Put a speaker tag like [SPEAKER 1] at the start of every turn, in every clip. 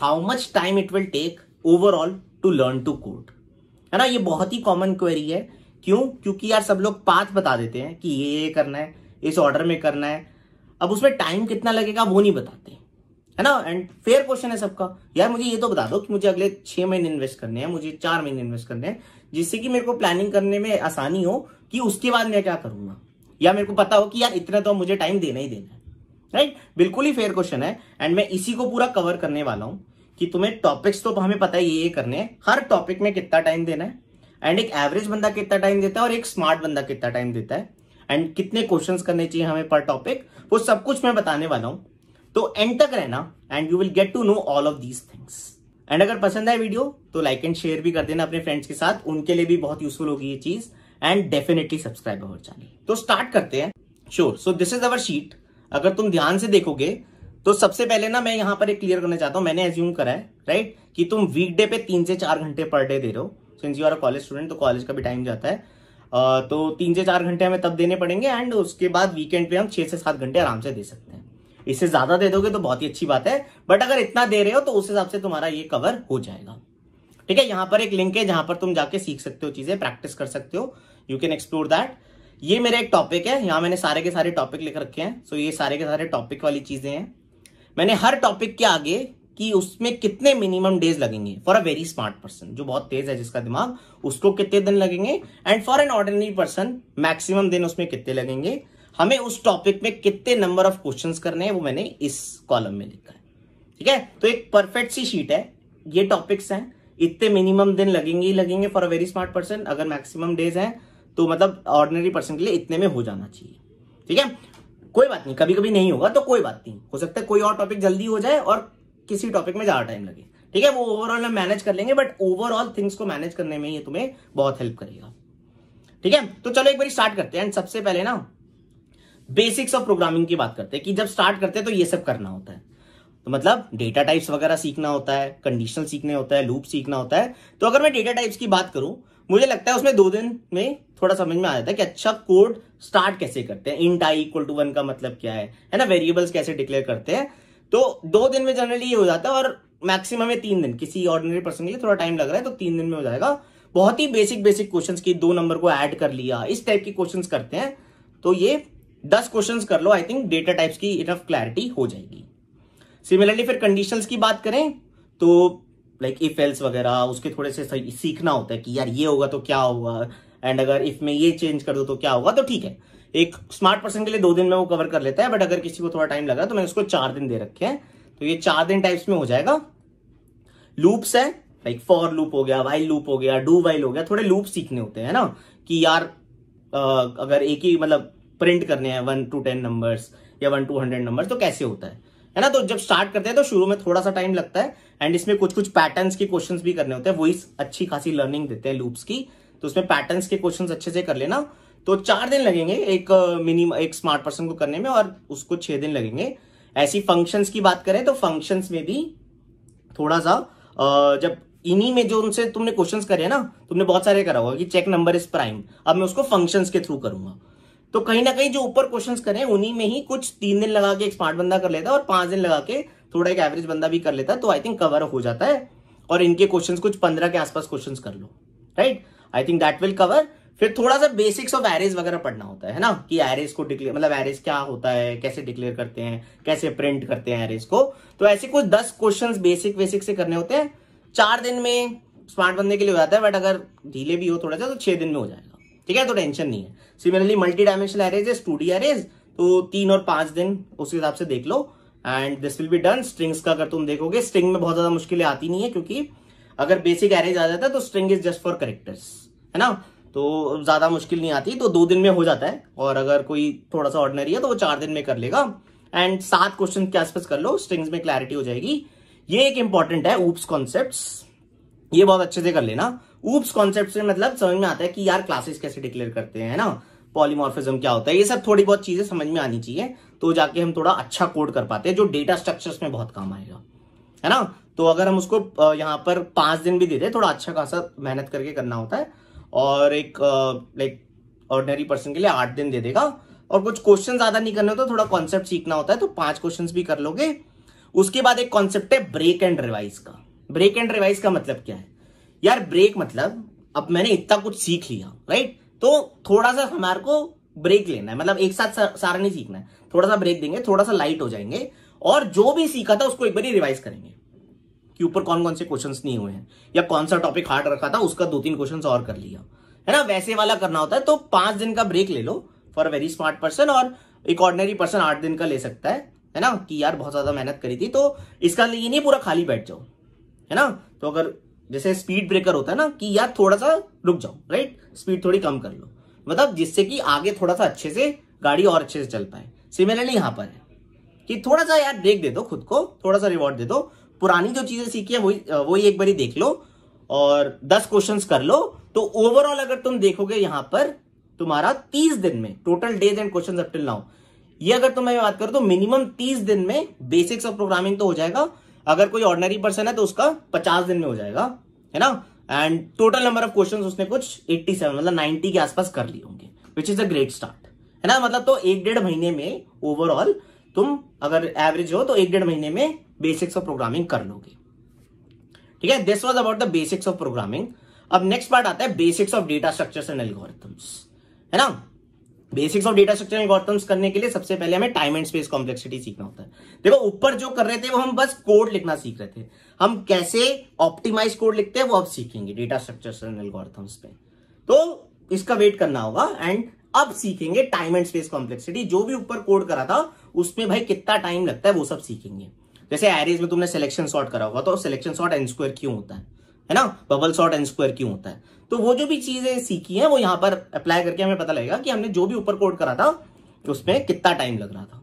[SPEAKER 1] How much time it will take overall to learn to code है ना? ये बहुत ही कॉमन क्वेरी है। क्यों? क्योंकि यार सब लोग पाथ बता देते हैं कि ये ये करना है, इस ऑर्डर में करना है। अब उसमें टाइम कितना लगेगा वो नहीं बताते। है ना? एंड फेयर क्वेश्चन है सबका। यार मुझे ये तो बता दो कि मुझे अगले छह महीने इन्वेस्ट करने हैं, मुझे चार महीने इन्वेस्ट करने हैं, जिससे कि मेरे को प्लानिंग करने में आसानी हो कि उसके बाद मैं क्या करूँगा? या मेरे को पता हो कि यार इतना तो मुझे टाइम देना ही देना है। राइट बिल्कुल ही फेयर क्वेश्चन है। एंड मैं इसी को पूरा कवर करने वाला हूँ कि तुम्हें टॉपिक्स तो हमें पता है, ये ये करने हैं। हर टॉपिक में कितना टाइम देना है। एंड एक एवरेज बंदा कितना टाइम देता है और एक स्मार्ट बंदा कितना टाइम देता है। एंड कितने क्वेश्चंस करने चाहिए हमें पर टॉपिक वो सब कुछ मैं बताने वाला हूँ। तो एंड तक रहना and you will get to know all of these things and अगर पसंद आए वीडियो तो लाइक एंड शेयर भी कर देना अपने फ्रेंड्स के साथ। उनके लिए भी बहुत यूजफुल होगी ये चीज़। And definitely subscribe our channel तो स्टार्ट करते हैं। Sure so this is our sheet अगर तुम ध्यान से देखोगे तो सबसे पहले ना मैं यहाँ पर एक क्लियर करना चाहता हूँ, मैंने एज्यूम करा है राइट कि तुम वीकडे पे तीन से चार घंटे पर डे दे रहे हो। Since you are college student तो कॉलेज का भी टाइम जाता है। तो तीन से चार घंटे हमें तब देने पड़ेंगे एंड उसके बाद वीकेंड पे हम छह से सात घंटे आराम से दे सकते हैं। इससे ज़्यादा दे दोगे तो बहुत ही अच्छी बात है बट अगर इतना दे रहे हो तो उस हिसाब से तुम्हारा ये कवर हो जाएगा। ठीक है, यहाँ पर एक लिंक है जहाँ पर तुम जाके सीख सकते हो चीज़ें प्रैक्टिस कर सकते हो। यू कैन एक्सप्लोर दैट ये मेरा एक टॉपिक है, यहाँ मैंने सारे के सारे टॉपिक लिख रखे हैं सो ये सारे के सारे टॉपिक वाली चीज़ें हैं। मैंने हर टॉपिक के आगे कि उसमें कितने मिनिमम डेज़ लगेंगे for a very smart person जो बहुत तेज है जिसका दिमाग, उसको कितने दिन लगेंगे and for an ordinary person maximum दिन उसमें कितने लगेंगे। हमें उस टॉपिक में कितने नंबर ऑफ़ क्वेश्चन करने हैं, वो मैंने इस कॉलम में लिखा है। ठीक है? तो एक परफेक्ट सी शीट है, ये टॉपिक्स हैं, इतने मिनिमम दिन लगेंगे ही लगेंगे for a very smart person अगर मैक्सिमम डेज़ हैं तो मतलब ऑर्डिनरी पर्सन के लिए इतने में हो जाना चाहिए। ठीक है? कोई बात नहीं कभी कभी नहीं होगा तो कोई बात नहीं। हो सकता है कोई और टॉपिक जल्दी हो जाए और किसी टॉपिक में ज़्यादा टाइम लगे। ठीक है? वो ओवरऑल हम मैनेज कर लेंगे बट ओवरऑल थिंग्स को मैनेज करने में ये तुम्हें बहुत हेल्प करेगा। ठीक है? तो चलो एक बार स्टार्ट करते हैं। सबसे पहले ना बेसिक्स ऑफ़ प्रोग्रामिंग की बात करते हैं कि जब स्टार्ट करते हैं तो ये सब करना होता है। तो मतलब डेटा टाइप्स वगैरह सीखना होता है कंडीशनल सीखने होता है लूप सीखना होता है। तो अगर मैं डेटा टाइप्स की बात करूँ, मुझे लगता है उसमें दो दिन में थोड़ा समझ में आ जाता है कि अच्छा कोड स्टार्ट कैसे करते हैं? Int I equal to one का मतलब क्या है? है ना? वेरिएबल्स कैसे डिक्लेयर करते हैं? तो दो दिन में जनरली ये हो जाता है और मैक्सिमम है तीन दिन, किसी ऑर्डिनरी पर्सन के लिए थोड़ा टाइम लग रहा है तो तीन दिन में हो जाएगा। बहुत ही बेसिक बेसिक क्वेश्चंस की दो नंबर को ऐड कर लिया। इस टाइप के क्वेश्चंस करते हैं। तो ये दस क्वेश्चंस कर लो आई थिंक डेटा टाइप्स की इनफ क्लैरिटी हो जाएगी। सिमिलरली फिर कंडीशंस की बात करें तो लाइक इफ़ एल्स वगैरह, उसके थोड़े से सीखना होता है कि यार ये होगा तो क्या होगा? एंड अगर इफ़ में ये चेंज कर दो तो क्या होगा? तो ठीक है। एक स्मार्ट पर्सन के लिए दो दिन में वो कवर कर लेता है बट अगर किसी को थोड़ा टाइम लगा तो मैंने उसको चार दिन दे रखे हैं। तो ये चार दिन टाइप्स में हो जाएगा। लूप्स है लाइक फॉर लूप हो गया वाइल लूप हो गया डू वाइल हो गया, थोड़े लूप सीखने होते हैं ना? कि यार अगर एक ही मतलब प्रिंट करने हैं वन टू टेन नंबर्स या वन टू हंड्रेड नंबर्स तो कैसे होता है? है ना? तो जब स्टार्ट करते हैं तो शुरू में थोड़ा सा टाइम लगता है एंड इसमें कुछ कुछ पैटर्न्स के क्वेश्चंस भी करने होते हैं, वही अच्छी खासी लर्निंग देते हैं लूप्स की। तो उसमें पैटर्न्स के क्वेश्चंस अच्छे से कर लेना। तो चार दिन लगेंगे एक मिनिमम एक स्मार्ट पर्सन को करने में और उसको छह दिन लगेंगे। ऐसी फ़ंक्शंस की बात करें तो फ़ंक्शंस में भी थोड़ा सा जब इन्हीं में जो उनसे तुमने क्वेश्चंस करे ना, तुमने बहुत सारे करा होगा कि चेक नंबर इज़ प्राइम अब मैं उसको फ़ंक्शंस के थ्रू करूँगा। तो कहीं ना कहीं जो ऊपर क्वेश्चंस करें, उन्हीं में ही कुछ तीन दिन लगा के एक स्मार्ट बंदा कर लेता है और पाँच दिन लगा के थोड़ा एक एवरेज बंदा भी कर लेता है तो आई थिंक कवर हो जाता है। और इनके क्वेश्चंस कुछ पंद्रह के आसपास क्वेश्चंस कर लो। Right I think that will cover फिर थोड़ा सा बेसिक्स ऑफ़ एरेज वगैरह पढ़ना होता है ना? कि एरेज को डिक्लेयर मतलब एरेज क्या होता है, कैसे डिक्लेयर करते हैं, कैसे प्रिंट करते हैं एरेज को? तो ऐसे कुछ दस क्वेश्चन बेसिक बेसिक से करने होते हैं। चार दिन में स्मार्ट बनने के लिए हो जाता है बट अगर ढीले भी हो थोड़ा सा तो छह दिन में हो जाएगा। ठीक है? तो टेंशन नहीं है। सिमिलरली मल्टी डायमेंशनल एरेज है टू डी एरेज तो तीन और पाँच दिन उस हिसाब से देख लो। And this will be done strings का अगर तुम देखोगे स्ट्रिंग में बहुत ज़्यादा मुश्किलें आती नहीं है, क्योंकि अगर बेसिक एरेज आ जाता है तो string is just for characters है ना? तो ज़्यादा मुश्किल नहीं आती तो दो दिन में हो जाता है। और अगर कोई थोड़ा सा ऑर्डिनरी है तो वो चार दिन में कर लेगा। एंड सात क्वेश्चन के आसपास कर लो स्ट्रिंग्स में क्लैरिटी हो जाएगी। ये एक इंपॉर्टेंट है ऊप्स कॉन्सेप्ट ये बहुत अच्छे से कर लेना। ऊप्स कॉन्सेप्ट से मतलब समझ में आता है कि यार क्लासेस कैसे डिक्लेयर करते हैं ना? पॉलीमॉर्फिज्म क्या होता है? ये सब थोड़ी बहुत चीज़ें समझ में आनी चाहिए तो जाके हम थोड़ा अच्छा कोड कर पाते हैं, जो डेटा स्ट्रक्चर्स में बहुत काम आएगा। है ना? तो अगर हम उसको यहाँ पर पाँच दिन भी दे दे, थोड़ा अच्छा खासा मेहनत करके करना होता है और एक लाइक ऑर्डिनरी पर्सन के लिए आठ दिन दे देगा। और कुछ क्वेश्चन ज़्यादा नहीं करने होते, थोड़ा कॉन्सेप्ट सीखना होता है तो पाँच क्वेश्चन भी कर लोगे। उसके बाद एक कॉन्सेप्ट है ब्रेक एंड रिवाइज का। ब्रेक एंड रिवाइज का मतलब क्या है? यार ब्रेक मतलब अब मैंने इतना कुछ सीख लिया राइट तो थोड़ा सा हमारे को ब्रेक लेना है। मतलब एक साथ सारा नहीं सीखना है। थोड़ा सा ब्रेक देंगे, थोड़ा सा लाइट हो जाएँगे। और जो भी सीखा था, उसको एक बार रिवाइज करेंगे। कि ऊपर कौन कौन से क्वेश्चन नहीं हुए हैं। या कौन सा टॉपिक हार्ड रखा था, उसका दो तीन क्वेश्चन और कर लिया। है ना? वैसे वाला करना होता है तो पाँच दिन का ब्रेक ले लो फॉर वेरी स्मार्ट पर्सन और एक ऑर्डनरी पर्सन आठ दिन का ले सकता है। है ना? कि यार, बहुत ज़्यादा मेहनत करी थी तो इसका ये नहीं, पूरा खाली बैठ जाओ। है ना? तो अगर जैसे स्पीड ब्रेकर होता है ना, कि यार थोड़ा सा रुक जाओ राइट स्पीड थोड़ी कम कर लो। मतलब जिससे कि आगे थोड़ा सा अच्छे से गाड़ी और अच्छे से चल पाए। सिमिलरली यहाँ पर है कि थोड़ा सा यार ब्रेक दे दो खुद को, थोड़ा सा रिवॉर्ड दे दो। पुरानी जो चीज़ें सीखी है, वही वही एक बार देख लो और दस क्वेश्चंस कर लो। तो ओवरऑल अगर तुम देखोगे यहाँ पर, तुम्हारा तीस दिन में total days and question up till now ये अगर तुम मैं बात करूँ तो मिनिमम तीस दिन में बेसिक्स ऑफ़ प्रोग्रामिंग तो हो जाएगा। अगर कोई ऑर्डनरी पर्सन है तो उसका पचास दिन में हो जाएगा, है ना? And total number of question उसने कुछ 87 मतलब 90 के आसपास कर लिए होंगे which is a great start है ना? मतलब तो एक डेढ़ महीने में ओवरऑल तुम अगर एवरेज हो तो एक डेढ़ महीने में बेसिक्स ऑफ़ प्रोग्रामिंग कर लोगे। ठीक है? This was about the basics of programming अब नेक्स्ट पार्ट आता है basics of data structures and algorithms है ना? Basics of data structure algorithms करने के लिए सबसे पहले हमें टाइम एंड स्पेस कॉम्प्लेक्सिटी सीखना होता है। देखो, ऊपर जो कर रहे थे वो हम बस कोड लिखना सीख रहे थे। हम कैसे ऑप्टिमाइज कोड लिखते हैं वो अब सीखेंगे डेटा स्ट्रक्चर्स एंड एल्गोरिथम्स पे। तो इसका वेट करना होगा एंड अब सीखेंगे टाइम एंड स्पेस कॉम्प्लेक्सिटी जो भी ऊपर कोड करा था, उसमें भाई कितना टाइम लगता है वो सब सीखेंगे। जैसे एरेज में तुमने सिलेक्शन सॉर्ट करा होगा तो सिलेक्शन सॉर्ट एन स्क्वायर क्यों होता है? है ना? बबल सॉर्ट एन स्क्वायर क्यों होता है? तो वो जो भी चीज़ें सीखी है, वो यहाँ पर अप्लाई करके हमें पता लगेगा कि हमने जो भी ऊपर कोड करा था, उसमें कितना टाइम लग रहा था।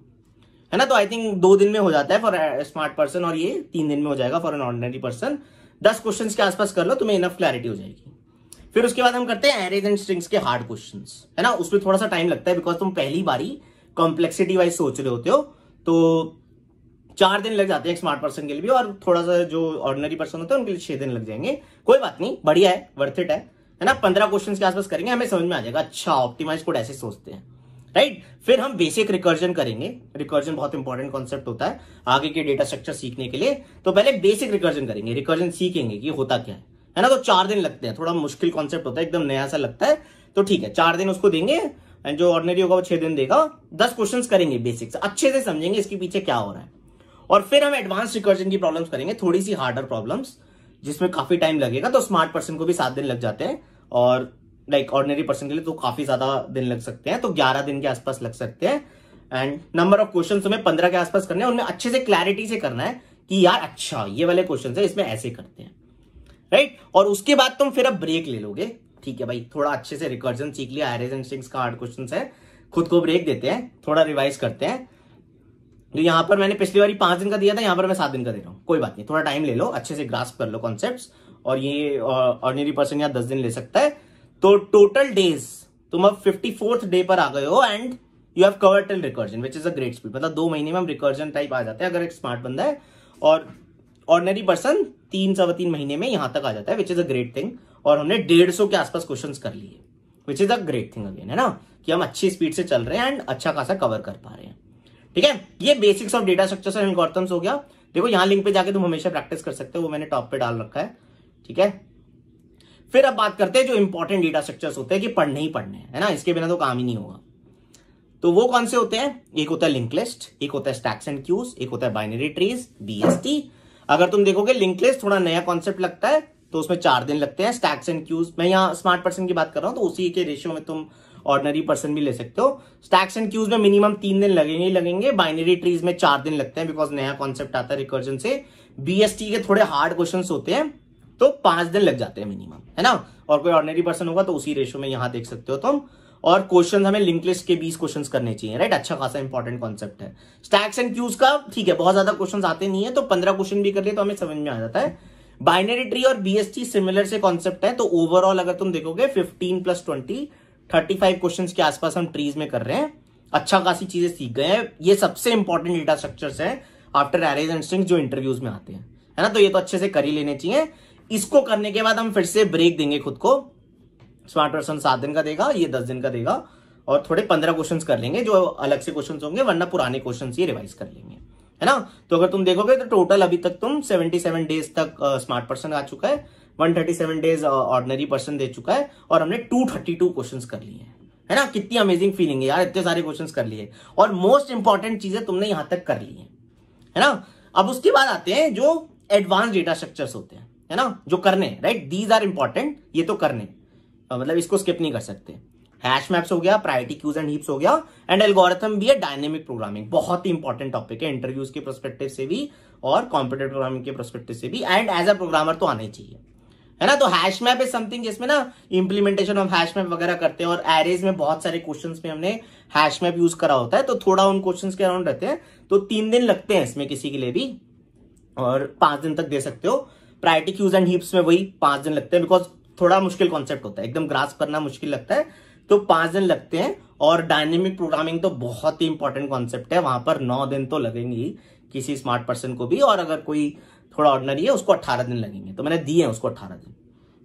[SPEAKER 1] है ना? तो आई थिंक दो दिन में हो जाता है फॉर स्मार्ट पर्सन और ये तीन दिन में हो जाएगा फॉर एन ऑर्डिनरी पर्सन दस क्वेश्चन के आसपास कर लो, तुम्हें इनफ क्लैरिटी हो जाएगी। फिर उसके बाद हम करते हैं एरेज एंड स्ट्रिंग्स के हार्ड क्वेश्चन है ना? उसमें थोड़ा सा टाइम लगता है बिकॉज़ तुम पहली बारी कॉम्प्लेक्सिटी वाइज सोच रहे होते हो तो चार दिन लग जाते हैं स्मार्ट पर्सन के लिए भी, और थोड़ा सा जो ऑर्डिनरी पर्सन होता है, उनके लिए छह दिन लग जाएँगे। कोई बात नहीं, बढ़िया है वर्थ इट है। है ना? पंद्रह क्वेश्चन के आसपास करेंगे, हमें समझ में आ जाएगा अच्छा ऑप्टिमाइज कोड ऐसे सोचते हैं। राइट फिर हम बेसिक रिकर्जन करेंगे। रिकर्जन बहुत इंपॉर्टेंट कॉन्सेप्ट होता है, आगे के डेटा स्ट्रक्चर सीखने के लिए। तो पहले बेसिक रिकर्जन करेंगे रिकर्जन सीखेंगे कि होता क्या है। है ना? तो चार दिन लगते हैं, थोड़ा मुश्किल कॉन्सेप्ट होता है, एकदम नया सा लगता है। तो ठीक है, चार दिन उसको देंगे एंड जो ऑर्डिनरी होगा वो छह दिन देगा। दस क्वेश्चन करेंगे बेसिक अच्छे से समझेंगे इसके पीछे क्या हो रहा है। और फिर हम एडवांस रिकर्जन की प्रॉब्लम्स करेंगे थोड़ी सी हार्डर प्रॉब्लम्स जिसमें काफ़ी टाइम लगेगा। तो स्मार्ट पर्सन को भी सात दिन लग जाते हैं और लाइक ऑर्डिनरी पर्सन के लिए तो काफ़ी ज़्यादा दिन लग सकते हैं। तो ग्यारह दिन के आसपास लग सकते हैं। एंड नंबर ऑफ़ क्वेश्चन हमें पंद्रह के आसपास करने हैं। उनमें अच्छे से क्लैरिटी से करना है कि यार अच्छा ये वाले क्वेश्चन है, इसमें ऐसे करते हैं। राइट और उसके बाद तुम फिर अब ब्रेक ले लोगे। ठीक है भाई, थोड़ा अच्छे से रिकर्जन सीख लिया। एरेज एंड स्ट्रिंग्स का हार्ड क्वेश्चन है। खुद को ब्रेक देते हैं, थोड़ा रिवाइज करते हैं। तो यहाँ पर मैंने पिछली बार पाँच दिन का दिया था, यहाँ पर मैं सात दिन का दे रहा हूँ। कोई बात नहीं, थोड़ा टाइम ले लो, अच्छे से ग्रास्प कर लो कॉन्सेप्ट और ये ऑर्डिनरी पर्सन यहाँ दस दिन ले सकता है। तो टोटल डेज़ तुम अब फिफ्टी फोर्थ डे पर आ गए हो and you have cover till recursion which is a great speed मतलब दो महीने में हम रिकर्जन टाइप आ जाते हैं, अगर एक स्मार्ट बंदा है और ऑर्डनरी पर्सन तीन सवा तीन महीने में यहाँ तक आ जाता है which is a great thing और हमने डेढ़ सौ के आसपास क्वेश्चन कर लिए which is a great thing again है ना? कि हम अच्छी स्पीड से चल रहे हैं एंड अच्छा खासा कवर कर पा रहे हैं। ठीक है? ये basics of data structure and algorithms हो गया। देखो, यहाँ लिंक पे जाके तुम हमेशा प्रैक्टिस कर सकते हो, वो मैंने टॉप पे डाल रखा है। ठीक है? फिर अब बात करते हैं जो इंपॉर्टेंट डेटा स्ट्रक्चर्स होते हैं कि पढ़ने ही पढ़ने है ना? इसके बिना तो काम ही नहीं होगा। तो वो कौन से होते हैं? एक होता है लिंक लिस्ट एक होता है स्टैक्स एंड क्यूज एक होता है बाइनरी ट्रीज बीएसटी अगर तुम देखोगे लिंक लिस्ट थोड़ा नया कॉन्सेप्ट लगता है तो उसमें चार दिन लगते हैं। स्टैक्स एंड क्यूज मैं यहाँ स्मार्ट पर्सन की बात कर रहा हूँ तो उसी के रेशियो में तुम ऑर्डनरी पर्सन भी ले सकते हो। स्टैक्स एंड क्यूज में मिनिमम तीन दिन लगेंगे ही लगेंगे। बाइनरी ट्रीज में चार दिन लगते हैं बिकॉज़ नया कॉन्सेप्ट आता है रिकर्जन से। बीएसटी के थोड़े हार्ड क्वेश्चन होते हैं तो पाँच दिन लग जाते हैं मिनिमम है ना? और कोई ऑर्डनरी पर्सन होगा तो उसी रेशियो में यहाँ देख सकते हो तुम। और क्वेश्चन हमें लिंक लिस्ट के बीस क्वेश्चन करने चाहिए राइट अच्छा खासा इंपॉर्टेंट कॉन्सेप्ट है। स्टैक्स एंड क्यूज का, ठीक है, बहुत ज़्यादा क्वेश्चन आते नहीं है तो पंद्रह क्वेश्चन भी कर लिए तो हमें समझ में आ जाता है। बाइनरी ट्री और बीएसटी सिमिलर से कॉन्सेप्ट है तो ओवरऑल अगर तुम देखोगे fifteen plus twenty thirty five question के आसपास हम ट्रीज में कर रहे हैं। अच्छा खासी चीज़ें सीख गए हैं। ये सबसे इंपॉर्टेंट डेटा स्ट्रक्चर्स है आफ्टर एरेज एंड स्ट्रिंग जो इंटरव्यूज़ में आते हैं। है ना? तो ये तो अच्छे से कर ही लेने चाहिए। इसको करने के बाद हम फिर से ब्रेक देंगे खुद को। स्मार्ट पर्सन सात दिन का देगा, ये दस दिन का देगा। और थोड़े पंद्रह क्वेश्चन कर लेंगे, जो अलग से क्वेश्चन होंगे, वरना पुराने क्वेश्चन ही रिवाइज कर लेंगे। है ना? तो अगर तुम देखोगे तो टोटल अभी तक तुम 77 डेज़ तक स्मार्ट पर्सन आ चुका है। 137 डेज़ ऑर्डनरी पर्सन दे चुका है और हमने 232 क्वेश्चंस कर लिए हैं। है ना? कितनी अमेजिंग फीलिंग है यार, इतने सारे क्वेश्चंस कर लिए और मोस्ट इंपॉर्टेंट चीज़ें तुमने यहाँ तक कर ली है। है ना? अब उसके बाद आते हैं जो एडवांस डेटा स्ट्रक्चर्स होते हैं। है ना? जो करने राइट दीज आर इंपॉर्टेंट ये तो करने मतलब इसको स्किप नहीं कर सकते। हैश मैप्स हो गया प्रायोरिटी क्यूज एंड हीप्स हो गया एंड एल्गोरिथम भी है डायनेमिक प्रोग्रामिंग बहुत ही इंपॉर्टेंट टॉपिक है इंटरव्यूज़ के प्रोस्पेक्टिव से भी और कॉम्पिटेटिव प्रोग्रामिंग के प्रोस्पेक्टिव से भी। एंड एज अ प्रोग्रामर तो आना चाहिए। है ना? तो हैश मैप इज़ समथिंग जिसमें ना इंप्लीमेंटेशन ऑफ़ हैश मैप वगैरह करते हैं और एरेज में बहुत सारे क्वेश्चंस में हमने हैश मैप यूज़ करा होता है। तो थोड़ा उन क्वेश्चंस के अराउंड रहते हैं। तो तीन दिन लगते हैं इसमें किसी के लिए भी और पाँच दिन तक दे सकते हो। प्रायोरिटी क्यूज एंड हीप्स में वही पाँच दिन लगते हैं बिकॉज़ थोड़ा मुश्किल कॉन्सेप्ट होता है। एकदम ग्रास करना मुश्किल लगता है। तो पाँच दिन लगते हैं और डायनेमिक प्रोग्रामिंग तो बहुत ही इंपॉर्टेंट कॉन्सेप्ट है। वहाँ पर नौ दिन तो लगेंगे किसी स्मार्ट पर्सन को भी और अगर कोई थोड़ा ऑर्डनरी है, उसको अट्ठारह दिन लगेंगे। तो मैंने दिए हैं उसको अट्ठारह दिन,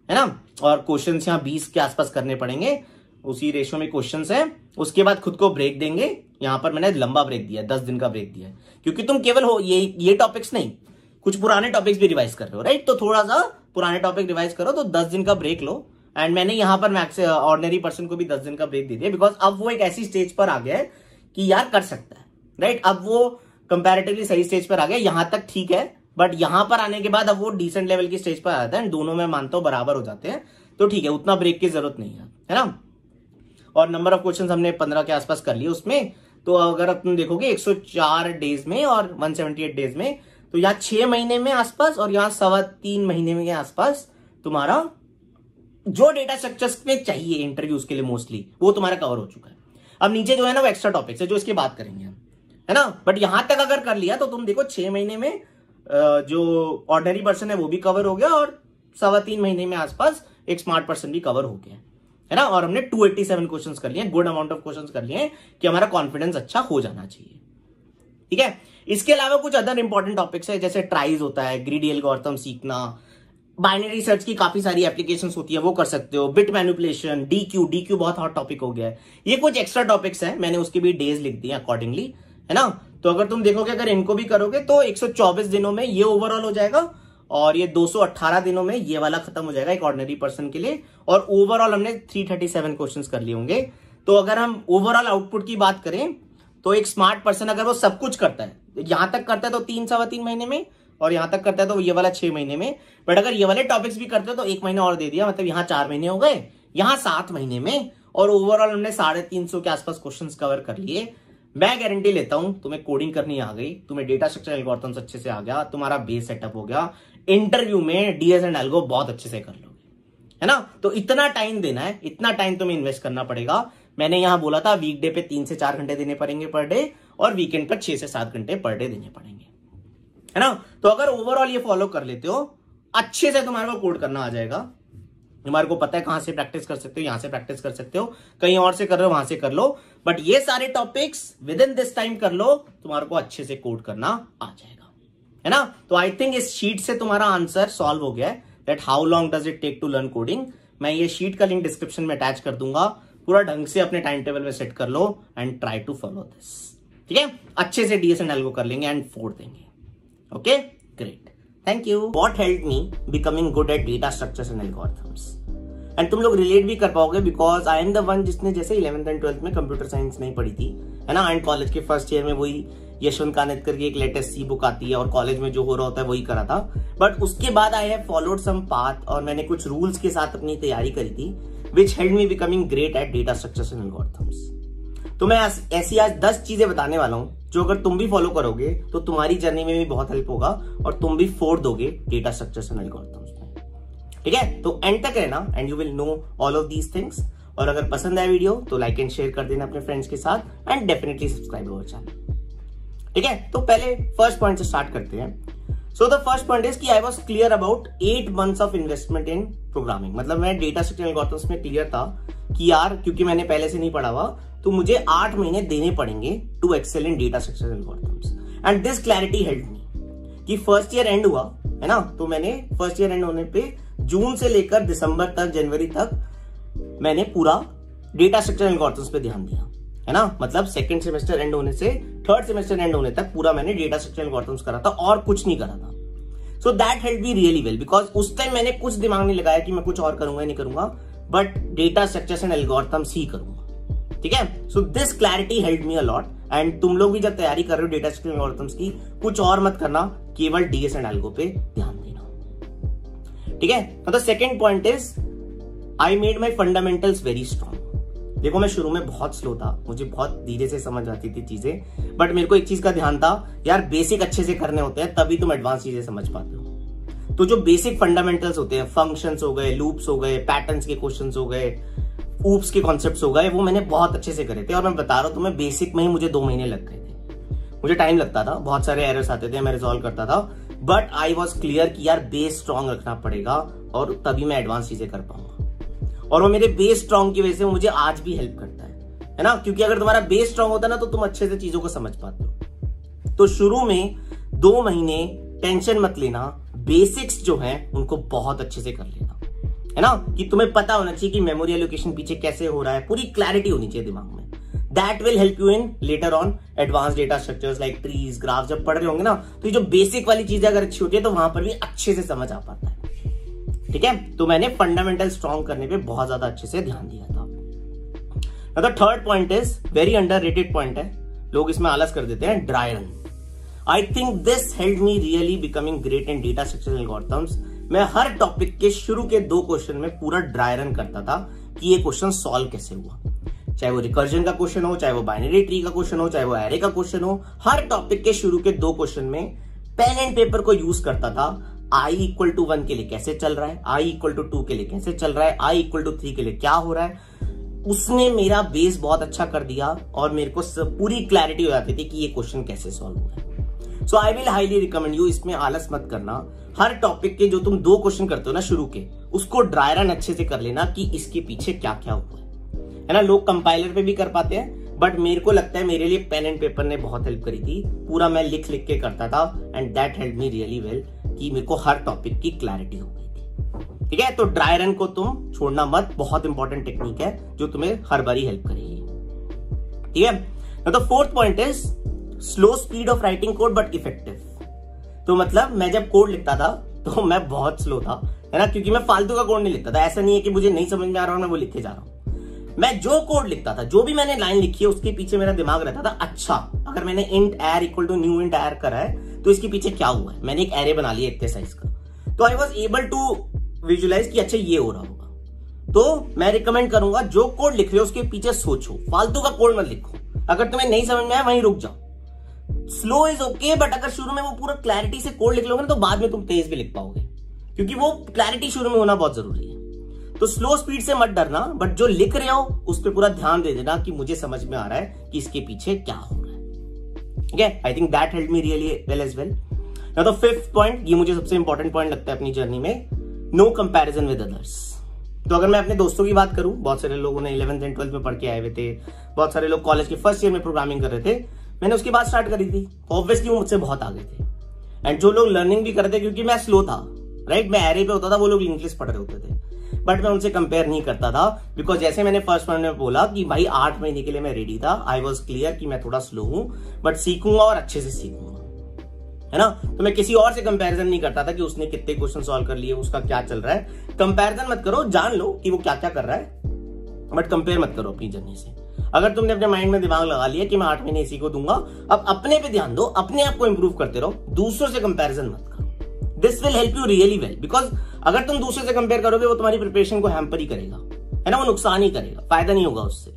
[SPEAKER 1] है ना? और क्वेश्चन यहाँ बीस के आसपास करने पड़ेंगे। उसी रेशो में क्वेश्चन है। उसके बाद खुद को ब्रेक देंगे। यहाँ पर मैंने लंबा ब्रेक दिया दस दिन का ब्रेक दिया क्योंकि तुम केवल हो, ये ये टॉपिक्स नहीं, कुछ पुराने टॉपिक्स भी रिवाइज कर रहे हो राइट तो थोड़ा सा पुराने टॉपिक रिवाइज करो तो दस दिन का ब्रेक लो। एंड मैंने यहाँ पर मैक्स ऑर्डनरी पर्सन को भी दस दिन का ब्रेक दे दिया बिकॉज़ अब वो एक ऐसी स्टेज पर आ गया है कि यार कर सकता है राइट अब वो कंपेरेटिवली सही स्टेज पर आ गया यहाँ तक ठीक है। बट यहाँ पर आने के बाद अब वो डिसेंट लेवल की स्टेज पर आ जाता है दोनों में मानता हूँ बराबर हो जाते हैं। तो ठीक है, उतना ब्रेक की ज़रूरत नहीं है है ना? और नंबर ऑफ़ क्वेश्चन हमने पंद्रह के आसपास कर लिए उसमें। तो अगर तुम देखोगे 104 डेज़ में और 178 डेज़ में तो यहाँ छह महीने में आसपास और यहाँ सवा तीन महीने में आसपास तुम्हारा जो डेटा स्ट्रक्चर्स में चाहिए इंटरव्यूज़ के लिए मोस्टली वो तुम्हारा कवर हो चुका है। अब नीचे जो है ना वो एक्स्ट्रा टॉपिक्स है, जो इसकी बात करेंगे है ना? बट यहाँ तक अगर कर लिया तो तुम देखो छह महीने में जो ऑर्डनरी पर्सन है, वो भी कवर हो गया और सवा तीन महीने में आसपास एक स्मार्ट पर्सन भी कवर हो गया है। ना? और हमने 287 क्वेश्चंस कर लिए गुड अमाउंट ऑफ़ क्वेश्चंस कर लिए कि हमारा कॉन्फिडेंस अच्छा हो जाना चाहिए। ठीक है? इसके अलावा कुछ अदर इंपॉर्टेंट टॉपिक्स है, जैसे ट्राइज होता है ग्रीडी एल्गोरिथम सीखना बाइनरी सर्च की काफ़ी सारी एप्लीकेशंस होती है, वो कर सकते हो bit manipulation D Q D Q बहुत हॉट टॉपिक हो गया है। ये कुछ एक्स्ट्रा टॉपिक्स है, मैंने उसके भी डेज़ लिख दिए अकॉर्डिंगली है ना? तो अगर तुम देखोगे, अगर इनको भी करोगे तो 124 दिनों में ये ओवरऑल हो जाएगा और ये 218 दिनों में ये वाला खत्म हो जाएगा एक ऑर्डिनरी पर्सन के लिए और ओवरऑल हमने 337 क्वेश्चंस कर लिए होंगे। तो अगर हम ओवरऑल आउटपुट की बात करें तो एक स्मार्ट पर्सन अगर वो सब कुछ करता है, यहाँ तक करता है तो तीन सवा तीन महीने में और यहाँ तक करता है तो ये वाला छह महीने में, बट अगर ये वाले टॉपिक्स भी करते हो तो एक महीना और दे दिया मतलब यहाँ चार महीने हो गए, यहाँ सात महीने में और ओवरऑल हमने साढ़े तीन सौ के आसपास क्वेश्चंस कवर कर लिए। मैं गारंटी लेता हूँ, तुम्हें कोडिंग करनी आ गई, तुम्हें डेटा स्ट्रक्चर एल्गोरिथम्स अच्छे से आ गया, तुम्हारा बेस सेटअप हो गया इंटरव्यू में डीएस एंड एल्गो बहुत अच्छे से कर लोगे, है ना? तो इतना टाइम देना है, इतना टाइम तुम्हें इन्वेस्ट करना पड़ेगा। मैंने यहाँ बोला था वीकडे पे तीन से चार घंटे देने पड़ेंगे पर डे और वीकेंड पर छह से सात घंटे पर डे देने पड़ेंगे, है ना? तो अगर ओवरऑल ये फॉलो कर लेते हो, अच्छे से तुम्हारे को कोड करना आ जाएगा। तुम्हारे को पता है कहाँ से प्रैक्टिस कर सकते हो, यहाँ से प्रैक्टिस कर सकते हो, कहीं और से कर रहे हो, वहाँ से कर लो। बट ये सारे topics within this time कर लो, तुम्हारे को अच्छे से कोड करना आ जाएगा। है ना? तो आई थिंक इस शीट से तुम्हारा आंसर सॉल्व हो गया है that how long does it take to learn coding मैं ये शीट का लिंक डिस्क्रिप्शन में अटैच कर दूँगा। पूरा ढंग से अपने टाइम टेबल में सेट कर लो and try to follow this ठीक है? अच्छे से डीएसएन को कर लेंगे एंड फोड़ देंगे। Okay great thank you what help me becoming good at data structures and algorithms and तुम लोग रिलेट भी कर पाओगे because I am the one जिसने जैसे इलेवंथ एंड ट्वेल्थ में कंप्यूटर साइंस नहीं पढ़ी थी, है ना? एंड कॉलेज के फ़र्स्ट ईयर में वही यशवंत कानेतकर की एक लेटेस्ट सी बुक आती है और कॉलेज में जो हो रहा होता है वही करा था। बट उसके बाद I have followed some path और मैंने कुछ रूल्स के साथ अपनी तैयारी करी थी which help me becoming great at data structures and algorithms तो मैं ऐसी आज दस चीज़ें बताने वाला हूँ, जो अगर तुम भी फॉलो करोगे तो तुम्हारी जर्नी में भी बहुत हेल्प होगा और तुम भी फोड़ दोगे डेटा स्ट्रक्चर्स एंड एल्गोरिथम्स ठीक है? तो एंड तक रहना and you will know all of these things और अगर पसंद आए वीडियो तो लाइक एंड शेयर कर देना अपने फ्रेंड्स के साथ and definitely subscribe our channel ठीक है? तो पहले फ़र्स्ट पॉइंट से स्टार्ट करते हैं. So the first point is कि I was clear about eight months of investment in programming मतलब मैं डेटा स्ट्रक्चर एल्गोरिथम्स में क्लियर था कि यार, क्योंकि मैंने पहले से नहीं पढ़ा हुआ तो मुझे आठ महीने देने पड़ेंगे to excel in data structure algorithms and this clarity help me कि फ़र्स्ट ईयर एंड हुआ, है ना? तो मैंने फ़र्स्ट ईयर एंड होने पे जून से लेकर दिसंबर तक, जनवरी तक मैंने पूरा डेटा स्ट्रक्चर एल्गोरिथम्स पे ध्यान दिया, है ना? मतलब सेकंड सेमेस्टर एंड होने से थर्ड सेमेस्टर एंड होने तक पूरा मैंने डेटा स्ट्रक्चर एल्गोरिथम्स करा था और कुछ नहीं करा था। So that help me really well because उस टाइम मैंने कुछ दिमाग नहीं लगाया कि मैं कुछ और करूँगा नहीं करूँगा but data structures and algorithms ही करूँगा, ठीक है? So this clarity help me a lot and तुम लोग भी जब तैयारी कर रहे हो डेटा स्ट्रक्चर एल्गोरिथम्स की, कुछ और मत करना, केवल डीएस एंड एल्गो पे ध्यान देना। ठीक है? मतलब second point is I made my fundamentals very strong देखो, मैं शुरू में बहुत स्लो था। मुझे बहुत धीरे से समझ आती थी चीज़ें। बट मेरे को एक चीज़ का ध्यान था, यार बेसिक अच्छे से करने होते हैं, तभी तुम एडवांस चीज़ें समझ पाते हो। तो जो बेसिक फंडामेंटल्स होते हैं फ़ंक्शंस हो गए लूप्स हो गए पैटर्न्स के क्वेश्चंस हो गए ऊप्स के कॉन्सेप्ट्स हो गए, वो मैंने बहुत अच्छे से करे थे। और मैं बता रहा हूँ, तुम्हें बेसिक में ही मुझे दो महीने लग गए थे। मुझे टाइम लगता था, बहुत सारे एरर्स आते थे, मैं रिजोल्व करता था। बट आई वॉज़ क्लियर कि यार बेस स्ट्रांग रखना पड़ेगा और तभी मैं एडवांस चीज़ें कर पाऊँगा। और वो मेरे बेस स्ट्रांग की वजह से मुझे आज भी हेल्प करता है। है ना? क्योंकि अगर तुम्हारा बेस स्ट्रांग होता ना तो तुम अच्छे से चीज़ों को समझ पाते हो। तो शुरू में दो महीने टेंशन मत लेना। बेसिक्स जो है, उनको बहुत अच्छे से कर लेना। है ना? कि तुम्हें पता होना चाहिए कि मेमोरी एलोकेशन पीछे कैसे हो रहा है। पूरी क्लैरिटी होनी चाहिए दिमाग में। That will help you in later on advance data structures like trees graph जब पढ़ रहे होंगे ना तो ये जो बेसिक वाली चीज़ें अगर अच्छी होती है तो वहाँ पर भी अच्छे से समझ आ पाता है। ठीक है? तो मैंने फंडामेंटल स्ट्रॉन्ग करने पे बहुत ज़्यादा अच्छे से ध्यान दिया था। Third point is very under rated point है। लोग इसमें आलस कर देते हैं dry run I think this help me really becoming great in data structure algorithms मैं हर टॉपिक के शुरू के दो क्वेश्चन में पूरा ड्राई रन करता था कि ये क्वेश्चन सॉल्व कैसे हुआ। चाहे वो रिकर्जन का क्वेश्चन हो, चाहे वो बाइनरी ट्री का क्वेश्चन हो, चाहे वो एरे का क्वेश्चन हो, हर टॉपिक के शुरू के दो क्वेश्चन में पेन एंड पेपर को यूज़ करता था। आई इक्वल टू वन के लिए कैसे चल रहा है? आई इक्वल टू टू के लिए कैसे चल रहा है? आई इक्वल टू थ्री के लिए क्या हो रहा है? उसने मेरा बेस बहुत अच्छा कर दिया और मेरे को पूरी क्लैरिटी हो जाती थी कि ये क्वेश्चन कैसे सॉल्व हुआ है। So I will highly recommend you इसमें आलस मत करना। हर टॉपिक के जो तुम दो क्वेश्चन करते हो ना शुरू के, उसको ड्राई रन अच्छे से कर लेना कि इसके पीछे क्या क्या हुआ है। है ना, लोग कंपाइलर पे भी कर पाते हैं बट मेरे को लगता है मेरे लिए पेन एंड पेपर ने बहुत हेल्प करी थी। पूरा मैं लिख लिख के करता था and that help me really well कि मेरे को हर टॉपिक की क्लैरिटी हो गई थी। ठीक है? तो ड्राई रन को तुम छोड़ना मत, बहुत इंपॉर्टेंट टेक्निक है, जो तुम्हें हर बारी हेल्प करेगी। ठीक है? तो fourth point is slow speed of writing code but effective तो मतलब मैं जब कोड लिखता था तो मैं बहुत स्लो था, है ना? क्योंकि मैं फालतू का कोड नहीं लिखता था। ऐसा नहीं है कि मुझे नहीं समझ में आ रहा मैं वो लिखे जा रहा हूँ। मैं जो कोड लिखता था, जो भी मैंने लाइन लिखी है, उसके पीछे मेरा दिमाग रहता था अच्छा अगर मैंने इंट एर इक्वल टू न्यू इंट एर करा है तो इसके पीछे क्या हुआ है? मैंने एक एरे बना लिया इतने साइज़ का। तो I was able to visualize कि अच्छा ये हो रहा होगा। तो मैं रिकमेंड करूँगा, जो कोड लिख रहे हो, उसके पीछे सोचो। फालतू का कोड मत लिखो। अगर तुम्हें नहीं समझ में आया, वहीं रुक जाओ। स्लो इज़ ओके बट अगर शुरू में वो पूरा क्लैरिटी से कोड लिख लोगे ना तो बाद में तुम तेज भी लिख पाओगे। क्योंकि वो क्लैरिटी शुरू में होना बहुत ज़रूरी है। तो स्लो स्पीड से मत डरना बट जो लिख रहे हो, उस पर पूरा ध्यान दे देना कि मुझे समझ में आ रहा है कि इसके पीछे क्या हो रहा है। ठीक है? I think that help me really well as well तो फिफ्थ पॉइंट ये मुझे सबसे इंपॉर्टेंट पॉइंट लगता है अपनी जर्नी में नो कंपैरिजन विद अदर्स तो अगर मैं अपने दोस्तों की बात करूँ, बहुत सारे लोगों ने इलेवंथ एंड ट्वेल्थ में पढ़ के आए हुए थे, बहुत सारे लोग कॉलेज के फ़र्स्ट ईयर में प्रोग्रामिंग कर रहे थे, मैंने उसकी बात स्टार्ट करी थी। ऑब्वियसली वो मुझसे बहुत आगे थे। एंड जो लोग लर्निंग भी करते क्योंकि मैं स्लो था राइट मैं एरे पे होता था, वो लोग इंग्लिश पढ़ रहे होते थे। बट मैं उनसे कंपेयर नहीं करता था बिकॉज़ जैसे मैंने फ़र्स्ट वन में बोला कि भाई आठ महीने के लिए मैं रेडी था आई वॉज़ क्लियर कि मैं थोड़ा स्लो हूँ बट सीखूँगा और अच्छे से सीखूँगा। है ना? तो मैं किसी और से कंपैरिजन नहीं करता था कि उसने कितने क्वेश्चन सॉल्व कर लिए, उसका क्या चल रहा है। कंपैरिजन मत करो, जान लो कि वो क्या क्या कर रहा है। बट कंपेयर मत करो अपनी जर्नी से। अगर तुमने अपने माइंड में दिमाग लगा लिया कि मैं आठ महीने इसी को दूँगा, अब अपने पे ध्यान दो, अपने आप को इंप्रूव करते रहो, दूसरों से कंपैरिजन मत करो। This will help you really well because अगर तुम दूसरे से कंपेयर करोगे, वो तुम्हारी प्रिपरेशन को हैम्पर ही करेगा। है ना? वो नुकसान ही करेगा। फ़ायदा नहीं होगा उससे।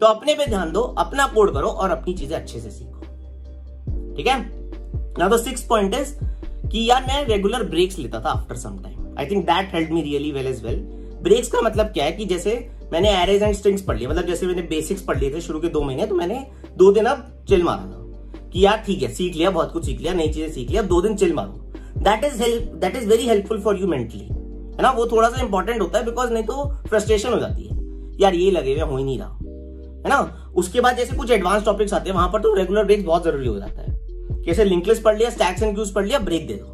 [SPEAKER 1] तो अपने पे ध्यान दो, अपना कोड करो और अपनी चीज़ें अच्छे से सीखो। ठीक है? ना तो सिक्स पॉइंट इज़ कि यार मैं रेगुलर ब्रेक्स लेता था after some time I think that help me really well as well breaks का मतलब क्या है कि जैसे मैंने एरेज एंड स्ट्रिंग्स पढ़ लिया मतलब जैसे मैंने बेसिक्स पढ़ लिए थे शुरू के दो महीने तो मैंने दो दिन अब चिल मारा था। कि यार ठीक है, सीख लिया, बहुत कुछ सीख लिया, नई चीज़ें सीख लिया, दो दिन चिल मारो। That is help that is very helpful for you mentally है ना? वो थोड़ा सा इंपॉर्टेंट होता है बिकॉज़ नहीं तो फ्रस्ट्रेशन हो जाती है। यार, ये लगे हुए, हो ही नहीं रहा। है ना? उसके बाद जैसे कुछ एडवांस टॉपिक्स आते हैं, वहाँ पर तो रेगुलर ब्रेक बहुत ज़रूरी हो जाता है। जैसे लिंकलेस पढ़ लिया स्टैक्स एंड क्यूज पढ़ लिया ब्रेक दे दो।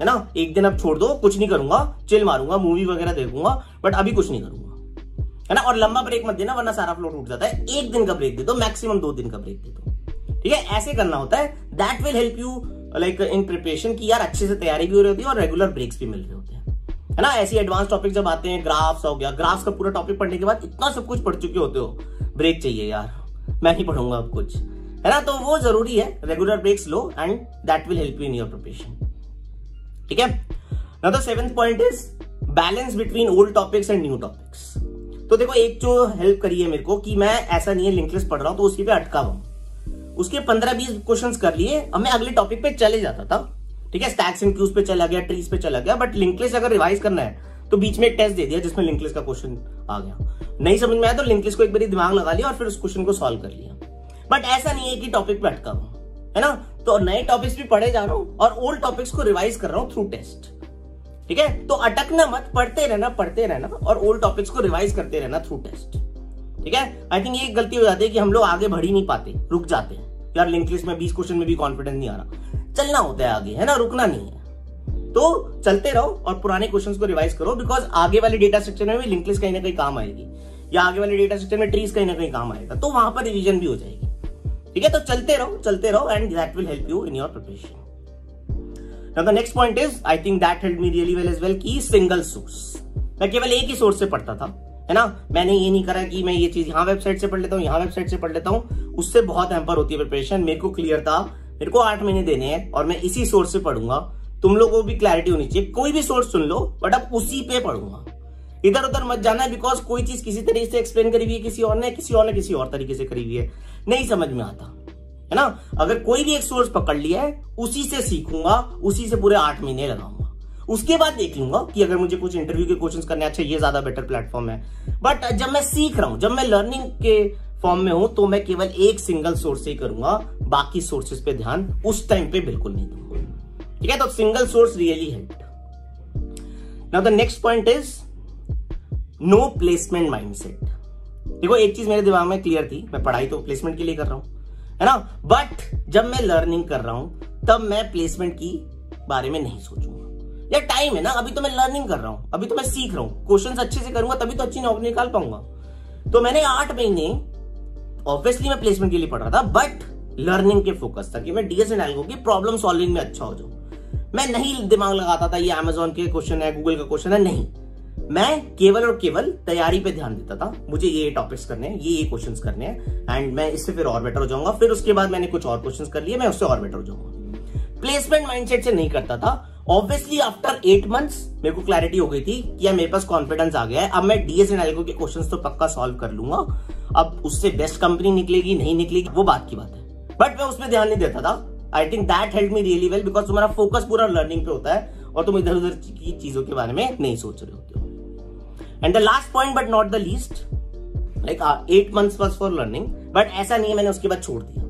[SPEAKER 1] है ना? एक दिन अब छोड़ दो, कुछ नहीं करूँगा चिल मारूँगा मूवी वगैरह देखूँगा बट अभी कुछ नहीं करूँगा। है ना? और लंबा ब्रेक मत देना, वरना सारा फ्लो टूट जाता है। एक दिन का ब्रेक दे दो मैक्सिमम दो दिन का ब्रेक दे दो। ठीक है? ऐसे करना होता है। That will help you like in preparation की यार अच्छे से तैयारी भी हो रही होती है और रेगुलर ब्रेक्स भी मिल रहे होते हैं। है ना? ऐसी एडवांस टॉपिक जब आते हैं ग्राफ्स हो गया। ग्राफ्स का पूरा टॉपिक पढ़ने के बाद इतना सब कुछ पढ़ चुके होते हो। ब्रेक चाहिए यार। मैं ही पढ़ूँगा अब कुछ। है ना? तो वो ज़रूरी है। Regular breaks low and that will help you in your preparation ठीक है? ना the seventh point is balance between old topics and new topics तो देखो, एक जो हेल्प करी है मेरे को कि मैं ऐसा नहीं है लिंक लिस्ट पढ़ रहा हूँ तो उसकी पे अटका हुआ उसके पंद्रह बीस क्वेश्चन कर लिए, अब मैं अगले टॉपिक पे चले जाता था ठीक है स्टैक्स एंड क्यूज पे चला गया ट्रीज पे चला गया बट लिंक अगर रिवाइज करना है तो बीच में एक टेस्ट दे दिया जिसमें लिंक लिस्ट का क्वेश्चन आ गया। नहीं समझ में आया तो लिंक लिस्ट को एक बार दिमाग लगा लिया और फिर उस क्वेश्चन को सॉल्व कर लिया। बट ऐसा नहीं है कि टॉपिक पे अटका हूँ, है ना? तो नए टॉपिक्स भी पढ़े जा रहा हूँ और ओल्ड टॉपिक्स को रिवाइज कर रहा हूँ थ्रू टेस्ट ठीक है? तो अटकना मत, पढ़ते रहना पढ़ते रहना और ओल्ड टॉपिक्स को रिवाइज करते रहना थ्रू टेस्ट ठीक है? आई थिंक ये गलती हो जाती है कि हम लोग आगे बढ़ ही नहीं पाते, रुक जाते हैं। यार लिंक लिस्ट में बीस क्वेश्चन में भी कॉन्फिडेंस नहीं आ रहा। चलना होता है आगे है ना? रुकना नहीं है। तो चलते रहो और पुराने क्वेश्चंस को रिवाइज करो बिकॉज़ आगे वाले डेटा स्ट्रक्चर में भी लिंक लिस्ट कहीं ना कहीं काम आएगी। या आगे वाले डेटा स्ट्रक्चर में ट्रीज कहीं ना कहीं काम आएगा। तो वहाँ पर रिविजन भी हो जाएगी। ठीक है? तो चलते रहो चलते रहो and that will help you in your preparation Now the next point is, I think that helped me really well as well कि सिंगल सोर्स मैं केवल एक ही सोर्स से पढ़ता था। है ना? मैंने ये नहीं करा कि मैं ये चीज़ यहाँ वेबसाइट से पढ़ लेता हूँ, यहाँ वेबसाइट से पढ़ लेता हूँ। उससे बहुत हैम्पर होती है प्रिपरेशन मेरे को क्लियर था। मेरे को आठ महीने देने हैं और मैं इसी सोर्स से पढ़ूँगा। तुम लोगों को भी क्लैरिटी होनी चाहिए। कोई भी सोर्स सुन लो बट अब उसी पे पढ़ूँगा। इधर उधर मत जाना बिकॉज़ कोई चीज़ किसी तरीके से एक्सप्लेन करी हुई है, किसी और ने, किसी और ने किसी और तरीके से करी हुई है। नहीं समझ में आता। है ना? अगर कोई भी एक सोर्स पकड़ लिया है, उसी से सीखूँगा, उसी से पूरे आठ महीने लगाऊँगा। उसके बाद देख लूँगा कि अगर मुझे कुछ इंटरव्यू के क्वेश्चन करने अच्छा ये ज़्यादा बेटर प्लेटफॉर्म है। बट जब मैं सीख रहा हूँ, जब मैं लर्निंग के फॉर्म में हूँ तो मैं केवल एक सिंगल सोर्स से ही करूँगा, बाकी सोर्सेज पे ध्यान उस टाइम पे बिल्कुल नहीं दूँगा। ठीक है तो single source really help now the next point is no placement mindset देखो, एक चीज़ मेरे दिमाग में क्लियर थी, मैं पढ़ाई तो प्लेसमेंट के लिए कर रहा हूँ, है ना? बट जब मैं लर्निंग कर रहा हूँ, तब मैं प्लेसमेंट की बारे में नहीं सोचूँगा। या टाइम है ना, अभी तो मैं लर्निंग कर रहा हूँ, अभी तो मैं सीख रहा हूँ। क्वेश्चन अच्छे से करूँगा, तभी तो अच्छी नौकरी निकाल पाऊँगा। तो मैंने आठ महीने ऑब्वियसली मैं प्लेसमेंट के लिए पढ़ रहा था बट लर्निंग के फोकस था कि मैं डीएस एंड एल्गो की प्रॉब्लम सॉल्विंग में अच्छा हो जाऊँ। मैं नहीं दिमाग लगाता था, ये अमेजोन के क्वेश्चन है गूगल का क्वेश्चन है, नहीं। मैं केवल और केवल तैयारी पे ध्यान देता था, मुझे ये टॉपिक्स करने हैं, ये ये क्वेश्चंस करने हैं एंड मैं इससे फिर और बेटर हो जाऊँगा। फिर उसके बाद मैंने कुछ और क्वेश्चंस कर लिए, मैं उससे और बेटर हो जाऊँगा। प्लेसमेंट माइंडसेट से नहीं करता था ऑब्वियसली आफ्टर एट मंथ्स मेरे को क्लैरिटी हो गई थी कि मेरे पास कॉन्फिडेंस आ गया है। अब मैं डीएस एंड के क्वेश्चंस तो पक्का सॉल्व कर लूँगा। अब उससे बेस्ट कंपनी निकलेगी, नहीं निकलेगी, वो बात की बात है। बट मैं उसमें ध्यान नहीं देता था। I think that help me really well because तुम्हारा फोकस पूरा लर्निंग पे होता है और तुम इधर उधर की चीज़ों के बारे में नहीं सोच रहे होते हो। And the last point but not the least like eight months was for learning but ऐसा नहीं है, मैंने उसके बाद छोड़ दिया।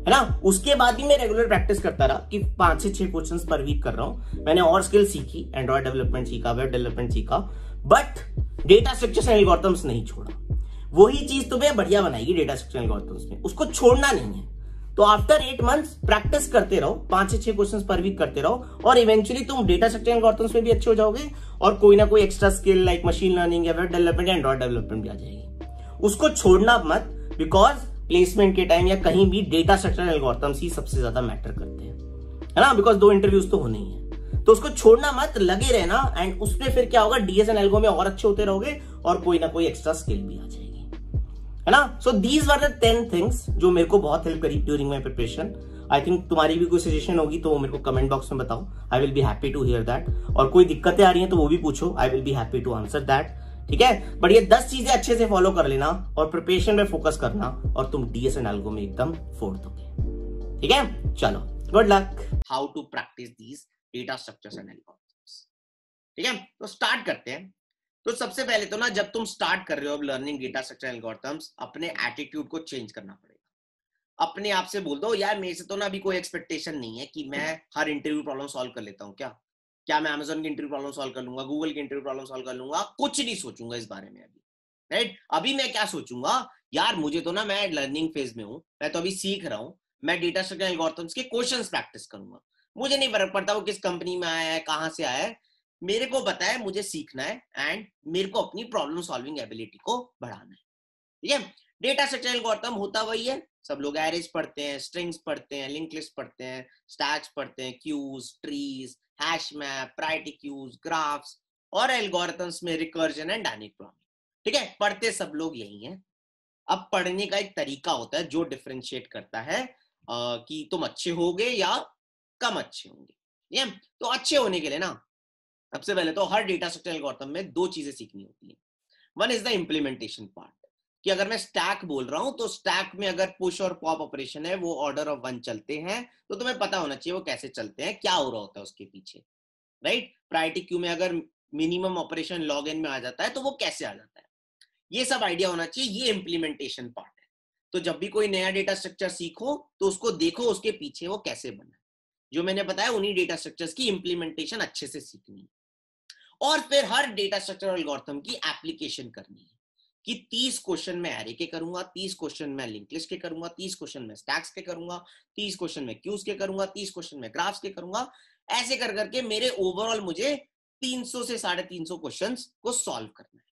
[SPEAKER 1] है ना? उसके बाद भी मैं रेगुलर प्रैक्टिस करता रहा कि पाँच से छह क्वेश्चन पर वीक कर रहा हूँ। मैंने और स्किल सीखी एंड्रॉइड डेवलपमेंट सीखा वेब डेवलपमेंट सीखा but data structures and algorithms नहीं छोड़ा। वही चीज़ तुम्हें बढ़िया बनाएगी डेटा स्ट्रक्चर एल्गोरिथम्स में। उसको छोड़ना नहीं है। तो आफ्टर एट मंथ्स प्रैक्टिस करते रहो, पाँच से छह क्वेश्चन पर वीक करते रहो, और इवेंचुअली तुम डेटा स्ट्रक्चर एल्गोरिथम्स में भी अच्छे हो जाओगे, और कोई ना कोई extra skill like machine learning या वेब डेवलपमेंट एंड्रॉइड डेवलपमेंट भी आ जाएगी। उसको छोड़ना मत बिकॉज़ प्लेसमेंट के टाइम या कहीं भी डेटा स्ट्रक्चर एल्गोरिथम्स ही सबसे ज़्यादा मैटर करते हैं। है ना? बिकॉज़ दो इंटरव्यूज़ तो होने ही है। तो उसको छोड़ना मत, लगे रहना एंड उसमें फिर क्या होगा? डीएस एंड एल्गो में और अच्छे होते रहोगे और कोई ना कोई एक्स्ट्रा स्किल भी आ जाएगी। है ना? So these are the ten things जो मेरे को बहुत हेल्प करी during my preparation I think तुम्हारी भी कोई सजेशन होगी तो मेरे को कमेंट बॉक्स में बताओ। I will be happy to hear that और कोई दिक्कतें आ रही हैं तो वो भी पूछो। I will be happy to answer that ठीक है? बट ये दस चीज़ें अच्छे से फॉलो कर लेना और प्रिपरेशन में फोकस करना और तुम डीएस एंड एल्गो में एकदम फोड़ दोगे। ठीक है? चलो good luck how to practice these data structures and algorithms ठीक है? तो स्टार्ट करते हैं। तो सबसे पहले तो ना, जब तुम स्टार्ट कर रहे हो लर्निंग डेटा स्ट्रक्चर एल्गोरिथम्स अपने एटीट्यूड को चेंज करना पड़ेगा। अपने आप से बोल दो, यार, मेरे से तो ना अभी कोई एक्सपेक्टेशन नहीं है कि मैं हर इंटरव्यू प्रॉब्लम सॉल्व कर लेता हूँ, क्या? क्या मैं अमेजोन की इंटरव्यू प्रॉब्लम सॉल्व कर लूँगा गूगल की इंटरव्यू प्रॉब्लम सॉल्व कर लूँगा, कुछ नहीं सोचूँगा इस बारे में अभी राइट अभी मैं क्या सोचूँगा, यार मुझे तो ना मैं लर्निंग फ़ेज़ में हूँ, मैं तो अभी सीख रहा हूँ, मैं डेटा स्ट्रक्चर के क्वेश्चंस प्रैक्टिस करूँगा। मुझे नहीं फ़र्क पड़ता वो किस कंपनी में आया है, कहाँ से आया है, मेरे को बताए मुझे सीखना है एंड मेरे को अपनी प्रॉब्लम सॉल्विंग एबिलिटी को बढ़ाना है, ठीक है? डेटा स्ट्रक्चर एल्गोरिथम होता वही है सब लोग एरेज पढ़ते हैं स्ट्रिंग्स पढ़ते हैं लिंक लिस्ट पढ़ते हैं स्टैक्स पढ़ते हैं queues trees hash map priority queues graphs और एल्गोरिथम्स में रिकर्जन एंड प्रोग्रामिंग ठीक है? पढ़ते सब लोग यही हैं। अब पढ़ने का एक तरीका होता है जो डिफ्रेंशिएट करता है आ, कि तुम अच्छे होगे या कम अच्छे होंगे। ये तो अच्छे होने के लिए ना सबसे पहले तो हर डेटा स्ट्रक्चर एल्गोरिथम में दो चीज़ें सीखनी होती है। One is the implementation part कि अगर मैं स्टैक बोल रहा हूँ तो स्टैक में अगर पुश और पॉप ऑपरेशन है, वो ऑर्डर ऑफ़ वन चलते हैं तो तुम्हें पता होना चाहिए वो कैसे चलते हैं, क्या हो रहा होता है उसके पीछे राइट प्रायोरिटी क्यू में अगर मिनिमम ऑपरेशन लॉग इन में आ जाता है तो वो कैसे आ जाता है? ये सब आइडिया होना चाहिए, ये इम्प्लीमेंटेशन पार्ट है। तो जब भी कोई नया डेटा स्ट्रक्चर सीखो तो उसको देखो, उसके पीछे वो कैसे बना जो मैंने बताया, उन्हीं डेटा स्ट्रक्चर्स की इम्प्लीमेंटेशन अच्छे से सीखनी है। और फिर हर डेटा स्ट्रक्चर एल्गोरिथम की एप्लीकेशन करनी है। कि 30 क्वेश्चन में एरे के करूँगा 30 क्वेश्चन में लिंक लिस्ट के करूँगा 30 क्वेश्चन में स्टैक्स के करूँगा 30 क्वेश्चन में क्यूज के करूँगा 30 क्वेश्चन में ग्राफ्स के करूँगा, ऐसे कर करके मेरे ओवरऑल मुझे 300 से साढ़े तीन क्वेश्चन को सॉल्व करना है।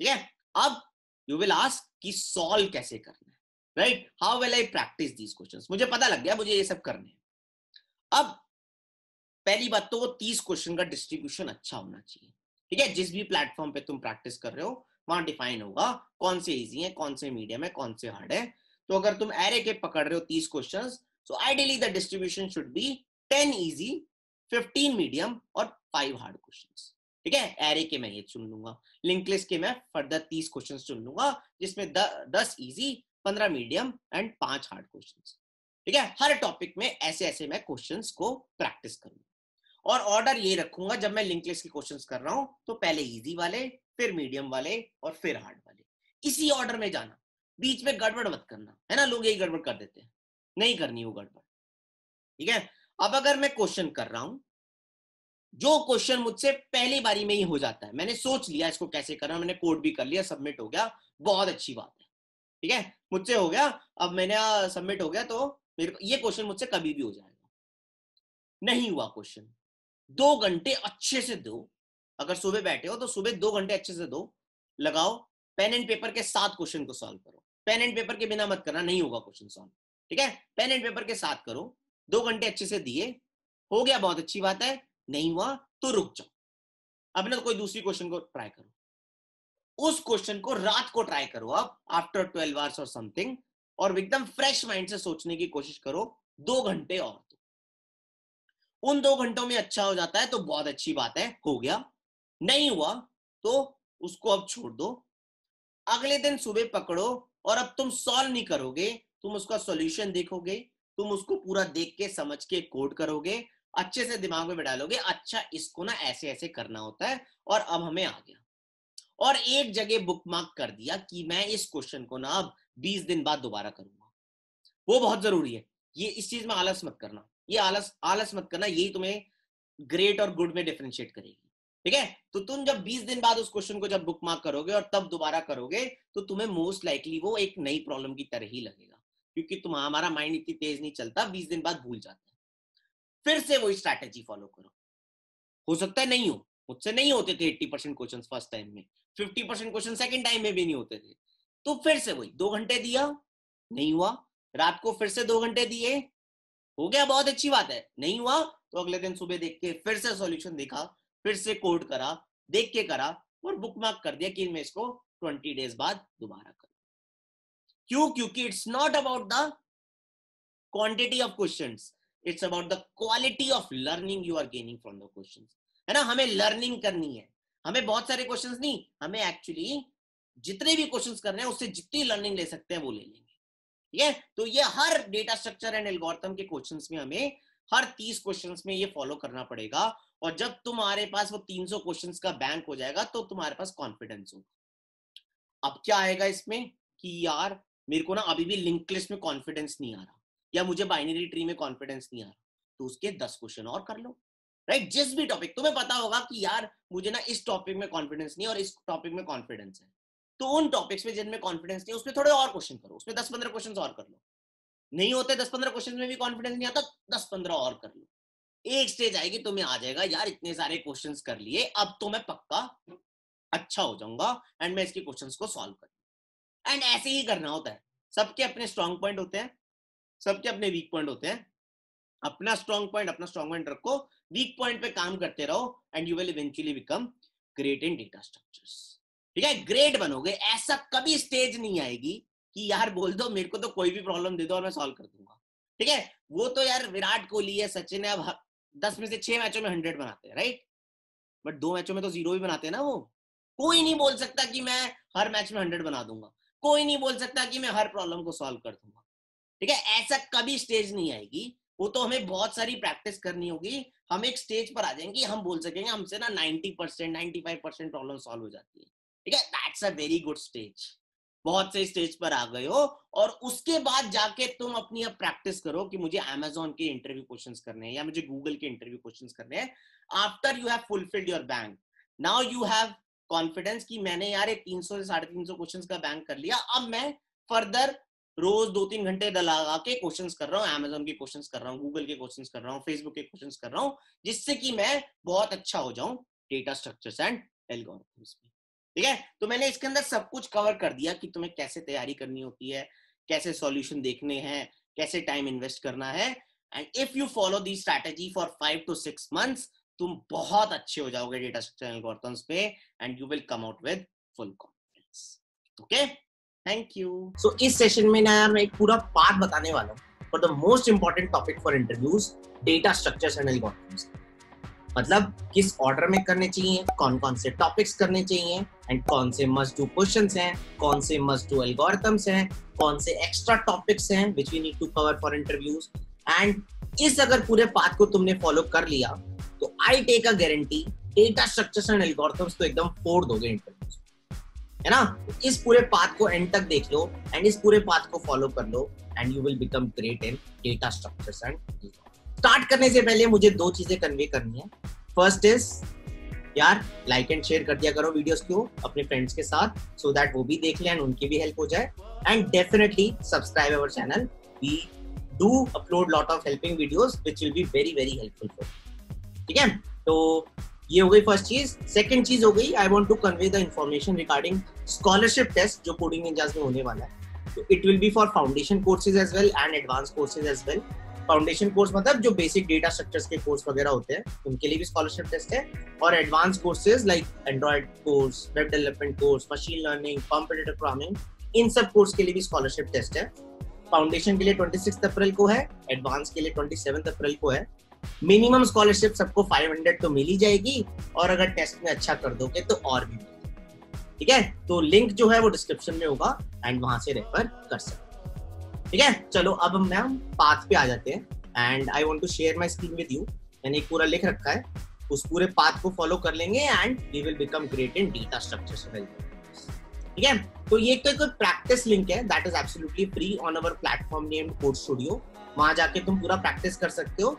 [SPEAKER 1] ठीक है? अब यू विल आस्क कि सॉल्व कैसे करना है? Right how will I practice these question मुझे पता लग गया, मुझे ये सब करने हैं। अब पहली बात तो वो तीस क्वेश्चन का डिस्ट्रीब्यूशन अच्छा होना चाहिए। ठीक है? जिस भी प्लेटफॉर्म पे तुम प्रैक्टिस कर रहे हो वहाँ डिफाइन होगा, कौन से इजी है, कौन से मीडियम है, कौन से हार्ड है। तो अगर तुम एरे के पकड़ रहे हो तीस question so ideally the distribution should be ten easy fifteen medium और फाइव हार्ड क्वेश्चन ठीक है? एरे के मैं ये चुन लूँगा। लिंक के मैं फर्दर तीस क्वेश्चन चुन लूँगा, जिसमें दस इजी पंद्रह मीडियम एंड पाँच हार्ड क्वेश्चन ठीक है? हर टॉपिक में ऐसे ऐसे मैं क्वेश्चंस को प्रैक्टिस करूँगा। और ऑर्डर ये रखूँगा, जब मैं लिंक लिस्ट के क्वेश्चंस कर रहा हूँ तो पहले इजी वाले, फिर मीडियम वाले और फिर हार्ड वाले। इसी ऑर्डर में जाना। बीच में गड़बड़ मत करना, है ना? लोग यही गड़बड़ कर देते हैं। नहीं करनी वो गड़बड़। ठीक है? अब अगर मैं क्वेश्चन कर रहा हूँ, जो क्वेश्चन मुझसे पहली बारी में ही हो जाता है, मैंने सोच लिया इसको कैसे करना, मैंने कोड भी कर लिया सबमिट हो गया, बहुत अच्छी बात है। ठीक है? मुझसे हो गया, अब मैंने सबमिट हो गया तो मेरे ये क्वेश्चन मुझसे कभी भी हो जाएगा। नहीं हुआ क्वेश्चन दो घंटे अच्छे से दो अगर सुबह बैठे हो तो सुबह दो घंटे अच्छे से दो लगाओ पेन एंड पेपर के साथ क्वेश्चन को सॉल्व करो। पेन एंड पेपर के बिना मत करना, नहीं होगा क्वेश्चन सॉल्व ठीक है? पेन एंड पेपर के साथ करो। दो घंटे अच्छे से दिए। हो गया, बहुत अच्छी बात है। नहीं हुआ तो रुक जाओ। अब ना तो कोई दूसरी क्वेश्चन को ट्राई करो। उस क्वेश्चन को रात को ट्राई करो अब आफ्टर ट्वेल्व आवर्स और समथिंग और एकदम फ्रेश माइंड से सोचने की कोशिश करो, दो घंटे और। उन दो घंटों में अच्छा हो जाता है तो बहुत अच्छी बात है, हो गया। नहीं हुआ तो उसको अब छोड़ दो। अगले दिन सुबह पकड़ो और अब तुम सॉल्व नहीं करोगे, तुम उसका सॉल्यूशन देखोगे, तुम उसको पूरा देख के, समझ के, कोड करोगे, अच्छे से दिमाग में बैठा लोगे अच्छा इसको ना ऐसे ऐसे करना होता है और अब हमें आ गया। और एक जगह बुक मार्क कर दिया कि मैं इस क्वेश्चन को ना अब बीस दिन बाद दोबारा करूँगा। वो बहुत ज़रूरी है। ये इस चीज़ में आलस मत करना। ये आलस आलस मत करना, यही तुम्हें ग्रेट और गुड में डिफ्रेंशिएट करेगी। ठीक है? तो तुम जब 20 दिन बाद उस क्वेश्चन को जब बुक मार्क करोगे और तब दोबारा करोगे तो तुम्हें मोस्ट लाइकली वो एक नई प्रॉब्लम की तरह ही लगेगा। क्योंकि तुम, हमारा माइंड इतनी तेज नहीं चलता 20 दिन बाद भूल जाता है। फिर से वही स्ट्रैटेजी फॉलो करो। हो सकता है नहीं हो। मुझसे नहीं होते थे 80 परसेंट क्वेश्चन फ़र्स्ट टाइम में। 50 परसेंट क्वेश्चन सेकंड टाइम में भी नहीं होते थे। तो फिर से वही, दो घंटे दिया, नहीं हुआ। रात को फिर से दो घंटे दिए हो गया, बहुत अच्छी बात है। नहीं हुआ तो अगले दिन सुबह देख के फिर से सॉल्यूशन देखा, फिर से कोड करा, देख के करा और बुक मार्क कर दिया कि मैं इसको ट्वेंटी डेज़ बाद दोबारा करूँ। क्यों? क्योंकि it's not about the quantity of questions it's about the quality of learning you are gaining from the questions है ना? हमें लर्निंग करनी है। हमें बहुत सारे क्वेश्चंस नहीं, हमें एक्चुअली जितने भी क्वेश्चंस कर रहे हैं, उससे जितनी लर्निंग ले सकते हैं, वो ले लेंगे ठीक है? तो ये हर डेटा स्ट्रक्चर एंड एल्गोरिथम के क्वेश्चंस में हमें हर तीस क्वेश्चंस में ये फॉलो करना पड़ेगा। और जब तुम्हारे पास वो 300 क्वेश्चंस का बैंक हो जाएगा तो तुम्हारे पास कॉन्फिडेंस होगा। अब क्या आएगा इसमें? कि यार, मेरे को ना अभी भी लिंक लिस्ट में कॉन्फिडेंस नहीं आ रहा। या मुझे बाइनरी ट्री में कॉन्फिडेंस नहीं आ रहा। तो उसके दस क्वेश्चन और कर लो। राइट जिस भी टॉपिक तुम्हें पता होगा कि यार, मुझे ना इस टॉपिक में कॉन्फिडेंस नहीं और इस टॉपिक में कॉन्फिडेंस है। तो उन टॉपिक्स में जिनमें कॉन्फिडेंस नहीं, उसमें थोड़े और क्वेश्चन करो, उसमें दस पंद्रह क्वेश्चन और कर लो। नहीं होते दस पंद्रह क्वेश्चन में भी कॉन्फिडेंस नहीं आता दस पंद्रह और कर लो। एक स्टेज आएगी तो मैं आ जाएगा, यार, इतने सारे क्वेश्चन कर लिए, अब तो मैं पक्का अच्छा हो जाऊँगा एंड मैं इसके क्वेश्चंस को सॉल्व कर एंड ऐसे ही करना होता है। सबके अपने स्ट्रॉन्ग पॉइंट होते हैं, सबके अपने वीक पॉइंट होते हैं। अपना स्ट्रॉन्ग पॉइंट अपना स्ट्रॉन्ग पॉइंट रखो वीक पॉइंट पे काम करते रहो and you will eventually become great in data structures ठीक है? ग्रेट बनोगे। ऐसा कभी स्टेज नहीं आएगी कि यार बोल दो, मेरे को तो कोई भी प्रॉब्लम दे दो और मैं सॉल्व कर दूँगा। ठीक है? वो तो यार विराट कोहली है, सचिन है, अब दस में से छह मैचों में हंड्रेड बनाते हैं राइट बट दो मैचों में तो ज़ीरो भी बनाते हैं ना वो। कोई नहीं बोल सकता कि मैं हर मैच में हंड्रेड बना दूँगा। कोई नहीं बोल सकता कि मैं हर प्रॉब्लम को सॉल्व कर दूँगा। ठीक है? ऐसा कभी स्टेज नहीं आएगी। वो तो हमें बहुत सारी प्रैक्टिस करनी होगी। हम एक स्टेज पर आ जाएँगे, हम बोल सकेंगे हमसे ना 90 percent ninety five percent problem solve हो जाती है। ठीक है that's a very good stage बहुत से स्टेज पर आ गए हो और उसके बाद जाके तुम अपनी अब प्रैक्टिस करो कि मुझे अमेजोन के इंटरव्यू क्वेश्चंस करने हैं या मुझे गूगल के इंटरव्यू क्वेश्चंस करने हैं। After you have fulfilled your bank now you have confidence कि मैंने यार तीन से साढ़े तीन सौ क्वेश्चन का बैंक कर लिया। अब मैं फर्दर रोज दो तीन घंटे लगा के क्वेश्चन कर रहा हूँ अमेजोन के क्वेश्चन कर रहा हूँ गूगल के क्वेश्चन कर रहा हूँ फेसबुक के क्वेश्चन कर रहा हूँ, जिससे कि मैं बहुत अच्छा हो जाऊँ डेटा स्ट्रक्चर्स एंड एल्गोरिथम्स में। ठीक है? तो मैंने इसके अंदर सब कुछ कवर कर दिया कि तुम्हें कैसे तैयारी करनी होती है, कैसे सॉल्यूशन देखने हैं, कैसे टाइम इन्वेस्ट करना है। And if you follow the strategy for five to six months तुम बहुत अच्छे हो जाओगे डेटा स्ट्रक्चर पे and you will come out with full confidence okay thank you so इस सेशन में ना मैं एक पूरा पार्ट बताने वाला हूँ for the most important topic for interviews data structures and algorithms मतलब किस ऑर्डर में करने चाहिए कौन कौन से टॉपिक्स करने चाहिए एंड कौन से मस्ट डू क्वेश्चन हैं, कौन से मस्ट डू एल्गोरिथम्स हैं, कौन से एक्स्ट्रा टॉपिक्स हैं which we need to cover for interviews and इस अगर पूरे पाथ को तुमने फॉलो कर लिया तो I take a guarantee data structures and algorithms तो एकदम फोड़ दोगे इंटरव्यूज़ है ना? इस पूरे पाथ को एंड तक देख लो एंड इस पूरे पाथ को फॉलो कर लो and you will become great in data structures and start करने से पहले मुझे दो चीज़ें कन्वे करनी है। फ़र्स्ट इज़ यार लाइक एंड शेयर कर दिया करो वीडियोस को अपने फ्रेंड्स के साथ सो so दैट वो भी देख लें उनकी भी हेल्प हो जाए। And definitely subscribe our channel we do upload lot of helping videos which will be very very helpful for ठीक है? तो ये हो गई फ़र्स्ट चीज़। सेकंड चीज़ हो गई I want to convey the information regarding scholarship test जो कोडिंग निंजास में होने वाला है। It will be for foundation courses as well and advance courses as well foundation course मतलब जो बेसिक डेटा स्ट्रक्चर्स के कोर्स वगैरह होते हैं, उनके लिए भी स्कॉलरशिप टेस्ट है। और advance courses like android course web development course machine learning competitive programming इन सब कोर्स के लिए भी स्कॉलरशिप टेस्ट है। फाउंडेशन के लिए ट्वेंटी सिक्स अप्रैल को है एडवांस के लिए ट्वेंटी सेवन अप्रैल को है। मिनिमम स्कॉलरशिप सबको 500 तो मिल ही जाएगी, और अगर टेस्ट में अच्छा कर दोगे तो और भी ठीक है? तो लिंक जो है वो डिस्क्रिप्शन में होगा एंड वहाँ से रेफर कर सकते ठीक है? चलो, अब हम मैम पाथ पे आ जाते हैं and I want to share my screen with you मैंने एक पूरा लिख रखा है। उस पूरे पाथ को फॉलो कर लेंगे and we will become great in data structure ठीक है? तो ये तो एक प्रैक्टिस लिंक है। That is absolutely free on our platform named code studio वहाँ जाके तुम पूरा प्रैक्टिस कर सकते हो।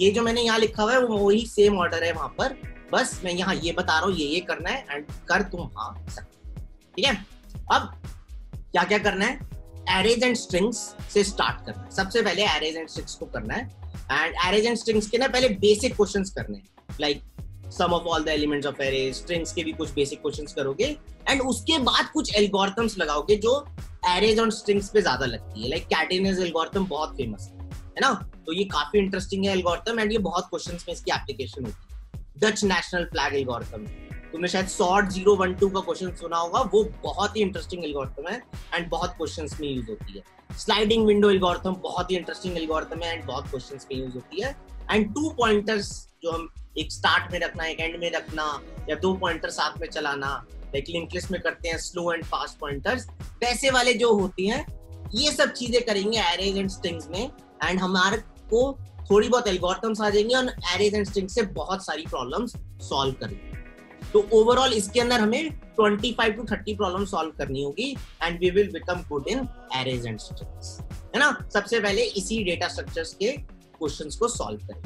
[SPEAKER 1] ये जो मैंने यहाँ लिखा हुआ है, वो वही सेम ऑर्डर है वहाँ पर। बस मैं यहाँ ये बता रहा हूँ ये ये करना है एंड कर तुम वहाँ सकते ठीक है? अब क्या क्या करना है? एरेज एंड स्ट्रिंग्स से स्टार्ट करना है। सबसे पहले एरेज एंड स्ट्रिंग्स को करना है। एंड एरेज एंड स्ट्रिंग्स के ना पहले बेसिक क्वेश्चंस करने हैं। Like sum of all the elements of array strings के भी कुछ बेसिक क्वेश्चंस करोगे। एंड उसके बाद कुछ एल्गोरिथम्स लगाओगे जो एरेज और स्ट्रिंग्स पे ज़्यादा लगती है। लाइक कैटेनेज एल्गोरिथम बहुत फ़ेमस है। है ना? तो ये काफ़ी इंटरेस्टिंग है एल्गोरिथम एंड ये बहुत क्वेश्चंस में इसकी एप्लीकेशन होती है। डच नेशनल फ्लैग एल्गोरिथम तुमने शायद सॉर्ट ज़ीरो वन टू का क्वेश्चन सुना होगा। वो बहुत ही इंटरेस्टिंग एल्गोरिथम है एंड बहुत क्वेश्चन में यूज़ होती है। स्लाइडिंग विंडो एल्गोरिथम बहुत ही इंटरेस्टिंग एल्गोरिथम है एंड बहुत क्वेश्चन में यूज़ होती है। एंड टू पॉइंटर्स जो हम एक स्टार्ट में रखना, एक एंड में रखना या दो पॉइंटर साथ में चलाना लाइक लिंक लिस्ट में करते हैं स्लो एंड फास्ट पॉइंटर्स वैसे वाले जो होती हैं, ये सब चीज़ें करेंगे एरेज एंड स्ट्रिंग्स में एंड हमारे को थोड़ी बहुत एल्गोरिथम्स आ जाएँगे और एरेज एंड स्ट्रिंग्स से बहुत सारी प्रॉब्लम्स सॉल्व करेंगे। तो ओवरऑल इसके अंदर हमें 25 टू 30 प्रॉब्लम सॉल्व करनी होगी and we will become good in arrays and structures है ना? सबसे पहले इसी डेटा स्ट्रक्चर्स के क्वेश्चंस को सॉल्व करें।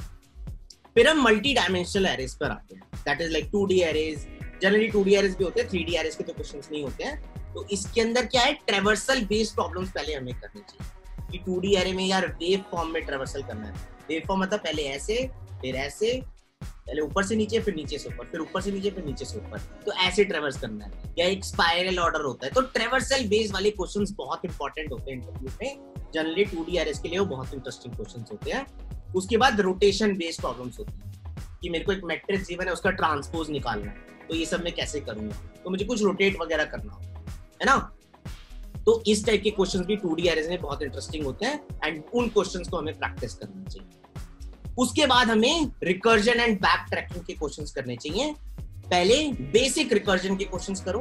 [SPEAKER 1] फिर हम मल्टी डायमेंशनल एरेज पर आते हैं। That is like 2D arrays generally 2D arrays भी होते हैं 3D एरेज के तो क्वेश्चंस नहीं होते हैं। तो इसके अंदर क्या है? ट्रेवर्सल बेस्ड प्रॉब्लम्स पहले हमें करनी चाहिए। कि 2D एरे में यार वेव फॉर्म में ट्रेवर्सल करना है। वेव फॉर्म मतलब पहले ऐसे, फिर ऐसे पहले ऊपर से नीचे, फिर नीचे से ऊपर, फिर ऊपर से नीचे, फिर नीचे से ऊपर। तो ऐसे ट्रेवर्स करना है। या एक स्पाइरल ऑर्डर होता है। तो ट्रेवर्सल बेस वाले क्वेश्चंस बहुत इंपॉर्टेंट होते हैं इंटरव्यू में। Generally two D R S के लिए वो बहुत इंटरेस्टिंग क्वेश्चन होते हैं। उसके बाद रोटेशन बेस्ड प्रॉब्लम्स होती है। कि मेरे को एक मैट्रिक्स जीवन है, उसका ट्रांसपोज निकालना है। तो ये सब मैं कैसे करूँगा? तो मुझे कुछ रोटेट वगैरह करना हो है ना? तो इस टाइप के क्वेश्चन भी टू डी आर एस में बहुत इंटरेस्टिंग होते हैं। एंड उन क्वेश्चन को हमें प्रैक्टिस करना चाहिए। उसके बाद हमें रिकर्जन एंड बैक ट्रैकिंग के क्वेश्चंस करने चाहिए। पहले बेसिक रिकर्जन के क्वेश्चंस करो,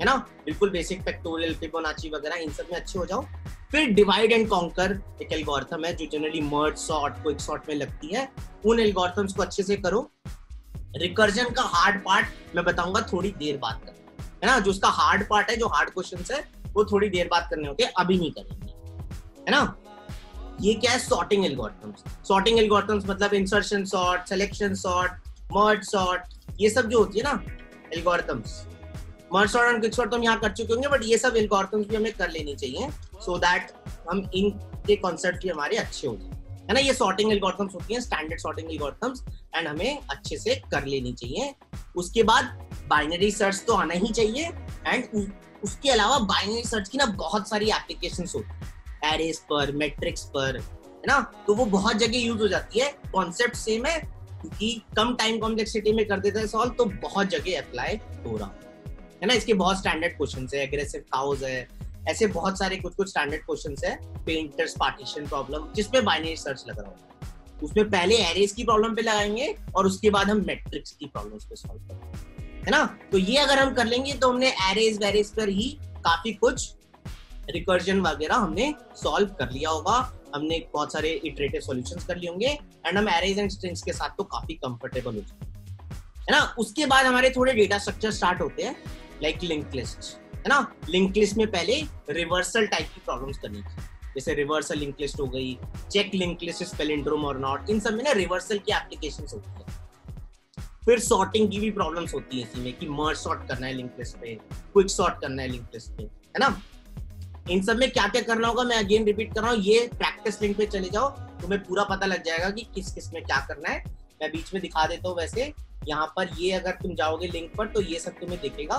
[SPEAKER 1] है ना? बिल्कुल बेसिक फैक्टोरियल फिबोनाची वगैरह, इन सब में अच्छे हो जाओ। फिर डिवाइड एंड कॉन्कर एक एल्गोरिथम है, जो generally merge sort quick sort में लगती है। उन एल्गोरिथम्स को अच्छे से करो। रिकर्जन का हार्ड पार्ट मैं बताऊँगा, थोड़ी देर बाद कर है ना? जो उसका हार्ड पार्ट है, जो हार्ड क्वेश्चन है, वो थोड़ी देर बाद करने होते अभी नहीं करेंगे। है ना? ये क्या है? सॉर्टिंग एल्गोरिथम्स सॉर्टिंग एल्गोरिथम्स मतलब insertion sort selection sort merge sort ये सब जो होती है ना algorithms merge sort and quick sort तो हम यहाँ कर चुके होंगे बट ये सब एल्गोरिथम्स भी हमें कर लेनी चाहिए सो so दैट हम इनके कॉन्सेप्ट भी हमारे अच्छे हो। जाए है ना? ये सॉर्टिंग एल्गोरिथम्स होती हैं स्टैंडर्ड सॉर्टिंग एल्गोरिथम्स एंड हमें अच्छे से कर लेनी चाहिए। उसके बाद बाइनरी सर्च तो आना ही चाहिए एंड उसके अलावा बाइनरी सर्च की ना बहुत सारी एप्लीकेशन होती है। एरेस पर मैट्रिक्स पर, है ना? तो वो बहुत जगह यूज़ हो जाती है। कॉन्सेप्ट सेम है, क्योंकि कम टाइम कॉम्प्लेक्सिटी में कर देते हैं सॉल्व तो बहुत जगह अप्लाई हो रहा है। ना? इसके बहुत स्टैंडर्ड क्वेश्चन है एग्रेसिव काउज है, ऐसे बहुत सारे कुछ कुछ स्टैंडर्ड क्वेश्चन है पेंटर्स पार्टीशन प्रॉब्लम जिसमें बाइनरी सर्च लग रहा होता है। उसमें पहले एरेस की प्रॉब्लम पे लगाएँगे, और उसके बाद हम मैट्रिक्स की प्रॉब्लम्स पे सॉल्व करेंगे। है ना? तो ये अगर हम कर लेंगे तो हमने एरेस वेरेस पर ही काफ़ी कुछ रिकर्जन वगैरह हमने सॉल्व कर लिया होगा। हमने बहुत सारे इटरेटिव सॉल्यूशंस कर लिए होंगे। एंड हम एरेज एंड स्ट्रिंग्स के साथ तो काफ़ी कंफर्टेबल हो जाएँगे। है ना? उसके बाद हमारे थोड़े डेटा स्ट्रक्चर स्टार्ट होते हैं लाइक लिंक लिस्ट है ना? लिंक लिस्ट में पहले रिवर्सल टाइप की प्रॉब्लम्स करनी थी। जैसे रिवर्सल लिंक लिस्ट हो गई चेक लिंक लिस्ट स्पेलिंड्रोम और नॉट इन सब में ना रिवर्सल की एप्लीकेशन होती है। फिर सॉर्टिंग की भी प्रॉब्लम्स होती है इसमें कि मर्ज सॉर्ट करना है लिंक लिस्ट पे क्विक सॉर्ट करना है लिंक लिस्ट पे। है ना? इन सब में क्या क्या करना होगा, मैं अगेन रिपीट कर रहा हूँ, ये प्रैक्टिस लिंक पे चले जाओ, तुम्हें पूरा पता लग जाएगा कि किस किसमें क्या करना है। मैं बीच में दिखा देता हूँ वैसे, यहाँ पर ये अगर तुम जाओगे लिंक पर तो ये सब तुम्हें दिखेगा।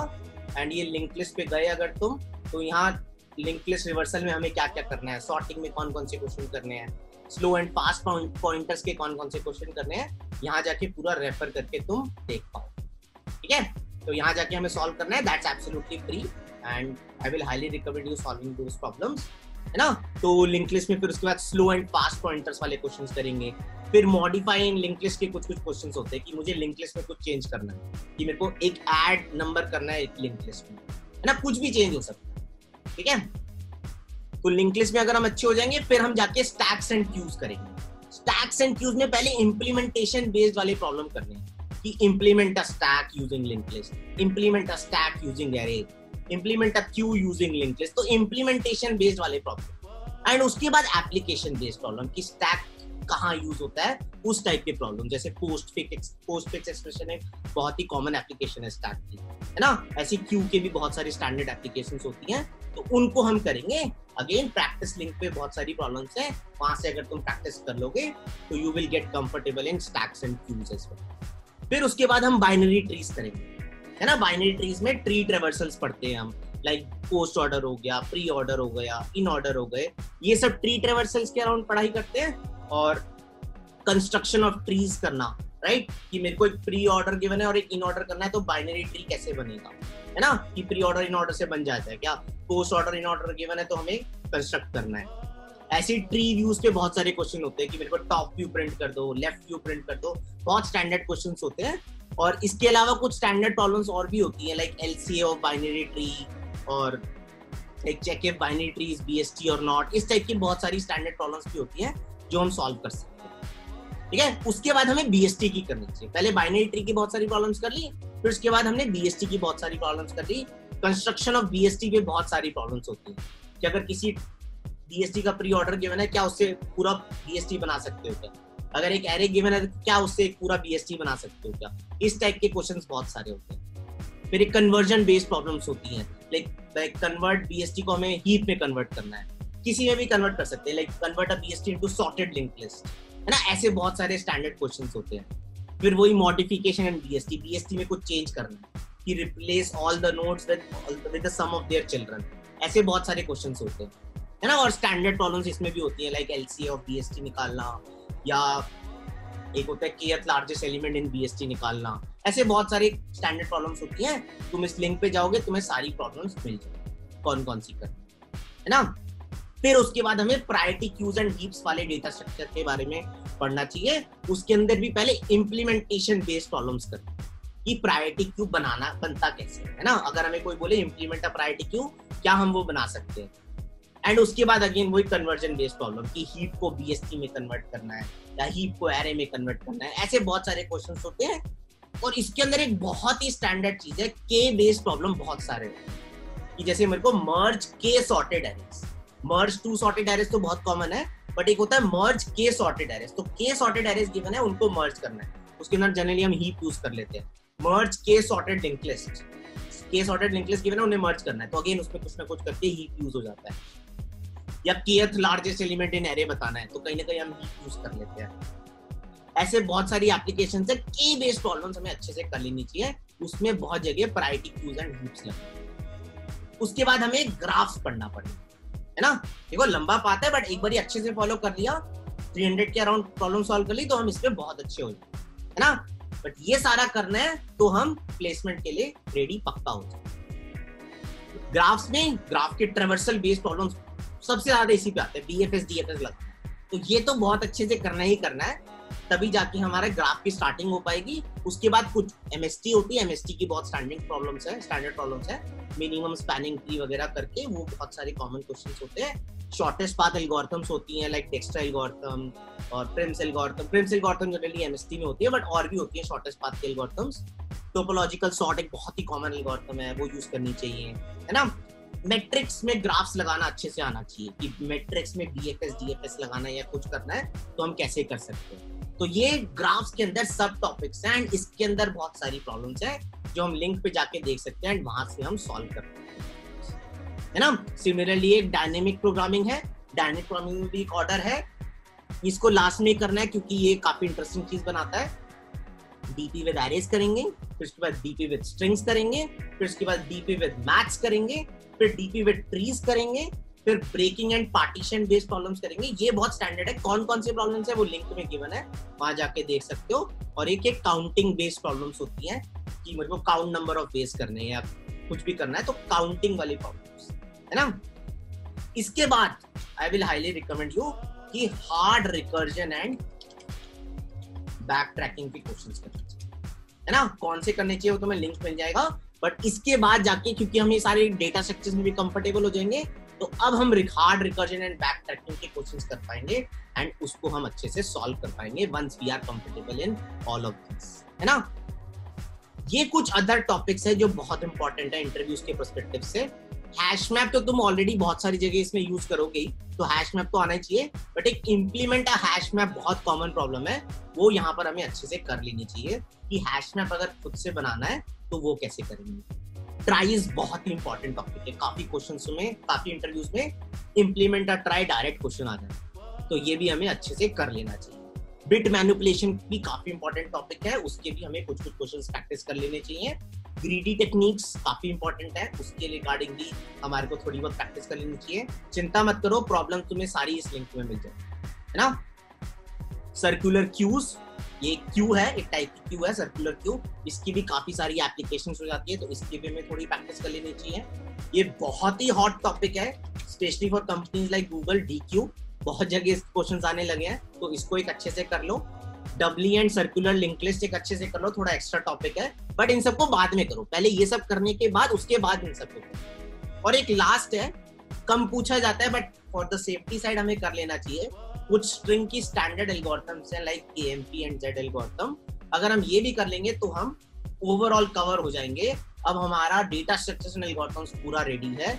[SPEAKER 1] एंड ये लिंक लिस्ट पे गए अगर तुम तो यहाँ लिंक लिस्ट रिवर्सल में हमें क्या क्या करना है? शॉर्टिंग में कौन कौन से क्वेश्चन करने हैं? स्लो एंड फास्ट पॉइंटर्स के कौन कौन से क्वेश्चन करने हैं? यहाँ जाके पूरा रेफर करके तुम देख पाओ। ठीक है? तो यहाँ जाके हमें सॉल्व करना है। That's absolutely free and I will highly recommend you solving those problems है ना? तो लिंक लिस्ट में फिर उसके बाद स्लो एंड फास्ट पॉइंटर्स वाले क्वेश्चंस करेंगे। फिर मॉडिफाई इन लिंक लिस्ट के कुछ कुछ क्वेश्चन होते हैं कि मुझे लिंक लिस्ट में कुछ चेंज करना है, कि मेरे को एक ऐड नंबर करना है एक लिंक लिस्ट में, है ना? कुछ भी चेंज हो सकता है, ठीक है? तो लिंक लिस्ट में अगर हम अच्छे हो जाएँगे, फिर हम जाके स्टैक्स एंड क्यूज करेंगे। स्टैक्स एंड क्यूज में पहले इंप्लीमेंटेशन बेस्ड वाले प्रॉब्लम करने हैं, कि implement a stack using link list implement a stack using array implement a queue using link तो इंप्लीमेंटेशन बेस्ड वाले प्रॉब्लम एंड उसके बाद एप्लीकेशन बेस्ड प्रॉब्लम कि स्टैक कहाँ यूज़ होता है, उस टाइप के प्रॉब्लम जैसे postfix postfix expression एक बहुत ही कॉमन एप्लीकेशन है स्टैक की, है ना? ऐसी क्यू के भी बहुत सारी स्टैंडर्ड एप्लीकेशन होती हैं तो उनको हम करेंगे। अगेन प्रैक्टिस लिंक पे बहुत सारी प्रॉब्लम्स हैं। वहाँ से अगर तुम प्रैक्टिस कर लोगे तो you will get comfortable in stacks and queues as well फिर उसके बाद हम बाइनरी ट्रीज करेंगे। है ना बाइनरी ट्रीज में ट्री ट्रेवर्सल्स पढ़ते हैं हम। लाइक पोस्ट ऑर्डर हो गया प्री ऑर्डर हो गया इन ऑर्डर हो गए। ये सब ट्री ट्रेवर्सल्स के अराउंड पढ़ाई करते हैं और कंस्ट्रक्शन ऑफ़ ट्रीज करना राइट कि मेरे को एक प्री ऑर्डर गिवन है और एक इन ऑर्डर करना है तो बाइनरी ट्री कैसे बनेगा? है ना? कि प्री ऑर्डर इन ऑर्डर से बन जाता है क्या? Post order in order given है तो हमें कंस्ट्रक्ट करना है। ऐसी ट्री व्यूज़ पे बहुत सारे क्वेश्चन होते हैं कि मेरे को टॉप व्यू प्रिंट कर दो लेफ़्ट व्यू प्रिंट कर दो। बहुत स्टैंडर्ड क्वेश्चन होते हैं। और इसके अलावा कुछ स्टैंडर्ड प्रॉब्लम्स और भी होती है like LCA of binary tree और like check if binary tree is T और नॉट इस टाइप की बहुत सारी स्टैंडर्ड प्रॉब्लम्स भी होती है, जो हम सॉल्व कर सकते हैं। ठीक है? उसके बाद हमें बीएसटी की करनी चाहिए। पहले बाइनरी ट्री की बहुत सारी प्रॉब्लम्स कर ली, फिर उसके बाद हमने बीएसटी की बहुत सारी प्रॉब्लम्स कर ली। कंस्ट्रक्शन ऑफ़ बीएसटी पे बहुत सारी प्रॉब्लम्स होती है। कि अगर किसी बीएसटी का प्री ऑर्डर गिवन है, क्या उससे पूरा बीएसटी बना सकते हो क्या? अगर एक एरे गिवन है तो क्या उससे एक पूरा बीएसटी बना सकते हो क्या? इस टाइप के क्वेश्चंस बहुत सारे होते हैं। फिर एक कन्वर्जन बेस्ड प्रॉब्लम्स होती हैं। लाइक कन्वर्ट बीएसटी को हमें हीप में कन्वर्ट करना है। किसी में भी कन्वर्ट कर सकते हैं। Like convert a BST into sorted link list है ना? ऐसे बहुत सारे स्टैंडर्ड क्वेश्चंस होते हैं। फिर वही मॉडिफिकेशन एंड बीएसटी बीएसटी में कुछ चेंज करना है कि replace all the nodes with with the sum of their children ऐसे बहुत सारे क्वेश्चंस होते हैं। है ना? और स्टैंडर्ड प्रॉब्लम्स इसमें भी होती है। लाइक एलसीए ऑफ़ बीएसटी निकालना। या एक होता है kth largest element in BST निकालना। ऐसे बहुत सारी स्टैंडर्ड प्रॉब्लम्स होती हैं। तुम इस लिंक पे जाओगे, तुम्हें सारी प्रॉब्लम्स मिल जाएगी। कौन कौन सी कर है? ना? फिर उसके बाद हमें प्रायोरिटी क्यूज एंड हीप्स वाले डेटा स्ट्रक्चर के बारे में पढ़ना चाहिए। उसके अंदर भी पहले इम्प्लीमेंटेशन बेस्ड प्रॉब्लम्स करते कि प्रायोरिटी क्यू बनाना, बनता कैसे है ना? अगर हमें कोई बोले इम्प्लीमेंट अ प्रायोरिटी क्यू क्या हम वो बना सकते हैं? एंड उसके बाद अगेन वही कन्वर्जन बेस्ड प्रॉब्लम कि हीप को बीएसटी में कन्वर्ट करना है, या हीप को एरे में कन्वर्ट करना है, ऐसे बहुत सारे क्वेश्चन होते हैं। और इसके अंदर एक बहुत ही स्टैंडर्ड चीज़ है के बेस्ड प्रॉब्लम बहुत सारे हैं। कि जैसे मेरे को merge k sorted arrays merge two sorted arrays तो बहुत कॉमन है बट एक होता है मर्ज के सॉर्टेड एरेस तो के सॉर्टेड एरेस गिवन है, उनको मर्ज करना है। उसके अंदर जनरली हम हीप यूज़ कर लेते हैं। Merge k sorted link list k sorted link list given है, उन्हें मर्ज करना है। तो अगेन उसमें कुछ ना कुछ करके हीप यूज़ हो जाता है। या kth largest element in array बताना है तो कहीं ना कहीं हम यूज़ कर लेते हैं। ऐसे बहुत सारी एप्लीकेशन है की बेस्ड प्रॉब्लम्स हमें अच्छे से कर लेनी चाहिए। उसमें बहुत जगह प्रायोरिटी क्यूज एंड हीप्स लगते उसके बाद हमें ग्राफ्स पढ़ना पड़ेगा, है ना? देखो, लंबा पाता है बट एक बार अच्छे से फॉलो कर लिया 300 के अराउंड प्रॉब्लम सॉल्व कर ली तो हम इसमें बहुत अच्छे हो जाए है ना? बट ये सारा करना है तो हम प्लेसमेंट के लिए रेडी पक्का हो जाए ग्राफ्स में ग्राफ के ट्रेवर्सल बेस्ड प्रॉब्लम सबसे ज़्यादा इसी पे आते हैं बीएफएस डीएफएस लगता है तो ये तो बहुत अच्छे से करना ही करना है, तभी जाके हमारे ग्राफ की स्टार्टिंग हो पाएगी। उसके बाद कुछ एमएसटी होती है एमएसटी की बहुत स्टैंडिंग प्रॉब्लम्स है स्टैंडर्ड प्रॉब्लम्स है। मिनिमम स्पैनिंग ट्री वगैरह करके वो बहुत सारे कॉमन क्वेश्चन होते हैं। शॉर्टेस्ट पाथ एल्गोरिथम्स होती हैं लाइक डेक्स्ट्रा एल्गोरिथम और Prim's algorithm Prim's algorithm generally MST में होती है बट और भी होती है शॉर्टेस्ट पाथ के एल्गोरिथम्स टोपोलॉजिकल सॉर्ट एक बहुत ही कॉमन एल्गोरिथम है, वो यूज़ करनी चाहिए, है ना? मैट्रिक्स में ग्राफ्स लगाना अच्छे से आना चाहिए कि मैट्रिक्स में बीएफएस डीएफएस लगाना या कुछ करना है तो हम कैसे कर सकते हैं? तो ये ग्राफ्स के अंदर सब टॉपिक्स हैं एंड इसके अंदर बहुत सारी प्रॉब्लम्स हैं जो हम लिंक पे जाके देख सकते हैं एंड वहाँ से हम सॉल्व कर हैं। है ना? सिमिलरली एक डायनेमिक प्रोग्रामिंग है। डायनेमिक प्रोग्रामिंग भी एक ऑर्डर है। इसको लास्ट में करना है क्योंकि ये काफ़ी इंटरेस्टिंग चीज़ बनाता है। डीपी विद एरेज करेंगे, फिर उसके बाद डीपी विद स्ट्रिंग्स करेंगे, फिर उसके बाद डीपी विद मैथ्स करेंगे फिर डीपी विद ट्रीज करेंगे, फिर breaking and partition based problems करेंगे। ये बहुत स्टैंडर्ड है। कौन कौन से प्रॉब्लम्स है वो लिंक में गिवन है, वहाँ जाके देख सकते हो। और एक एक काउंटिंग बेस्ड प्रॉब्लम्स होती हैं कि मेरे को काउंट नंबर ऑफ़ बेस करने या कुछ भी करना है तो काउंटिंग वाली प्रॉब्लम्स है ना? इसके बाद I will highly recommend you कि hard recursion and backtracking के क्वेश्चंस करने चाहिए। है ना? कौन से करने चाहिए वो तो मैं लिंक मिल जाएगा। बट इसके बाद जाके, क्योंकि हम ये सारे डेटा स्ट्रक्चर्स में भी कंफर्टेबल हो जाएँगे तो अब हम hard recursion and backtracking के क्वेश्चंस कर पाएँगे एंड उसको हम अच्छे से सॉल्व कर पाएँगे once we are comfortable in all of this है ना? ये कुछ अदर टॉपिक्स है जो बहुत इंपॉर्टेंट है इंटरव्यूज़ के परस्पेक्टिव से। हैश मैप तो तुम ऑलरेडी बहुत सारी जगह इसमें यूज़ करोगे ही तो हैश मैप तो आना चाहिए। बट एक इम्प्लीमेंट हैश मैप बहुत कॉमन प्रॉब्लम है, वो यहाँ पर हमें अच्छे से कर लेनी चाहिए कि हैश मैप अगर खुद से बनाना है तो वो कैसे करेंगे? ट्राइज बहुत ही इंपॉर्टेंट टॉपिक है। काफ़ी क्वेश्चन में, काफ़ी इंटरव्यूज़ में इम्प्लीमेंट और ट्राई डायरेक्ट क्वेश्चन आ जाए। तो ये भी हमें अच्छे से कर लेना चाहिए। बिट मैनिपुलेशन भी काफ़ी इंपॉर्टेंट टॉपिक है। उसके भी हमें कुछ कुछ क्वेश्चन प्रैक्टिस कर लेने चाहिए। ग्रीडी टेक्निक्स काफ़ी इंपॉर्टेंट है। उसके रिगार्डिंग भी हमारे को थोड़ी बहुत प्रैक्टिस कर लेनी चाहिए। चिंता मत करो प्रॉब्लम तुम्हें सारी इस लिंक में मिल जाए है ना? सर्कुलर क्यूज ये क्यू है, एक टाइप की क्यू है सर्कुलर क्यू इसकी भी काफ़ी सारी एप्लीकेशन हो जाती है तो इसकी भी हमें थोड़ी प्रैक्टिस कर लेनी चाहिए। ये बहुत ही हॉट टॉपिक है specially for companies like Google D Q बहुत जगह इस क्वेश्चन आने लगे हैं तो इसको एक अच्छे से कर लो। Doubly and circular link list एक अच्छे से कर लो, थोड़ा एक्स्ट्रा टॉपिक है। बट इन सबको बाद में करो। पहले ये सब करने के बाद, उसके बाद इन सबको करो। और एक लास्ट है, कम पूछा जाता है but for the safety side हमें कर लेना चाहिए। कुछ स्ट्रिंग की स्टैंडर्ड एल्गोरिथम्स हैं like AMP and Z algorithm अगर हम ये भी कर लेंगे तो हम ओवरऑल कवर हो जाएँगे। अब हमारा डेटा स्ट्रक्चर्स एंड एल्गोरिथम्स पूरा रेडी है।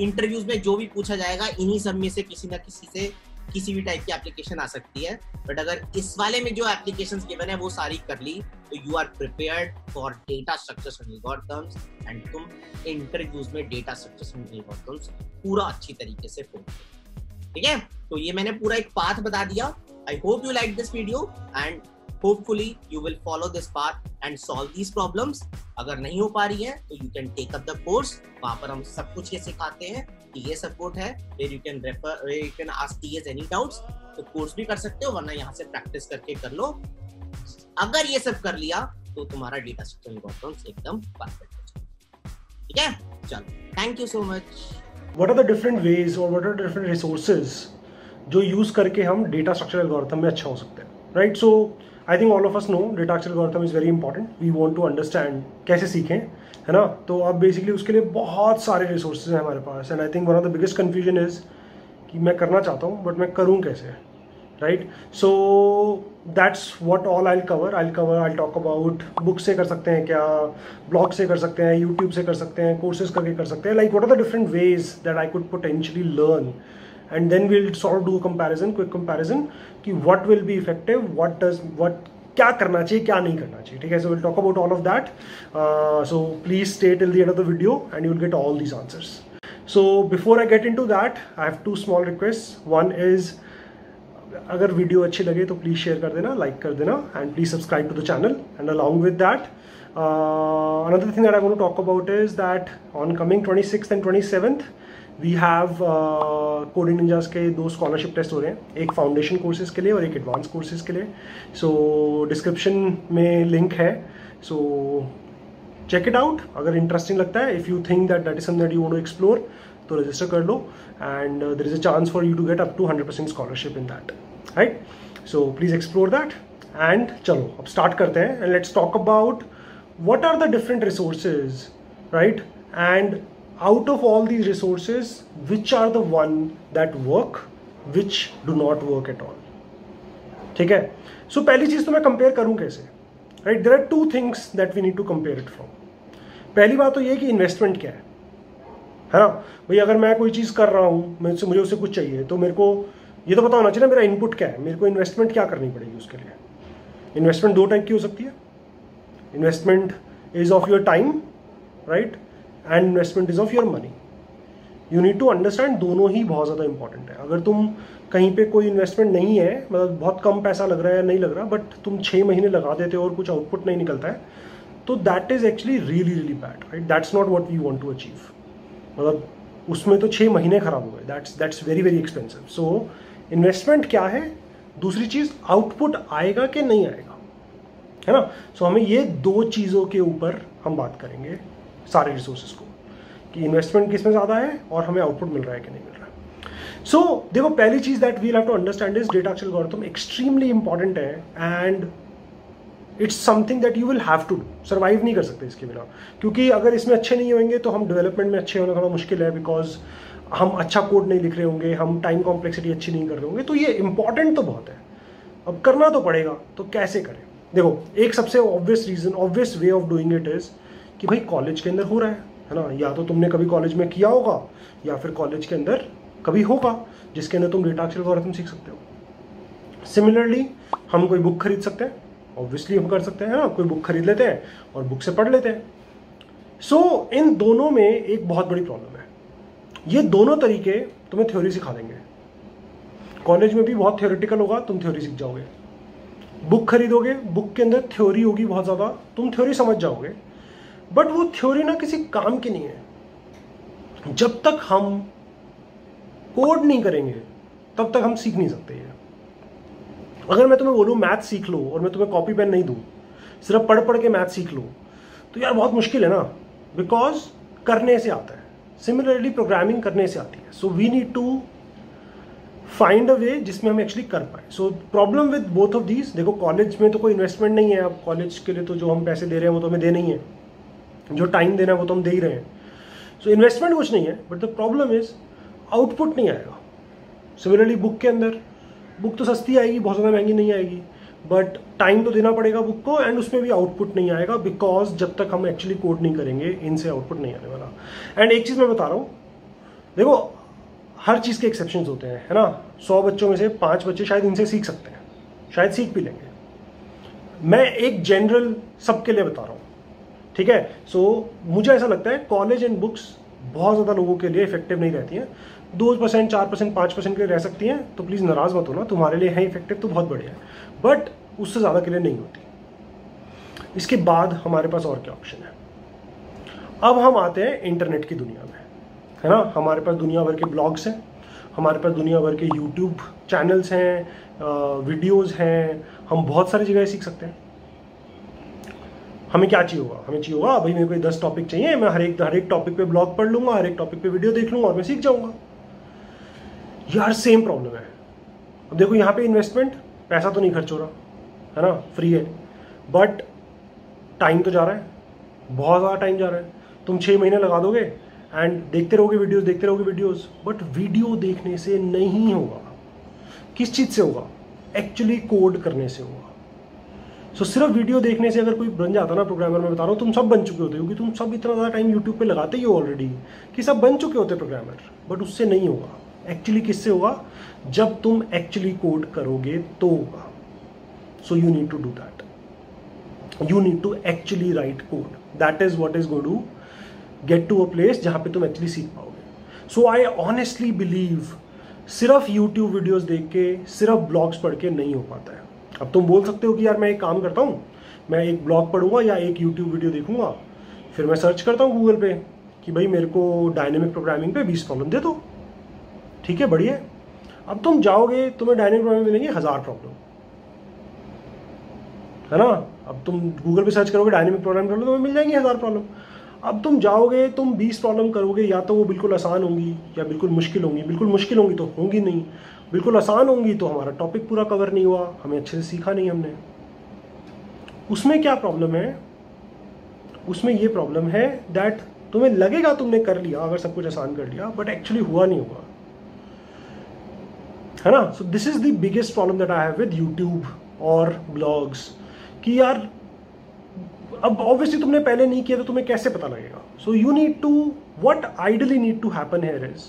[SPEAKER 1] इंटरव्यूज़ में जो भी पूछा जाएगा, इन्हीं सब में से किसी ना किसी से किसी भी टाइप की एप्लीकेशन आ सकती है। बट अगर इस वाले में जो एप्लीकेशन गिवन है, वो सारी कर ली तो you are prepared for data structures and algorithms and तुम इंटरव्यूज़ में डेटा स्ट्रक्चर्स एंड एल्गोरिथम्स पूरा अच्छी तरीके से फ़ोन ठीक है? तो ये मैंने पूरा एक पाथ बता दिया। I hope you like this video and hopefully you will follow this path and solve these problem अगर नहीं हो पा रही है तो you can take up the course वहाँ पर हम सब कुछ तो ये सिखाते हैं कि ये सपोर्ट है। You can refer you can ask TAs any doubts तो कोर्स भी कर सकते हो, वरना यहाँ से प्रैक्टिस करके कर लो। अगर ये सब कर लिया तो तुम्हारा डेटा स्ट्रक्चर प्रॉब्लम एकदम परफेक्ट हो जाए ठीक है? चलो thank you so much
[SPEAKER 2] what are the different ways और व्हाट आर डिफरेंट रिसोर्सेज जो यूज़ करके हम डेटा स्ट्रक्चर एल्गोरिथम में अच्छा हो सकते हैं? Right so I think all of us know data structure algorithm is very important we want to understand कैसे सीखें, है ना? तो अब बेसिकली उसके लिए बहुत सारे रिसोर्सेज हैं हमारे पास and I think one of the biggest confusion is कि मैं करना चाहता हूँ बट मैं करूँ कैसे? Right so that's what all I cover I cover I talk about book से कर सकते हैं क्या ब्लॉग से कर सकते हैं यूट्यूब से कर सकते हैं कोर्सेज करके कर सकते हैं. Like what are the different ways that I could potentially learn and then we'll sort of do a comparison, quick comparison, कि what will be effective, what does, what, क्या करना चाहिए, क्या नहीं करना चाहिए. ठीक है? So will talk about all of that so please stay till the end of the video and you will get all these answers so before I get into that I have two small request one is अगर video अच्छी लगे तो please share कर देना like कर देना and please subscribe to the channel and along with that another thing that I want to talk about is that on coming 26th and 27th we have coding ninjas के दो scholarship test हो रहे हैं एक foundation courses के लिए और एक एडवांस कोर्सेज के लिए सो so, डिस्क्रिप्शन में लिंक है सो चेक इट आउट अगर इंटरेस्टिंग लगता है if you think that that is something you want to explore तो रजिस्टर कर लो and there is a chance for you to get up to hundred percent scholarship in that right so please explore that and चलो अब start करते हैं and let's talk about what are the different resources right and out of all these resources, which are the one that work, which do not work at all. ठीक है? So so, पहली चीज़ तो मैं compare करूँ कैसे? Right there are two things that we need to compare it from पहली बात तो ये कि इन्वेस्टमेंट क्या है? है ना? भाई अगर मैं कोई चीज़ कर रहा हूँ मुझे मुझे उससे कुछ चाहिए तो मेरे को ये तो पता होना चाहिए ना, मेरा इनपुट क्या है? मेरे को इन्वेस्टमेंट क्या करनी पड़ेगी उसके लिए? इन्वेस्टमेंट दो टाइप की हो सकती है। Investment is of your time right and investment is of your money you need to understand दोनों ही बहुत ज़्यादा इंपॉर्टेंट है। अगर तुम कहीं पे कोई इन्वेस्टमेंट नहीं है मतलब बहुत कम पैसा लग रहा है या नहीं लग रहा बट तुम छः महीने लगा देते हो और कुछ आउटपुट नहीं निकलता है तो that is actually really really bad right that's not what we want to achieve मतलब उसमें तो छः महीने खराब हो गए। That's that's very very expensive so investment क्या है? दूसरी चीज़ आउटपुट आएगा कि नहीं आएगा? है ना? सो so, हमें ये दो चीज़ों के ऊपर हम बात करेंगे सारे रिसोर्सेज को कि इन्वेस्टमेंट किसमें ज़्यादा है और हमें आउटपुट मिल रहा है कि नहीं मिल रहा है। सो so, देखो पहली चीज़ that we'll have to understand is data algorithm extremely important है and it's something that you will have to do survive नहीं कर सकते इसके बिना। क्योंकि अगर इसमें अच्छे नहीं होंगे तो हम डेवलपमेंट में अच्छे होना थोड़ा मुश्किल है बिकॉज़ हम अच्छा कोड नहीं लिख रहे होंगे, हम टाइम कॉम्प्लेक्सिटी अच्छी नहीं कर रहे होंगे तो ये इंपॉर्टेंट तो बहुत है। अब करना तो पड़ेगा तो कैसे करें? देखो, एक सबसे obvious reason obvious way of doing it is कि भाई कॉलेज के अंदर हो रहा है है ना? या तो तुमने कभी कॉलेज में किया होगा, या फिर कॉलेज के अंदर कभी होगा, जिसके अंदर तुम डेटा तुम सीख सकते हो। सिमिलरली हम कोई बुक खरीद सकते हैं ऑब्वियसली हम कर सकते हैं ना कोई बुक खरीद लेते हैं और बुक से पढ़ लेते हैं। सो so, इन दोनों में एक बहुत बड़ी प्रॉब्लम है। ये दोनों तरीके तुम्हें थ्योरी सिखा देंगे। कॉलेज में भी बहुत थ्योरेटिकल होगा तुम थ्योरी सीख जाओगे। बुक खरीदोगे बुक के अंदर थ्योरी होगी बहुत ज़्यादा तुम थ्योरी समझ जाओगे। बट वो थ्योरी ना किसी काम की नहीं है। जब तक हम कोड नहीं करेंगे तब तक हम सीख नहीं सकते ये। अगर मैं तुम्हें बोलूँ मैथ सीख लो और मैं तुम्हें कॉपी पेन नहीं दूँ, सिर्फ़ पढ़ पढ़ के मैथ सीख लो तो यार बहुत मुश्किल है ना? बिकॉज़ करने से आता है। सिमिलरली प्रोग्रामिंग करने से आती है। So we need to find a way जिसमें हम एक्चुअली कर पाए। So problem with both of these देखो कॉलेज में तो कोई इन्वेस्टमेंट नहीं है। अब कॉलेज के लिए तो जो हम पैसे दे रहे हैं, वो तो हमें दे नहीं है। जो टाइम देना है, वो तो हम दे ही रहे हैं। सो इन्वेस्टमेंट कुछ नहीं है but the problem is output नहीं आएगा। सिमिलरली बुक के अंदर बुक तो सस्ती आएगी बहुत ज़्यादा महँगी नहीं आएगी। बट टाइम तो देना पड़ेगा बुक को एंड उसमें भी आउटपुट नहीं आएगा बिकॉज़ जब तक हम एक्चुअली कोड नहीं करेंगे इनसे आउटपुट नहीं आने वाला। एंड एक चीज़ मैं बता रहा हूँ देखो हर चीज़ के एक्सेप्शन होते हैं है ना? सौ बच्चों में से पाँच बच्चे शायद इनसे सीख सकते हैं शायद सीख भी लेंगे। मैं एक जनरल सबके लिए बता रहा हूँ ठीक है? सो so, मुझे ऐसा लगता है कॉलेज एंड बुक्स बहुत ज़्यादा लोगों के लिए इफ़ेक्टिव नहीं रहती हैं। दो परसेंट, चार परसेंट, पाँच परसेंट के लिए रह सकती हैं तो प्लीज़ नाराज़ मत होना, तुम्हारे लिए है इफ़ेक्टिव तो बहुत बढ़िया है। बट उससे ज़्यादा के लिए नहीं होती। इसके बाद हमारे पास और क्या ऑप्शन है? अब हम आते हैं इंटरनेट की दुनिया में, है ना? हमारे पास दुनिया भर के ब्लॉग्स हैं, हमारे पास दुनिया भर के यूट्यूब चैनल्स हैं वीडियोस हैं, हम बहुत सारी जगह सीख सकते हैं। हमें क्या चाहिए होगा? हमें चाहिए होगा, भाई मेरे को दस टॉपिक चाहिए, मैं हर एक हर एक टॉपिक पे ब्लॉग पढ़ लूँगा, हर एक टॉपिक पे वीडियो देख लूँगा और मैं सीख जाऊँगा। यार सेम प्रॉब्लम है। अब देखो यहाँ पे इन्वेस्टमेंट पैसा तो नहीं खर्च हो रहा है ना? फ्री है। बट टाइम तो जा रहा है। बहुत ज़्यादा टाइम जा रहा है। तुम छः महीने लगा दोगे एंड देखते रहोगे वीडियोस देखते रहोगे वीडियोस बट वीडियो देखने से नहीं होगा। किस चीज़ से होगा? एक्चुअली कोड करने से होगा। सो so, सिर्फ़ वीडियो देखने से अगर कोई बन जाता ना प्रोग्रामर मैं बता रहा हूँ तुम सब बन चुके होते क्योंकि तुम सब इतना ज़्यादा टाइम यूट्यूब पे लगाते ही हो ऑलरेडी कि सब बन चुके होते प्रोग्रामर बट उससे नहीं होगा। एक्चुअली किससे होगा? जब तुम एक्चुअली कोड करोगे तो होगा। So you need to do that you need to actually write code that is what is go do get to a place जहाँ पे तुम एक्चुअली सीख पाओगे। सो आई ऑनेस्टली बिलीव सिर्फ़ यूट्यूब वीडियोस देख के, सिर्फ़ ब्लॉग्स पढ़ के नहीं हो पाता है। अब तुम बोल सकते हो कि यार मैं एक काम करता हूँ, मैं एक ब्लॉग पढ़ूँगा या एक यूट्यूब वीडियो देखूँगा, फिर मैं सर्च करता हूँ गूगल पे कि भाई मेरे को डायनेमिक प्रोग्रामिंग पे बीस प्रॉब्लम दे दो। ठीक है, बढ़िया। अब तुम जाओगे, तुम्हें डायनेमिक प्रोग्रामिंग मिलेंगे हज़ार प्रॉब्लम है ना? अब तुम गूगल पे सर्च करोगे डायनेमिक प्रोग्रामिंग कर लो, तुम्हें मिल जाएँगे हज़ार प्रॉब्लम अब तुम जाओगे, तुम बीस प्रॉब्लम करोगे, या तो वो बिल्कुल आसान होंगी, या बिल्कुल मुश्किल होंगी। बिल्कुल मुश्किल होंगी तो होंगी नहीं। बिल्कुल आसान होंगी तो हमारा टॉपिक पूरा कवर नहीं हुआ, हमें अच्छे से सीखा नहीं हमने। उसमें क्या प्रॉब्लम है? उसमें ये प्रॉब्लम है दैट तुम्हें लगेगा तुमने कर लिया, अगर सब कुछ आसान कर लिया बट एक्चुअली हुआ नहीं हुआ। है ना? So this is the biggest problem that I have with YouTube और ब्लॉग्स कि यार, अब ऑब्वियसली तुमने पहले नहीं किया तो तुम्हें कैसे पता लगेगा? So you need to what ideally need to happen here is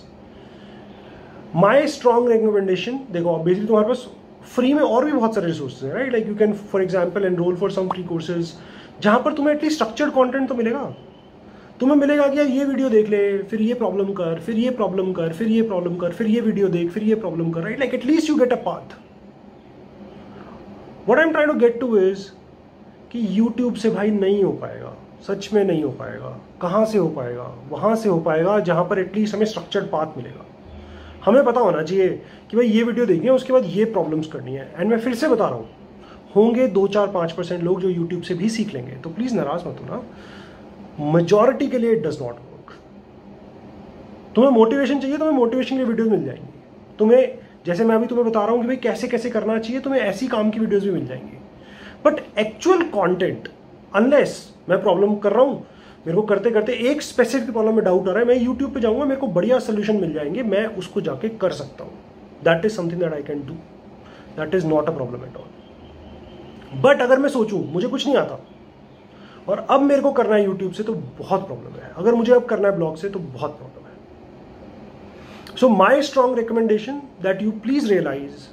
[SPEAKER 2] my strong recommendation देखो बेसिकली तुम्हारे पास फ्री में और भी बहुत सारे रिसोर्सेज हैं right like you can for example enroll for some free courses जहाँ पर तुम्हें एटलीस्ट स्ट्रक्चर्ड कॉन्टेंट तो मिलेगा। तुम्हें मिलेगा कि यार ये वीडियो देख ले, फिर ये प्रॉब्लम कर, फिर ये प्रॉब्लम कर, फिर ये प्रॉब्लम कर, फिर ये वीडियो देख, फिर ये प्रॉब्लम कर right like at least you get a path what I am trying to get to is कि यूट्यूब से भाई नहीं हो पाएगा, सच में नहीं हो पाएगा, कहाँ से हो पाएगा, वहाँ से हो पाएगा, जहाँ पर एटलीस्ट हमें स्ट्रक्चर्ड पाथ मिलेगा। हमें पता होना चाहिए कि भाई ये वीडियो देखनी है, उसके बाद ये प्रॉब्लम्स करनी है। एंड मैं फिर से बता रहा हूँ, होंगे दो चार पाँच परसेंट लोग जो यूट्यूब से भी सीख लेंगे। तो प्लीज़ नाराज़ मत होना। मेजोरिटी के लिए इट डज नॉट वर्क तुम्हें मोटिवेशन चाहिए, तुम्हें मोटिवेशन की वीडियोज़ मिल जाएँगी। तुम्हें, जैसे मैं अभी तुम्हें बता रहा हूँ कि भाई कैसे कैसे करना चाहिए, तुम्हें ऐसी काम की वीडियोज़ भी मिल जाएँगी। बट एक्चुअल कॉन्टेंट अनलेस मैं प्रॉब्लम कर रहा हूँ, मेरे को करते करते एक स्पेसिफिक प्रॉब्लम में डाउट आ रहा है, मैं यूट्यूब पे जाऊँगा, मेरे को बढ़िया सोल्यूशन मिल जाएँगे, मैं उसको जाके कर सकता हूँ। That is something that I can do that is not a problem at all but अगर मैं सोचूं, मुझे कुछ नहीं आता। और अब मेरे को करना है यूट्यूब से तो बहुत प्रॉब्लम है। अगर मुझे अब करना है ब्लॉग से तो बहुत प्रॉब्लम है। So my strong recommendation that you please realise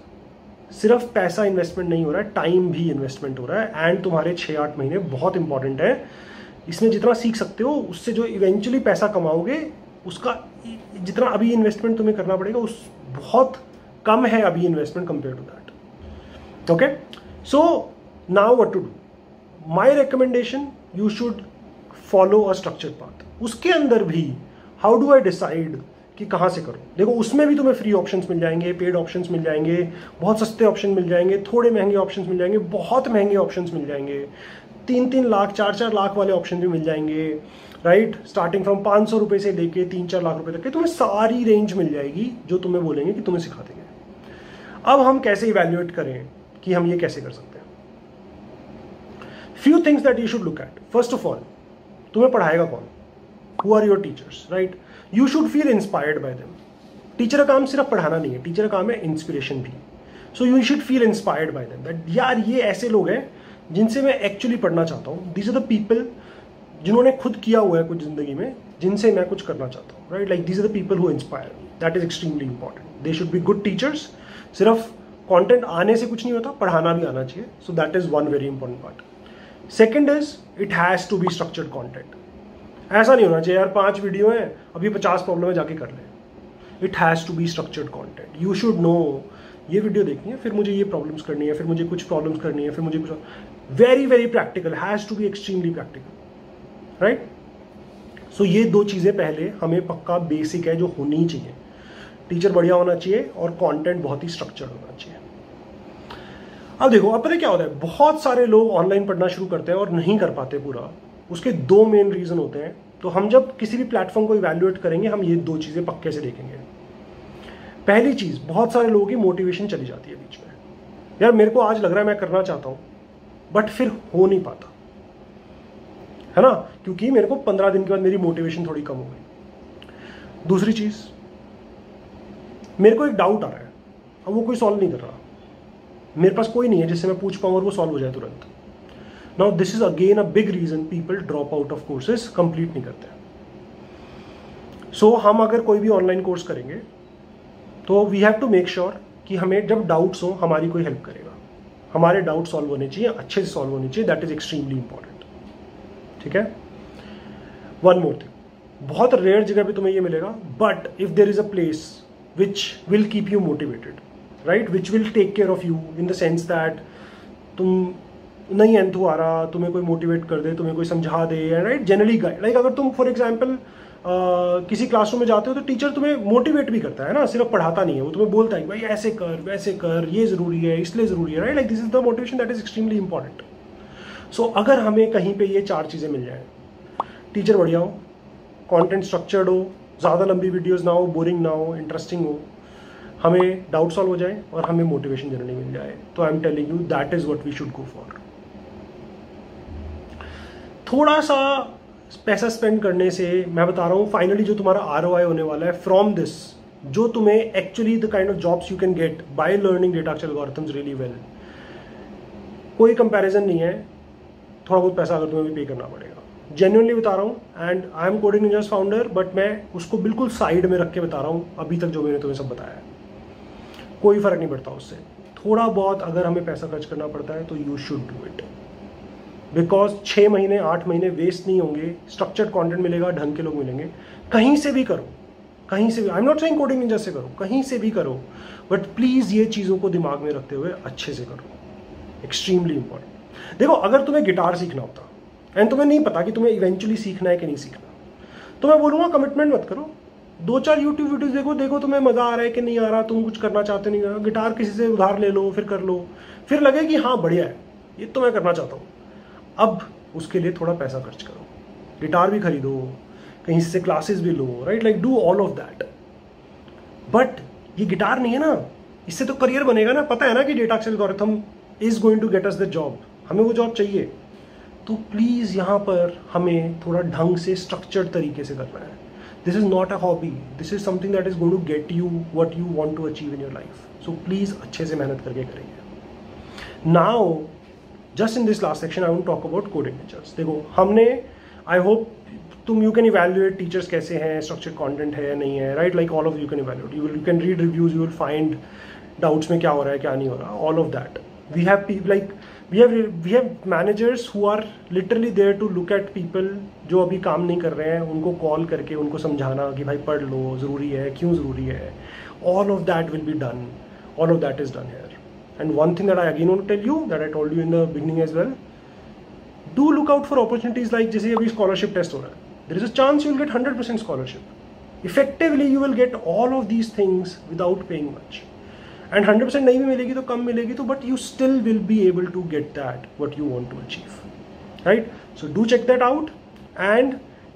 [SPEAKER 2] सिर्फ़ पैसा इन्वेस्टमेंट नहीं हो रहा है टाइम भी इन्वेस्टमेंट हो रहा है एंड तुम्हारे छः आठ महीने बहुत इंपॉर्टेंट है। इसमें जितना सीख सकते हो, उससे जो इवेंचुअली पैसा कमाओगे, उसका जितना अभी इन्वेस्टमेंट तुम्हें करना पड़ेगा, उस बहुत कम है अभी investment compare to that okay so now what to do my recommendation you should follow a structure path उसके अंदर भी हाउ डू आई डिसाइड कि कहाँ से करो? देखो, उसमें भी तुम्हें फ्री ऑप्शंस मिल जाएँगे पेड ऑप्शंस मिल जाएँगे, बहुत सस्ते ऑप्शन मिल जाएँगे, थोड़े महँगे ऑप्शंस मिल जाएँगे, बहुत महँगे ऑप्शंस मिल जाएँगे। तीन तीन लाख चार चार लाख वाले ऑप्शन भी मिल जाएँगे राइट स्टार्टिंग फ्रॉम पाँच सौ रुपये से लेके तीन चार लाख रुपए तक के तुम्हें सारी रेंज मिल जाएगी जो तुम्हें बोलेंगे कि तुम्हें सिखा देंगे। अब हम कैसे इवेल्युएट करें कि हम ये कैसे कर सकते हैं? Few things that you should look at first of all तुम्हें पढ़ाएगा कौन? Who are your teachers right you should feel inspired by them teacher का काम सिर्फ़ पढ़ाना नहीं है टीचर का काम है इंस्पिरेशन भी। So you should feel inspired by them that यार ये ऐसे लोग हैं जिनसे मैं एक्चुअली पढ़ना चाहता हूँ। दीज आर द पीपल जिन्होंने खुद किया हुआ है कुछ ज़िंदगी में, जिनसे मैं कुछ करना चाहता हूँ right like these are the people who inspire that is extremely important they should be good teachers सिर्फ़ कॉन्टेंट आने से कुछ नहीं होता, पढ़ाना भी आना चाहिए। So that is one very important part second is it has to be structured content ऐसा नहीं होना चाहिए यार, पाँच वीडियो है, अभी पचास प्रॉब्लम है, जाके कर ले। It has to be structured content you should know ये वीडियो देखनी है, फिर मुझे ये प्रॉब्लम्स करनी है, फिर मुझे कुछ प्रॉब्लम्स करनी है, फिर मुझे कुछ very very practical has to be extremely practical right so ये दो चीज़ें पहले हमें पक्का बेसिक है, जो होनी चाहिए। टीचर बढ़िया होना चाहिए और कंटेंट बहुत ही स्ट्रक्चर्ड होना चाहिए। अब देखो, अब पता क्या होता है? बहुत सारे लोग ऑनलाइन पढ़ना शुरू करते हैं और नहीं कर पाते पूरा। उसके दो मेन रीजन होते हैं। तो हम जब किसी भी प्लेटफॉर्म को इवेल्युएट करेंगे, हम ये दो चीज़ें पक्के से देखेंगे। पहली चीज़, बहुत सारे लोगों की मोटिवेशन चली जाती है बीच में। यार, मेरे को आज लग रहा है मैं करना चाहता हूँ बट फिर हो नहीं पाता। है ना? क्योंकि मेरे को पंद्रह दिन के बाद मेरी मोटिवेशन थोड़ी कम हो गई। दूसरी चीज़, मेरे को एक डाउट आ रहा है। अब वो कोई सॉल्व नहीं कर रहा। मेरे पास कोई नहीं है जिससे मैं पूछ पाऊँ और वो सॉल्व हो जाए तुरंत। Now this is again a big reason people drop out of courses complete नहीं करते। सो so, हम अगर कोई भी ऑनलाइन कोर्स करेंगे तो we have to make sure कि हमें जब डाउट्स हो हमारी कोई हेल्प करेगा। हमारे डाउट सॉल्व होने चाहिए अच्छे से सॉल्व होने चाहिए दैट इज़ एक्सट्रीमली इंपॉर्टेंट ठीक है? वन मोर थिंग बहुत रेयर जगह पे तुम्हें ये मिलेगा but if there is a place which will keep you motivated right which will take care of you in the sense that तुम नहीं एंथू आ रहा, तुम्हें कोई मोटिवेट कर दे, तुम्हें कोई समझा दे राइट जनरली गाइड लाइक अगर तुम फॉर एग्ज़ाम्पल किसी क्लासरूम में जाते हो तो टीचर तुम्हें मोटिवेट भी करता है ना? सिर्फ़ पढ़ाता नहीं है, वो तुम्हें बोलता है भाई, ऐसे कर, वैसे कर, ये ज़रूरी है, इसलिए ज़रूरी है right like this is the motivation that is extremely important so अगर हमें कहीं पे ये चार चीज़ें मिल जाए टीचर बढ़िया हो कॉन्टेंट स्ट्रक्चर्ड हो, ज़्यादा लंबी वीडियोज़ ना हो बोरिंग ना हो इंटरेस्टिंग हो हमें डाउट सॉल्व हो जाए और हमें मोटिवेशन जनरली मिल जाए। तो I am telling you that is what we should go for थोड़ा सा पैसा स्पेंड करने से मैं बता रहा हूँ फाइनली जो तुम्हारा आरओआई होने वाला है फ्रॉम दिस जो तुम्हें actually the kind of jobs you can get by learning data algorithms really well कोई कंपैरिजन नहीं है। थोड़ा बहुत पैसा अगर तुम्हें भी पे करना पड़ेगा। जेन्यूनली बता रहा हूँ and I am coding founder but मैं उसको बिल्कुल साइड में रख के बता रहा हूँ, अभी तक जो मैंने तुम्हें सब बताया है। कोई फ़र्क नहीं पड़ता उससे। थोड़ा बहुत अगर हमें पैसा खर्च करना पड़ता है तो you should do it because छः महीने, आठ महीने वेस्ट नहीं होंगे स्ट्रक्चर्ड कंटेंट मिलेगा, ढंग के लोग मिलेंगे। कहीं से भी करो, कहीं से भी I am not saying coding इंजर से करो, कहीं से भी करो बट प्लीज़ ये चीज़ों को दिमाग में रखते हुए अच्छे से करो। एक्सट्रीमली इंपॉर्टेंट देखो, अगर तुम्हें गिटार सीखना होता एंड तुम्हें नहीं पता कि तुम्हें इवेंचुअली सीखना है कि नहीं सीखना तो मैं बोलूँगा कमिटमेंट मत करो। दो चार यूट्यूब वीडियोस देखो देखो तुम्हें मज़ा आ रहा है कि नहीं आ रहा, तुम कुछ करना चाहते नहीं करना गिटार किसी से उधार ले लो, फिर कर लो। फिर लगे कि हाँ बढ़िया है, ये तो मैं करना चाहता हूँ। अब उसके लिए थोड़ा पैसा खर्च करो। गिटार भी खरीदो, कहीं से क्लासेस भी लो right like do all of that but ये गिटार नहीं है ना, इससे तो करियर बनेगा ना। पता है ना कि data algorithm is going to get us the job हमें वो जॉब चाहिए। तो प्लीज़ यहाँ पर हमें थोड़ा ढंग से स्ट्रक्चर्ड तरीके से करना है। This is not a hobby this is something that is going to get you what you want to achieve in your life so please अच्छे से मेहनत करके करेंगे। Now just in this last section I want talk about coding teachers देखो, हमने I hope तुम you can evaluate teachers कैसे हैं स्ट्रक्चर कॉन्टेंट है नहीं है right like all of you can evaluate you you can read reviews you will find doubts में क्या हो रहा है, क्या नहीं हो रहा all of that we have like we have we have managers who are literally there to look at people जो अभी काम नहीं कर रहे हैं, उनको कॉल करके, उनको समझाना कि भाई पढ़ लो, ज़रूरी है, क्यों ज़रूरी है? All of that will be done all of that is done here and one thing that I again want tell you that I told you in the beginning as well do look out for opportunities like जैसे अभी scholarship test हो रहा है। There is a chance you will get hundred percent scholarship effectively you will get all of these things without paying much and hundred percent नहीं भी मिलेगी तो कम मिलेगी तो but you still will be able to get that what you want to achieve right so do check that out and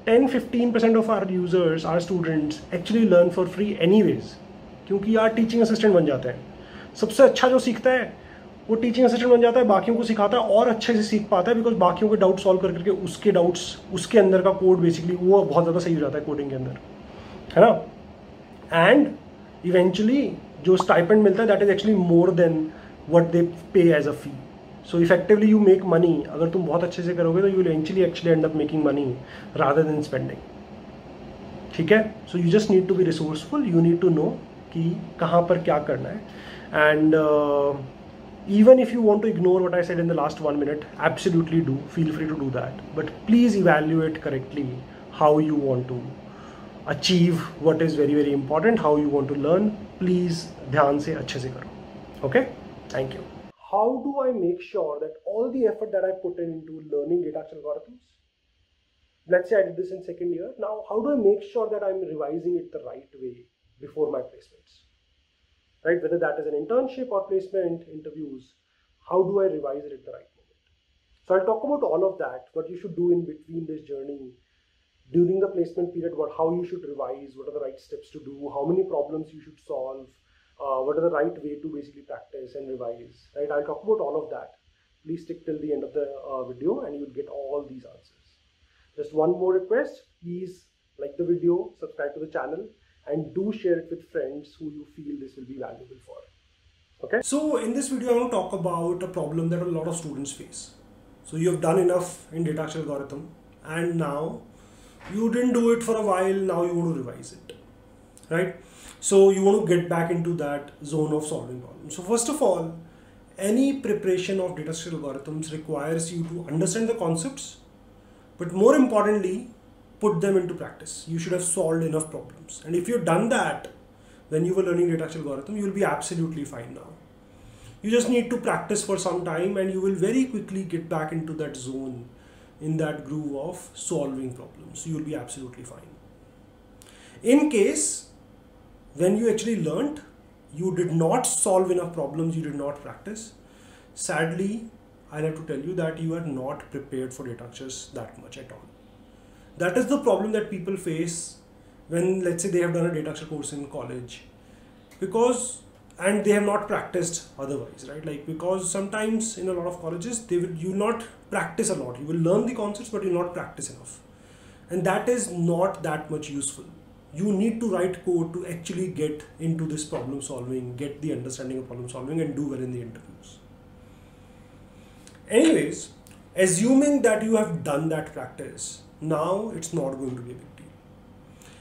[SPEAKER 2] 10 15 percent of are users are students actually learn for free anyways क्योंकि यार teaching assistant बन जाते हैं। सबसे अच्छा जो सीखता है, वो टीचिंग असिस्टेंट बन जाता है, बाकियों को सिखाता है और अच्छे से सीख पाता है बिकॉज़ बाकियों के डाउट सॉल्व कर करके उसके डाउट्स उसके अंदर का कोड बेसिकली वो बहुत ज़्यादा सही हो जाता है कोडिंग के अंदर। है ना? एंड इवेंचुअली जो स्टाइपेंड मिलता है that is actually more than what they pay as a fee so effectively you make money अगर तुम बहुत अच्छे से करोगे तो you will actually end up making money rather than spending ठीक है? So you just need to be resourceful you need to know कि कहाँ पर क्या करना है. And even if you want to ignore what I said in the last one minute, absolutely do. Feel free to do that. But please evaluate correctly how you want to achieve what is very very important how you want to learn please dhyan se acche se karo. Okay? Thank you. How do i make sure that all the effort that i put in into learning data algorithms let's say i did this in second year now how do i make sure that i'm revising it the right way before my placements? Right? Whether that is an internship or placement interviews how do i revise it at the right moment? So i'll talk about all of that what you should do in between this journey during the placement period what how you should revise what are the right steps to do how many problems you should solve uh, what are the right way to basically practice and revise right? I'll talk about all of that. Please stick till the end of the uh, video and you'll get all these answers. Just one more request. Please like the video subscribe to the channel and do share it with friends who you feel this will be valuable for. Okay? So in this video i want to talk about a problem that a lot of students face. So you have done enough in data algorithm and now you didn't do it for a while now you want to revise it. Right? So you want to get back into that zone of solving problems. So first of all any preparation of data structure algorithms requires you to understand the concepts but more importantly put them into practice. You should have solved enough problems. And if you've done that when you were learning data structure algorithm you will be absolutely fine now. You just need to practice for some time and you will very quickly get back into that zone in that groove of solving problems. You will be absolutely fine. In case when you actually learned, you did not solve enough problems, you did not practice, sadly, I'll have to tell you that you are not prepared for data structures that much at all. That is the problem that people face when, let's say, they have done a data structure course in college. Because and they have not practiced otherwise right like because sometimes in a lot of colleges they will you not practice a lot. You will learn the concepts but you will not practice enough. And that is not that much useful. You need to write code to actually get into this problem solving get the understanding of problem solving and do well in the interviews. Anyways assuming that you have done that practice now it's not going to be a big deal.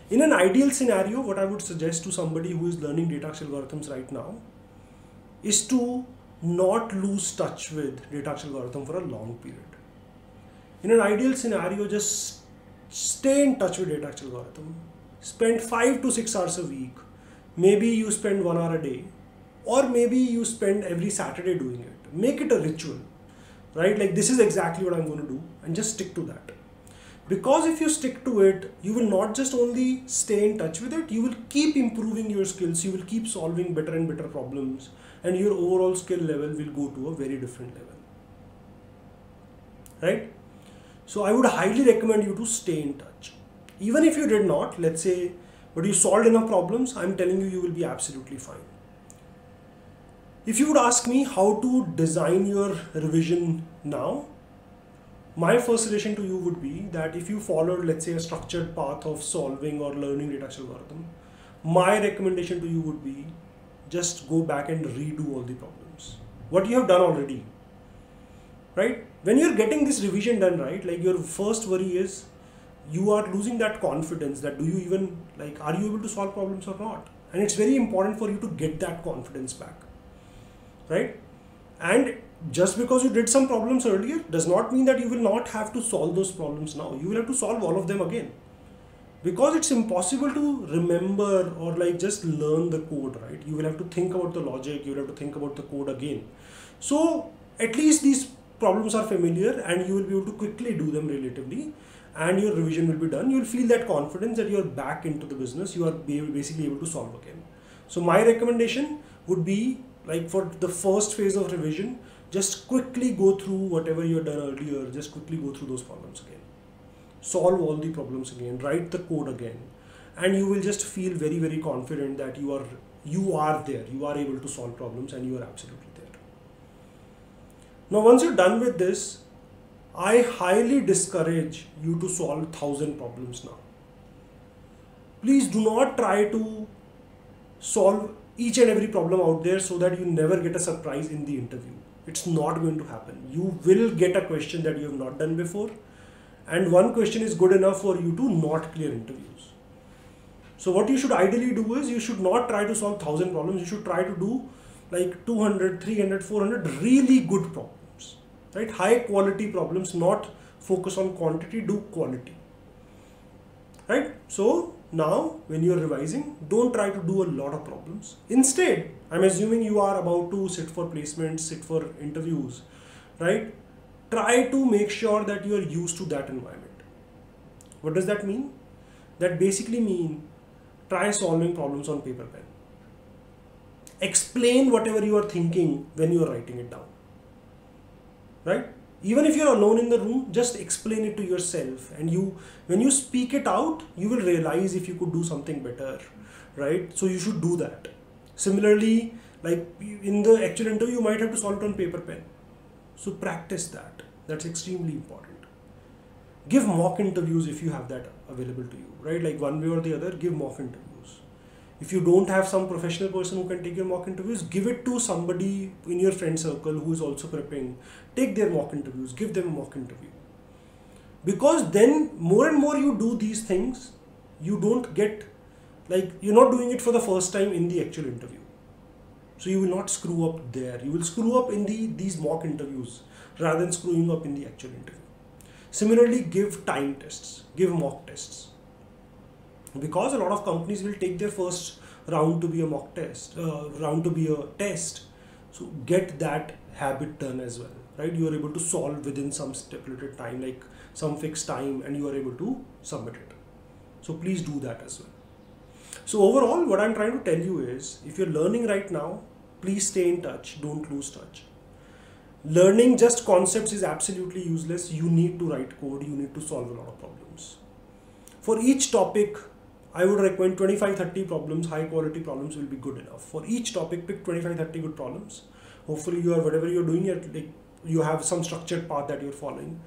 [SPEAKER 2] in an ideal scenario, what I would suggest to somebody who is learning data algorithms right now is to not lose touch with data algorithm for a long period. In an ideal scenario, just stay in touch with data algorithm. Spend five to six hours a week. Maybe you spend one hour a day, or maybe you spend every Saturday doing it. Make it a ritual, right? Like this is exactly what I'm going to do, and just stick to that because if you stick to it you will not just only stay in touch with it you will keep improving your skills you will keep solving better and better problems and your overall skill level will go to a very different level. Right? So i would highly recommend you to stay in touch. Even if you did not let's say but you solved enough problems i'm telling you you will be absolutely fine. If you would ask me how to design your revision now my first suggestion to you would be that if you followed let's say a structured path of solving or learning data algorithm my recommendation to you would be just go back and redo all the problems. What you have done already right? When you're getting this revision done right like your first worry is you are losing that confidence that do you even like are you able to solve problems or not? And it's very important for you to get that confidence back right? And just because you did some problems earlier does not mean that you will not have to solve those problems now. You will have to solve all of them again because it's impossible to remember or like just learn the code right? You will have to think about the logic you will have to think about the code again. So at least these problems are familiar and you will be able to quickly do them relatively and your revision will be done. You will feel that confidence that you are back into the business you are basically able to solve again. So my recommendation would be like for the first phase of revision just quickly go through whatever you have done earlier just quickly go through those problems again solve all the problems again write the code again. And you will just feel very very confident that you are you are there. You are able to solve problems and you are absolutely there. Now once you're done with this i highly discourage you to solve thousand problems now. Please do not try to solve each and every problem out there so that you never get a surprise in the interview. It's not going to happen. You will get a question that you have not done before and one question is good enough for you to not clear interviews. So what you should ideally do is you should not try to solve 1000 problems. You should try to do like 200 300 400 really good problems right? High quality problems not focus on quantity do quality right? So now when you're revising don't try to do a lot of problems. Instead i'm assuming you are about to sit for placements sit for interviews right try to make sure that you are used to that environment. What does that mean? That basically mean try solving problems on paper pen. Explain whatever you are thinking when you are writing it down. Right? Even if you're alone in the room just explain it to yourself and you when you speak it out you will realize if you could do something better right? So you should do that. Similarly like in the actual interview you might have to solve it on paper pen. So practice that that's extremely important. Give mock interviews if you have that available to you right? Like one way or the other give mock interviews. If you don't have some professional person who can take your mock interviews give it to somebody in your friend circle who is also prepping take their mock interviews give them a mock interview. Because then more and more you do these things you don't get like you're not doing it for the first time in the actual interview. So you will not screw up there. You will screw up in the these mock interviews rather than screwing up in the actual interview. Similarly give time tests give mock tests. Because a lot of companies will take their first round to be a mock test uh, round to be a test so get that habit done as well right? You are able to solve within some stipulated time like some fixed time and you are able to submit it. So please do that as well. So overall what i'm trying to tell you is if you're learning right now please stay in touch don't lose touch learning just concepts is absolutely useless you need to write code you need to solve a lot of problems for each topic I would recommend 25 30 problems, high quality problems will be good enough. For each topic, pick 25 30 good problems. Hopefully, you are whatever you're doing, like you have some structured path that you're following.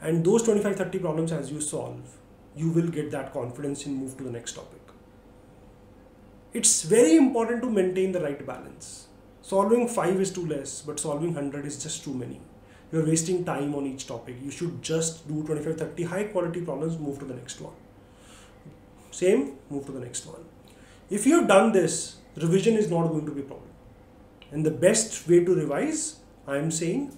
[SPEAKER 2] And those 25 30 problems, as you solve, you will get that confidence and move to the next topic. It's very important to maintain the right balance. Solving 5 is too less, but solving 100 is just too many. You're wasting time on each topic. You should just do 25 30 high quality problems, move to the next one. Same, move to the next one. If you have done this, revision is not going to be a problem. And the best way to revise, I am saying,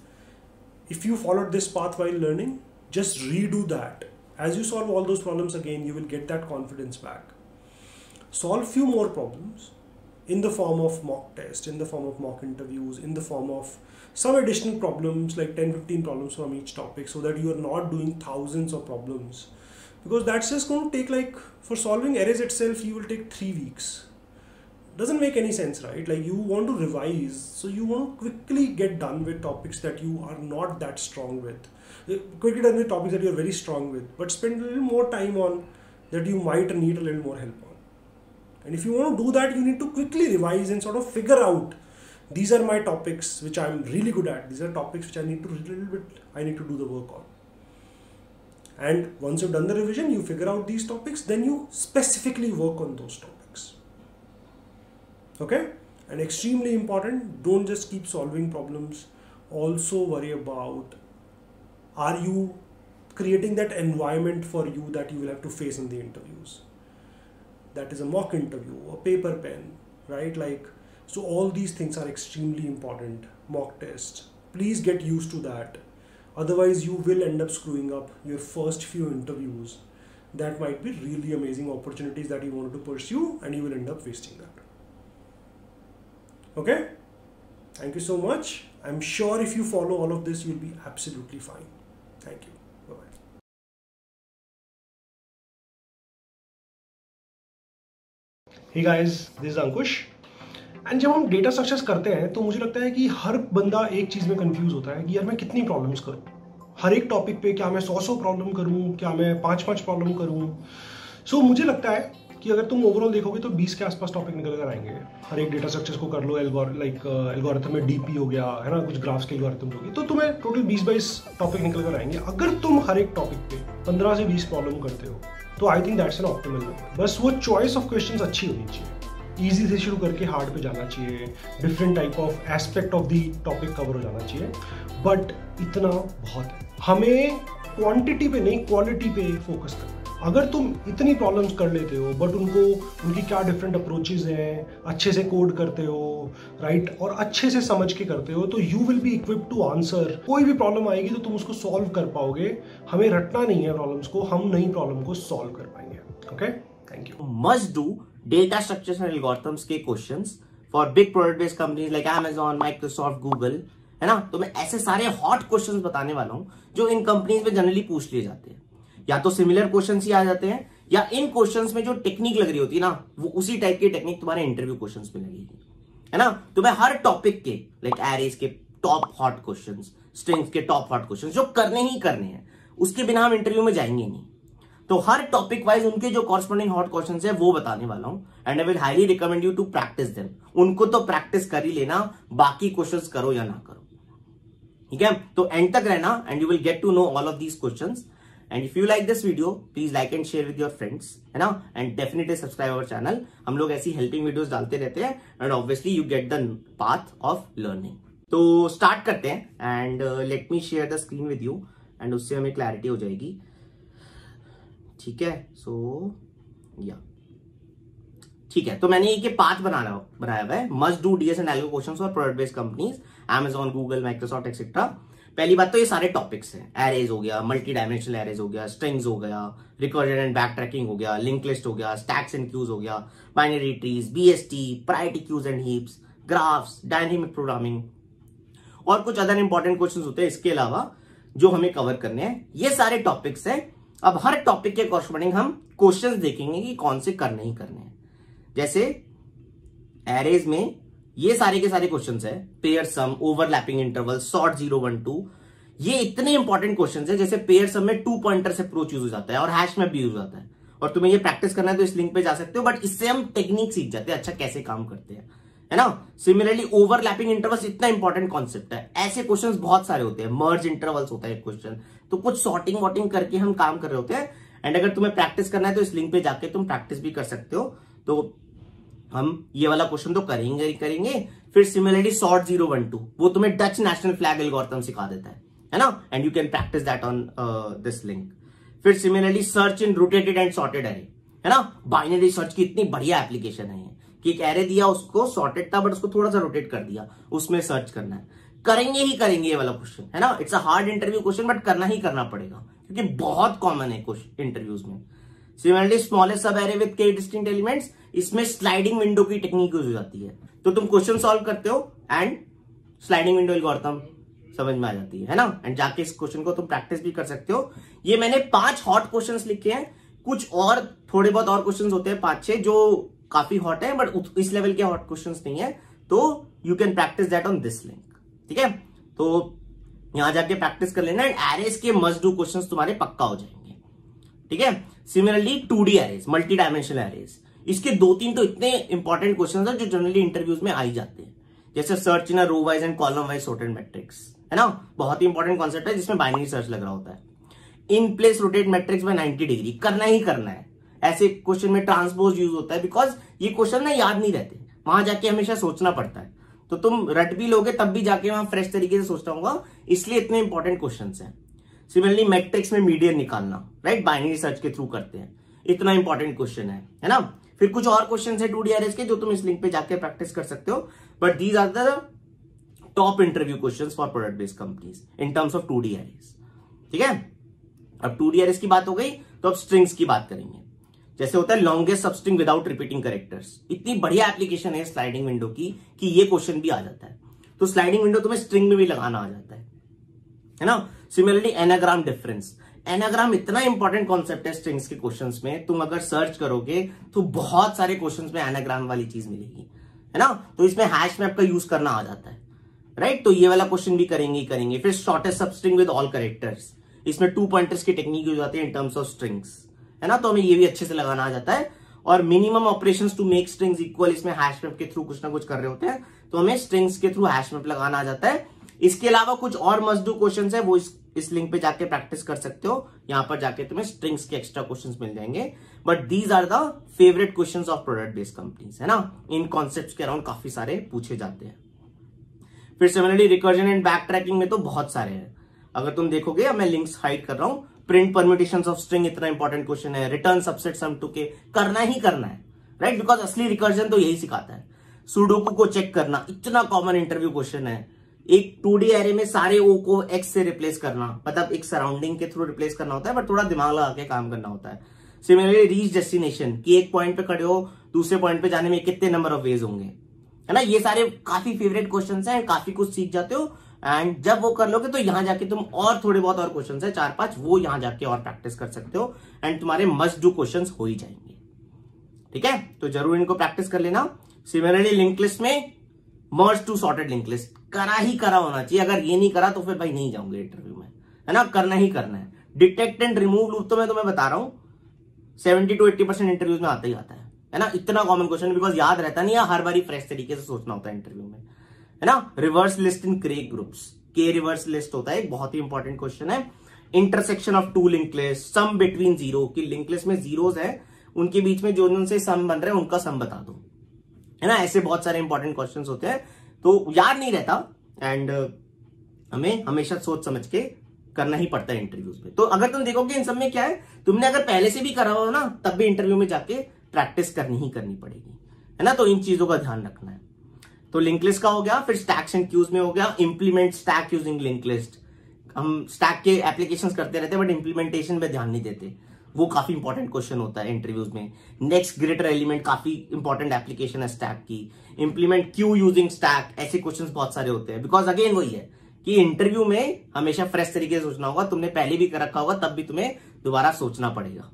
[SPEAKER 2] if you followed this path while learning, just redo that. As you solve all those problems again, you will get that confidence back. Solve few more problems in the form of mock test, in the form of mock interviews, in the form of some additional problems like 10 15 problems from each topic so that you are not doing thousands of problems. Because that's just going to take like for solving arrays itself you will take three weeks. Doesn't make any sense right? Like you want to revise so you want to quickly get done with topics that you are not that strong with. Uh, quickly done with topics that you're very strong with but spend a little more time on that you might need a little more help on and if you want to do that you need to quickly revise and sort of figure out these are my topics which i'm really good at. These are topics which i need to little bit i need to do the work on. And once you've done the revision you figure out these topics then you specifically work on those topics. Okay? And extremely important don't just keep solving problems. Also worry about are you creating that environment for you that you will have to face in the interviews that is a mock interview a paper pen right like so all these things are extremely important mock tests please get used to that Otherwise, you will end up screwing up your first few interviews. That might be really amazing opportunities that you wanted to pursue, and you will end up wasting that. Okay? Thank you so much. I'm sure if you follow all of this, you'll be absolutely fine. Thank you. Guys, this is Ankush. And जब हम data structures करते हैं तो मुझे लगता है कि हर बंदा एक चीज़ में कंफ्यूज होता है कि यार मैं कितनी प्रॉब्लम्स करूँ? हर एक टॉपिक पे क्या मैं सौ सौ प्रॉब्लम करूँ? क्या मैं पाँच पाँच प्रॉब्लम करूँ? सो so, मुझे लगता है कि अगर तुम ओवरऑल देखोगे तो 20 के आसपास टॉपिक निकल कर आएँगे। हर एक डेटा स्ट्रक्चर्स को कर लो एल्गोर लाइक एल्गोरिथम में डीपी हो गया है ना? कुछ ग्राफ्स के एल्गोरिथम होगी तो तुम्हें टोटल 20 बाईस टॉपिक निकल कर आएँगे। अगर तुम हर एक टॉपिक पे 15 से 20 प्रॉब्लम करते हो तो I think that's an optimal number बस वो चॉइस ऑफ़ क्वेश्चन अच्छी होनी चाहिए। ईजी से शुरू करके हार्ड पे जाना चाहिए। Different type of aspect of the topic cover हो जाना चाहिए। बट इतना बहुत है। हमें क्वांटिटी पे नहीं क्वालिटी पे फोकस करना अगर तुम इतनी प्रॉब्लम्स कर लेते हो बट उनको उनकी क्या डिफरेंट अप्रोचेज हैं अच्छे से कोड करते हो राइट और अच्छे से समझ के करते हो तो you will be equip to answer कोई भी प्रॉब्लम आएगी तो तुम उसको सॉल्व कर पाओगे। हमें रटना नहीं है प्रॉब्लम्स को हम नई प्रॉब्लम को सॉल्व कर पाएँगे। Okay thank you
[SPEAKER 1] must do data structures and algorithms के questions for big product based companies like Amazon, Microsoft Google है ना? तो मैं ऐसे सारे हॉट क्वेश्चंस बताने वाला हूँ जो इन कंपनीज़ में जनरली पूछ लिए जाते हैं। या तो सिमिलर क्वेश्चन ही आ जाते हैं, या इन क्वेश्चन में जो टेक्निक लग रही होती है ना, वो उसी टाइप की टेक्निक तुम्हारे इंटरव्यू क्वेश्चन में लगेगी। है ना? तो मैं हर टॉपिक के लाइक एरेज के टॉप हॉट क्वेश्चन स्ट्रिंग्स के टॉप हॉट क्वेश्चन जो करने ही करने हैं, उसके बिना हम इंटरव्यू में जाएँगे नहीं। तो हर टॉपिक वाइज उनके जो कॉरस्पॉन्डिंग हॉट क्वेश्चन है, वो बताने वाला हूँ and I will highly recommend you to practise them उनको तो प्रैक्टिस कर ही लेना, बाकी क्वेश्चंस करो या ना करो। ठीक है? तो एंड तक रहना and you will get to know all of these questions and if you like this video please like and share with your friends है ना? And definitely subscribe our channel हम लोग ऐसी हेल्पिंग वीडियोस डालते रहते हैं and obviously you get the path of learning तो start करते हैं and let me share the screen with you and उससे हमें क्लैरिटी हो जाएगी। ठीक है? सो so, या yeah. ठीक है तो मैंने ये पाथ बनाना बनाया हुआ है। Must do DS and algo question for product based companies Amazon Google Microsoft et cetera पहली बात तो ये सारे टॉपिक्स हैं। एरेज हो गया मल्टी डायमेंशनल एरेज हो गया स्ट्रिंग्स हो गया रिकॉर्डेड एंड बैक ट्रैकिंग हो गया लिंक लिस्ट हो गया स्टैक्स एंड क्यूज हो गया binary trees BST priority queues and heaps graphs dynamic programming और कुछ अदर इंपॉर्टेंट क्वेश्चन होते हैं। इसके अलावा जो हमें कवर करने हैं, ये सारे टॉपिक्स हैं। अब हर टॉपिक के कॉरस्पॉन्डिंग हम क्वेश्चन देखेंगे कि कौन से करने ही करने हैं। जैसे एरेज में ये सारे के सारे क्वेश्चन है pair sum overlapping interval sort zero one two ये इतने इंपॉर्टेंट क्वेश्चन है, जैसे पेयर सम में टू पॉइंटर से अप्रोच यूज़ हो जाता है और हैश में भी यूज़ होता है। और तुम्हें ये प्रैक्टिस करना है तो इस लिंक पे जा सकते हो बट इससे हम टेक्निक सीख जाते हैं अच्छा कैसे काम करते हैं। है ना? सिमिलरली ओवरलैपिंग इंटरवल्स इतना इंपॉर्टेंट कॉन्सेप्ट है। ऐसे क्वेश्चंस बहुत सारे होते हैं। मर्ज इंटरवल्स होता है क्वेश्चन तो कुछ सॉर्टिंग वॉटिंग करके हम काम कर रहे होते हैं। एंड अगर तुम्हें प्रैक्टिस करना है तो इस लिंक पे जाके तुम प्रैक्टिस भी कर सकते हो। तो हम ये वाला क्वेश्चन तो करेंगे ही करेंगे। फिर similarly sort zero one two वो तुम्हें डच नेशनल फ्लैग एल्गोरिथम सिखा देता है है ना? And you can practise that on this link फिर similarly search in rotated and sorted array है ना? बाइनरी सर्च की इतनी बढ़िया एप्लीकेशन है कि एक एरे दिया, उसको सॉर्टेड था बट उसको थोड़ा सा रोटेट कर दिया, उसमें सर्च करना है। करेंगे ही करेंगे ये वाला क्वेश्चन है ना? It's a hard interview question but करना ही करना पड़ेगा, क्योंकि बहुत कॉमन है क्वेश्चन इंटरव्यूज़ में। Similarly smallest subarray with K distinct elements इसमें स्लाइडिंग विंडो की टेक्निक यूज़ हो जाती है। तो तुम क्वेश्चन सॉल्व करते हो एंड स्लाइडिंग विंडो एल्गोरिथम समझ में आ जाती है है ना? एंड जाके इस क्वेश्चन को तुम प्रैक्टिस भी कर सकते हो। ये मैंने पाँच हॉट क्वेश्चन लिखे हैं। कुछ और, थोड़े बहुत और क्वेश्चन होते हैं पाँच छह जो काफ़ी हॉट है बट इस लेवल के हॉट क्वेश्चन नहीं है। तो you can practice that on this link ठीक है? तो यहाँ जाके प्रैक्टिस कर लेना एंड एरेस के मस्ट डू क्वेश्चन तुम्हारे पक्का हो जाएँगे, ठीक है? Similarly two D arrays multi dimensional arrays इसके दो तीन तो इतने इंपॉर्टेंट क्वेश्चन है जो जनरली इंटरव्यूज़ में आई जाते हैं। जैसे search in row wise and column wise sorted matrix है ना? बहुत ही इंपॉर्टेंट कॉन्सेप्ट है, जिसमें बाइनरी सर्च लग रहा होता है। इन प्लेस रोटेट मैट्रिक्स में 90 डिग्री करना ही करना है। ऐसे क्वेश्चन में ट्रांसपोज यूज़ होता है बिकॉज़ ये क्वेश्चन ना याद नहीं रहते। वहाँ जाके हमेशा सोचना पड़ता है। तो तुम रट भी लोगे, तब भी जाके वहाँ फ्रेश तरीके से सोचता होगा इसलिए इतने इंपॉर्टेंट क्वेश्चन है। सिमिलरली मैट्रिक्स में मीडियन निकालना राइट बाइनरी सर्च के थ्रू करते हैं। इतना इंपॉर्टेंट क्वेश्चन है है ना? फिर कुछ और क्वेश्चन है टू डीआरएस के जो तुम इस लिंक पे जाके प्रैक्टिस कर सकते हो। But these are the top interview question for product based companies in terms of to ठीक है? अब टू की बात हो गई तो अब स्ट्रिंग्स की बात करेंगे। जैसे होता है longest substring without repeating characters इतनी बढ़िया एप्लीकेशन है स्लाइडिंग विंडो की, कि ये क्वेश्चन भी आ जाता है। तो स्लाइडिंग विंडो तुम्हें स्ट्रिंग में भी लगाना आ जाता है। है ना? सिमिलरली एनाग्राम डिफरेंस एनाग्राम इतना इंपॉर्टेंट कॉन्सेप्ट है स्ट्रिंग्स के क्वेश्चंस में तुम अगर सर्च करोगे तो बहुत सारे क्वेश्चंस में एनाग्राम वाली चीज़ मिलेगी। है ना? तो इसमें हैश मैप का यूज़ करना आ जाता है। राइट तो ये वाला क्वेश्चन भी करेंगे करेंगे। फिर shortest substring with all characters इसमें टू पॉइंटर्स की टेक्निक यूज़ आती है इन टर्म्स ऑफ़ स्ट्रिंग्स है ना? तो हमें ये भी अच्छे से लगाना आ जाता है। और minimum operations to make strings equal इसमें हैश मैप के थ्रू कुछ ना कुछ कर रहे होते हैं। तो हमें स्ट्रिंग्स के थ्रू हैश मैप लगाना आ जाता है। इसके अलावा कुछ और डू क्वेश्चन है वो इस, इस लिंक पे जाके प्रैक्टिस कर सकते हो। यहाँ पर जाके तुम्हें स्ट्रिंग्स के एक्स्ट्रा क्वेश्चंस मिल जाएँगे। But these are the favourite question of product based companies है ना? इन कॉन्सेप्ट के अराउंड काफ़ी सारे पूछे जाते हैं। फिर similarly recursion and backtracking में तो बहुत सारे हैं। अगर तुम देखोगे मैं लिंक्स हाइड कर रहा हूँ। प्रिंट परमिटेशन ऑफ़ स्ट्रिंग इतना इंपॉर्टेंट क्वेश्चन है। Return subset sum to K. करना ही करना है। Right right? बिकॉज़ असली रिकर्जन तो यही सिखाता है। सुडोकू को चेक करना। इतना कॉमन इंटरव्यू क्वेश्चन है। एक टू डी एरे में सारे ओ को एक्स से रिप्लेस करना मतलब एक सराउंडिंग के थ्रू रिप्लेस करना होता है बट थोड़ा दिमाग लगा के काम करना होता है। सिमिलरली रीच डेस्टिनेशन कि एक पॉइंट पे खड़े हो, दूसरे पॉइंट पे जाने में कितने नंबर ऑफ़ वेज होंगे। है ना? ये सारे काफ़ी फेवरेट क्वेश्चन है, काफ़ी कुछ सीख जाते हो एंड जब वो कर लोगे तो यहाँ जाके तुम और थोड़े बहुत और क्वेश्चन है, चार पाँच, वो यहाँ जाके और प्रैक्टिस कर सकते हो एंड तुम्हारे मस्ट डू क्वेश्चन हो ही जाएँगे। ठीक है? तो ज़रूर इनको प्रैक्टिस कर लेना। सिमिलरली लिंक लिस्ट में merge two sorted linked list करा ही करा होना चाहिए। अगर ये नहीं करा तो फिर भाई नहीं जाऊँगे इंटरव्यू में। है ना? करना ही करना है। डिटेक्ट एंड रिमूव लूप तो मैं तुम्हें बता रहा हूँ seventy to eighty percent interviews में आता ही आता है। है ना? इतना कॉमन क्वेश्चन बिकॉज़ याद रहता नहीं हर बारी फ्रेश तरीके से सोचना होता है इंटरव्यू में। है ना? रिवर्स लिस्ट इन क्रेक ग्रुप्स के रिवर्स लिस्ट होता है, एक बहुत ही इंपॉर्टेंट क्वेश्चन है। Intersection of two linked list sum between zero की लिंक लिस्ट में जीरोस है, उनके बीच में जो उनसे सम बन रहे हैं, उनका सम बता दो। है ना? ऐसे बहुत सारे इंपॉर्टेंट क्वेश्चन होते हैं तो याद नहीं रहता एंड हमें हमेशा सोच समझ के करना ही पड़ता है इंटरव्यूज़ में। तो अगर तुम देखोगे इन सब में क्या है, तुमने अगर पहले से भी करा हो ना, तब भी इंटरव्यू में जाके प्रैक्टिस करनी ही करनी पड़ेगी। है ना? तो इन चीज़ों का ध्यान रखना है। तो लिंक लिस्ट का हो गया, फिर स्टैक्स एंड क्यूज में हो गया implement stack using linked list हम स्टैक के एप्लीकेशन करते रहते हैं बट इंप्लीमेंटेशन में ध्यान नहीं देते। वो काफ़ी इंपॉर्टेंट क्वेश्चन होता है इंटरव्यूज़ में। नेक्स्ट ग्रेटर एलिमेंट काफ़ी इंपॉर्टेंट एप्लीकेशन है स्टैक की। इंप्लीमेंट क्यू यूजिंग स्टैक ऐसे क्वेश्चन बहुत सारे होते हैं। बिकॉज़ अगेन वही है कि इंटरव्यू में हमेशा फ्रेश तरीके से सोचना होगा। तुमने पहले भी कर रखा होगा, तब भी तुम्हें दोबारा सोचना पड़ेगा।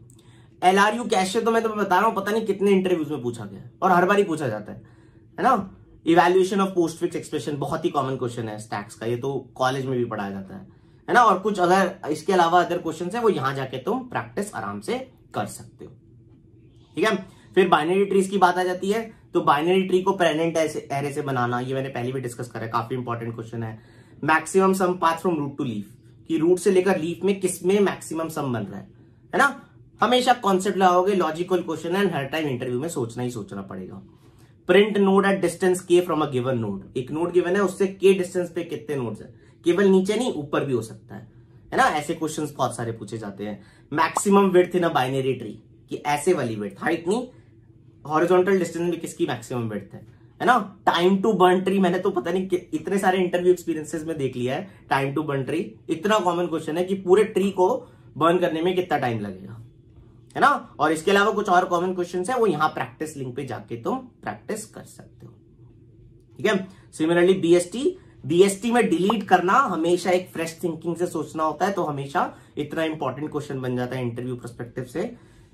[SPEAKER 1] एल आर यू कैश तो मैं तुम्हें बता रहा हूँ, पता नहीं कितने इंटरव्यूज़ में पूछा गया और हर बार ही पूछा जाता है। है ना? Evaluation of postfix expression बहुत ही कॉमन क्वेश्चन है स्टैक्स का। ये तो कॉलेज में भी पढ़ाया जाता है। है ना? और कुछ अगर इसके अलावा अदर क्वेश्चन है, वो यहाँ जाके तुम प्रैक्टिस आराम से कर सकते हो। ठीक है? फिर बाइनरी ट्रीज की बात आ जाती है। तो बाइनरी ट्री को प्रेजेंट एरे से बनाना, ये मैंने पहले भी डिस्कस करा है, काफ़ी इंपॉर्टेंट क्वेश्चन है। Maximum sum path from root to leaf कि रूट से लेकर लीफ में किसमें मैक्सिमम सम बन रहा है है ना? हमेशा कॉन्सेप्ट लगाओगे लॉजिकल क्वेश्चन है हर टाइम इंटरव्यू में सोचना ही सोचना पड़ेगा। Print node at distance K from a given node एक नोड गिवन है, उससे के डिस्टेंस पे कितने नोड्स है? केवल नीचे नहीं, ऊपर भी हो सकता है है ना? ऐसे क्वेश्चंस बहुत सारे पूछे जाते हैं। Maximum width in a binary tree कि ऐसे वाली विड्थ हाइट नहीं हॉरिजॉन्टल डिस्टेंस में किसकी मैक्सिमम विड्थ है? है ना? टाइम टू बर्न ट्री मैंने तो पता नहीं इतने सारे इंटरव्यू एक्सपीरियंसेस में देख लिया है टाइम टू बर्न ट्री इतना कॉमन क्वेश्चन है कि पूरे ट्री को बर्न करने में कितना टाइम लगेगा। है ना? और इसके अलावा कुछ और कॉमन क्वेश्चन है, वो यहाँ प्रैक्टिस लिंक पे जाके तुम प्रैक्टिस कर सकते हो। ठीक है? सिमिलरली बीएसटी बीएसटी में डिलीट करना हमेशा एक फ्रेश थिंकिंग से सोचना होता है तो हमेशा इतना इंपॉर्टेंट क्वेश्चन बन जाता है इंटरव्यू परस्पेक्टिव से।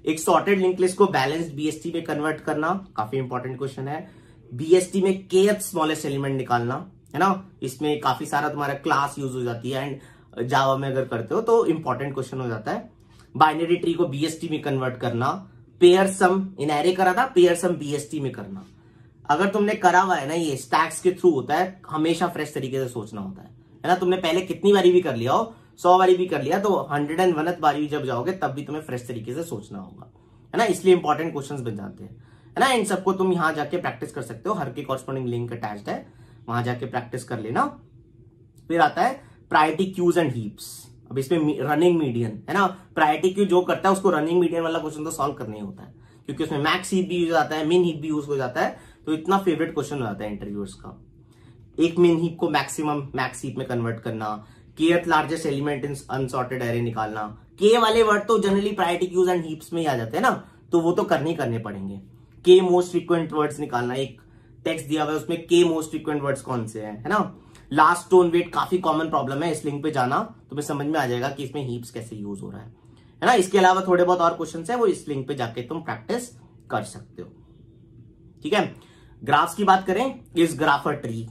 [SPEAKER 1] एक सॉर्टेड लिंक लिस्ट को बैलेंस्ड बीएसटी में कन्वर्ट करना, काफ़ी इंपॉर्टेंट क्वेश्चन है। बीएसटी में के स्मॉलेस्ट एलिमेंट निकालना, है ना? इसमें काफ़ी सारा तुम्हारा क्लास यूज़ हो जाती है एंड जावा में अगर करते हो तो इंपॉर्टेंट क्वेश्चन हो जाता है। बाइनरी ट्री को बीएसटी में कन्वर्ट करना पेयर सम इन एरे करा था पेयर सम बीएसटी में करना। अगर तुमने करा हुआ है ना ये स्टैक्स के थ्रू होता है, हमेशा फ्रेश तरीके से सोचना होता है। है ना? तुमने पहले कितनी बारी भी कर लिया हो सौ बारी भी कर लिया तो हंड्रेड एंड वन बारी जब जाओगे, तब भी तुम्हें फ्रेश तरीके से सोचना होगा। है ना? इसलिए इंपॉर्टेंट क्वेश्चन बन जाते हैं। है ना? इन सबको तुम यहाँ जाके प्रैक्टिस कर सकते हो। हर की कॉरस्पॉन्डिंग लिंक अटैच है। वहाँ जाके प्रैक्टिस कर लेना। फिर आता है प्रायोरिटी क्यूज एंड हीप्स अब इसमें रनिंग मीडियन है ना? प्रायोरिटी क्यू जो करता है, उसको रनिंग मीडियन वाला क्वेश्चन तो सॉल्व करना ही होता है। क्योंकि उसमें मैक्स हीप भी यूज़ आता है मिन हीप भी यूज़ हो जाता है। तो इतना फेवरेट क्वेश्चन हो जाता है इंटरव्यूअर्स का। एक मिन हीप को मैक्सिमम मैक्स हीप में कन्वर्ट करना Kth largest element in unsorted array निकालना। के वाले वर्ड तो generally priority queues and heaps में ही आ जाते हैं ना तो वो तो करने ही करने पड़ेंगे। के मोस्ट फ्रीक्वेंट वर्ड्स निकालना, एक टेक्स्ट दिया हुआ है, उसमें के मोस्ट फ्रीक्वेंट वर्ड्स कौन से हैं, है ना? लास्ट टोन वेट काफ़ी कॉमन प्रॉब्लम है, इस लिंक पे जाना, तुम्हें समझ में आ जाएगा कि इसमें हीप्स कैसे यूज़ हो रहा है। है ना? इसके अलावा थोड़े बहुत और क्वेश्चन है, वो इस लिंक पे जाके तुम प्रैक्टिस कर सकते हो। ठीक है? ग्राफ्स की बात करें इस ग्राफर ट्री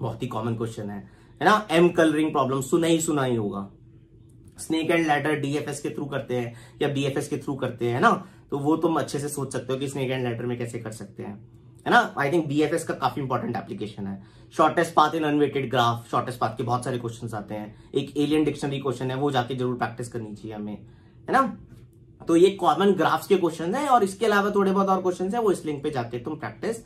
[SPEAKER 1] बहुत ही कॉमन क्वेश्चन है। है ना? एम कलरिंग प्रॉब्लम सुना ही सुना ही होगा। स्नेक एंड लेटर डीएफएस के थ्रू करते हैं, या बीएफएस के थ्रू करते हैं ना? तो वो तुम अच्छे से सोच सकते हो कि स्नेक एंड लेटर में कैसे कर सकते हैं। है ना? आई थिंक बीएफएस का काफ़ी इंपॉर्टेंट एप्लीकेशन है। Shortest path in unweighted graph shortest path के बहुत सारे क्वेश्चन आते हैं। एक एलियन डिक्शनरी क्वेश्चन है, वो जाके ज़रूर प्रैक्टिस करनी चाहिए हमें। है ना? तो ये कॉमन ग्राफ्स के क्वेश्चन है, और इसके अलावा थोड़े बहुत और क्वेश्चन है, वो इस लिंक पे जाके तुम प्रैक्टिस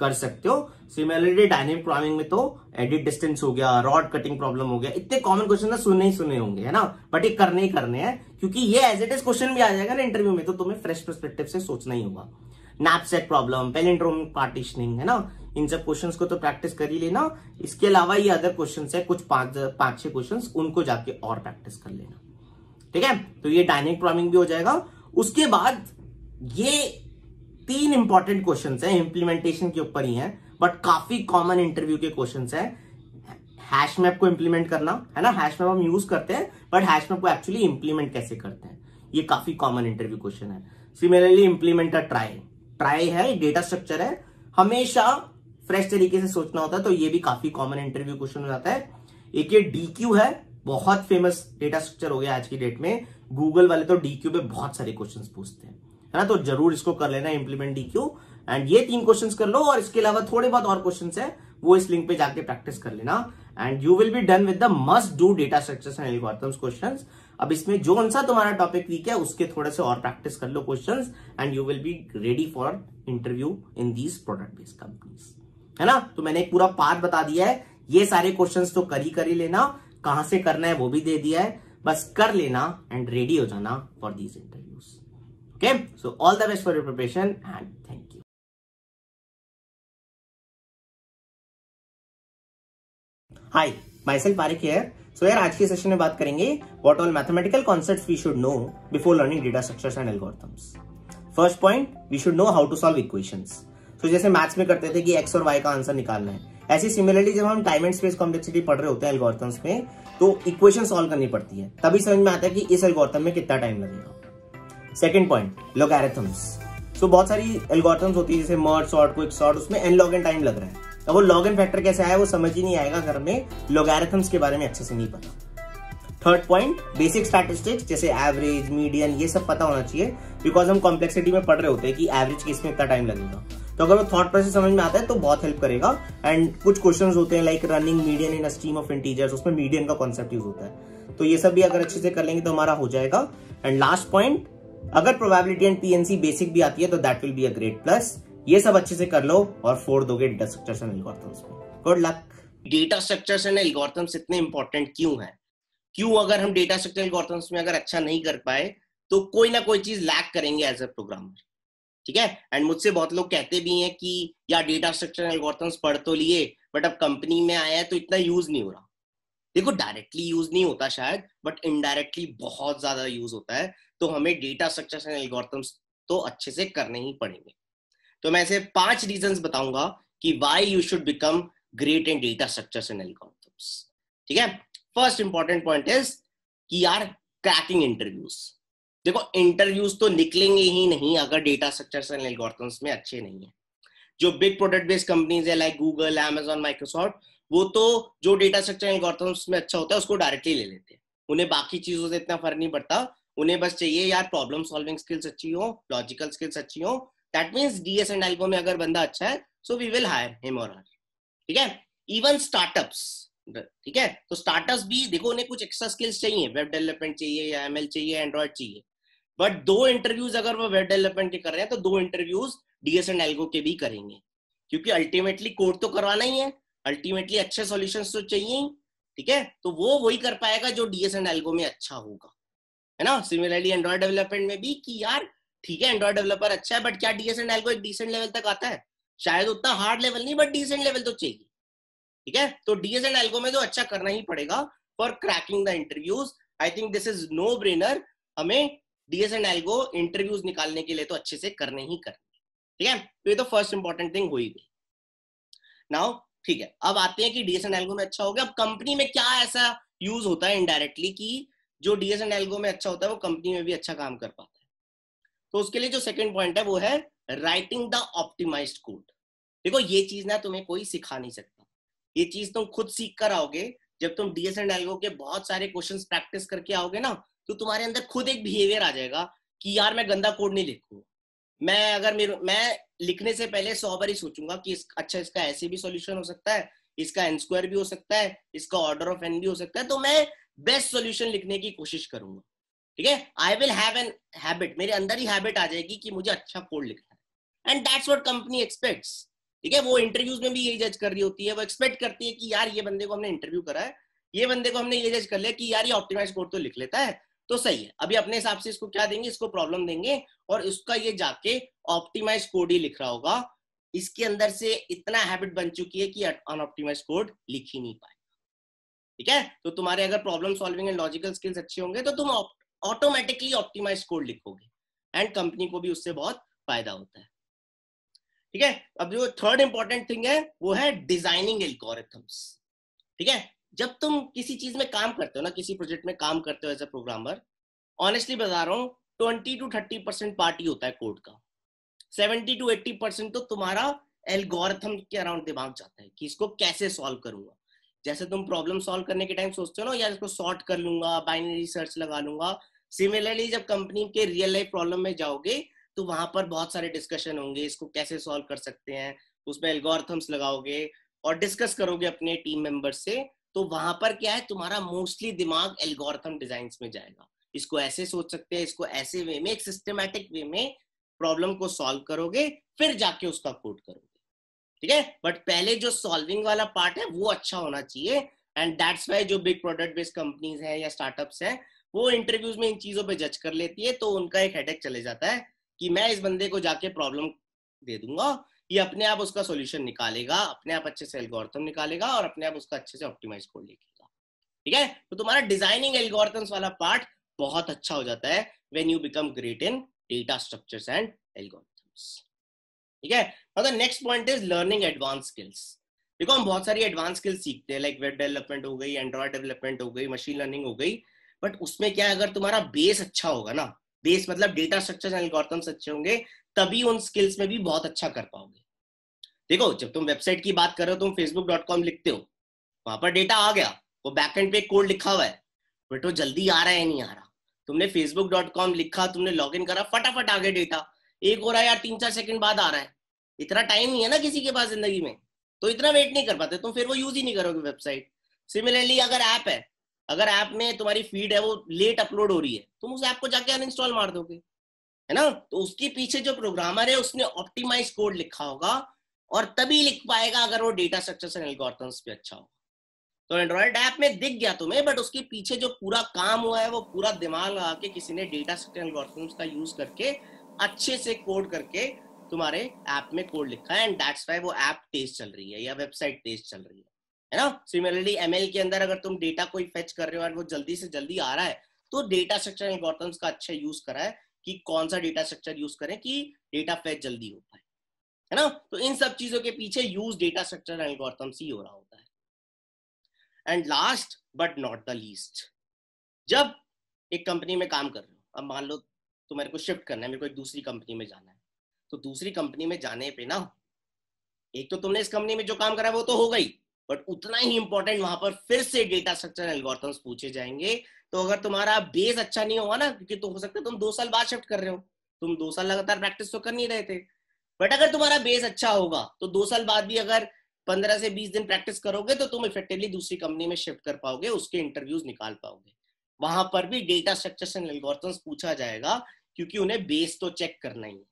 [SPEAKER 1] कर सकते हो। सिमिलरली डायनेमिक प्रोग्रामिंग में तो एडिट डिस्टेंस हो गया रॉड कटिंग प्रॉब्लम हो गया, इतने कॉमन क्वेश्चन ना सुनने ही सुने होंगे, है ना? बट ये करने ही करने हैं, क्योंकि ये एज इट इज़ क्वेश्चन भी आ जाएगा ना इंटरव्यू में तो तुम्हें फ्रेश परस्पेक्टिव से सोचना ही होगा। नैपसेट प्रॉब्लम पेलिंड्रोमिक पार्टीशनिंग है ना? इन सब क्वेश्चन को तो प्रैक्टिस कर ही लेना। इसके अलावा ये अदर क्वेश्चन है, कुछ पाँच पाँच, छह क्वेश्चन उनको जाके और प्रैक्टिस कर लेना। ठीक है? तो ये डायनेमिक प्रोग्रामिंग भी हो जाएगा। उसके बाद ये तीन इंपॉर्टेंट क्वेश्चंस हैं इंप्लीमेंटेशन के ऊपर ही है बट काफ़ी कॉमन इंटरव्यू के क्वेश्चन है। हैश मैप को इंप्लीमेंट करना, है ना? हैश मैप हम यूज़ करते हैं बट हैश मैप को एक्चुअली इंप्लीमेंट कैसे करते हैं? ये काफ़ी कॉमन इंटरव्यू क्वेश्चन है। Similarly implement a trie trie है डेटा स्ट्रक्चर है। हमेशा फ्रेश तरीके से सोचना होता है तो ये भी काफ़ी कॉमन इंटरव्यू क्वेश्चन हो जाता है। एक ये डीक्यू है, बहुत फ़ेमस डेटा स्ट्रक्चर हो गया आज की डेट में। गूगल वाले तो डीक्यू पे बहुत सारे क्वेश्चन पूछते हैं। है ना? तो ज़रूर इसको कर लेना इंप्लीमेंट डी क्यू एंड ये तीन क्वेश्चन कर लो और इसके अलावा थोड़े बहुत और क्वेश्चन है, वो इस लिंक पे जाके प्रैक्टिस कर लेना. And you will be done with the must do data structures and algorithms questions अब इसमें जो सा तुम्हारा टॉपिक वीक है, उसके थोड़े से और प्रैक्टिस कर लो questions and you will be ready for interview in these product based companies है ना? तो मैंने एक पूरा पार्ट बता दिया है. ये सारे क्वेश्चंस तो कर ही कर ही लेना. कहाँ से करना है वो भी दे दिया है. बस कर लेना एंड रेडी हो जाना for these interviews so all the best for your preparation and thank you hi myself Parikh here so यार, आज के सेशन में बात करेंगे what all mathematical concepts we should know before learning data structures and algorithms first point we should know how to solve equations so जैसे maths में करते थे कि एक्स और वाई का आंसर निकालना है। ऐसी सिमिलरली जब हम टाइम एंड स्पेस कॉम्प्लेक्सिटी पढ़ रहे होते हैं एल्गोरिथम्स में तो इक्वेशन सॉल्व करनी पड़ती है। तभी समझ में आता है कि इस एल्गोरिथम में कितना टाइम लगेगा। सेकंड पॉइंट लोगैरिथम्स सो बहुत सारी एल्गोरिथम्स होती है, जैसे मर्ज सॉर्ट क्विक सॉर्ट उसमें एन लॉग एन टाइम लग रहा है। अब वो लॉग एन फैक्टर कैसे आया, वो समझ ही नहीं आएगा घर में लोगैरिथम्स के बारे में अच्छे से नहीं पता। थर्ड पॉइंट बेसिक स्टैटिस्टिक्स जैसे एवरेज मीडियन ये सब पता होना चाहिए बिकॉज़ हम कॉम्प्लेक्सिटी में पढ़ रहे होते हैं कि एवरेज केस में इतना टाइम लगेगा। तो अगर वो थॉट प्रोसेस समझ में आता है तो बहुत हेल्प करेगा। एंड कुछ क्वेश्चन होते हैं like running median in stream of integers उसमें मीडियन का कॉन्सेप्ट यूज़ होता है। तो ये सब भी अगर अच्छे से कर लेंगे तो हमारा हो जाएगा। एंड लास्ट पॉइंट अगर प्रोबेबिलिटी एंड पीएनसी बेसिक भी आती है तो that will be a great plus ये सब अच्छे से कर लो और फोड़ दोगे डेटा स्ट्रक्चर्स एंड एल्गोरिथम्स में. Good luck data structures and algorithms इतने इंपॉर्टेंट क्यों है? क्यों अगर हम डेटा स्ट्रक्चर एल्गोरिथम्स में अगर अच्छा नहीं कर पाए तो कोई ना कोई चीज़ लैक करेंगे एज अ प्रोग्रामर ठीक है? एंड मुझसे बहुत लोग कहते भी हैं कि, यार डेटा स्ट्रक्चर एल्गोरिथम्स पढ़ तो लिए बट अब कंपनी में आया है तो इतना यूज़ नहीं हो रहा. देखो डायरेक्टली यूज़ नहीं होता शायद बट इनडायरेक्टली बहुत ज़्यादा यूज़ होता है। तो हमें डेटा स्ट्रक्चर एंड एल्गोरिथम्स तो अच्छे से करने ही पड़ेंगे। तो मैं ऐसे पाँच रीजन बताऊँगा कि why you should become great in data structure and algorithms ठीक है? फ़र्स्ट इंपॉर्टेंट पॉइंट इज़ कि यार क्रैकिंग इंटरव्यूज़ देखो इंटरव्यूज़ तो निकलेंगे ही नहीं अगर डेटा स्ट्रक्चर्स एंड एल्गोरिथम्स में अच्छे नहीं है। जो बिग प्रोडक्ट बेस्ड कंपनीज़ है लाइक गूगल एमेजॉन माइक्रोसॉफ्ट वो तो जो डेटा स्ट्रक्चर एल्गोरिथम्स में अच्छा होता है, उसको डायरेक्टली ले लेते हैं। उन्हें बाकी चीज़ों से इतना फ़र्क नहीं पड़ता। उन्हें बस चाहिए, यार प्रॉब्लम सॉल्विंग स्किल्स अच्छी हो लॉजिकल स्किल्स अच्छी हो that means DS and algo में अगर बंदा अच्छा है so we will hire him और हर ठीक है? इवन स्टार्टअप्स ठीक है? तो स्टार्टअप्स भी, देखो, उन्हें कुछ एक्स्ट्रा स्किल्स चाहिए वेब डेवलपमेंट चाहिए या एमएल चाहिए एंड्रॉइड चाहिए। बट दो इंटरव्यूज़ अगर वो वेब डेवलपमेंट के कर रहे हैं तो दो इंटरव्यूज़ डीएस एंड एल्गो के भी करेंगे। क्योंकि अल्टीमेटली कोड तो करवाना ही है अल्टीमेटली अच्छे सॉल्यूशन तो चाहिए ठीक है? तो वो वही कर पाएगा जो डीएस एंड एल्गो में अच्छा होगा। है ना? सिमिलरली एंड्रॉइड डेवलपमेंट में भी कि यार, ठीक है एंड्रॉइड डेवलपर अच्छा है बट क्या डीएस एंड एल्गो एक डिसेंट लेवल तक आता है? शायद उतना हार्ड लेवल नहीं बट डिसेंट लेवल तो चाहिए। ठीक है? तो डीएस एंड एल्गो में तो अच्छा करना ही पड़ेगा for cracking the interviews I think this is no brainer हमें डीएस एंड एल्गो इंटरव्यूज़ निकालने के लिए तो अच्छे से करने ही करने ठीक है? तो ये तो फ़र्स्ट इंपॉर्टेंट थिंग हुई गई। नाउ ठीक है, अब आते हैं कि डीएस एंड एल्गो में अच्छा हो गया। अब कंपनी में क्या ऐसा यूज़ होता है इनडायरेक्टली कि जो डीएस एंड एल्गो में अच्छा होता है वो कंपनी में भी अच्छा काम कर पाता है। तो उसके लिए जो सेकंड पॉइंट है वो है राइटिंग द ऑप्टिमाइज्ड कोड देखो ये चीज़ ना तुम्हें कोई सिखा नहीं सकता। ये चीज़ तुम खुद सीख कर आओगे जब तुम डीएस एंड एल्गो के बहुत सारे क्वेश्चंस प्रैक्टिस करके आओगे ना तो तुम्हारे अंदर खुद एक बिहेवियर आ जाएगा कि यार मैं गंदा कोड नहीं लिखू। मैं अगर मेरे मैं लिखने से पहले सौ बार ही सोचूँगा कि इस, अच्छा इसका ऐसे भी सॉल्यूशन हो सकता है इसका एन स्क्वायर भी हो सकता है इसका ऑर्डर ऑफ़ एन भी हो सकता है तो मैं बेस्ट सॉल्यूशन लिखने की कोशिश करूँगा। ठीक है? I will have an habit मेरे अंदर ही हैबिट आ जाएगी कि मुझे अच्छा कोड लिखना है। And that's what company expects ठीक है? वो इंटरव्यूज़ में भी यही जज कर रही होती है। वो एक्सपेक्ट करती है कि यार ये बंदे को हमने इंटरव्यू करा है। ये बंदे को हमने ये जज कर लिया कि यार ये ऑप्टिमाइज कोड तो लिख लेता है। तो सही है। अभी अपने हिसाब से इसको क्या देंगे? इसको प्रॉब्लम देंगे और इसका ये जाके ऑप्टिमाइज कोड ही लिख रहा होगा। इसके अंदर से इतना हैबिट बन चुकी है कि अनऑप्टिमाइज कोड लिख ही नहीं पाएगा ठीक है? तो तुम्हारे अगर problem solving and logical skills अच्छे होंगे तो तुम ऑटोमेटिकली ऑप्टिमाइज कोड लिखोगे। एंड कंपनी को भी उससे बहुत फ़ायदा होता है। ठीक है? अब जो थर्ड इंपॉर्टेंट थिंग है, वो है डिज़ाइनिंग एल्गोरिथम्स ठीक है? जब तुम किसी चीज़ में काम करते हो ना, किसी प्रोजेक्ट में काम करते हो एज ए प्रोग्रामर ऑनेस्टली बता रहा हूँ twenty to thirty percent party होता है कोड का। सेवेंटी टू एट्टी परसेंट तो तुम्हारा एल्गोरिथम के अराउंड दिमाग जाता है कि इसको कैसे सॉल्व करूँगा। जैसे तुम प्रॉब्लम सॉल्व करने के टाइम सोचते हो ना, यार इसको सॉर्ट कर लूँगा बाइनरी सर्च लगा लूँगा। सिमिलरली जब कंपनी के रियल लाइफ प्रॉब्लम में जाओगे तो वहाँ पर बहुत सारे डिस्कशन होंगे, इसको कैसे सॉल्व कर सकते हैं, उसमें एल्गोरिथम्स लगाओगे और डिस्कस करोगे अपने टीम मेंबर से तो वहाँ पर क्या है, तुम्हारा मोस्टली दिमाग एल्गोरिथम डिज़ाइन में जाएगा। इसको ऐसे सोच सकते हैं, इसको ऐसे वे में, एक सिस्टमेटिक वे में प्रॉब्लम को सॉल्व करोगे, फिर जाके उसका कोड करोगे। ठीक है? बट पहले जो सॉल्विंग वाला पार्ट है, वो अच्छा होना चाहिए। एंड दैट्स वाई जो बिग प्रोडक्ट बेस्ड कंपनीज़ हैं या स्टार्टअप्स हैं, वो इंटरव्यूज़ में इन चीज़ों पे जज कर लेती है तो उनका एक हेडेक चले जाता है कि मैं इस बंदे को जाके प्रॉब्लम दे दूँगा, ये अपने आप उसका सोल्यूशन निकालेगा, अपने आप अच्छे से एल्गोरिथम निकालेगा और अपने आप उसका अच्छे से ऑप्टिमाइज कोड लिखेगा। ठीक है? तो तुम्हारा डिज़ाइनिंग एल्गोरिथम्स वाला पार्ट बहुत अच्छा हो जाता है when you become great in data structures and algorithms ठीक है? मतलब next point is learning advance skills देखो, हम बहुत सारी एडवांस स्किल्स सीखते हैं लाइक वेब डेवलपमेंट हो गई एंड्रॉइड डेवलपमेंट हो गई मशीन लर्निंग हो गई बट उसमें क्या अगर तुम्हारा बेस अच्छा होगा ना बेस मतलब डेटा स्ट्रक्चर एल्गोरिथम्स अच्छे होंगे, तभी उन स्किल्स में भी बहुत अच्छा कर पाओगे। देखो, जब तुम वेबसाइट की बात कर रहे हो, तुम फेसबुक डॉट कॉम लिखते हो, वहाँ पर डेटा आ गया, वो बैकएंड पे कोड लिखा हुआ है बट वो जल्दी आ रहा है नहीं आ रहा? तुमने फेसबुक डॉट कॉम लिखा, तुमने लॉग इन करा, फटाफट आ गया डेटा एक हो रहा है यार, तीन चार सेकंड बाद आ रहा है। इतना टाइम नहीं है ना किसी के पास ज़िंदगी में तो इतना वेट नहीं कर पाते तुम फिर वो यूज़ ही नहीं करोगे वेबसाइट सिमिलरली अगर ऐप है, अगर ऐप में तुम्हारी फ़ीड है, वो लेट अपलोड हो रही है, तुम उस ऐप को जाके अनइंस्टॉल मार दोगे, है ना? तो उसके पीछे जो प्रोग्रामर है, उसने ऑप्टिमाइज कोड लिखा होगा, और तभी लिख पाएगा अगर वो डेटा स्ट्रक्चर एल्गोरिथम्स पे अच्छा हो तो एंड्रॉइड ऐप में दिख गया तुम्हें बट उसके पीछे जो पूरा काम हुआ है, वो पूरा दिमाग लगा के किसी ने डेटा स्ट्रक्चर एल्गोरिथम्स का यूज़ करके अच्छे से कोड करके तुम्हारे ऐप में कोड लिखा है एंड दैट्स वाई वो ऐप तेज चल रही है, या वेबसाइट तेज चल रही है। है ना? सिमिलरली एमएल के अंदर अगर तुम डेटा कोई फेच कर रहे हो, और वो जल्दी से जल्दी आ रहा है तो डेटा स्ट्रक्चर एल्गोरिथम्स का अच्छा यूज़ करा है कि कौन सा डेटा स्ट्रक्चर यूज़ करें कि डेटा फेच जल्दी हो पाए। है ना? तो इन सब चीज़ों के पीछे यूज़ डेटा स्ट्रक्चर एल्गोरिथम्स ही हो रहा होता है। And last but not the least जब एक कंपनी में काम कर रहे हो, अब मान लो तो मेरे को शिफ्ट करना है, मेरे को एक दूसरी कंपनी में जाना है तो दूसरी कंपनी में जाने पे ना, एक तो तुमने इस कंपनी में जो काम करा वो तो हो गई बट उतना ही इंपॉर्टेंट वहाँ पर फिर से डेटा स्ट्रक्चर एल्गोरिथम्स पूछे जाएँगे। तो अगर तुम्हारा बेस अच्छा नहीं होगा ना, क्योंकि तो हो सकता है तुम दो साल बाद शिफ्ट कर रहे हो, तुम दो साल लगातार प्रैक्टिस तो कर नहीं रहे थे। बट अगर तुम्हारा बेस अच्छा होगा तो दो साल बाद भी अगर पंद्रह से बीस दिन प्रैक्टिस करोगे तो तुम इफेक्टिवली दूसरी कंपनी में शिफ्ट कर पाओगे, उसके इंटरव्यूज़ निकाल पाओगे। वहाँ पर भी डेटा स्ट्रक्चर एंड पूछा जाएगा, क्योंकि उन्हें बेस तो चेक करना ही है।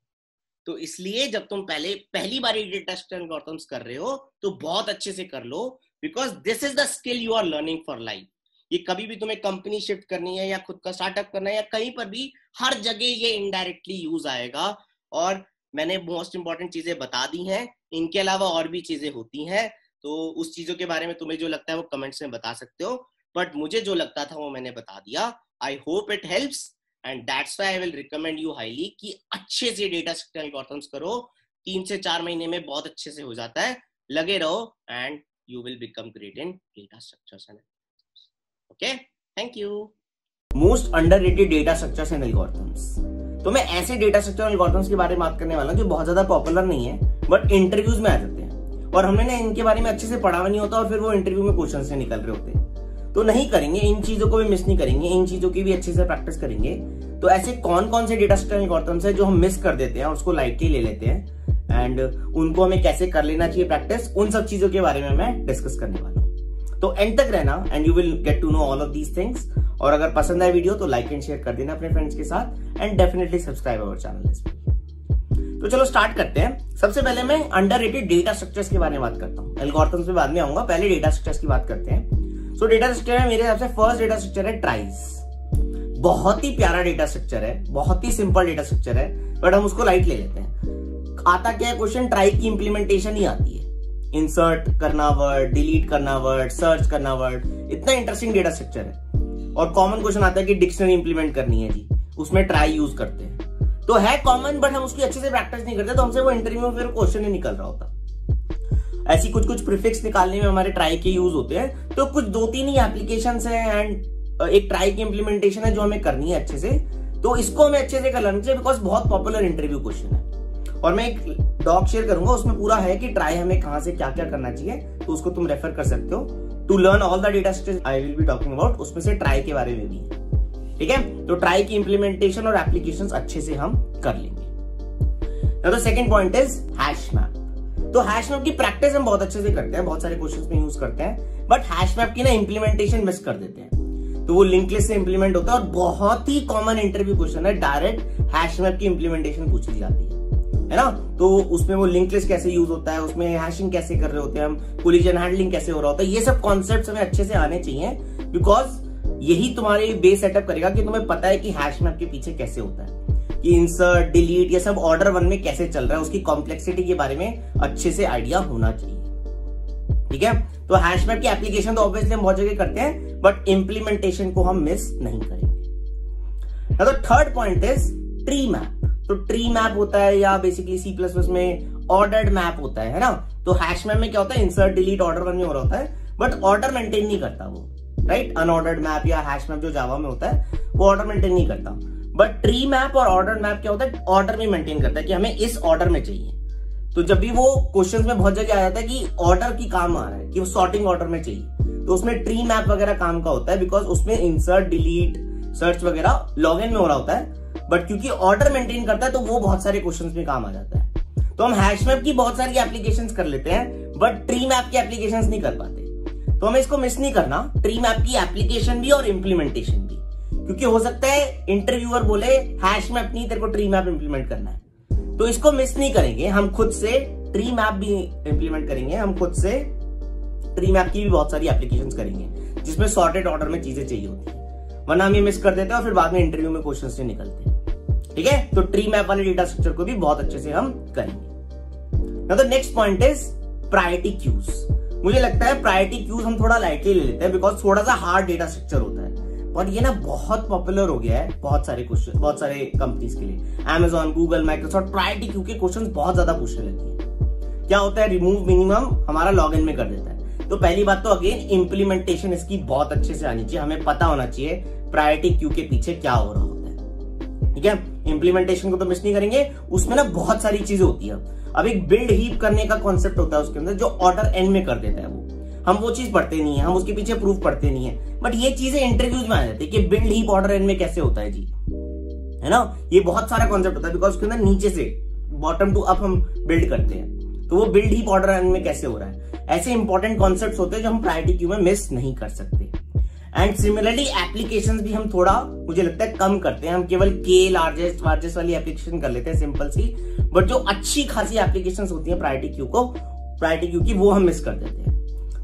[SPEAKER 1] तो इसलिए जब तुम पहले, पहली बार डेटा स्ट्रक्चर कर रहे हो तो बहुत अच्छे से कर लो because this is the skill you are learning for life ये कभी भी तुम्हें कंपनी शिफ्ट करनी है या खुद का स्टार्टअप करना है या कहीं पर भी, हर जगह ये इनडायरेक्टली यूज़ आएगा। और मैंने मोस्ट इंपॉर्टेंट चीज़ें बता दी हैं, इनके अलावा और भी चीज़ें होती हैं तो उस चीज़ों के बारे में तुम्हें जो लगता है वो कमेंट्स में बता सकते हो। बट मुझे जो लगता था वो मैंने बता दिया। I hope it helps and that's why I will recommend you highly कि अच्छे से डेटा स्ट्रक्चर एल्गोरिथम्स करो। तीन से चार महीने में बहुत अच्छे से हो जाता है। लगे रहो and you will become great in data structures and okay thank you most underrated data structures and algorithms तो मैं ऐसे डेटा स्ट्रक्चर एल्गोरिथम्स के बारे में बात करने वाला हूँ जो बहुत ज़्यादा पॉपुलर नहीं है बट इंटरव्यूज़ में आ जाते हैं। और हमने ना इनके बारे में अच्छे से पढ़ा नहीं होता और फिर वो इंटरव्यू में क्वेश्चन से निकल रहे होते हैं। तो नहीं करेंगे, इन चीज़ों को भी मिस नहीं करेंगे, इन चीज़ों की भी अच्छे से प्रैक्टिस करेंगे। तो ऐसे कौन कौन से डेटा स्ट्रक्चर एल्गोरिथम्स है जो हम मिस कर देते हैं उसको लाइटली ले लेते हैं? एंड उनको हमें कैसे कर लेना चाहिए प्रैक्टिस उन सब चीज़ों के बारे में मैं डिस्कस करने वाला हूँ। तो एंड तक रहना and you will get to know all of these things और अगर पसंद आए वीडियो तो लाइक एंड शेयर कर देना अपने फ्रेंड्स के साथ and definitely subscribe our channel तो चलो स्टार्ट करते हैं। सबसे पहले मैं अंडर डेटा स्ट्रक्चर्स के बारे में बात करता हूँ। एल्गोरिथम्स पे बाद में आऊँगा, पहले डेटा स्ट्रक्चर्स की बात करते हैं। सो डेटा स्ट्रक्चर है, मेरे हिसाब से फ़र्स्ट डेटा स्ट्रक्चर है ट्राइस बहुत ही प्यारा डेटा स्ट्रक्चर है, बहुत ही सिंपल डेटा स्ट्रक्चर है बट हम उसको लाइट ले लेते हैं। आता क्या है क्वेश्चन ट्राई की इंप्लीमेंटेशन ही आती है। इंसर्ट करना वर्ड डिलीट करना वर्ड सर्च करना वर्ड इतना इंटरेस्टिंग डेटा स्ट्रक्चर है। और कॉमन क्वेश्चन आता है कि डिक्शनरी इंप्लीमेंट करनी है जी। उसमें ट्राई यूज़ करते हैं। तो है कॉमन बट हम उसकी अच्छे से प्रैक्टिस नहीं करते तो हमसे वो इंटरव्यू में फिर क्वेश्चन ही निकल रहा होता। ऐसी कुछ कुछ प्रिफिक्स निकालने में हमारे ट्राई के यूज़ होते हैं। तो कुछ दो तीन ही एप्लीकेशन है एंड एक ट्राई की इंप्लीमेंटेशन है जो हमें करनी है अच्छे से। तो इसको हमें अच्छे से कर लेना चाहिए बिकॉज़ बहुत पॉपुलर इंटरव्यू क्वेश्चन है। और मैं एक डॉक शेयर करूँगा, उसमें पूरा है कि ट्राई हमें कहाँ से क्या क्या करना चाहिए तो उसको तुम रेफर कर सकते हो। To learn all the data I will be talking about उसमें से ट्राई के बारे में भी। ठीक है? तो ट्राई की इंप्लीमेंटेशन और एप्लीकेशन अच्छे से हम कर लेंगे। Second point is hash map तो हैश मैप की प्रैक्टिस हम बहुत अच्छे से करते हैं, बहुत सारे क्वेश्चन में यूज़ करते हैं बट हैश मैप की ना इंप्लीमेंटेशन मिस कर देते हैं। तो वो लिंक लिस्ट से इंप्लीमेंट होता है और बहुत ही कॉमन इंटरव्यू क्वेश्चन है डायरेक्ट हैश मैप की इंप्लीमेंटेशन पूछी जाती है। है ना? तो उसमें वो लिंक लिस्ट कैसे यूज़ होता है, उसमें हैशिंग कैसे कर रहे होते हैं हम कोलिजन हैंडलिंग कैसे हो रहा होता है, ये सब कॉन्सेप्ट हमें अच्छे से आने चाहिए बिकॉज़ यही तुम्हारे बेस सेटअप करेगा कि तुम्हें पता है कि हैश मैप के पीछे कैसे होता है। कि इंसर्ट डिलीट ये सब ऑर्डर वन में कैसे चल रहा है, उसकी कॉम्प्लेक्सिटी के बारे में अच्छे से आइडिया होना चाहिए। ठीक है? तो हैश मैप की एप्लीकेशन तो ऑब्वियसली हम बहुत जगह करते हैं बट इंप्लीमेंटेशन को हम मिस नहीं करेंगे। तो third point is tree map तो ट्री मैप होता है या बेसिकली सी प्लस प्लस में ऑर्डर्ड मैप होता है ना? तो हैश मैप में क्या होता है? इंसर्ट डिलीट ऑर्डर वन में हो रहा होता है बट ऑर्डर मेंटेन नहीं करता वो राइट अनऑर्डर्ड मैप या हैश मैप जो जावा में होता है, वो ऑर्डर मेंटेन नहीं करता। बट ट्री मैप और ऑर्डर मैप क्या होता है? ऑर्डर में मेंटेन करता है कि हमें इस ऑर्डर में चाहिए। तो जब भी वो क्वेश्चन में बहुत जगह आ जाता है कि ऑर्डर की काम आ रहा है, कि वो सॉर्टिंग ऑर्डर में चाहिए तो उसमें ट्री मैप वगैरह काम का होता है बिकॉज़ उसमें इंसर्ट डिलीट सर्च वगैरह लॉग इन में हो रहा होता है। बट क्योंकि ऑर्डर मेंटेन करता है तो वो बहुत सारे क्वेश्चन में काम आ जाता है। तो हम हैश मैप की बहुत सारी एप्लीकेशन कर लेते हैं बट ट्री मैप की एप्लीकेशन नहीं कर पाते। तो हमें इसको मिस नहीं करना। ट्री मैप की एप्लीकेशन भी और इम्प्लीमेंटेशन भी। क्योंकि हो सकता है इंटरव्यूअर बोले हैश मैप नहीं, तेरे को ट्री मैप इंप्लीमेंट करना है। तो इसको मिस नहीं करेंगे, हम खुद से ट्री मैप भी इंप्लीमेंट करेंगे, हम खुद से ट्री मैप की भी बहुत सारी एप्लीकेशन करेंगे, जिसमें सॉर्टेड ऑर्डर में चीज़ें चाहिए होती है। वरना हम ये मिस कर देते हैं और फिर बाद में इंटरव्यू में क्वेश्चन से निकलते हैं। ठीक है? तो ट्री मैप वाले डेटा स्ट्रक्चर को भी बहुत अच्छे से हम करेंगे। तो next point is priority queues मुझे लगता है प्रायोरिटी क्यूज हम थोड़ा लाइटली ले लेते हैं बिकॉज़ थोड़ा सा हार्ड डेटा स्ट्रक्चर होता है। और ये ना बहुत पॉपुलर हो गया है बहुत सारे क्वेश्चन बहुत सारे कंपनीज़ के लिए। एमेजॉन गूगल माइक्रोसॉफ्ट प्रायोरिटी क्योंकि क्वेश्चन बहुत ज़्यादा पूछने लगी है। क्या होता है? रिमूव मिनिमम हमारा लॉग में कर देता है। तो पहली बात तो अगेन इंप्लीमेंटेशन इसकी बहुत अच्छे से आनी चाहिए। हमें पता होना चाहिए प्रायोरिटी क्यू के पीछे क्या हो रहा होता है। ठीक है? इंप्लीमेंटेशन को तो मिस नहीं करेंगे। उसमें ना बहुत सारी चीज़ें होती है। अब एक बिल्ड हीप करने का कॉन्सेप्ट होता है उसके अंदर, जो ऑर्डर एंड में कर देता है वो। हम वो चीज़ पढ़ते नहीं है, हम उसके पीछे प्रूफ पढ़ते नहीं है। बट ये चीज़ें इंटरव्यूज़ में आ जाती है कि बिल्ड ही ऑर्डर एंड में कैसे होता है जी। है ना? ये बहुत सारा कॉन्सेप्ट होता है बिकॉज़ उसके अंदर नीचे से बॉटम टू अप हम बिल्ड करते हैं। तो वो बिल्ड ही ऑर्डर एंड में कैसे हो रहा है? ऐसे इंपॉर्टेंट कॉन्सेप्ट होते हैं जो हम प्रायोरिटी क्यू में मिस नहीं कर सकते। एंड सिमिलरली एप्लीकेशन भी हम थोड़ा, मुझे लगता है कम करते हैं। हम केवल के लार्जेस्ट लार्जेस्ट वाली एप्लीकेशन कर लेते हैं सिंपल सी। बट जो अच्छी खासी एप्लीकेशन होती है प्रायोरिटी क्यू को प्रायोरिटी क्यू की वो हम मिस कर देते हैं।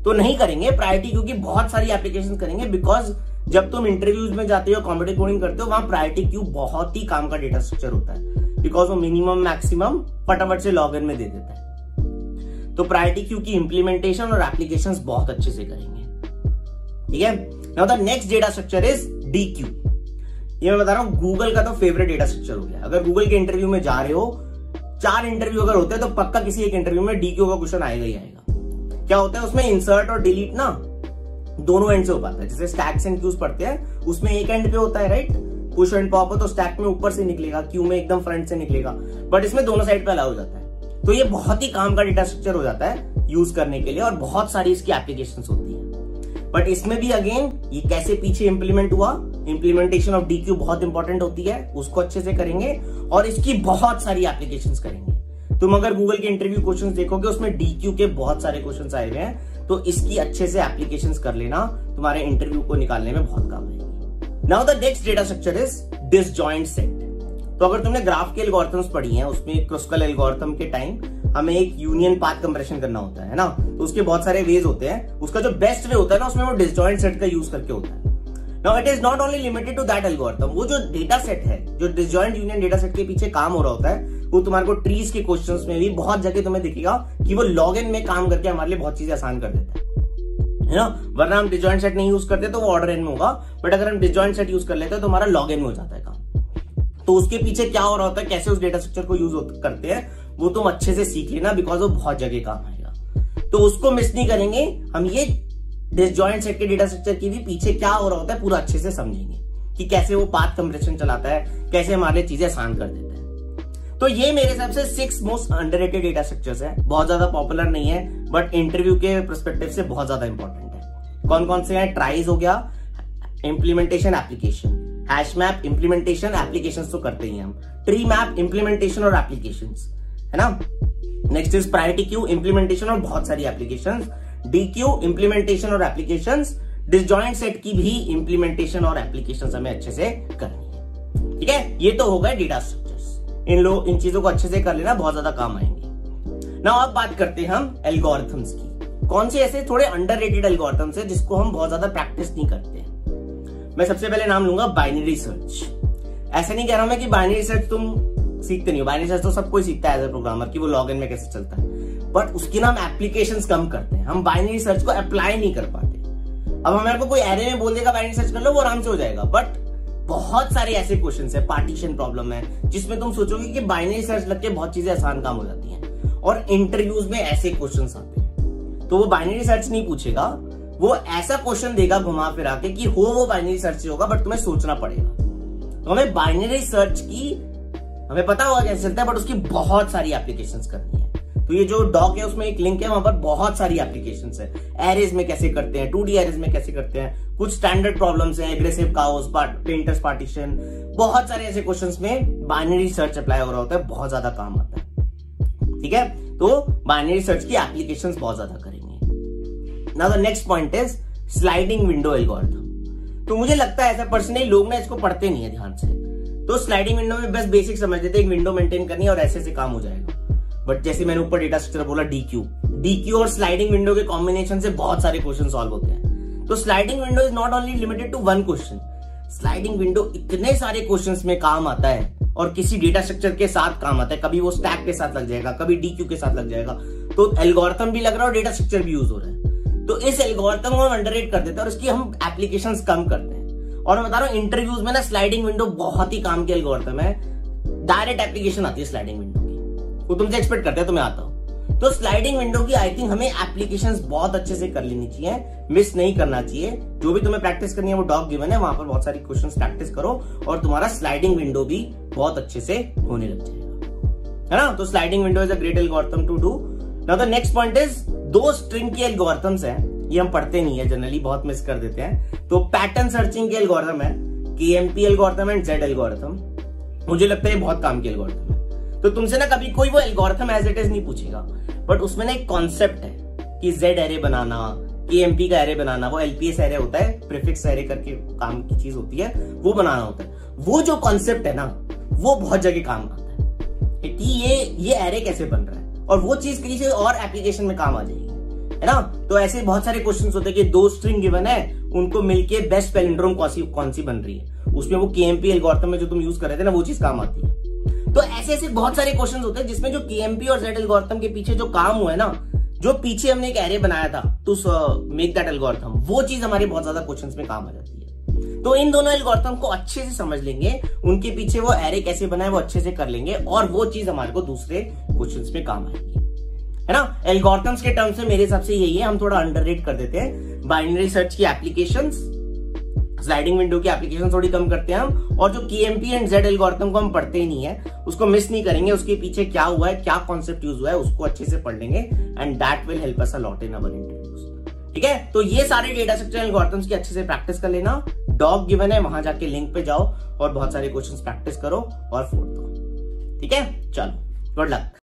[SPEAKER 1] तो नहीं करेंगे प्रायोरिटी क्योंकि बहुत सारी एप्लीकेशन करेंगे बिकॉज़ जब तुम इंटरव्यूज़ में जाते हो कॉम्पिटेटिव कोडिंग करते हो, वहाँ प्रायोरिटी क्यू बहुत ही काम का डेटा स्ट्रक्चर होता है। बिकॉज़ वो मिनिमम मैक्सिमम फटाफट से लॉग इन में दे देता है। तो प्रायोरिटी क्यू की इंप्लीमेंटेशन और एप्लीकेशन बहुत अच्छे से करेंगे। ठीक है? Now the next data structure is D queue ये मैं बता रहा हूँ गूगल का तो फेवरेट डेटा स्ट्रक्चर हो गया। अगर गूगल के इंटरव्यू में जा रहे हो, चार इंटरव्यू अगर होते हैं तो पक्का किसी एक इंटरव्यू में डी क्यू का क्वेश्चन आएगा ही आएगा। क्या होता है, उसमें इंसर्ट और डिलीट ना दोनों एंड से हो पाता है। जैसे स्टैक्स एंड क्यूज पढ़ते हैं, उसमें एक एंड पे होता है राइट पुश एंड पॉप तो स्टैक में ऊपर से निकलेगा क्यू में एकदम फ्रंट से निकलेगा बट इसमें दोनों साइड पे अलाउ हो जाता है। तो ये बहुत ही काम का डेटा स्ट्रक्चर हो जाता है यूज़ करने के लिए और बहुत सारी इसकी एप्लीकेशन होती है। बट इसमें भी अगेन ये कैसे पीछे इंप्लीमेंट हुआ इंप्लीमेंटेशन ऑफ़ डी क्यू बहुत इंपॉर्टेंट होती है, उसको अच्छे से करेंगे और इसकी बहुत सारी एप्लीकेशन करेंगे। तुम अगर गूगल के इंटरव्यू क्वेश्चन देखोगे, उसमें डीक्यू के बहुत सारे क्वेश्चन आए हुए हैं तो इसकी अच्छे से एप्लीकेशन कर लेना, तुम्हारे इंटरव्यू को निकालने में बहुत काम आएगी। Now the next data structure is disjoint set तो अगर तुमने ग्राफ के एल्गोरिथम्स पढ़ी हैं, उसमें क्रुस्कल एल्गोरिथम के टाइम हमें एक यूनियन पाथ कंप्रेशन करना होता है ना? तो उसके बहुत सारे वेज होते हैं। उसका जो बेस्ट वे होता है ना, उसमें वो डिसजॉइंट सेट का यूज़ करके होता है। Now it is not only limited to that algorithm वो जो डेटा सेट है, जो डिसजॉइंट यूनियन डेटा सेट के पीछे काम हो रहा होता है वो तुम्हारे को ट्रीज के क्वेश्चन में भी बहुत जगह तुम्हें दिखेगा कि वो लॉग इन में काम करके हमारे लिए बहुत चीज़ें आसान कर देता है। है ना? वरना हम डिजॉइंट सेट नहीं यूज़ करते तो वो ऑर्डर इन में होगा बट अगर हम डिजॉइंट सेट यूज़ कर लेते हैं तो हमारा लॉग इन में हो जाता है काम। तो उसके पीछे क्या हो रहा होता है? कैसे उस डेटा स्ट्रक्चर को यूज़ करते हैं? वो तुम अच्छे से सीख लेना बिकॉज़ वो बहुत जगह काम आएगा। तो उसको मिस नहीं करेंगे, हम ये डिसजॉइंट सेट के डेटा स्ट्रक्चर की भी पीछे क्या हो रहा होता है पूरा अच्छे से समझेंगे कि कैसे वो पाथ कंप्रेशन चलाता है, कैसे हमारे चीज़ें आसान कर देता है। तो ये मेरे हिसाब से six most under data structures है। बहुत ज़्यादा पॉपुलर नहीं है बट इंटरव्यू के परस्पेक्टिव से बहुत ज़्यादा इंपॉर्टेंट है। कौन कौन से हैं? ट्राइज हो गया implementation application hash map implementation application तो करते ही हम। ट्री मैप इंप्लीमेंटेशन और एप्लीकेशन है ना? Next is priority queue implementation और बहुत सारी एप्लीकेशन डी क्यू इंप्लीमेंटेशन और एप्लीकेशन डिसजॉइंट सेट की भी इंप्लीमेंटेशन और एप्लीकेशन हमें अच्छे से करनी है। ठीक है? ये तो होगा डेटा स्ट्रक्चर्स इन लोग इन चीज़ों को अच्छे से कर लेना, बहुत ज़्यादा काम आएँगे। ना अब बात करते हैं हम एल्गोरिथम्स की। कौन से ऐसे थोड़े अंडर रेटेड एल्गोरिथम्स है जिसको हम बहुत ज़्यादा प्रैक्टिस नहीं करते मैं सबसे पहले नाम लूँगा बाइनरी सर्च ऐसा नहीं कह रहा हूँ मैं कि बाइनरी सर्च तुम सीखते नहीं हो। बाइनरी सर्च तो सब कोई सीखता है एज ए प्रोग्रामर कि वो लॉग में कैसे चलता है। बट उसके नाम एप्लीकेशन कम करते हैं। हम बाइनरी सर्च को अप्लाई नहीं कर पाते। अब हमारे को कोई एरे में बोल देगा बाइनरी सर्च कर लो, वो आराम से हो जाएगा। बट बहुत सारे ऐसे क्वेश्चन है पार्टीशन प्रॉब्लम है, जिसमें तुम सोचोगे कि बाइनरी सर्च लग के बहुत चीज़ें आसान काम हो जाती हैं और इंटरव्यूज़ में ऐसे क्वेश्चन आते हैं। तो वो बाइनरी सर्च नहीं पूछेगा, वो ऐसा क्वेश्चन देगा घुमा फिरा के कि हो, वो बाइनरी सर्च होगा बट तुम्हें सोचना पड़ेगा। तो हमें बाइनरी सर्च की, हमें पता होगा कैसे चलता है बट उसकी बहुत सारी एप्लीकेशंस करनी है। तो ये जो डॉक है, उसमें एक लिंक है, वहाँ पर बहुत सारी एप्लीकेशन है। एरेज में कैसे करते हैं टू डी एरेज में कैसे करते हैं। कुछ स्टैंडर्ड प्रॉब्लम्स है एग्रेसिव काउस पेंटर्स पार्टीशन बहुत सारे ऐसे क्वेश्चंस में बाइनरी सर्च अप्लाई हो रहा होता है, बहुत ज़्यादा काम आता है। ठीक है? तो बाइनरी सर्च की एप्लीकेशंस बहुत ज़्यादा करेंगे। Now the next point is sliding window algorithm तो मुझे लगता है ऐसा पर्सनली लोग ना इसको पढ़ते नहीं है ध्यान से। तो स्लाइडिंग विंडो में बस बेसिक समझ लेते एक विंडो मेंटेन करनी है और ऐसे से काम हो जाएगा। बट जैसे मैंने ऊपर डेटा स्ट्रक्चर बोला डीक्यू डीक्यू और स्लाइडिंग विंडो के कॉम्बिनेशन से बहुत सारे क्वेश्चन सॉल्व होते हैं. तो sliding window is not only limited to one question sliding window इतने सारे क्वेश्चन में काम आता है और किसी डेटा स्ट्रक्चर के साथ काम आता है. कभी वो स्टैक के साथ लग जाएगा, कभी डीक्यू के साथ लग जाएगा. तो एल्गोरिथम भी लग रहा है और डेटा स्ट्रक्चर भी यूज़ हो रहा है. तो इस एल्गोरिथम को हम अंडररेट कर देते हैं और इसकी हम एप्लीकेशन कम करते हैं. और मैं बता रहा हूँ इंटरव्यूज़ में ना स्लाइडिंग विंडो बहुत ही काम की एल्गोरिथम है. डायरेक्ट एप्लीकेशन आती है स्लाइडिंग विंडो वो तुमसे एक्सपेक्ट करते हैं तो मैं आता हूँ। तो स्लाइडिंग विंडो की आई थिंक हमें एप्लीकेशन बहुत अच्छे से कर लेनी चाहिए मिस नहीं करना चाहिए। जो भी तुम्हें प्रैक्टिस करनी है, वो डॉग गिवन है, वहाँ पर बहुत सारी क्वेश्चन प्रैक्टिस करो और तुम्हारा स्लाइडिंग विंडो भी बहुत अच्छे से होने लग जाएगा। है ना? तो sliding window is a great algorithm to do now the next point is दो स्ट्रिंग की एल्गोरिथम्स हैं, ये हम पढ़ते नहीं है जनरली बहुत मिस कर देते हैं। तो पैटर्न सर्चिंग की एल्गोरिथम है K M P algorithm and Z algorithm मुझे लगता है बहुत काम की एल्गोरिथम तो तुमसे ना कभी कोई वो एल्गोरिथम एज इट इज़ नहीं पूछेगा। बट उसमें ना एक कॉन्सेप्ट है कि जेड एरे बनाना के एम पी का एरे बनाना, वो एलपीएस एरे होता है प्रिफिक्स एरे करके काम की चीज़ होती है, वो बनाना होता है। वो जो कॉन्सेप्ट है ना, वो बहुत जगह काम आता है। कि ये ये एरे कैसे बन रहा है? और वो चीज़ किसी और एप्लीकेशन में काम आ जाएगी। है ना? तो ऐसे बहुत सारे क्वेश्चन होते हैं कि दो स्ट्रिंग गिवन है, उनको मिलके बेस्ट पेलिंड्रोम कौन सी कौन सी बन रही है? उसमें वो केएमपी एल्गोरिथम में जो तुम यूज़ कर रहे थे ना, वो चीज़ काम आती है। तो ऐसे ऐसे बहुत सारे क्वेश्चन होते हैं, जिसमें जो केएमपी और जेड एल्गोरिथम के पीछे जो काम हुआ है ना, जो पीछे हमने एक एरे बनाया था टू मेक दैट एल्गोरिथम वो चीज़ हमारे बहुत ज़्यादा क्वेश्चन में काम आ जाती है। तो इन दोनों एल्गोरिथम को अच्छे से समझ लेंगे, उनके पीछे वो एरे कैसे बनाए वो अच्छे से कर लेंगे, और वो चीज़ हमारे को दूसरे क्वेश्चन में काम आएगी। है ना? एल्गोरिथम्स के टर्म्स में मेरे हिसाब से यही है, हम थोड़ा अंडररेट कर देते हैं। बाइनरी सर्च की एप्लीकेशंस स्लाइडिंग विंडो की एप्लीकेशन थोड़ी कम करते हैं हम, और जो केएमपी एंड जेड एल्गोरिथम को हम पढ़ते ही नहीं है, उसको मिस नहीं करेंगे, उसके पीछे क्या हुआ है, क्या कॉन्सेप्ट यूज़ हुआ है, उसको अच्छे से पढ़ लेंगे and that will help us a lot in our interviews ठीक है? तो ये सारे डेटा स्ट्रक्चर एल्गोरिथम्स की अच्छे से प्रैक्टिस कर लेना डॉग गिवन है, वहाँ जाके लिंक पे जाओ, और बहुत सारे क्वेश्चन प्रैक्टिस करो, और फोड़ दो ठीक है? चलो good luck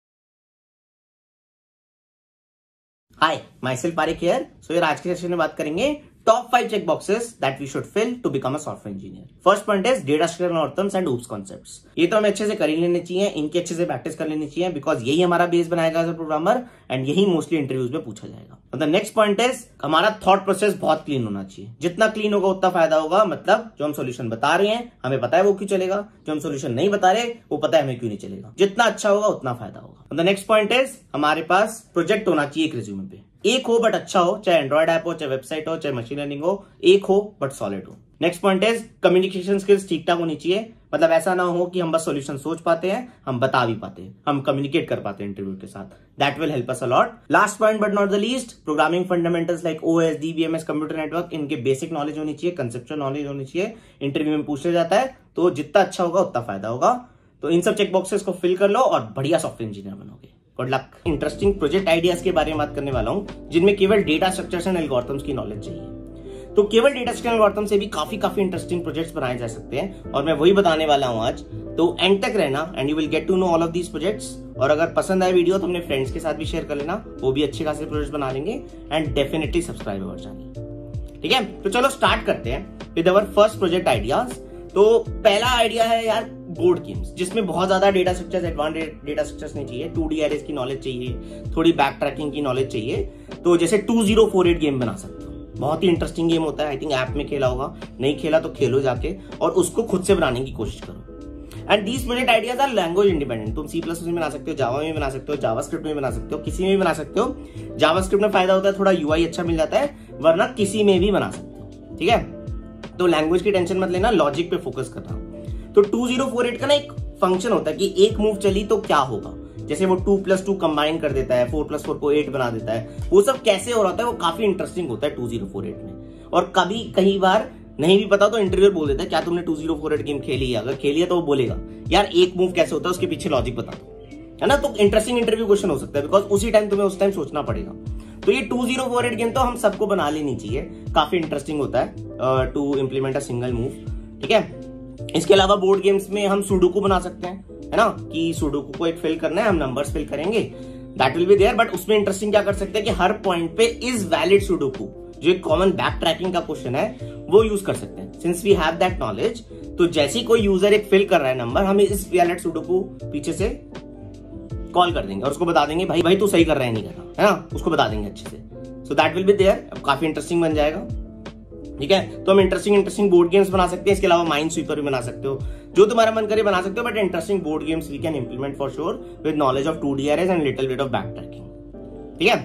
[SPEAKER 1] hi myself Parikh here so यार आज के सेशन में बात करेंगे top five check boxes that we should fill to become a software engineer first point is data structure and OOPs concepts ये तो हमें अच्छे से कर ही लेने चाहिए, इनकी अच्छे से प्रैक्टिस कर लेनी चाहिए बिकॉज़ यही हमारा बेस बनाएगा एज प्रोग्रामर एंड यही मोस्टली इंटरव्यूज़ में पूछा जाएगा। द नेक्स्ट पॉइंट इज़ हमारा थॉट प्रोसेस बहुत क्लीन होना चाहिए। जितना क्लीन होगा, उतना फ़ायदा होगा। मतलब जो हम सोल्यूशन बता रहे हैं, हमें पता है वो क्यों चलेगा। जो हम सोल्यूशन नहीं बता रहे, वो पता है हमें क्यों नहीं चलेगा। जितना अच्छा होगा, उतना फ़ायदा होगा। द नेक्स्ट पॉइंट इज़ हमारे पास प्रोजेक्ट होना चाहिए एक रिज्यूमे पे। एक हो बट अच्छा हो, चाहे एंड्रॉइड ऐप हो, चाहे वेबसाइट हो, चाहे मशीन लर्निंग हो, एक हो बट सॉलिड हो। Next point is communication skills ठीक ठाक होनी चाहिए। मतलब ऐसा ना हो कि हम बस सॉल्यूशन सोच पाते हैं, हम बता भी पाते हैं, हम कम्युनिकेट कर पाते हैं इंटरव्यू के साथ। That will help us a lot last point but not the least programming fundamentals like O S D B M S computer network इनके बेसिक नॉलेज होनी चाहिए कंसेप्चुअल नॉलेज होनी चाहिए। इंटरव्यू में पूछा जाता है तो जितना अच्छा होगा, उतना फ़ायदा होगा। तो इन सब चेक बॉक्सेस को फिल कर लो और बढ़िया सॉफ्टवेयर इंजीनियर बनोगे। Good luck interesting project ideas के बारे में बात करने वाला हूँ, जिनमें केवल डेटा स्ट्रक्चर्स एंड एल्गोरिथम्स की नॉलेज चाहिए। तो केवल डेटा स्ट्रक्चर एल्गोरिथम से भी काफ़ी काफ़ी इंटरेस्टिंग प्रोजेक्ट्स बनाए जा सकते हैं, और मैं वही बताने वाला हूँ आज। तो एंड तक रहना and you will get to know all of these projects और अगर पसंद आए वीडियो तो अपने फ्रेंड्स के साथ भी शेयर कर लेना। वो भी अच्छे खासे प्रोजेक्ट बना लेंगे एंड डेफिनेटली सब्सक्राइब और जानी ठीक है? तो चलो स्टार्ट करते हैं with our first project ideas तो पहला आइडिया है यार बोर्ड गेम्स जिसमें बहुत ज़्यादा data structures advance data structures नहीं चाहिए। टू डी की नॉलेज चाहिए, थोड़ी बैक ट्रैकिंग की नॉलेज चाहिए। तो जैसे two zero four eight game बना सकते हो। बहुत ही इंटरेस्टिंग गेम होता है। आई थिंक ऐप में खेला होगा। नहीं खेला तो खेलो जाके और उसको खुद से बनाने की कोशिश करो। And these minute ideas are language independent तुम सी प्लस में बना सकते हो जावा में बना सकते हो जावा स्क्रिप्ट में बना सकते हो, किसी में भी बना सकते हो। जावा स्क्रिप्ट में फ़ायदा होता है, थोड़ा यूआई अच्छा मिल जाता है, वरना किसी में भी बना सकते हो। ठीक है? तो लैंग्वेज की टेंशन मत लेना लॉजिक पे फोकस करना। तो टू ज़ीरो फोर एट का ना एक फ़ंक्शन होता है कि एक मूव चली तो क्या होगा? जैसे वो टू प्लस टू कंबाइन कर देता है फोर प्लस फोर को एट बना देता है, वो सब कैसे हो रहा है, वो काफ़ी इंटरेस्टिंग होता है टू ज़ीरो फोर एट में। और कभी कई बार नहीं भी पता तो इंटरव्यू बोल देता है, क्या तुमने two zero four eight game खेली है? अगर खेली है तो वो बोलेगा, यार, एक मूव कैसे होता है, उसके पीछे लॉजिक बता दो। है ना? तो इंटरेस्टिंग इंटरव्यू क्वेश्चन हो सकता है बिकॉज़ उसी टाइम तुम्हें उस टाइम सोचना पड़ेगा। तो ये two zero four eight game तो हम सबको बना लेनी चाहिए, काफ़ी इंटरेस्टिंग होता है to implement a single move ठीक है? इसके अलावा बोर्ड गेम्स में हम सुडोकू बना सकते हैं, है ना? कि सुडोकू को एक फिल करना है, हम नंबर्स फिल करेंगे। That will be there but उसमें इंटरेस्टिंग क्या कर सकते हैं कि हर पॉइंट पे इज़ वैलिड सुडोकू जो एक कॉमन बैक ट्रैकिंग का क्वेश्चन है, वो यूज़ कर सकते हैं। Since we have that knowledge तो जैसे कोई यूज़र एक फिल कर रहा है नंबर हम इस वैलिड सुडोकू पीछे से कॉल कर देंगे और उसको बता देंगे, भाई भाई, तू सही कर रहा है, नहीं कर रहा। है ना? उसको बता देंगे अच्छे से। So that will be there काफ़ी इंटरेस्टिंग बन जाएगा। ठीक है? तो हम इंटरेस्टिंग इंटरेस्टिंग बोर्ड गेम्स बना सकते हैं इसके अलावा माइंड स्वीपर भी बना सकते हो। जो तुम्हारा मन करे बना सकते हो but interesting board games we can implement for sure with knowledge of two D arrays and little bit of backtracking ठीक है?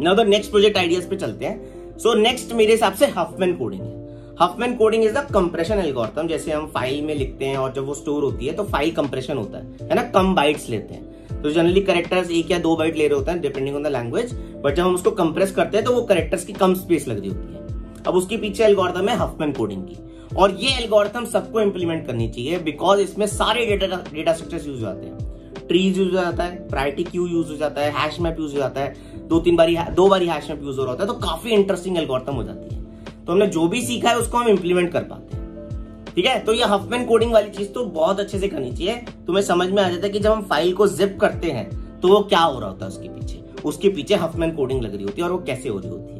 [SPEAKER 1] Now the next project ideas पे चलते हैं। सो so, नेक्स्ट मेरे हिसाब से हफमैन कोडिंग है। Huffman coding is the compression algorithm जैसे हम फ़ाइल में लिखते हैं और जब वो स्टोर होती है तो फ़ाइल कंप्रेशन होता है। है ना? कम बाइट्स लेते हैं। तो जनरली करेक्टर्स एक या दो बाइट ले रहे होते हैं depending on the language but जब हम उसको कंप्रेस करते हैं तो वो करेक्टर्स की कम स्पेस लग रही होती है। अब उसके पीछे एल्गोरिथम है हफमैन कोडिंग की। और ये एल्गोरिथम सबको इंप्लीमेंट करनी चाहिए बिकॉज़ इसमें सारे डेटा डेटा स्ट्रक्चर्स यूज़ होते हैं। ट्रीज यूज़ हो जाता है प्रायोरिटी क्यू यूज़ हो जाता है हैश मैप यूज़ हो जाता है। दो तीन बारी दो बारी हैश मैप यूज़ हो रहा होता है तो काफ़ी इंटरेस्टिंग एल्गोरिथम हो जाती है। तो हमने जो भी सीखा है उसको हम इंप्लीमेंट कर पाते हैं। ठीक है? तो ये हफमैन कोडिंग वाली चीज़ तो बहुत अच्छे से करनी चाहिए। तुम्हें समझ में आ जाता है कि जब हम फ़ाइल को जिप करते हैं तो वो क्या हो रहा होता है उसके पीछे? उसके पीछे हफमैन कोडिंग लग रही होती है और वो कैसे हो रही होती है?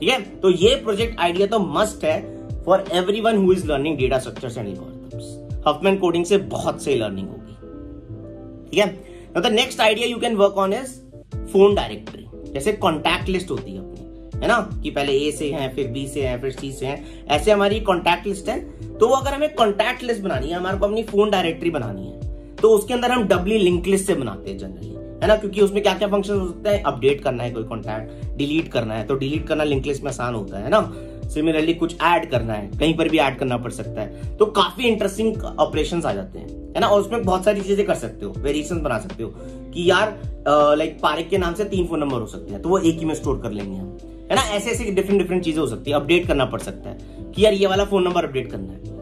[SPEAKER 1] ठीक है? तो ये प्रोजेक्ट आइडिया तो मस्ट है for every one who is learning data structure and algorithms Huffman coding से बहुत सही लर्निंग होगी। ठीक है? The next idea you can work on is phone directory जैसे कॉन्टैक्ट लिस्ट होती है अपनी, है ना? कि पहले ए से है, फिर बी से है, फिर सी से है। ऐसे हमारी कॉन्टैक्ट लिस्ट है। तो वो अगर हमें कॉन्टैक्ट लिस्ट बनानी है, हमारे को अपनी फ़ोन डायरेक्टरी बनानी है तो उसके अंदर हम डब्ल्यू लिंक लिस्ट से बनाते हैं जनरली है ना? क्योंकि उसमें क्या क्या फ़ंक्शन हो? सकता है अपडेट करना है, कोई कॉन्टैक्ट डिलीट करना है। तो डिलीट करना लिंक लिस्ट में आसान होता है ना? सिमिलरली कुछ ऐड करना है। कहीं पर भी ऐड करना पड़ सकता है। तो काफ़ी इंटरेस्टिंग ऑपरेशन आ जाते हैं, है ना? और उसमें बहुत सारी चीज़ें कर सकते हो वेरिएशन बना सकते हो कि यार लाइक पारिक के नाम से तीन फ़ोन नंबर हो सकते हैं तो वो एक ही में स्टोर कर लेंगे हम, है ना? ऐसे ऐसे डिफरेंट डिफरेंट चीज़ें हो सकती है। अपडेट करना पड़ सकता है कि यार ये वाला फ़ोन नंबर अपडेट करना है।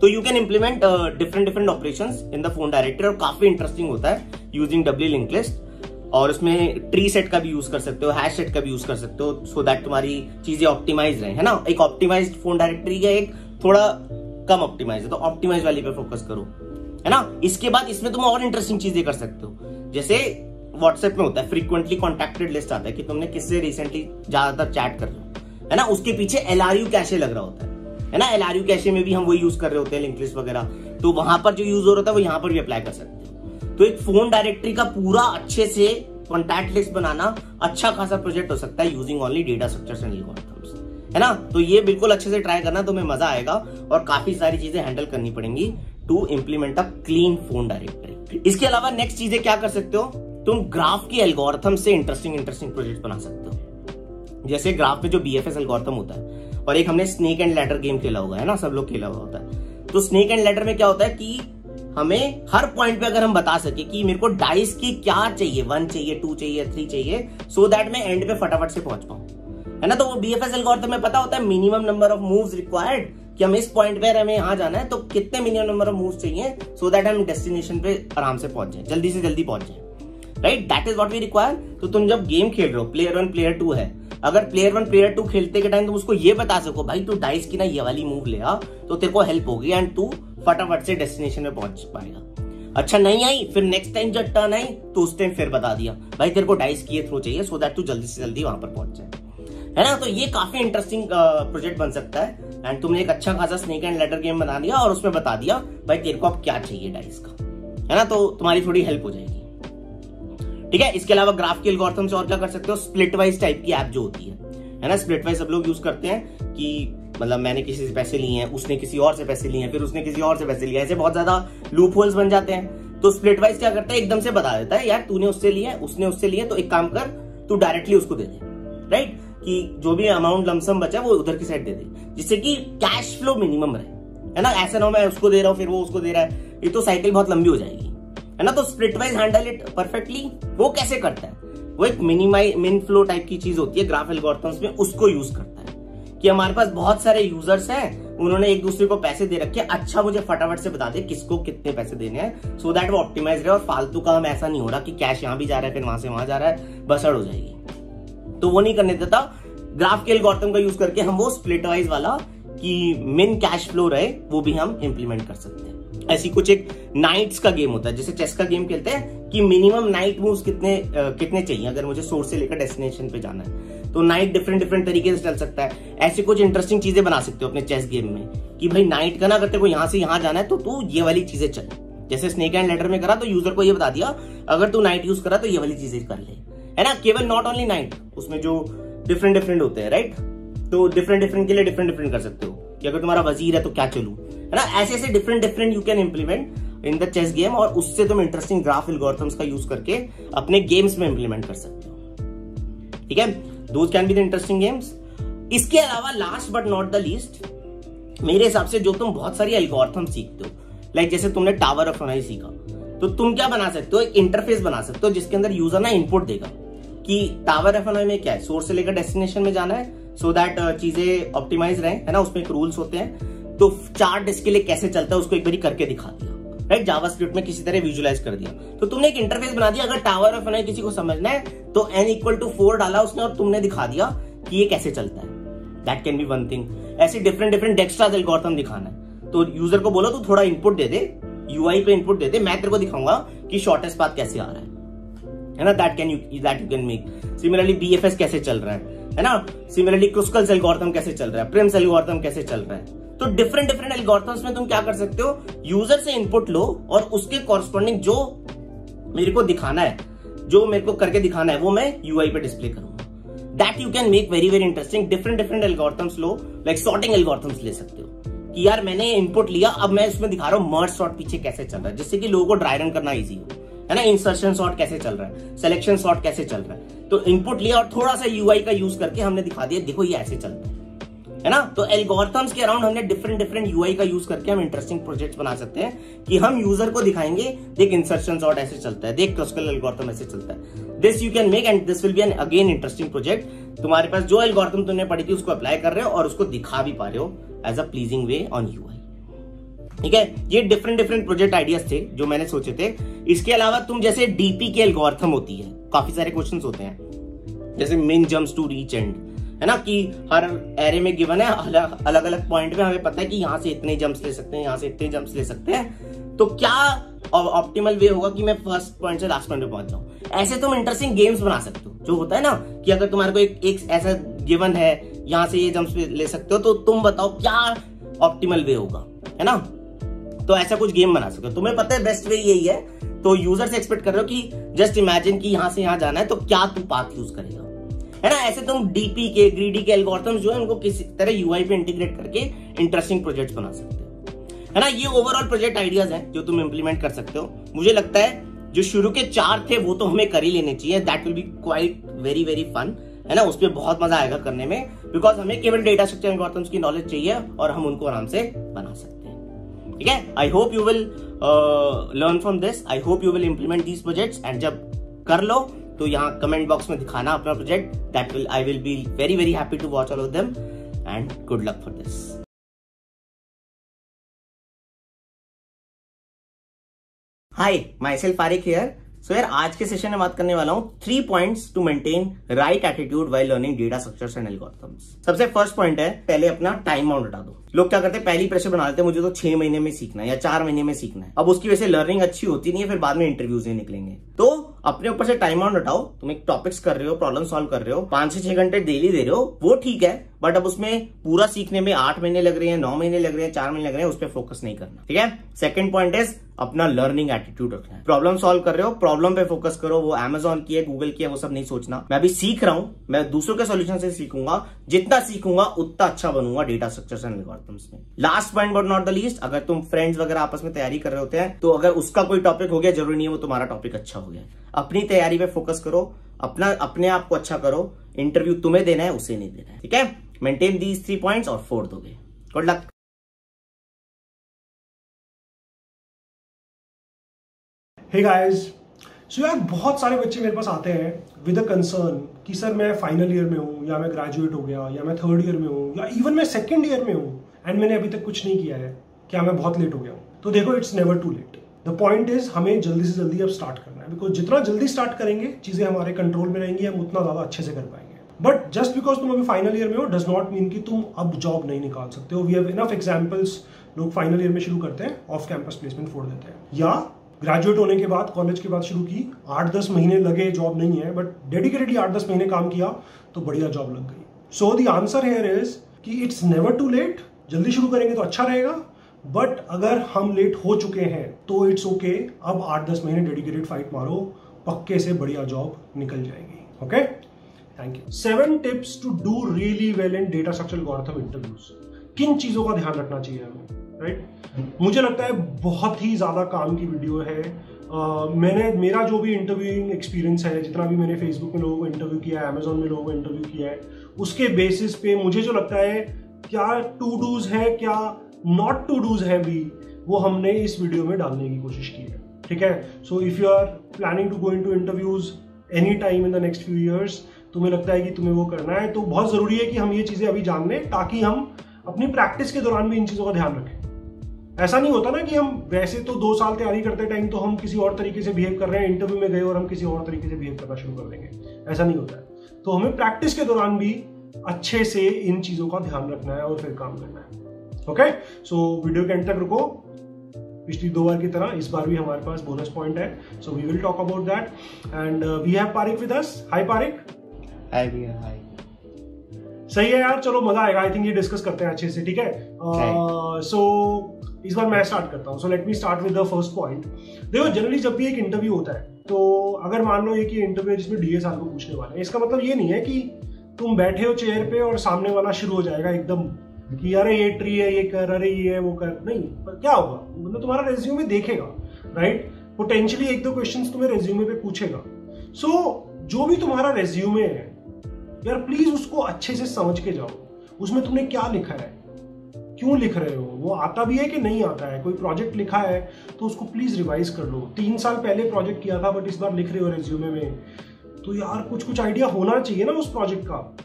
[SPEAKER 1] तो you can implement different different operation in the phone directory और काफ़ी इंटरेस्टिंग होता है यूजिंग डब्ल्यू लिंक लिस्ट और उसमें ट्री सेट का भी यूज़ कर सकते हो हैश सेट का भी यूज़ कर सकते हो सो दैट तुम्हारी चीज़ें ऑप्टिमाइज रहे, है ना? एक ऑप्टिमाइज फ़ोन डायरेक्टरी का एक थोड़ा कम ऑप्टिमाइज है तो ऑप्टिमाइज वाली पे फोकस करो, है ना? इसके बाद इसमें तुम और इंटरेस्टिंग चीज़ें कर सकते हो, जैसे व्हाट्सएप में होता है फ्रीक्वेंटली कॉन्टेक्टेड लिस्ट आता है कि तुमने किससे रिसेंटली ज़्यादातर चैट कर रहे हो, है ना? उसके पीछे एलआरयू कैसे लग रहा होता है। है ना? एलआरयू कैशे में भी हम वो यूज़ कर रहे होते हैं लिंक लिस्ट वगैरह। तो वहाँ पर जो यूज़ हो रहा था, वो यहाँ पर भी अप्लाई कर सकते हो। तो एक फ़ोन डायरेक्टरी का पूरा अच्छे से कॉन्टैक्ट लिस्ट बनाना अच्छा खासा प्रोजेक्ट हो सकता है using only data structure and algorithms है ना? तो ये बिल्कुल अच्छे से ट्राई करना, तुम्हें मज़ा आएगा और काफ़ी सारी चीज़ें हैंडल करनी पड़ेंगी to implement a clean phone directory इसके अलावा नेक्स्ट चीज़ें क्या कर सकते हो? तुम ग्राफ की एल्गोरिथम से इंटरेस्टिंग इंटरेस्टिंग प्रोजेक्ट बना सकते हो। जैसे ग्राफ में जो बी एफ़ एस एल्गोरिथम होता है और एक हमने स्नेक एंड लेटर गेम खेला हुआ है ना? सब लोग खेला हुआ होता है। तो स्नेक एंड लेटर में क्या होता है कि हमें हर पॉइंट पे अगर हम बता सके कि मेरे को डाइस की क्या चाहिए वन चाहिए टू चाहिए थ्री चाहिए सो दैट मैं एंड पे फटाफट से पहुँच पाऊँ। है ना? तो वो बी एफ़ एस एल्गोरिथम में पता होता है minimum number of moves required कि हम इस पॉइंट पे हमें यहाँ जाना है तो कितने मिनिमम नंबर ऑफ़ मूव्स चाहिए सो दैट हम डेस्टिनेशन पे आराम से पहुँच जाए, जल्दी से जल्दी पहुँच जाए। Right that is what we require तो तुम जब गेम खेल रहे हो प्लेयर वन प्लेयर टू है अगर प्लेयर वन प्लेयर टू खेलते के टाइम तुम उसको ये बता सको, भाई, तू डाइस की ना ये वाली मूव ले आ तो तेरे को हेल्प होगी एंड तू फटाफट से डेस्टिनेशन में पहुँच पाएगा। अच्छा नहीं आई, फिर नेक्स्ट टाइम जब टर्न आई तो उस टाइम फिर बता दिया, भाई, तेरे को डाइस किए थ्रो चाहिए सो दैट तू जल्दी से जल्दी वहाँ पर पहुँच जाए। है ना? तो ये काफ़ी इंटरेस्टिंग प्रोजेक्ट बन सकता है। एंड तुमने एक अच्छा खासा स्नेक एंड लेटर गेम बना दिया और उसमें बता दिया, भाई, तेरे को अब क्या चाहिए डाइस का? है ना? तो तुम्हारी थोड़ी हेल्प हो जाएगी। ठीक है? इसके अलावा ग्राफ के एल्गोरिथम से और क्या कर सकते हो? स्प्लिट वाइज टाइप की ऐप जो होती है। है ना? स्प्लिट वाइज सब लोग यूज़ करते हैं कि मतलब मैंने किसी से पैसे लिए हैं, उसने किसी और से पैसे लिए हैं, फिर उसने किसी और से पैसे लिए ऐसे बहुत ज़्यादा लूप होल्स बन जाते हैं। तो स्प्लिट वाइज क्या करता है? एकदम से बता देता है, यार, तूने उससे लिया उसने उससे लिया तो एक काम कर, तू डायरेक्टली उसको दे दे। राइट कि जो भी अमाउंट लमसम बचा वो उधर की साइड दे दे। जिससे कि कैश फ्लो मिनिमम रहे। है ना? ऐसा ना मैं उसको दे रहा हूँ, फिर वो उसको दे रहा है। ये तो साइकिल बहुत लंबी हो जाएगी। है ना तो Splitwise handle it perfectly वो कैसे करता है? वो एक मिनिमाइज मिन फ्लो टाइप की चीज़ होती है ग्राफ एल्गोरिथम्स में उसको यूज़ करता है। कि हमारे पास बहुत सारे यूज़र्स हैं, उन्होंने एक दूसरे को पैसे दे रखे अच्छा मुझे फटाफट से बता दे किसको कितने पैसे देने हैं सो दैट वो ऑप्टिमाइज रहे और फालतू काम ऐसा नहीं हो रहा कि कैश यहाँ भी जा रहा है, फिर वहाँ से वहाँ जा रहा है, बसड़ हो जाएगी। तो वो नहीं करने देता। ग्राफ के एल्गोरिथम का यूज़ करके हम वो स्प्लिट वाइज वाला कि मिन कैश फ्लो रहे, वो भी हम इंप्लीमेंट कर सकते हैं। ऐसी कुछ एक नाइट्स का गेम होता है जैसे चेस का गेम खेलते हैं कि मिनिमम नाइट मूव्स कितने आ, कितने चाहिए अगर मुझे सोर्स से लेकर डेस्टिनेशन पे जाना है। तो नाइट डिफरेंट डिफरेंट तरीके से चल सकता है। ऐसी कुछ इंटरेस्टिंग चीज़ें बना सकते हो अपने चेस गेम में कि भाई नाइट का ना अगर तेरे को यहाँ से यहाँ जाना है तो तू ये वाली चीज़ें चल। जैसे स्नेक एंड लेटर में करा तो यूज़र को ये बता दिया अगर तू नाइट यूज़ करा तो ये वाली चीज़ें कर ले। है ना? केवल नॉट ओनली नाइट उसमें जो डिफरेंट डिफरेंट होते हैं राइट तो डिफरेंट डिफरेंट के लिए डिफरेंट डिफरेंट कर सकते हो कि अगर तुम्हारा वज़ीर है तो क्या चलू? है ना? ऐसे ऐसे different different you can implement in the chess game और उससे तुम इंटरेस्टिंग ग्राफ एल्गोरिथम्स का यूज़ करके अपने गेम्स में इंप्लीमेंट कर सकते हो। ठीक है? Those can be the interesting games इसके अलावा last but not the least मेरे हिसाब से जो तुम बहुत सारी एल्गोरिथम सीखते हो लाइक like जैसे तुमने टावर ऑफ़ सीखा तो तुम क्या बना सकते हो? एक इंटरफेस बना सकते हो जिसके अंदर यूज़र ना इनपुट देगा कि टावर एफ़ में क्या है? सोर्स से लेकर डेस्टिनेशन में जाना है सो दैट चीज़ें ऑप्टिमाइज रहे, है ना? उसमें एक रूल्स होते हैं। तो चार्ट इसके लिए कैसे चलता है, उसको एक बार करके दिखा दिया। राइट जावा स्क्रिप्ट में किसी तरह विजुलाइज कर दिया। तो तुमने एक इंटरफेस बना दिया, अगर टावर ऑफ़ एन किसी को समझना है तो एन इक्वल टू फोर डाला उसने और तुमने दिखा दिया कि ये कैसे चलता है। That can be one thing ऐसे डिफरेंट डिफरेंट डेक्स्ट्राज एल्गोरिथम दिखाना है। तो यूज़र को बोलो तो थोड़ा इनपुट दे दे यूआई पे इनपुट दे दे, मैं तेरे को दिखाऊँगा कि शॉर्टेस्ट पाथ कैसे आ रहा है। है ना? That can you that you can make similarly BFS कैसे चल रहा है? है ना? सिमिलरली क्रुस्कल एल्गोरिथम कैसे चल रहा है? प्रिम्स एल्गोरिथम कैसे चल रहा है? तो डिफरेंट डिफरेंट एल्गोरिथम्स में तुम क्या कर सकते हो? यूज़र से इनपुट लो और उसके कॉरस्पॉन्डिंग जो मेरे को दिखाना है, जो मेरे को करके दिखाना है, वो मैं यूआई पे डिस्प्ले करूँगा। That you can make very very interesting different different algorithms low like sorting algorithms ले सकते हो। कि यार मैंने इनपुट लिया, अब मैं इसमें दिखा रहा हूँ मर्ज सॉर्ट पीछे कैसे चल रहा है, जिससे कि लोगों को ड्राई रन करना इजी हो। है ना? इंसर्शन सॉर्ट कैसे चल रहा है सिलेक्शन सॉर्ट कैसे चल रहा है। तो इनपुट लिया और थोड़ा सा यूआई का यूज़ करके हमने दिखा दिया, देखो ये ऐसे चलता है। है ना? तो एल्गोरिथम्स के अराउंड हमने डिफरेंट डिफरेंट यूआई का यूज़ करके हम इंटरेस्टिंग प्रोजेक्ट बना सकते हैं कि हम यूज़र को दिखाएँगे, देख इंसर्शन सॉर्ट ऐसे चलता है, देख क्लस्कल एल्गोरिथम ऐसे चलता है। This you can make and this will be an again interesting project तुम्हारे पास जो एल्गोरिथम तुमने पढ़ी थी उसको अप्लाई कर रहे हो और उसको दिखा भी पा रहे हो as a pleasing way on UI ठीक है? ये डिफरेंट डिफरेंट प्रोजेक्ट आइडियाज़ थे जो मैंने सोचे थे। इसके अलावा तुम जैसे डीपी के एल्गोरिथम होती है, काफ़ी सारे क्वेश्चंस होते हैं। जैसे मिन जम्प्स टू रीच एंड है ना कि हर एरे में गिवन है अलग अलग अलग पॉइंट में हमें पता है कि यहाँ से इतने जंप्स ले सकते हैं यहाँ से इतने जंप्स ले सकते हैं। तो क्या ऑप्टिमल वे होगा कि मैं फ़र्स्ट पॉइंट से लास्ट पॉइंट पे पहुँच जाऊँ? ऐसे तुम इंटरेस्टिंग गेम्स बना सकते हो। जो होता है ना कि अगर तुम्हारे को एक, एक ऐसा गिवन है यहाँ से ये जंप्स ले सकते हो तो तुम बताओ क्या ऑप्टिमल वे होगा है ना? तो ऐसा कुछ गेम बना सकते हो। तुम्हें पता है बेस्ट वे यही है। तो यूज़र से एक्सपेक्ट कर रहे हो कि जस्ट इमेजिन कि यहाँ से यहाँ जाना है तो क्या तू पाथ यूज़ करेगा? है ना? ऐसे तुम डीपी के ग्रीडी के एल्गोरिथम जो है, उनको किसी तरह यूआई पे इंटीग्रेट करके इंटरेस्टिंग प्रोजेक्ट बना सकते हो। है ना? ये ओवरऑल प्रोजेक्ट आइडियाज़ हैं जो तुम इंप्लीमेंट कर सकते हो। मुझे लगता है, जो शुरू के चार थे, वो तो हमें कर ही लेने चाहिए। That will be quite very very fun है ना? उस पर बहुत मज़ा आएगा करने में बिकॉज़ हमें केवल डेटा स्ट्रक्चर एल्गोरिथम्स की नॉलेज चाहिए और हम उनको आराम से बना सकते हैं। ठीक है? I hope you will learn from this I hope you will implement these projects and जब कर लो तो यहाँ कमेंट बॉक्स में दिखाना अपना project that will I will be very very happy to watch all of them and good luck for this hi myself Farik here so यार, आज के सेशन में बात करने वाला हूँ three points to maintain right attitude while learning data structures and algorithms सबसे first point है, पहले अपना टाइम बाउंड हटा दो। लोग क्या करते हैं, पहली प्रेशर बना देते हैं, मुझे तो छह महीने में सीखना है या चार महीने में सीखना है। अब उसकी वजह से लर्निंग अच्छी होती नहीं है, फिर बाद में इंटरव्यूज़ नहीं निकलेंगे। तो अपने ऊपर से टाइम बाउंड हटाओ। तुम एक टॉपिक्स कर रहे हो प्रॉब्लम सॉल्व कर रहे हो। पाँच से छह घंटे डेली दे रहे हो। वो ठीक है बट अब उसमें पूरा सीखने में आठ महीने लग रहे हैं, नौ महीने लग रहे हैं, चार महीने लग रहे हैं, उस पर फोकस नहीं करना। ठीक है? सेकंड पॉइंट इज़ अपना लर्निंग एटीट्यूड रखना है। प्रॉब्लम सॉल्व कर रहे हो प्रॉब्लम पे फोकस करो। वो अमेजोन की है गूगल की है, वो सब नहीं सोचना। मैं अभी सीख रहा हूँ, मैं दूसरों के सोल्यूशन से सीखूँगा। जितना सीखूँगा, उतना अच्छा बनूँगा डेटा स्ट्रक्चर एंड एल्गोरिथम्स में। Last point but not the least अगर तुम फ्रेंड्स वगैरह आपस में तैयारी कर रहे होते हैं तो अगर उसका कोई टॉपिक हो गया, ज़रूरी नहीं है वो तुम्हारा टॉपिक अच्छा हो गया। अपनी तैयारी पे फोकस करो, अपना, अपने आप को अच्छा करो इंटरव्यू तुम्हें देना है, उसे नहीं देना है, ठीक है? मेंटेन दीज थ्री पॉइंट्स और फोर दोगे। Good luck
[SPEAKER 2] hey guys so यार बहुत सारे बच्चे मेरे पास आते हैं विद अ कंसर्न कि सर मैं फाइनल ईयर में हूँ, या मैं ग्रेजुएट हो गया, या मैं थर्ड ईयर में हूँ, या इवन मैं सेकेंड ईयर में हूँ एंड मैंने अभी तक कुछ नहीं किया है। क्या मैं बहुत लेट हो गया हूँ? तो देखो it's never too late the point is हमें जल्दी से जल्दी अब स्टार्ट करना है। बिकॉज़ जितना जल्दी स्टार्ट करेंगे, चीज़ें हमारे कंट्रोल में रहेंगी, हम उतना ज़्यादा अच्छे से कर पाएँगे। बट जस्ट बिकॉज़ तुम अभी फाइनल ईयर में हो डज नॉट मीन कि तुम अब जॉब नहीं निकाल सकते हो। वी हैव इनफ एग्जाम्पल्स लोग फाइनल ईयर में शुरू करते हैं ऑफ़ कैंपस प्लेसमेंट फोड़ देते हैं। या ग्रेजुएट होने के बाद कॉलेज के बाद शुरू की आठ दस महीने लगे जॉब नहीं है बट डेडिकेटेडली आठ दस महीने काम किया तो बढ़िया जॉब लग गई। So the answer here is कि इट्स नेवर टू लेट जल्दी शुरू करेंगे तो अच्छा रहेगा। बट अगर हम लेट हो चुके हैं तो इट्स ओके okay, अब आठ दस महीने डेडिकेटेड फाइट मारो पक्के से बढ़िया जॉब निकल जाएगी. Okay thank you seven tips to do really well in data structure Gaurav interviews किन चीज़ों का ध्यान रखना चाहिए हमें? राइट मुझे लगता है बहुत ही ज़्यादा काम की वीडियो है. Uh, मैंने मेरा जो भी इंटरव्यूइंग एक्सपीरियंस है जितना भी मैंने फेसबुक में लोगों को इंटरव्यू किया है अमेजोन में लोगों को इंटरव्यू किया है उसके बेसिस पे मुझे जो लगता है क्या टू डूज है क्या नॉट टू डूज है भी, वो हमने इस वीडियो में डालने की कोशिश की है, ठीक है? So if you are planning to go into interviews any time in the next few years तुम्हें लगता है कि तुम्हें वो करना है तो बहुत ज़रूरी है कि हम ये चीज़ें अभी जान लें ताकि हम अपनी प्रैक्टिस के दौरान भी इन चीज़ों का ध्यान रखें। ऐसा नहीं होता ना कि हम वैसे तो दो साल तैयारी करते टाइम तो हम किसी और तरीके से बिहेव कर रहे हैं इंटरव्यू में गए और हम किसी और तरीके से बिहेव करना शुरू कर देंगे, ऐसा नहीं होता है। तो हमें प्रैक्टिस के दौरान भी अच्छे से इन चीज़ों का ध्यान रखना है और फिर काम करना है। ओके सो वीडियो के एंड तक रुको। पिछली दो बार की तरह इस बार भी हमारे पास बोनस पॉइंट है। So we will talk about that and we have Parikh with us hi Parikh
[SPEAKER 1] hi भैया हाय
[SPEAKER 2] सही है यार चलो मज़ा आएगा। आई थिंक ये डिस्कस करते हैं अच्छे से ठीक है? सो uh, इस बार मैं स्टार्ट करता हूँ। So let me start with the first point देखो जनरली जब भी एक इंटरव्यू होता है तो अगर मान लो ये कि इंटरव्यू जिसमें डीएस आपको पूछने वाले हैं इसका मतलब ये नहीं है कि तुम बैठे हो चेयर पे और सामने वाला शुरू हो जाएगा एकदम। कि अरे ये ट्री है ये कर अरे ये है वो कर। नहीं पर क्या होगा? मतलब तुम्हारा रेज्यूमे देखेगा राइट पोटेंशियली एक दो क्वेश्चंस तुम्हें रेज्यूमे पे पूछेगा। सो so, जो भी तुम्हारा रेज्यूमे है यार प्लीज़ उसको अच्छे से समझ के जाओ। उसमें तुमने क्या लिखा है? क्यों लिख रहे हो? वो आता भी है कि नहीं आता है? कोई प्रोजेक्ट लिखा है तो उसको प्लीज़ रिवाइज कर लो। तीन साल पहले प्रोजेक्ट किया था बट इस बार लिख रहे हो रेज्यूमे में। तो यार कुछ कुछ आइडिया होना चाहिए ना उस प्रोजेक्ट का।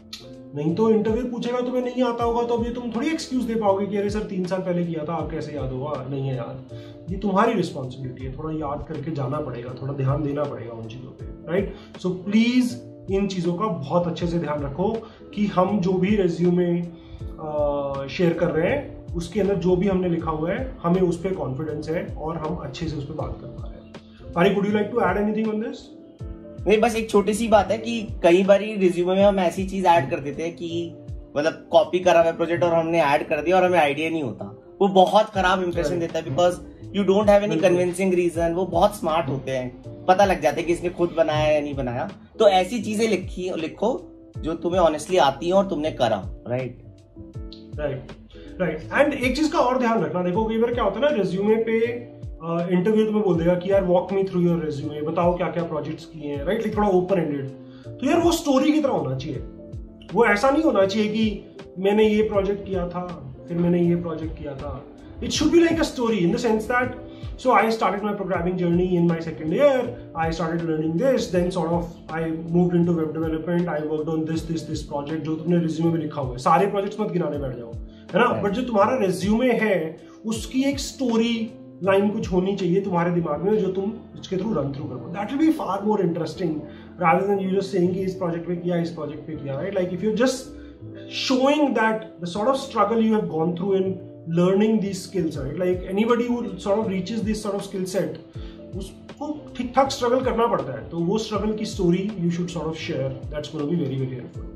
[SPEAKER 2] नहीं तो इंटरव्यू पूछेगा तुम्हें नहीं आता होगा तो अभी तुम थोड़ी एक्सक्यूज दे पाओगे कि अरे सर, तीन साल पहले किया था आप कैसे याद होगा? नहीं है याद। ये तुम्हारी रिस्पॉन्सिबिलिटी है, थोड़ा याद करके जाना पड़ेगा, थोड़ा ध्यान देना पड़ेगा उन चीज़ों पर राइट सो प्लीज़ इन चीज़ों का बहुत अच्छे से ध्यान रखो कि हम जो भी रेज्यूमे शेयर कर रहे हैं, उसके अंदर जो भी हमने लिखा हुआ है, हमें उस पर कॉन्फिडेंस है और हम अच्छे से उस पर बात कर पा रहे हैं। Pari would you like to add anything on this
[SPEAKER 1] नहीं बस एक छोटी सी बात है कि कई बार रिज्यूमे में हम ऐसी चीज़ ऐड कर देते हैं कि मतलब कॉपी करा हुआ प्रोजेक्ट और हमने ऐड कर दिया और हमें आइडिया नहीं होता। वो बहुत खराब इंप्रेशन देता है because you don't have any convincing reason वो बहुत स्मार्ट होते हैं। पता लग जाता है कि इसने खुद बनाया या नहीं बनाया। तो ऐसी चीज़ें लिखी लिखो जो तुम्हें ऑनेस्टली आती है और तुमने करा राइट
[SPEAKER 2] राइट राइट एंड एक चीज़ का और ध्यान रखना। देखो कई बार क्या होता है ना रेज्यूमे पे इंटरव्यू तुम्हें बोल देगा कि यार walk me through your resume बताओ क्या क्या प्रोजेक्ट्स किए हैं राइट लाइक थोड़ा ओपन एंडेड तो यार वो स्टोरी की तरह होना चाहिए। वो ऐसा नहीं होना चाहिए कि मैंने ये प्रोजेक्ट किया था फिर मैंने ये प्रोजेक्ट किया था। It should be like a story in the sense that so i started my programming journey in my second year. I started learning this then sort of i moved into web development. I worked on this this this project जो तुमने resume में लिखा हुआ है। सारे projects मत गिनाने बैठ जाओ है ना? बट जो तुम्हारा रेज्यूमे है उसकी एक स्टोरी लाइन कुछ होनी चाहिए तुम्हारे दिमाग में जो तुम इसके थ्रू रन थ्रू करो that will be far more interesting rather than you just saying कि इस प्रोजेक्ट पे किया इस प्रोजेक्ट पे किया right like if you just showing that the sort of struggle you have gone through in learning these skills right? Like anybody who sort of reaches this sort of skill set उसको ठीक ठाक struggle करना पड़ता है। तो वो struggle की story you should sort of share that's gonna be very very helpful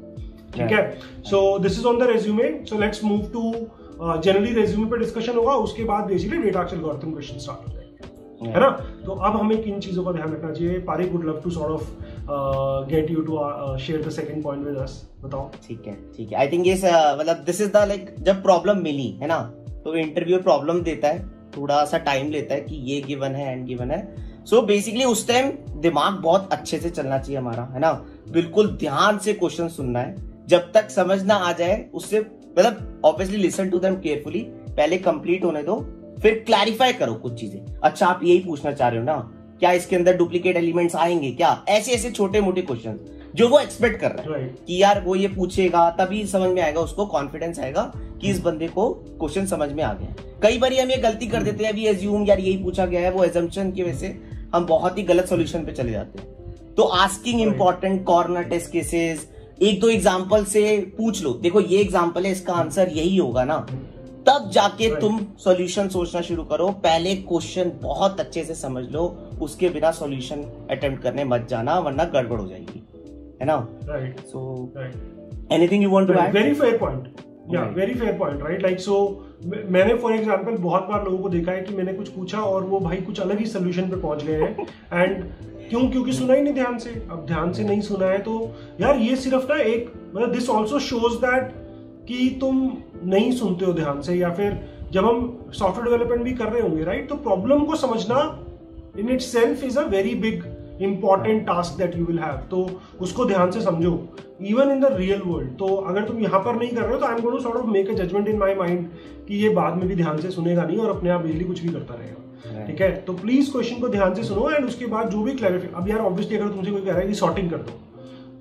[SPEAKER 2] ठीक है? So this is on the resume so let's move to generally resume पे डिस्कशन होगा उसके बाद basically data algorithm question start हो जाएँगे। है ना? तो अब हमें किन चीज़ों का ध्यान रखना चाहिए? Pari would love to sort of get you to share the second point with us बताओ।
[SPEAKER 1] ठीक है ठीक है। आई थिंक ये मतलब दिस इज़ द लाइक जब प्रॉब्लम मिली है ना? तो इंटरव्यू प्रॉब्लम देता है थोड़ा सा टाइम लेता है कि ये गिवन है एंड गिवन है। सो so बेसिकली उस टाइम दिमाग बहुत अच्छे से चलना चाहिए हमारा है ना? बिल्कुल ध्यान से क्वेश्चन सुनना है। जब तक समझ ना आ जाए उससे मतलब obviously listen to them carefully पहले कंप्लीट होने दो फिर क्लैरिफाई करो कुछ चीज़ें। अच्छा आप यही पूछना चाह रहे हो ना? क्या इसके अंदर डुप्लीकेट एलिमेंट्स आएँगे? क्या? ऐसे ऐसे छोटे मोटे क्वेश्चन जो वो एक्सपेक्ट कर रहा है। Right. कि यार वो ये पूछेगा तभी समझ में आएगा उसको कॉन्फिडेंस आएगा कि इस बंदे को क्वेश्चन समझ में आ गया कई बार हम ये गलती कर देते हैं अभी एज्यूम यार यही पूछा गया है वो एजम्पन की वजह से हम बहुत ही गलत सोल्यूशन पे चले जाते हैं। तो asking important corner test cases एक दो एग्ज़ाम्पल से पूछ लो। देखो ये एग्ज़ाम्पल है इसका आंसर यही होगा ना। तब जाके. तुम सॉल्यूशन सोचना शुरू करो। पहले क्वेश्चन बहुत अच्छे से समझ लो। उसके बिना सॉल्यूशन अटेम्प्ट करने मत जाना वरना गड़बड़ हो जाएगी। है ना?
[SPEAKER 2] Right
[SPEAKER 1] so anything you want to add
[SPEAKER 2] very fair point या very fair point right like so मैंने फॉर एग्जांपल बहुत बार लोगों को देखा है कि मैंने कुछ पूछा और वो भाई कुछ अलग ही सोल्यूशन पे पहुँच गए हैं। एंड क्यों? क्योंकि सुना ही नहीं ध्यान से। अब ध्यान से नहीं सुना है तो यार ये सिर्फ़ ना एक मतलब दिस ऑल्सो शोज़ दैट कि तुम नहीं सुनते हो ध्यान से, या फिर जब हम सॉफ्टवेयर डेवलपमेंट भी कर रहे होंगे राइट तो प्रॉब्लम को समझना in itself is a very big important task that you will have तो उसको ध्यान से समझो। Even in the real world तो अगर तुम यहाँ पर नहीं कर रहे हो तो I am going to sort of make a judgement in my mind कि ये बाद में भी ध्यान से सुनेगा नहीं और अपने आप बिजली कुछ भी करता रहेगा। ठीक है? तो प्लीज़ क्वेश्चन को ध्यान से सुनो एंड उसके बाद जो भी क्लैरिफाई अब यार ऑब्वियसली अगर तुमसे कोई कह रहा है कि सॉर्टिंग कर दो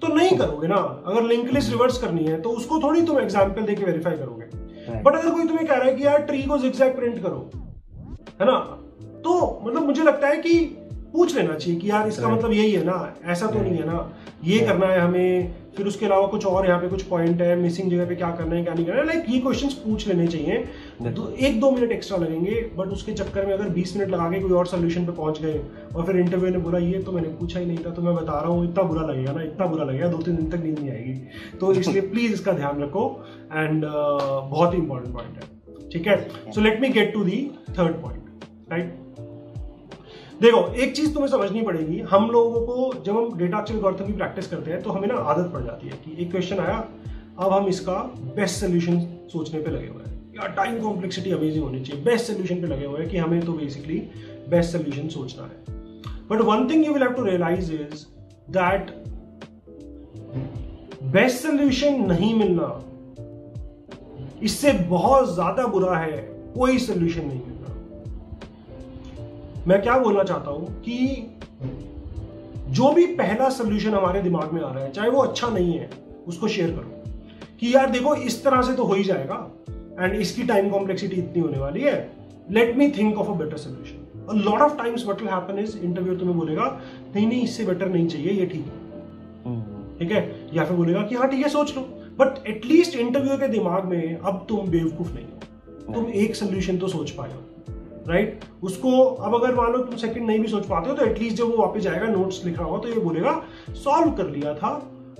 [SPEAKER 2] तो नहीं करोगे ना। अगर लिंक लिस्ट रिवर्स करनी है तो उसको थोड़ी तुम एग्ज़ाम्पल देके वेरीफाई करोगे। बट अगर कोई तुम्हें कह रहा है कि यार ट्री को जिक्सैक प्रिंट करो है ना? तो मतलब मुझे लगता है कि पूछ लेना चाहिए कि यार इसका मतलब यही है ना ऐसा तो नहीं है ना। ये करना है हमें फिर उसके अलावा कुछ और यहाँ पे कुछ पॉइंट है मिसिंग जगह पे क्या करना है क्या नहीं करना है। लाइक ये क्वेश्चंस पूछ लेने चाहिए। तो एक दो मिनट एक्स्ट्रा लगेंगे बट उसके चक्कर में अगर 20 मिनट लगा के कोई और सोल्यूशन पे पहुँच गए और फिर इंटरव्यू ने बोला ये तो मैंने पूछा ही नहीं था तो मैं बता रहा हूँ इतना बुरा लगेगा ना इतना बुरा लगेगा दो तीन दिन तक नींद नहीं आएगी। तो इसलिए प्लीज़ इसका ध्यान रखो एंड uh, बहुत ही इंपॉर्टेंट पॉइंट है। ठीक है? So let me get to the third point right देखो, एक चीज़ तुम्हें समझनी पड़ेगी, हम लोगों को जब हम डेटा एल्गोरिथम की प्रैक्टिस करते हैं तो हमें ना आदत पड़ जाती है कि एक क्वेश्चन आया, अब हम इसका बेस्ट सोल्यूशन सोचने पे लगे हुए हैं। या टाइम कॉम्प्लेक्सिटी अमेजिंग होनी चाहिए। बेस्ट सोल्यूशन पे लगे हुए हैं कि हमें तो बेसिकली बेस्ट सोल्यूशन सोचना है। But one thing you will have to realise is that best solution नहीं मिलना, इससे बहुत ज़्यादा बुरा है, कोई सोल्यूशन नहीं मिलना। मैं क्या बोलना चाहता हूँ कि जो भी पहला सोल्यूशन हमारे दिमाग में आ रहा है चाहे वो अच्छा नहीं है उसको शेयर करो। कि यार देखो इस तरह से तो हो ही जाएगा एंड इसकी टाइम कॉम्प्लेक्सिटी इतनी होने वाली है। Let me think of a better solution lot of times what will happen is interview तुम्हें बोलेगा नहीं नहीं इससे बेटर नहीं चाहिए ये ठीक है। ठीक है? या फिर बोलेगा कि हाँ ठीक है सोच लो। बट एटलीस्ट इंटरव्यू के दिमाग में अब तुम बेवकूफ़ नहीं हो। तुम एक सोल्यूशन तो सोच पाए हो। राइट उसको अब अगर मान लो तुम सेकंड नहीं भी सोच पाते हो तो एटलीस्ट जब वो वापस जाएगा नोट्स लिख होगा तो ये बोलेगा सॉल्व कर लिया था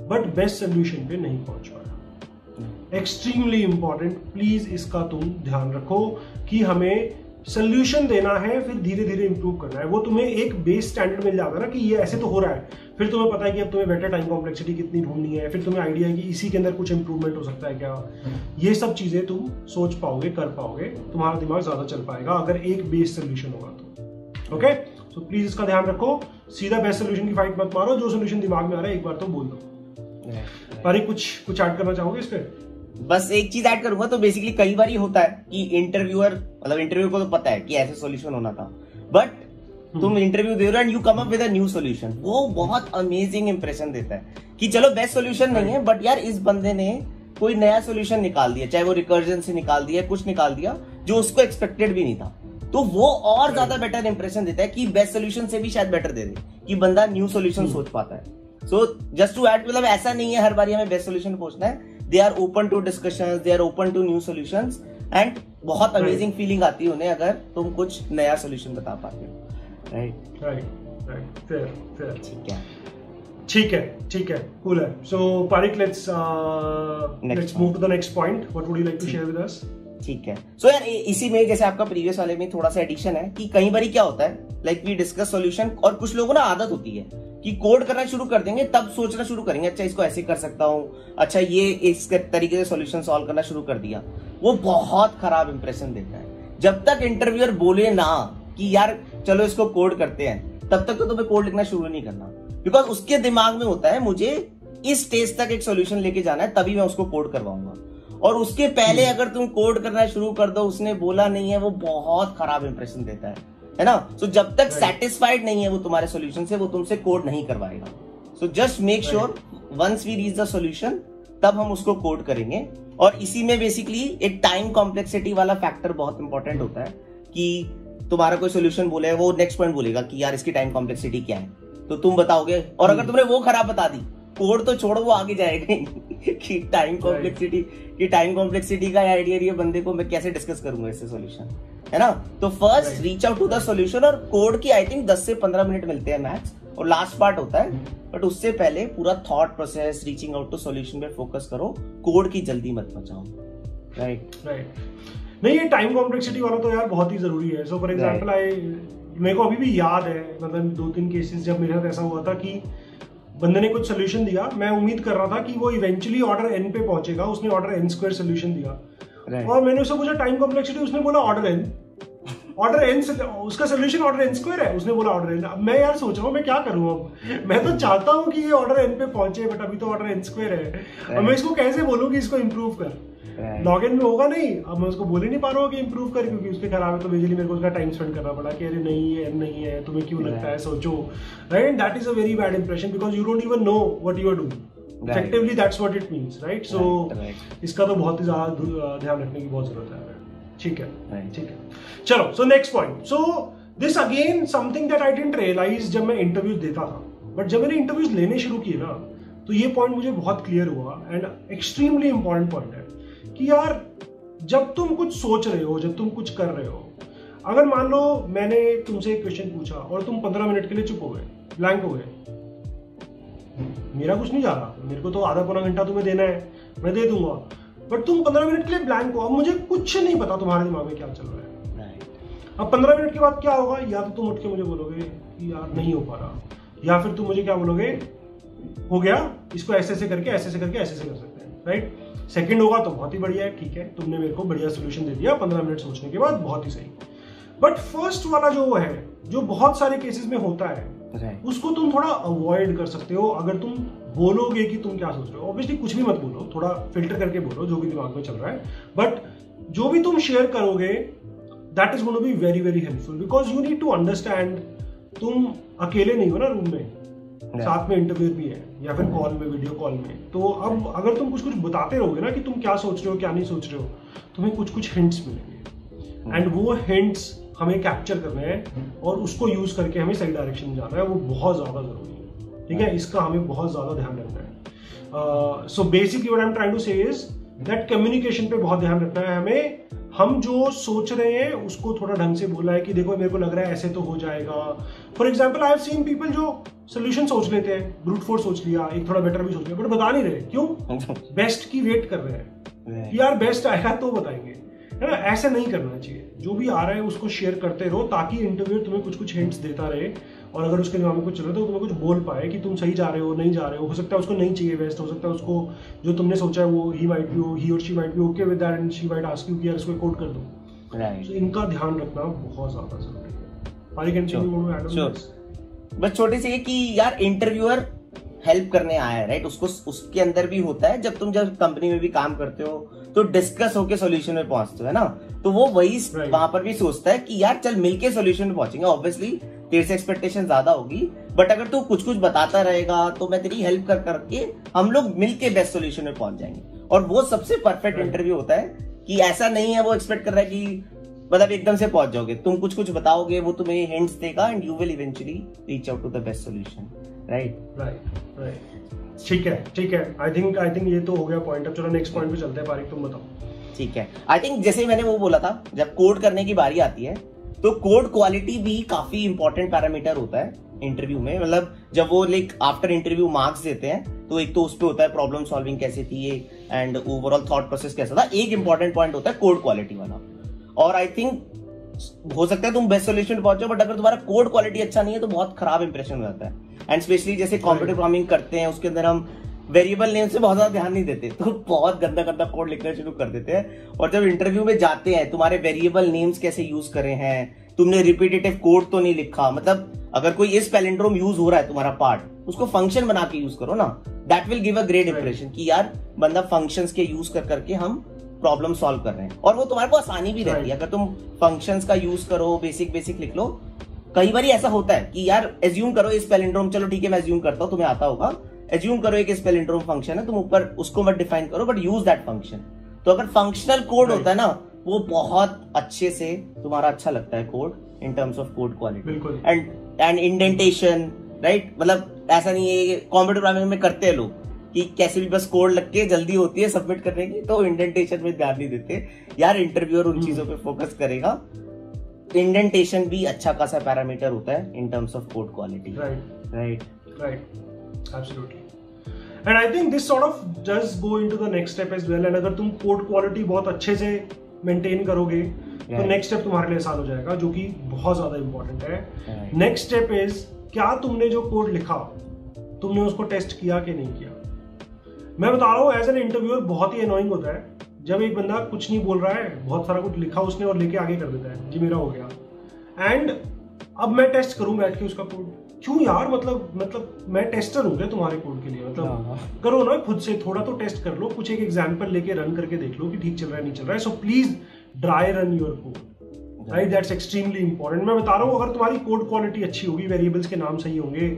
[SPEAKER 2] बट बेस्ट सोल्यूशन पे नहीं पहुँच पाया. एक्सट्रीमली इंपॉर्टेंट प्लीज़ इसका तुम ध्यान रखो कि हमें सोल्यूशन देना है, फिर धीरे धीरे इंप्रूव करना है। वो तुम्हें एक बेस स्टैंडर्ड मिल जाता है ना कि ये ऐसे तो हो रहा है। फिर तुम्हें पता है कि अब तुम्हें बेटर टाइम कॉम्प्लेक्सिटी कितनी ढूंढनी है फिर तुम्हें आइडिया है कि इसी के अंदर कुछ इंप्रूवमेंट हो सकता है क्या। ये सब चीज़ें तुम सोच पाओगे कर पाओगे तुम्हारा दिमाग ज़्यादा चल पाएगा अगर एक बेस सोल्यूशन होगा तो। ओके सो प्लीज़ इसका ध्यान रखो। सीधा बेस्ट सोल्यूशन की फाइट मत मारो जो सोल्यूशन दिमाग में आ रहा है एक बार तो बोल दो। पारी कुछ कुछ ऐड करना चाहोगे इस पे?
[SPEAKER 1] बस एक चीज़ ऐड करूँगा तो बेसिकली कई बार ही होता है कि इंटरव्यूअर मतलब इंटरव्यू को तो पता है कि ऐसे सॉल्यूशन होना था। बट तुम इंटरव्यू दे रहे हो and you come up with a new solution वो बहुत अमेजिंग इंप्रेशन देता है कि चलो बेस्ट सॉल्यूशन नहीं है बट यार इस बंदे ने कोई नया सॉल्यूशन निकाल दिया चाहे वो रिकर्जन से निकाल दिया कुछ निकाल दिया जो उसको एक्सपेक्टेड भी नहीं था। तो वो और ज़्यादा बेटर इंप्रेशन देता है कि बेस्ट सोल्यूशन से भी शायद बेटर दे दे कि बंदा न्यू सोल्यूशन hmm. सोच पाता है। सो जस्ट टू एड मतलब ऐसा नहीं है हर बार हमें बेस्ट सोल्यूशन पहुँचना है। They are open to discussion they are open to new solution and बहुत अमेजिंग फीलिंग आती है उन्हें अगर तुम कुछ नया सोल्यूशन बता पाते हो।
[SPEAKER 2] Right right right fair fair
[SPEAKER 1] ठीक है।
[SPEAKER 2] ठीक है ठीक है. कूल है. So Parikh let's let's move to the next point what would you like to share with us
[SPEAKER 1] ठीक। है. सो so, यार इसी में जैसे आपका प्रीवियस वाले में थोड़ा सा एडिशन है कि कई बार क्या होता है? लाइक वी डिस्कस सॉल्यूशन और कुछ लोगों ना आदत होती है कि कोड करना शुरू कर देंगे तब सोचना शुरू करेंगे अच्छा इसको ऐसे कर सकता हूँ अच्छा ये इस तरीके से सॉल्यूशन सॉल्व करना शुरू कर दिया। वो बहुत खराब इंप्रेशन देता है। जब तक इंटरव्यूअर बोले ना कि यार चलो इसको कोड करते हैं। तब तक तो तुम्हें कोड लिखना शुरू नहीं करना। बिकॉज़ उसके दिमाग में होता है मुझे इस स्टेज तक एक सोल्यूशन लेके जाना है तभी मैं उसको कोड करवाऊँगा। और उसके पहले हम्म। अगर तुम कोड करना शुरू कर दो उसने बोला नहीं है वो बहुत खराब इंप्रेशन देता है। है ना? सो so, जब तक सेटिस्फाइड नहीं है वो तुम्हारे सोल्यूशन से वो तुमसे कोड नहीं करवाएगा। So just make sure once we reach the solution तब हम उसको कोड करेंगे। और इसी में बेसिकली एक टाइम कॉम्प्लेक्सिटी वाला फैक्टर बहुत इंपॉर्टेंट होता है कि तुम्हारा कोई सोल्यूशन बोले वो नेक्स्ट पॉइंट बोलेगा कि यार इसकी टाइम कॉम्प्लेक्सिटी क्या है। तो तुम बताओगे और अगर हम्म। तुमने वो खराब बता दी कोड तो छोड़ो वो आगे जाएगा कि टाइम कॉम्प्लेक्सिटी कि टाइम कॉम्प्लेक्सिटी का आइडिया ये बंदे को मैं कैसे डिस्कस करूँगा इससे सॉल्यूशन है ना? तो first reach out to the solution और कोड की आई थिंक 10 से 15 मिनट मिलते हैं मैक्स और लास्ट पार्ट होता है। बट उससे पहले पूरा thought process reaching out to solution पे फोकस करो। कोड की जल्दी मत बचाओ राइट
[SPEAKER 2] राइट नहीं ये टाइम कॉम्प्लेक्सिटी वाला तो यार बहुत ही ज़रूरी है। सो फॉर एग्ज़ाम्पल आई मेरे को अभी भी याद है मतलब दो तीन केसेस जब मेरे साथ ऐसा हुआ था कि बंदे ने कुछ सोल्यूशन दिया। मैं उम्मीद कर रहा था कि वो इवेंचुअली ऑर्डर एन पे पहुंचेगा। उसने ऑर्डर एन स्क्वायर सोल्यूशन दिया। और मैंने उससे पूछा टाइम कॉम्प्लेक्सिटी उसने बोला ऑर्डर एन ऑर्डर एन उसका सोल्यूशन ऑर्डर एन स्क्वायर है। उसने बोला ऑर्डर एन अब मैं यार सोच रहा हूँ मैं क्या करूँ अब? मैं तो चाहता हूँ कि ये ऑर्डर एन पे पहुँचे बट अभी तो ऑर्डर एन स्क्वायर है। अब मैं इसको कैसे बोलूँ कि इसको इम्प्रूव कर? लॉग इन में होगा नहीं। अब मैं उसको बोल ही नहीं पा रहा हूँ कि इम्प्रूव कर क्योंकि उसके खराब है तो बेसिकली मेरे को उसका टाइम स्पेंड करना पड़ा कि अरे नहीं है नहीं है तुम्हें क्यों लगता है सोचो। Right that is a very bad impression because you don't even know what you are doing effectively that's what it means right so इसका तो बहुत ही ज़्यादा ध्यान रखने की बहुत ज़रूरत है। ठीक है ठीक है। चलो so next point so this again something that I didn't realise जब मैं इंटरव्यूज़ देता था। बट जब मैंने इंटरव्यूज़ लेने शुरू किए ना तो ये पॉइंट मुझे बहुत क्लियर हुआ एंड एक्सट्रीमली इंपॉर्टेंट पॉइंट है। कि यार जब तुम कुछ सोच रहे हो जब तुम कुछ कर रहे हो अगर मान लो मैंने तुमसे एक क्वेश्चन पूछा और तुम पंद्रह मिनट के लिए चुप हो गए ब्लैंक हो गए मेरा कुछ नहीं जा रहा। मेरे को तो आधा पौना घंटा तुम्हें देना है मैं दे दूँगा। बट तुम पंद्रह मिनट के लिए ब्लैंक हो अब मुझे कुछ नहीं पता तुम्हारे दिमाग में क्या चल रहा है। अब पंद्रह मिनट के बाद क्या होगा? या तो तुम उठ के मुझे बोलोगे कि यार नहीं हो पा रहा। या फिर तुम मुझे क्या बोलोगे? हो गया इसको ऐसे ऐसे करके ऐसे ऐसे करके ऐसे ऐसे कर सकते हैं राइट सेकंड होगा तो बहुत ही बढ़िया है ठीक है। तुमने मेरे को बढ़िया सोल्यूशन दे दिया पंद्रह मिनट सोचने के बाद बहुत ही सही। बट फ़र्स्ट वाला जो है जो बहुत सारे केसेस में होता है उसको तुम थोड़ा अवॉइड कर सकते हो। अगर तुम बोलोगे कि तुम क्या सोच रहे हो ऑब्वियसली कुछ भी मत बोलो थोड़ा फ़िल्टर करके बोलो जो भी दिमाग में चल रहा है। बट जो भी तुम शेयर करोगे that is going be very very helpful because you need to understand तुम अकेले नहीं हो ना रूम में। साथ में इंटरव्यू भी है। या फिर कॉल में वीडियो कॉल में तो अब अगर तुम कुछ कुछ बताते रहोगे ना कि तुम क्या सोच रहे हो, क्या नहीं सोच रहे हो, तुम्हें कुछ कुछ हिंट्स मिलेंगे। एंड वो हिंट्स हमें कैप्चर करने हैं और उसको यूज़ करके हमें सही डायरेक्शन जाना है, वो बहुत ज़्यादा ज़रूरी है। ठीक है? इसका हमें बहुत ज़्यादा ध्यान रखना है। So basically what I am trying to say is that communication पे बहुत ध्यान रखना है हमें। हम जो सोच रहे हैं उसको थोड़ा ढंग से बोला है कि देखो मेरे को लग रहा है ऐसे तो हो जाएगा। For example I have seen people जो सोल्यूशन सोच लेते हैं ब्रूट फोर्स सोच लिया एक थोड़ा बेटर भी सोच लिया बट बता नहीं रहे। क्यों? बेस्ट की वेट कर रहे हैं। यार बेस्ट आएगा तो बताएँगे। है ना? ऐसे नहीं करना चाहिए। जो भी आ रहा है उसको शेयर करते रहो ताकि इंटरव्यू तुम्हें कुछ कुछ हिंट्स देता रहे। और अगर उसके दिमाग में कुछ चल रहा है तो तुम्हें कुछ बोल पाए कि तुम सही जा रहे हो नहीं जा रहे हो। हो सकता है उसको नहीं चाहिए बेस्ट हो सकता है उसको जो तुमने सोचा है वो ही माइट बी ही और she might be okay with and she might ask you कि यार इसको कोड कर दो।
[SPEAKER 1] Right.
[SPEAKER 2] so इनका ध्यान रखना बहुत ज़्यादा ज़रूरी है। पारी कैन यू टू ऐड
[SPEAKER 1] बस छोटी सी कि यार इंटरव्यूअर हेल्प करने आया है राइट उसको उसके अंदर भी होता है जब तुम जब कंपनी में भी काम करते हो तो डिस्कस होके सॉल्यूशन में पहुँचते हो है ना? तो वो वही right. वहाँ पर भी सोचता है कि यार चल मिलके सॉल्यूशन में पहुँचेंगे ऑब्वियसली तेरे से एक्सपेक्टेशन ज़्यादा होगी। बट अगर तू कुछ कुछ बताता रहेगा तो मैं तेरी हेल्प कर करके हम लोग मिलके बेस्ट सोल्यूशन में पहुँच जाएँगे। और वो सबसे परफेक्ट इंटरव्यू होता है कि ऐसा नहीं है वो एक्सपेक्ट कर रहा है कि मतलब एकदम से पहुँच जाओगे। तुम कुछ कुछ बताओगे वो तुम्हें हिंट्स देगा and you will eventually reach out to the best solution right
[SPEAKER 2] right right ठीक है ठीक है. आई थिंक आई थिंक ये तो हो गया पॉइंट अब चलो नेक्स्ट पॉइंट पे चलते हैं पारिक तुम बताओ.
[SPEAKER 1] ठीक है. आई थिंक जैसे मैंने वो बोला था जब कोड करने की बारी आती है तो कोड क्वालिटी भी काफ़ी इंपॉर्टेंट पैरामीटर होता है इंटरव्यू में। मतलब जब वो लाइक आफ्टर इंटरव्यू मार्क्स देते हैं तो एक तो उस पर होता है प्रॉब्लम सॉल्विंग कैसी थी एंड ओवरऑल थॉट प्रोसेस कैसा था। एक इंपॉर्टेंट पॉइंट होता है कोड क्वालिटी वाला। और आई थिंक हो सकता है तुम बेस्ट सोल्यूशन पहुंचो बट अगर तुम्हारा कोड क्वालिटी अच्छा नहीं है तो बहुत खराब इंप्रेशन हो जाता है। एंड स्पेशली जैसे कॉम्प्यूटर प्रोग्रामिंग करते हैं उसके अंदर हम वेरिएबल नेम से बहुत ज़्यादा ध्यान नहीं देते तो बहुत गंदा गंदा कोड लिखना शुरू कर देते हैं। और जब इंटरव्यू में जाते हैं तुम्हारे वेरिएबल नेम्स कैसे यूज़ करे हैं तुमने रिपीटेटिव कोड तो नहीं लिखा मतलब अगर कोई इस पैलेंड्रोम यूज़ हो रहा है तुम्हारा पार्ट उसको फ़ंक्शन बना के यूज़ करो ना। That will give a great impression कि यार बंदा फ़ंक्शन के यूज़ कर करके हम प्रॉब्लम सॉल्व कर रहे हैं। और वो तुम्हारे को आसानी भी रहती है। अगर तुम फ़ंक्शंस का यूज़ करो बेसिक बेसिक लिख लो कई बार ऐसा होता है कि यार एज्यूम करो इस पैलेंड्रोम चलो ठीक है मैं एज्यूम करता हूँ तुम्हें आता होगा। एज्यूम करो एक स्पेलिंड्रोम फ़ंक्शन है तुम ऊपर उसको मत डिफाइन करो बट यूज़ दैट फ़ंक्शन तो अगर फंक्शनल कोड होता है ना वो बहुत अच्छे से तुम्हारा अच्छा लगता है code in terms of code quality and and indentation right मतलब ऐसा नहीं है कॉम्प्यूटर प्रोग्रामिंग में करते हैं लोग कि कैसे भी बस कोड लग के जल्दी होती है सबमिट करने की तो इंडेंटेशन में ध्यान नहीं देते. यार इंटरव्यूअर उन hmm. चीज़ों पे फोकस करेगा. इंडेंटेशन भी अच्छा खासा पैरामीटर होता है in terms of code quality
[SPEAKER 2] right right right absolutely. And I think this sort of just go into the next step as well and अगर तुम कोड क्वालिटी बहुत अच्छे से मेंटेन करोगे तो नेक्स्ट स्टेप तुम्हारे लिए आसान हो जाएगा जो कि बहुत ज़्यादा इंपॉर्टेंट है। नेक्स्ट स्टेप इज़ क्या तुमने जो कोड लिखा तुमने उसको टेस्ट किया कि नहीं किया? मैं बता रहा हूँ एज एन इंटरव्यूअर बहुत ही अनोइंग होता है। जब एक बंदा कुछ नहीं बोल रहा है बहुत सारा कुछ लिखा उसने और लेके आगे कर देता है जी मेरा हो गया। एंड अब मैं टेस्ट करूँ बैठ के उसका कोड क्यों यार? मतलब मतलब मैं टेस्टर हूँ क्या तुम्हारे कोड के लिए? मतलब हाँ, हाँ। करो ना खुद से थोड़ा तो टेस्ट कर लो कुछ एक एग्ज़ाम्पल लेके रन करके देख लो कि ठीक चल रहा है नहीं चल रहा है। So please dry run your code right that's extremely important मैं बता रहा हूँ अगर तुम्हारी कोड क्वालिटी अच्छी होगी वेरिएबल्स के नाम सही होंगे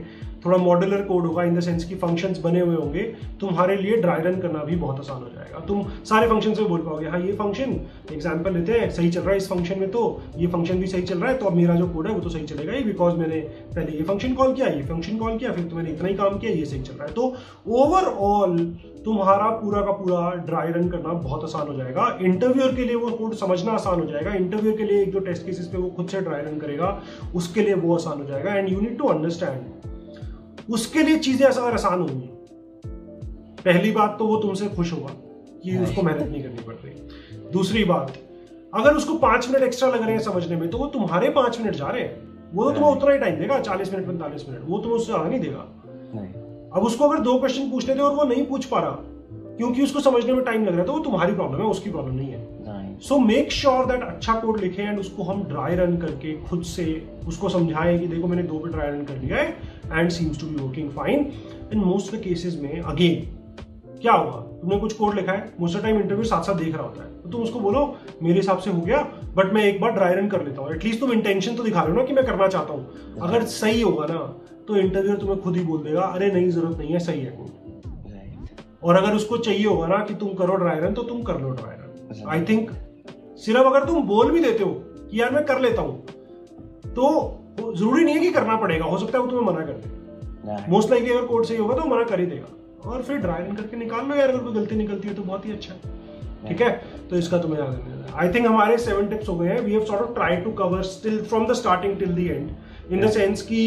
[SPEAKER 2] थोड़ा मॉडुलर कोड होगा इन द सेंस की फ़ंक्शंस बने हुए होंगे, तुम्हारे लिए ड्राई रन करना भी बहुत आसान हो जाएगा। तुम सारे फ़ंक्शन से बोल पाओगे हाँ ये फ़ंक्शन एग्ज़ाम्पल लेते हैं, सही चल रहा है इस फ़ंक्शन में तो ये फ़ंक्शन भी सही चल रहा है तो अब मेरा जो कोड है वो तो सही चलेगा ही बिकॉज़ मैंने पहले ये फ़ंक्शन कॉल किया, ये फ़ंक्शन कॉल किया, फिर तो मैंने इतना ही काम किया, ये सही चल रहा है। तो ओवरऑल तुम्हारा पूरा का पूरा ड्राई रन करना बहुत आसान हो जाएगा। इंटरव्यूअर के लिए वो कोड समझना आसान हो जाएगा। इंटरव्यू के लिए एक जो टेस्ट केसेस पे वो खुद से ड्राई रन करेगा, उसके लिए वो आसान हो जाएगा। And you need to understand उसके लिए चीज़ें ऐसा आसान होंगी। पहली बात तो वो तुमसे खुश होगा कि उसको मेहनत नहीं करनी पड़ रही। दूसरी बात अगर उसको पाँच मिनट एक्स्ट्रा लग रहे हैं समझने में तो वो तुम्हारे पाँच मिनट जा रहे हैं। वो तो तुम्हें उतना ही टाइम देगा चालीस मिनट पैंतालीस मिनट। वो तुम्हें उससे ज़्यादा नहीं देगा। अब उसको अगर दो क्वेश्चन पूछने थे और वो नहीं पूछ पा रहा क्योंकि उसको समझने में टाइम लग रहा है तो वो तुम्हारी प्रॉब्लम है उसकी प्रॉब्लम नहीं है। सो मेक श्योर दैट अच्छा कोड लिखे एंड उसको हम ड्राई रन करके खुद से उसको समझाएँ कि देखो मैंने दो पे ड्राई रन कर लिया है and seems to be working fine in most of cases में अगेन क्या होगा तुमने कुछ कोड लिखा है? मोस्ट ऑफ़ टाइम इंटरव्यू साथ साथ देख रहा होता है। तो तुम उसको बोलो मेरे हिसाब से हो गया बट मैं एक बार ड्राई रन कर लेता हूँ। एटलीस्ट तुम इंटेंशन तो दिखा रहे हो ना कि मैं करना चाहता हूँ। अगर सही होगा ना तो इंटरव्यू तुम्हें खुद ही बोल देगा अरे नहीं ज़रूरत नहीं है सही है कोड और अगर उसको चाहिए होगा ना कि तुम करो ड्राई रन तो तुम कर लो ड्राई रन आई थिंक सिर्फ़ अगर तुम बोल भी देते हो कि यार मैं कर लेता हूँ तो ज़रूरी नहीं है कि करना पड़ेगा हो सकता है वो तुम्हें मना कर दे। मोस्ट लाइकली अगर कोर्ट सही होगा तो मना कर ही देगा। और फिर ड्राई रन करके निकाल लो यार अगर कोई गलती निकलती है तो बहुत ही अच्छा है। ठीक है? तो इसका तुम्हें याद रखना आई थिंक हमारे सेवन टिप्स हो गए हैं। We have sort of try to cover still from the starting till the end in the sense की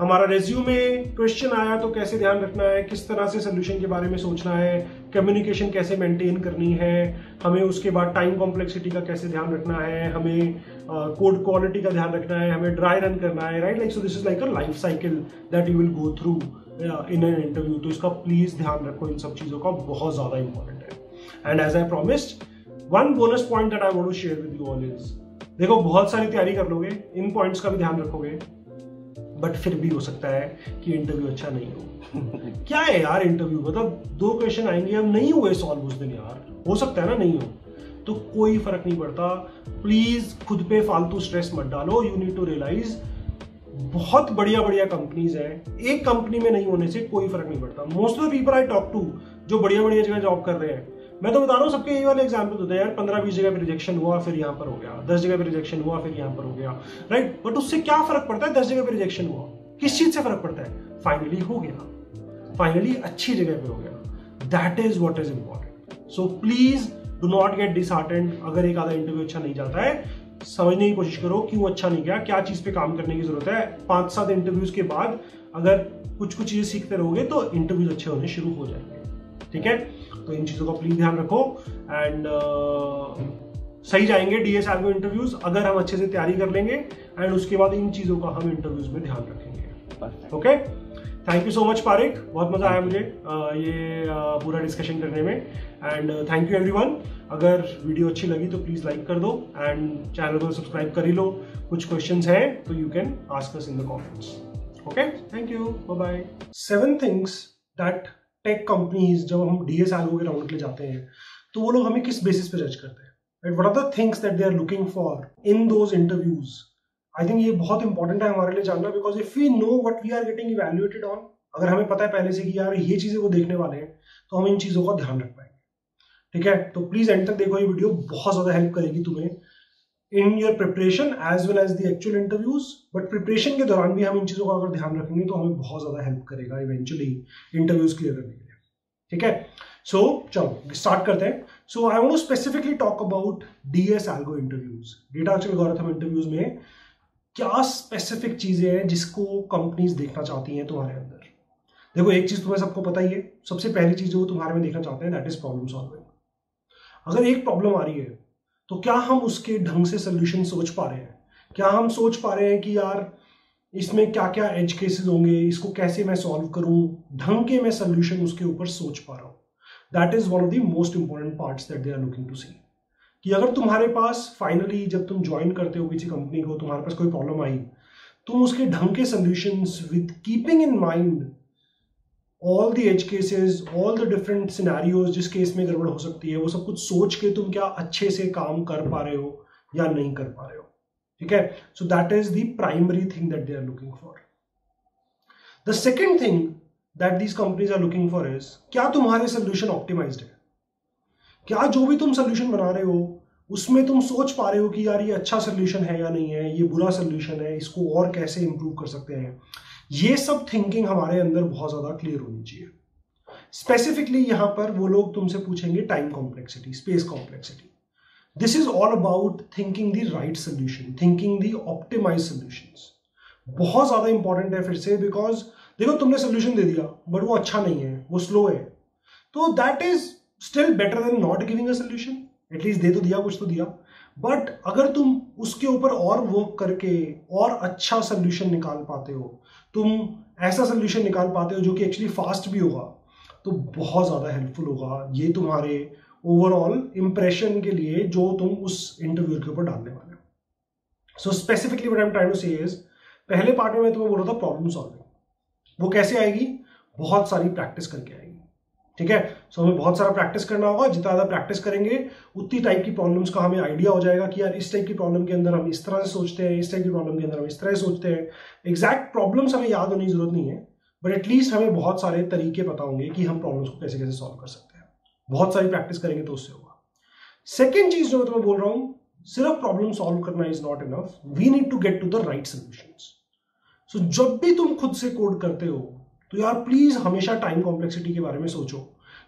[SPEAKER 2] हमारा रेज्यूमे क्वेश्चन आया तो कैसे ध्यान रखना है किस तरह से सोल्यूशन के बारे में सोचना है कम्युनिकेशन कैसे मेंटेन करनी है हमें उसके बाद टाइम कॉम्प्लेक्सिटी का कैसे ध्यान रखना है हमें कोड क्वालिटी का ध्यान रखना है, हमें ड्राई रन करना है right like so this is like a life cycle that you will go through in an interview तो इसका प्लीज़ ध्यान रखो इन सब चीज़ों का, बहुत ज़्यादा इंपॉर्टेंट है। And as I promised one bonus point that I want to share with you all is देखो, बहुत सारी तैयारी कर लोगे, इन पॉइंट्स का भी ध्यान रखोगे बट फिर भी हो सकता है कि इंटरव्यू अच्छा नहीं हो। क्या है यार इंटरव्यू मतलब दो क्वेश्चन आएँगे, हम नहीं हुए सॉल्व उस दिन यार। हो सकता है ना, नहीं हो। तो कोई फ़र्क नहीं पड़ता। प्लीज़ खुद पे फालतू स्ट्रेस मत डालो। यू नीड टू रियलाइज़ बहुत बढ़िया बढ़िया कंपनीज़ है। एक कंपनी में नहीं होने से कोई फ़र्क नहीं पड़ता। Most of the people I talk to जो बढ़िया बढ़िया जगह जॉब कर रहे हैं, मैं तो बता रहा हूँ, सबके यही वाले एग्ज़ाम्पल होते हैं, यार पंद्रह बीस जगह पे रिजेक्शन हुआ, फिर यहाँ पर हो गया। दस जगह पे रिजेक्शन हुआ, फिर यहाँ पर हो गया। राइट बट उससे क्या फ़र्क पड़ता है? दस जगह पे रिजेक्शन हुआ। किस चीज़ से फ़र्क पड़ता है? फाइनली हो गया। फाइनली अच्छी जगह पे हो गया। That is what is important so please do not get disheartened अगर एक आधा इंटरव्यू अच्छा नहीं जाता है समझने की कोशिश करो क्यों अच्छा नहीं गया क्या चीज़ पे काम करने की ज़रूरत है। पाँच सात इंटरव्यूज़ के बाद अगर कुछ कुछ चीज़ें सीखते रहोगे तो इंटरव्यूज़ अच्छे होने शुरू हो जाएँगे। ठीक है? तो इन चीज़ों का प्लीज़ ध्यान रखो एंड uh, सही जाएँगे डीएस आर्गो इंटरव्यूज़ अगर हम अच्छे से तैयारी कर लेंगे एंड उसके बाद इन चीज़ों का हम इंटरव्यूज़ में ध्यान रखेंगे। Okay thank you so much Parikh बहुत मज़ा आया मुझे ये पूरा डिस्कशन करने में. एंड थैंक यू एवरीवन अगर वीडियो अच्छी लगी तो प्लीज़ लाइक कर दो एंड चैनल को सब्सक्राइब कर ही लो. कुछ क्वेश्चंस हैं तो you can ask us in the comments okay thank you bye bye seven things that tech companies जब हम डी एस के राउंड के लिए जाते हैं तो वो लोग हमें किस बेसिस पे जज करते हैं? And what are the things that they are looking for in those interviews I think ये बहुत इंपॉर्टेंट है हमारे लिए जानना because if we know what we are getting evaluated on अगर हमें पता है पहले से कि यार ये चीज़ें वो देखने वाले हैं तो हम इन चीज़ों का ध्यान रख पाएँगे। ठीक है? तो प्लीज़ एंड तक देखो ये वीडियो बहुत ज़्यादा हेल्प करेगी तुम्हें in your preparation as well as the actual interviews but preparation के दौरान भी हम इन चीज़ों का अगर ध्यान रखेंगे तो हमें बहुत ज़्यादा हेल्प करेगा इवेंचुअली इंटरव्यूज़ क्लियर करने के लिए। ठीक है? सो चलो स्टार्ट करते हैं। So I want specifically talk about DS algo interviews data actual algorithm interviews में क्या स्पेसिफिक चीज़ें हैं जिसको कंपनीज़ देखना चाहती हैं तुम्हारे अंदर? देखो, एक चीज़ तुम्हें सबको पता ही है, सबसे पहली चीज़ जो तुम्हारे में देखना चाहते हैं दैट इज़ प्रॉब्लम सॉल्विंग अगर एक प्रॉब्लम आ रही है तो क्या हम उसके ढंग से सोल्यूशन सोच पा रहे हैं? क्या हम सोच पा रहे हैं कि यार, इसमें क्या क्या एज केसेस होंगे, इसको कैसे मैं सॉल्व करूँ? ढंग के मैं सोल्यूशन उसके ऊपर सोच पा रहा हूँ. That is one of the most important parts that they are looking to see कि अगर तुम्हारे पास फाइनली जब तुम ज्वाइन करते हो किसी कंपनी को, तुम्हारे पास कोई प्रॉब्लम आई, तुम उसके ढंग के solution with keeping in mind all the edge cases all the different scenarios जिस केस में गड़बड़ हो सकती है, वो सब कुछ सोच के तुम क्या अच्छे से काम कर पा रहे हो या नहीं कर पा रहे हो। ठीक है? So that is the primary thing that they are looking for the second thing that these companies are looking for is क्या तुम्हारे सोल्यूशन ऑप्टिमाइज्ड है? क्या जो भी तुम सोल्यूशन बना रहे हो, उसमें तुम सोच पा रहे हो कि यार ये अच्छा सोल्यूशन है या नहीं है, ये बुरा सोल्यूशन है, इसको और कैसे इंप्रूव कर सकते हैं? ये सब थिंकिंग हमारे अंदर बहुत ज़्यादा क्लियर होनी चाहिए। स्पेसिफिकली यहाँ पर वो लोग तुमसे पूछेंगे time complexity space complexity this is all about thinking the right solution thinking the optimize solution बहुत ज़्यादा इंपॉर्टेंट है फिर से बिकॉज़ देखो तुमने सोल्यूशन दे दिया बट वो अच्छा नहीं है, वो स्लो है। तो that is still better than not giving a solution at least दे तो दिया, कुछ तो दिया। बट अगर तुम उसके ऊपर और वर्क करके और अच्छा सोल्यूशन निकाल पाते हो, तुम ऐसा सोल्यूशन निकाल पाते हो जो कि एक्चुअली फास्ट भी होगा तो बहुत ज़्यादा हेल्पफुल होगा। ये तुम्हारे ओवरऑल इंप्रेशन के लिए जो तुम उस इंटरव्यू के ऊपर डालने वाले हो। So specifically I am trying to say is पहले पार्ट में मैं तुम्हें बोल रहा था प्रॉब्लम सॉल्विंग वो कैसे आएगी? बहुत सारी प्रैक्टिस करके आएगी। ठीक है? सो हमें बहुत सारा प्रैक्टिस करना होगा। जितना ज़्यादा प्रैक्टिस करेंगे, उतनी टाइप की प्रॉब्लम्स का हमें आइडिया हो जाएगा कि यार इस टाइप की प्रॉब्लम के अंदर हम इस तरह से सोचते हैं, इस टाइप की प्रॉब्लम के अंदर हम इस तरह से सोचते हैं। एग्जैक्ट प्रॉब्लम्स हमें याद होने की ज़रूरत नहीं है बट एटलीस्ट हमें बहुत सारे तरीके पता होंगे कि हम प्रॉब्लम्स को कैसे कैसे सॉल्व कर सकते हैं। बहुत सारी प्रैक्टिस करेंगे तो उससे होगा। सेकेंड चीज़ जो मैं तुम्हें बोल रहा हूँ, सिर्फ़ प्रॉब्लम सॉल्व करना is not enough we need to get to the right solution so जब भी तुम खुद से कोड करते हो तो यार प्लीज़ हमेशा टाइम कॉम्प्लेक्सिटी के बारे में सोचो।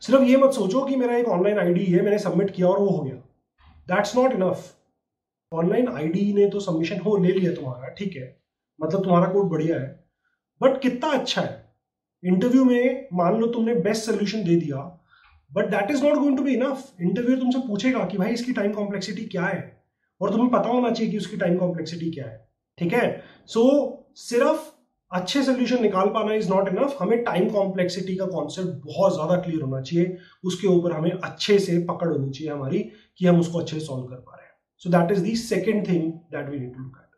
[SPEAKER 2] सिर्फ़ ये मत सोचो कि मेरा एक ऑनलाइन आईडी है मैंने सबमिट किया और वो हो गया। That's not enough online IDE ने तो सबमिशन हो ले लिया तुम्हारा ठीक है? मतलब तुम्हारा कोड बढ़िया है। बट कितना अच्छा है। इंटरव्यू में मान लो तुमने बेस्ट सोल्यूशन दे दिया but that is not going to be enough interview तुमसे पूछेगा कि भाई इसकी टाइम कॉम्प्लेक्सिटी क्या है? और तुम्हें पता होना चाहिए कि उसकी टाइम कॉम्प्लेक्सिटी क्या है ठीक है? सो so, सिर्फ़ अच्छे सोल्यूशन निकाल पाना इज़ नॉट इनफ हमें टाइम कॉम्प्लेक्सिटी का कॉन्सेप्ट बहुत ज़्यादा क्लियर होना चाहिए। उसके ऊपर हमें अच्छे से पकड़ होनी चाहिए हमारी कि हम उसको अच्छे से सॉल्व कर पा रहे हैं। So that is the second thing that we need to look at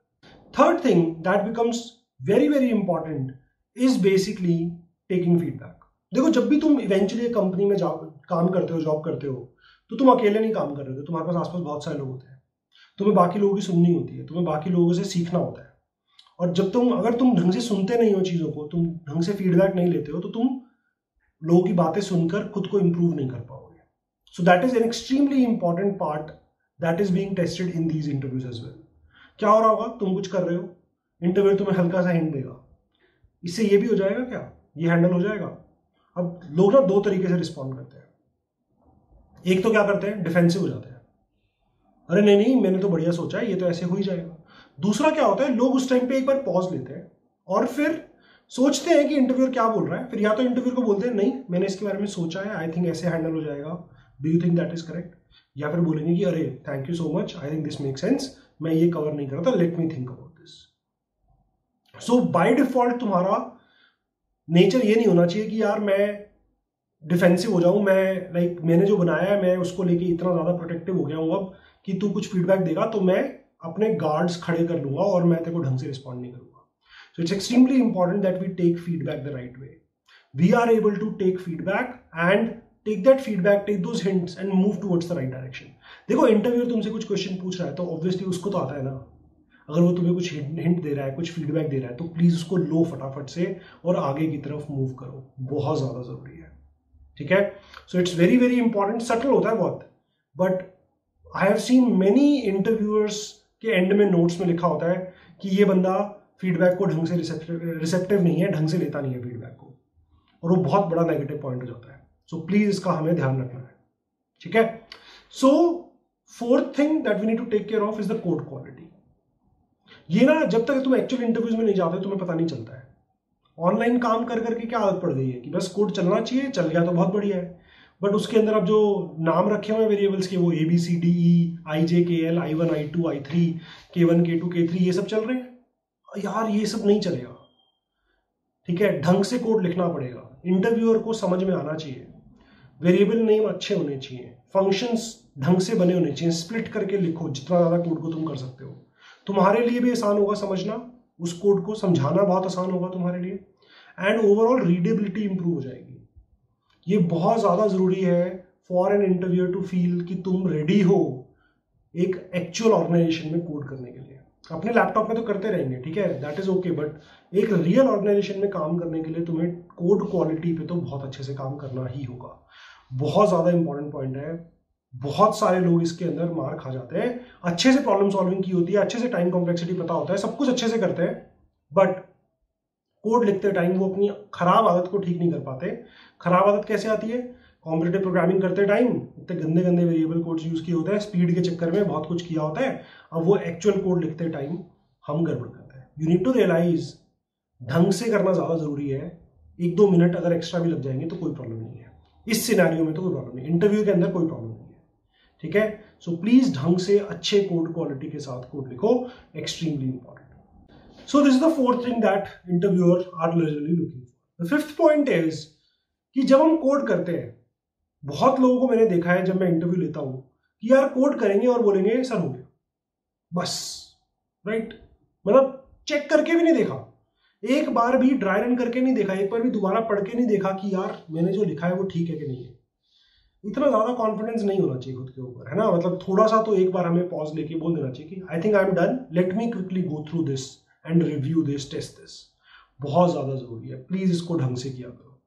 [SPEAKER 2] third thing that becomes very very important is basically taking feedback देखो, जब भी तुम इवेंचुअली कंपनी में जॉब काम करते हो जॉब करते हो तो तुम अकेले नहीं काम कर रहे हो तुम्हारे पास आसपास बहुत सारे लोग होते हैं। तुम्हें बाकी लोगों की सुननी होती है। तुम्हें बाकी लोगों से सीखना होता है। और जब तुम, अगर तुम ढंग से सुनते नहीं हो चीज़ों को, तुम ढंग से फीडबैक नहीं लेते हो तो तुम लोगों की बातें सुनकर खुद को इंप्रूव नहीं कर पाओगे। So that is an extremely important part that is being tested in these interviews as well क्या हो रहा होगा? तुम कुछ कर रहे हो? इंटरव्यू तुम्हें हल्का सा हिंट देगा। इससे ये भी हो जाएगा क्या? ये हैंडल हो जाएगा? अब लोग ना दो तरीके से रिस्पॉन्ड करते हैं। एक तो क्या करते हैं? डिफेंसिव हो जाते हैं। अरे नहीं नहीं, मैंने तो बढ़िया सोचा है, ये तो ऐसे हो ही जाएगा। दूसरा क्या होता है लोग उस टाइम पे एक बार पॉज लेते हैं और फिर सोचते हैं कि इंटरव्यूअर क्या बोल रहा है। फिर या तो इंटरव्यू को बोलते हैं नहीं मैंने इसके बारे में सोचा है आई थिंक ऐसे हैंडल हो जाएगा। Do you think that is correct या फिर बोलेंगे कि अरे thank you so much I think this make sense मैं ये कवर नहीं कर रहा let me think about this so by default तुम्हारा नेचर ये नहीं होना चाहिए कि यार मैं डिफेंसिव हो जाऊँ मैं लाइक like, मैंने जो बनाया है मैं उसको लेके इतना ज़्यादा प्रोटेक्टिव हो गया हूँ अब कि तू कुछ फीडबैक देगा तो मैं अपने गार्ड्स खड़े कर लूँगा और मैं तेरे को ढंग से रिस्पॉन्ड नहीं करूँगा। So it's extremely important that we take feedback the right way we are able to take feedback and take that feedback take those hints and move towards the right direction देखो interview तुमसे कुछ question पूछ रहा है तो obviously उसको तो आता है ना। अगर वो तुम्हें कुछ हिंट दे रहा है, कुछ फीडबैक दे रहा है तो प्लीज़ उसको लो फटाफट से और आगे की तरफ़ मूव करो। बहुत ज़्यादा ज़रूरी है। ठीक है? So it's very very important subtle होता है बहुत। But I have seen many interviewers के एंड में नोट्स में लिखा होता है कि ये बंदा फीडबैक को ढंग से रिसेप्टिव नहीं है ढंग से लेता नहीं है फीडबैक को। और वो बहुत बड़ा नेगेटिव पॉइंट हो जाता है। सो so, प्लीज़ इसका हमें ध्यान रखना है। ठीक है? So fourth thing that we need to take care of is the code quality ये ना जब तक तुम एक्चुअल इंटरव्यूज़ में नहीं जाते तुम्हें पता नहीं चलता है। ऑनलाइन काम कर करके क्या आदत पड़ गई है कि बस कोड चलना चाहिए चल गया तो बहुत बढ़िया है। बट उसके अंदर अब जो नाम रखे हुए वेरिएबल्स के, वो A B C D E I J K L I one I two I three K one K two K three ये सब चल रहे हैं? यार, ये सब नहीं चलेगा। ठीक है? ढंग से कोड लिखना पड़ेगा। इंटरव्यूअर को समझ में आना चाहिए। वेरिएबल नेम अच्छे होने चाहिए। फ़ंक्शंस ढंग से बने होने चाहिए। स्प्लिट करके लिखो, जितना ज़्यादा कोड को तुम कर सकते हो। तुम्हारे लिए भी आसान होगा समझना। उस कोड को समझाना बहुत आसान होगा तुम्हारे लिए। एंड ओवरऑल रीडेबिलिटी इंप्रूव हो जाएगी। ये बहुत ज़्यादा ज़रूरी है for an interview to feel कि तुम रेडी हो एक एक्चुअल ऑर्गेनाइजेशन में कोड करने के लिए। अपने लैपटॉप में तो करते रहेंगे, ठीक है? दैट इज़ ओके बट एक रियल ऑर्गेनाइजेशन में काम करने के लिए तुम्हें कोड क्वालिटी पे तो बहुत अच्छे से काम करना ही होगा। बहुत ज़्यादा इंपॉर्टेंट पॉइंट है। बहुत सारे लोग इसके अंदर मार खा जाते हैं। अच्छे से प्रॉब्लम सॉल्विंग की होती है, अच्छे से टाइम कॉम्प्लेक्सिटी पता होता है, सब कुछ अच्छे से करते हैं बट कोड लिखते टाइम वो अपनी खराब आदत को ठीक नहीं कर पाते। खराब आदत कैसे आती है? कॉम्पिटेटिव प्रोग्रामिंग करते टाइम इतने गंदे गंदे वेरिएबल कोड्स यूज़ किए होते हैं। स्पीड के चक्कर में बहुत कुछ किया होता है। अब वो एक्चुअल कोड लिखते टाइम हम गड़बड़ करते हैं। यू नीड टू रियलाइज़ ढंग से करना ज़्यादा ज़रूरी है। एक दो मिनट अगर एक्स्ट्रा भी लग जाएँगे तो कोई प्रॉब्लम नहीं है। इस सिनेरियो में तो कोई प्रॉब्लम नहीं इंटरव्यू के अंदर कोई प्रॉब्लम नहीं है। ठीक है? सो प्लीज़ ढंग से अच्छे कोड क्वालिटी के साथ कोड लिखो। Extremely important So this is the fourth thing that interviewer are usually looking for. The fifth point is कि जब हम कोड करते हैं, बहुत लोगों को मैंने देखा है जब मैं इंटरव्यू लेता हूँ कि यार कोड करेंगे और बोलेंगे, सर, हो गया। बस राइट मतलब चेक करके भी नहीं देखा। एक बार भी ड्राई रन करके नहीं देखा, एक बार भी दोबारा पढ़ के नहीं देखा कि यार मैंने जो लिखा है वो ठीक है कि नहीं है। इतना ज़्यादा कॉन्फिडेंस नहीं होना चाहिए खुद के ऊपर, है ना? मतलब थोड़ा सा तो एक बार हमें पॉज लेके बोल देना चाहिए कि I think I am done let me quickly go through this and review this test this बहुत ज़्यादा ज़रूरी है। प्लीज़ इसको ढंग से किया करो।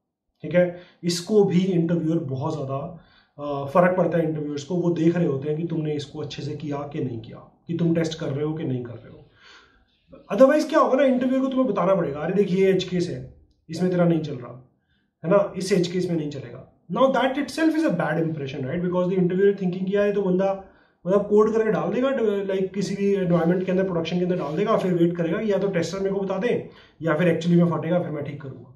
[SPEAKER 2] ठीक है? इसको भी इंटरव्यूअर बहुत ज़्यादा फ़र्क पड़ता है इंटरव्यूअर्स को। वो देख रहे होते हैं कि तुमने इसको अच्छे से किया कि नहीं किया, कि तुम टेस्ट कर रहे हो कि नहीं कर रहे हो। अदरवाइज़ क्या होगा ना इंटरव्यू को तुम्हें बताना पड़ेगा, अरे देखिए एज केस है, इसमें तेरा नहीं चल रहा। है ना? इस एज केस में नहीं चलेगा। Now that itself is a bad impression right because the interview thinking किया है तो बंदा मतलब कोड करके डाल देगा लाइक किसी भी एनवायरमेंट के अंदर प्रोडक्शन के अंदर डाल देगा, फिर वेट करेगा, या तो टेस्टर मेरे को बता दें, या फिर एक्चुअली में फटेगा, फिर मैं ठीक करूँगा।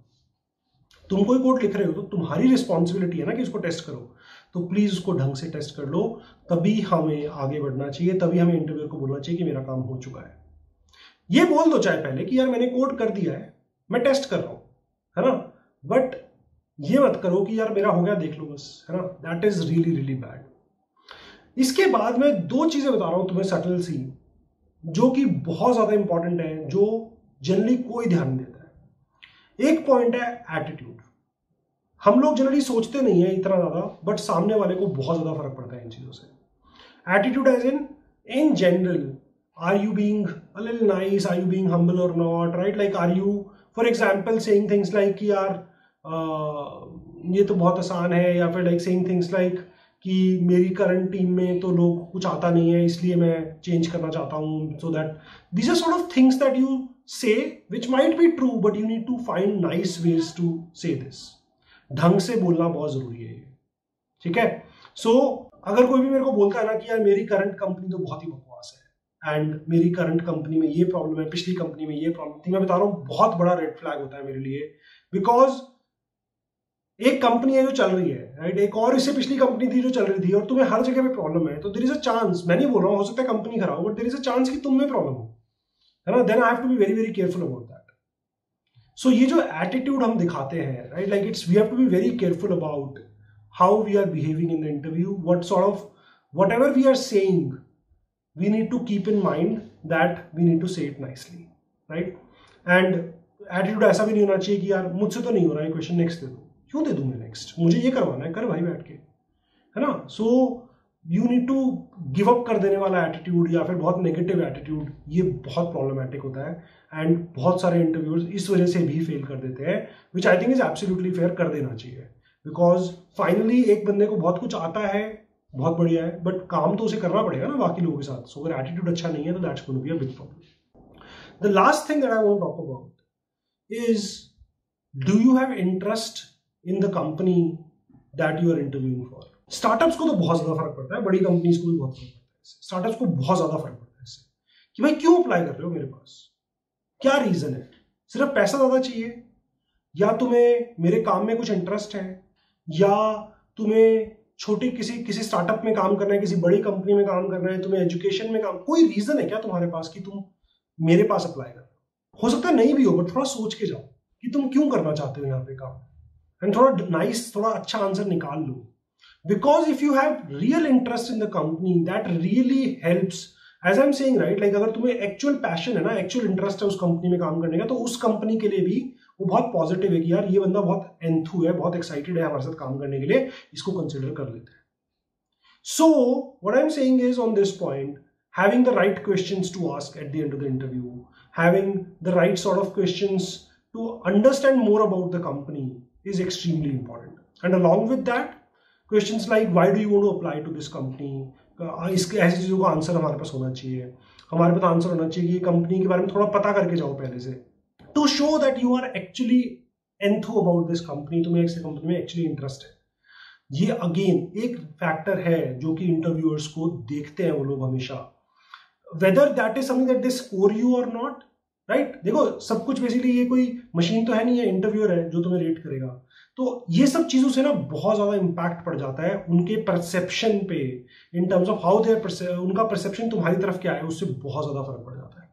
[SPEAKER 2] तुम कोई कोड लिख रहे हो तो तुम्हारी रिस्पॉन्सिबिलिटी है ना कि उसको टेस्ट करो। तो प्लीज़ उसको ढंग से टेस्ट कर लो, तभी हमें आगे बढ़ना चाहिए, तभी हमें इंटरव्यू को बोलना चाहिए कि मेरा काम हो चुका है। ये बोल दो चाहे पहले कि यार मैंने कोड कर दिया है, मैं टेस्ट कर रहा हूँ, है ना? बट ये मत करो कि यार मेरा हो गया, देख लो बस, है ना? That is really really bad इसके बाद में दो चीज़ें बता रहा हूँ तुम्हें सटल सी, जो कि बहुत ज़्यादा इंपॉर्टेंट है, जो जनरली कोई ध्यान नहीं देता है। एक पॉइंट है एटीट्यूड हम लोग जनरली सोचते नहीं है इतना ज़्यादा बट सामने वाले को बहुत ज़्यादा फ़र्क पड़ता है इन चीज़ों से। Attitude as in in general are you being nice are you being humble or not right like are you for example things like यार ये तो बहुत आसान है, या फिर लाइक सेइंग थिंग्स लाइक कि मेरी करंट टीम में तो लोग कुछ आता नहीं है इसलिए मैं चेंज करना चाहता हूँ so that these are sort of things that you say which might be true but you need to find nice ways to say this ढंग से बोलना बहुत ज़रूरी है ठीक है? सो so, अगर कोई भी मेरे को बोलता है ना कि यार मेरी करंट कंपनी तो बहुत ही बकवास है एंड मेरी करंट कंपनी में ये प्रॉब्लम है पिछली कंपनी में ये प्रॉब्लम थी मैं बता रहा हूँ बहुत बड़ा रेड फ्लैग होता है मेरे लिए बिकॉज़ एक कंपनी है जो चल रही है राइट एक और इससे पिछली कंपनी थी जो चल रही थी और तुम्हें हर जगह पे प्रॉब्लम है। तो देर इज़ अ चांस मैं नहीं बोल रहा हूँ, हो सकता है कंपनी खराब हो but there is a chance कि तुम में प्रॉब्लम हो, है ना? Then I have to be very very careful about that so ये जो एटीट्यूड हम दिखाते हैं right like it's we have to be very careful about how we are behaving in the interview what sort of whatever we are saying we need to keep in mind that we need to say it nicely right and attitude ऐसा भी नहीं होना चाहिए कि यार, मुझसे तो नहीं हो रहा है क्वेश्चन नेक्स्ट दे दो। क्यों दे दूँ मैं नेक्स्ट मुझे ये करवाना है, कर भाई बैठ के। है ना? So you need to give up कर देने वाला एटीट्यूड या फिर बहुत नेगेटिव एटीट्यूड ये बहुत प्रॉब्लमेटिक होता है। एंड बहुत सारे इंटरव्यूज़ इस वजह से भी फेल कर देते हैं which I think is absolutely fair कर देना चाहिए। बिकॉज़ फाइनली एक बंदे को बहुत कुछ आता है, बहुत बढ़िया है बट काम तो उसे करना पड़ेगा ना बाकी लोगों के साथ। सो अगर एटीट्यूड अच्छा नहीं है तो that's going be a big problem the last thing that I want talk about is do you have interest in the company that you are interviewing for startups को तो बहुत ज़्यादा फ़र्क पड़ता है, बड़ी कंपनीज़ को भी बहुत फ़र्क पड़ता है स्टार्टअप्स को बहुत ज़्यादा फ़र्क पड़ता है इससे कि भाई क्यों अप्लाई कर रहे हो मेरे पास? क्या रीजन है? सिर्फ़ पैसा ज़्यादा चाहिए? या तुम्हें मेरे काम में कुछ इंटरेस्ट है? या तुम्हें छोटी किसी किसी स्टार्टअप में काम करना है, किसी बड़ी कंपनी में काम करना है, तुम्हें एजुकेशन में काम, कोई रीजन है क्या तुम्हारे पास कि तुम मेरे पास अप्लाई कर हो? सकता है नहीं भी हो बट थोड़ा सोच के जाओ कि तुम क्यों करना चाहते हो यहाँ पे काम? एंड थोड़ा नाइस थोड़ा अच्छा आंसर निकाल लो। Because if you have real interest in the company that really helps as I am saying right like अगर तुम्हें एक्चुअल पैशन है ना एक्चुअल इंटरेस्ट है उस कंपनी में काम करने का तो उस कंपनी के लिए भी वो बहुत पॉजिटिव है कि यार ये बंदा बहुत एंथू है बहुत एक्साइटेड है हमारे साथ काम करने के लिए इसको कंसिडर कर लेते हैं। So what I am saying is on this point having the right questions to ask at the end of the interview, having the right sort of questions to understand more about is extremely important. And along with that, questions like why do you want to apply to this company? इसके ऐसी चीज़ों का answer हमारे पास होना चाहिए हमारे पास answer होना चाहिए कि कंपनी के बारे में थोड़ा पता करके जाओ पहले से to show that you are actually enthu about this company तुम्हें इस कंपनी में एक्चुअली इंटरेस्ट है ये अगेन एक फैक्टर है जो कि इंटरव्यूअर्स को देखते हैं वो लोग हमेशा whether that is something that they score you or not right right? देखो सब कुछ बेसिकली ये कोई मशीन तो है नहीं है इंटरव्यूअर है जो तुम्हें रेट करेगा। तो ये सब चीज़ों से ना बहुत ज़्यादा इंपैक्ट पड़ जाता है उनके परसेप्शन पे in terms of how there उनका परसेप्शन तुम्हारी तरफ़ क्या है उससे बहुत ज़्यादा फ़र्क पड़ जाता है।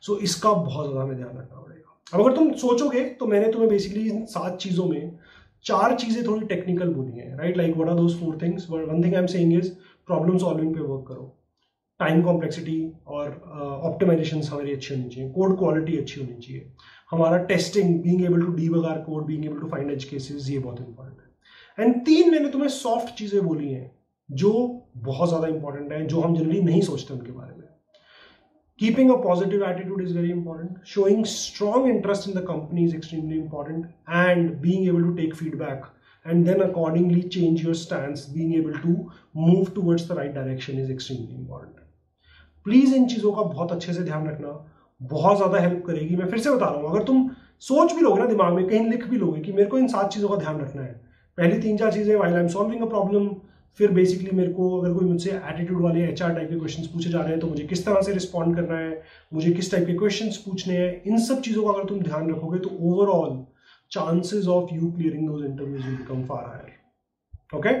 [SPEAKER 2] सो so, इसका बहुत ज़्यादा हमें ध्यान रखना पड़ेगा। अब अगर तुम सोचोगे तो मैंने तुम्हें बेसिकली इन सात चीज़ों में चार चीज़ें थोड़ी टेक्निकल बोली है। Right like what are those four things one thing I am saying is problem solving पे वर्क करो। टाइम कॉम्प्लेक्सिटी और ऑप्टिमाइजेशन uh, हमारी अच्छी होनी चाहिए। कोड क्वालिटी अच्छी होनी चाहिए। हमारा testing being able to debug our code being able to find edge cases ये बहुत इंपॉर्टेंट है। एंड तीन मैंने तुम्हें सॉफ्ट चीज़ें बोली हैं जो बहुत ज़्यादा इंपॉर्टेंट है जो हम जनरली नहीं सोचते उनके बारे में। Keeping a positive attitude is very important showing strong interest in the company is extremely important and being able to take feedback and then accordingly change your stance being able to move towards the right direction is extremely important. Please इन चीज़ों का बहुत अच्छे से ध्यान रखना। बहुत ज़्यादा help करेगी। मैं फिर से बता रहा हूँ, अगर तुम सोच भी लोगे ना दिमाग में, कहीं लिख भी लोगे कि मेरे को इन सात चीज़ों का ध्यान रखना है। पहली तीन चार चीज़ें while I am solving a problem फिर बेसिकली मेरे को अगर कोई मुझसे एटीट्यूड वाले एचआर टाइप के क्वेश्चन पूछे जा रहे हैं तो मुझे किस तरह से रिस्पॉन्ड करना है, मुझे किस टाइप के क्वेश्चन पूछने हैं, इन सब चीज़ों का अगर तुम ध्यान रखोगे तो overall chances of you clearing those interviews will become far higher okay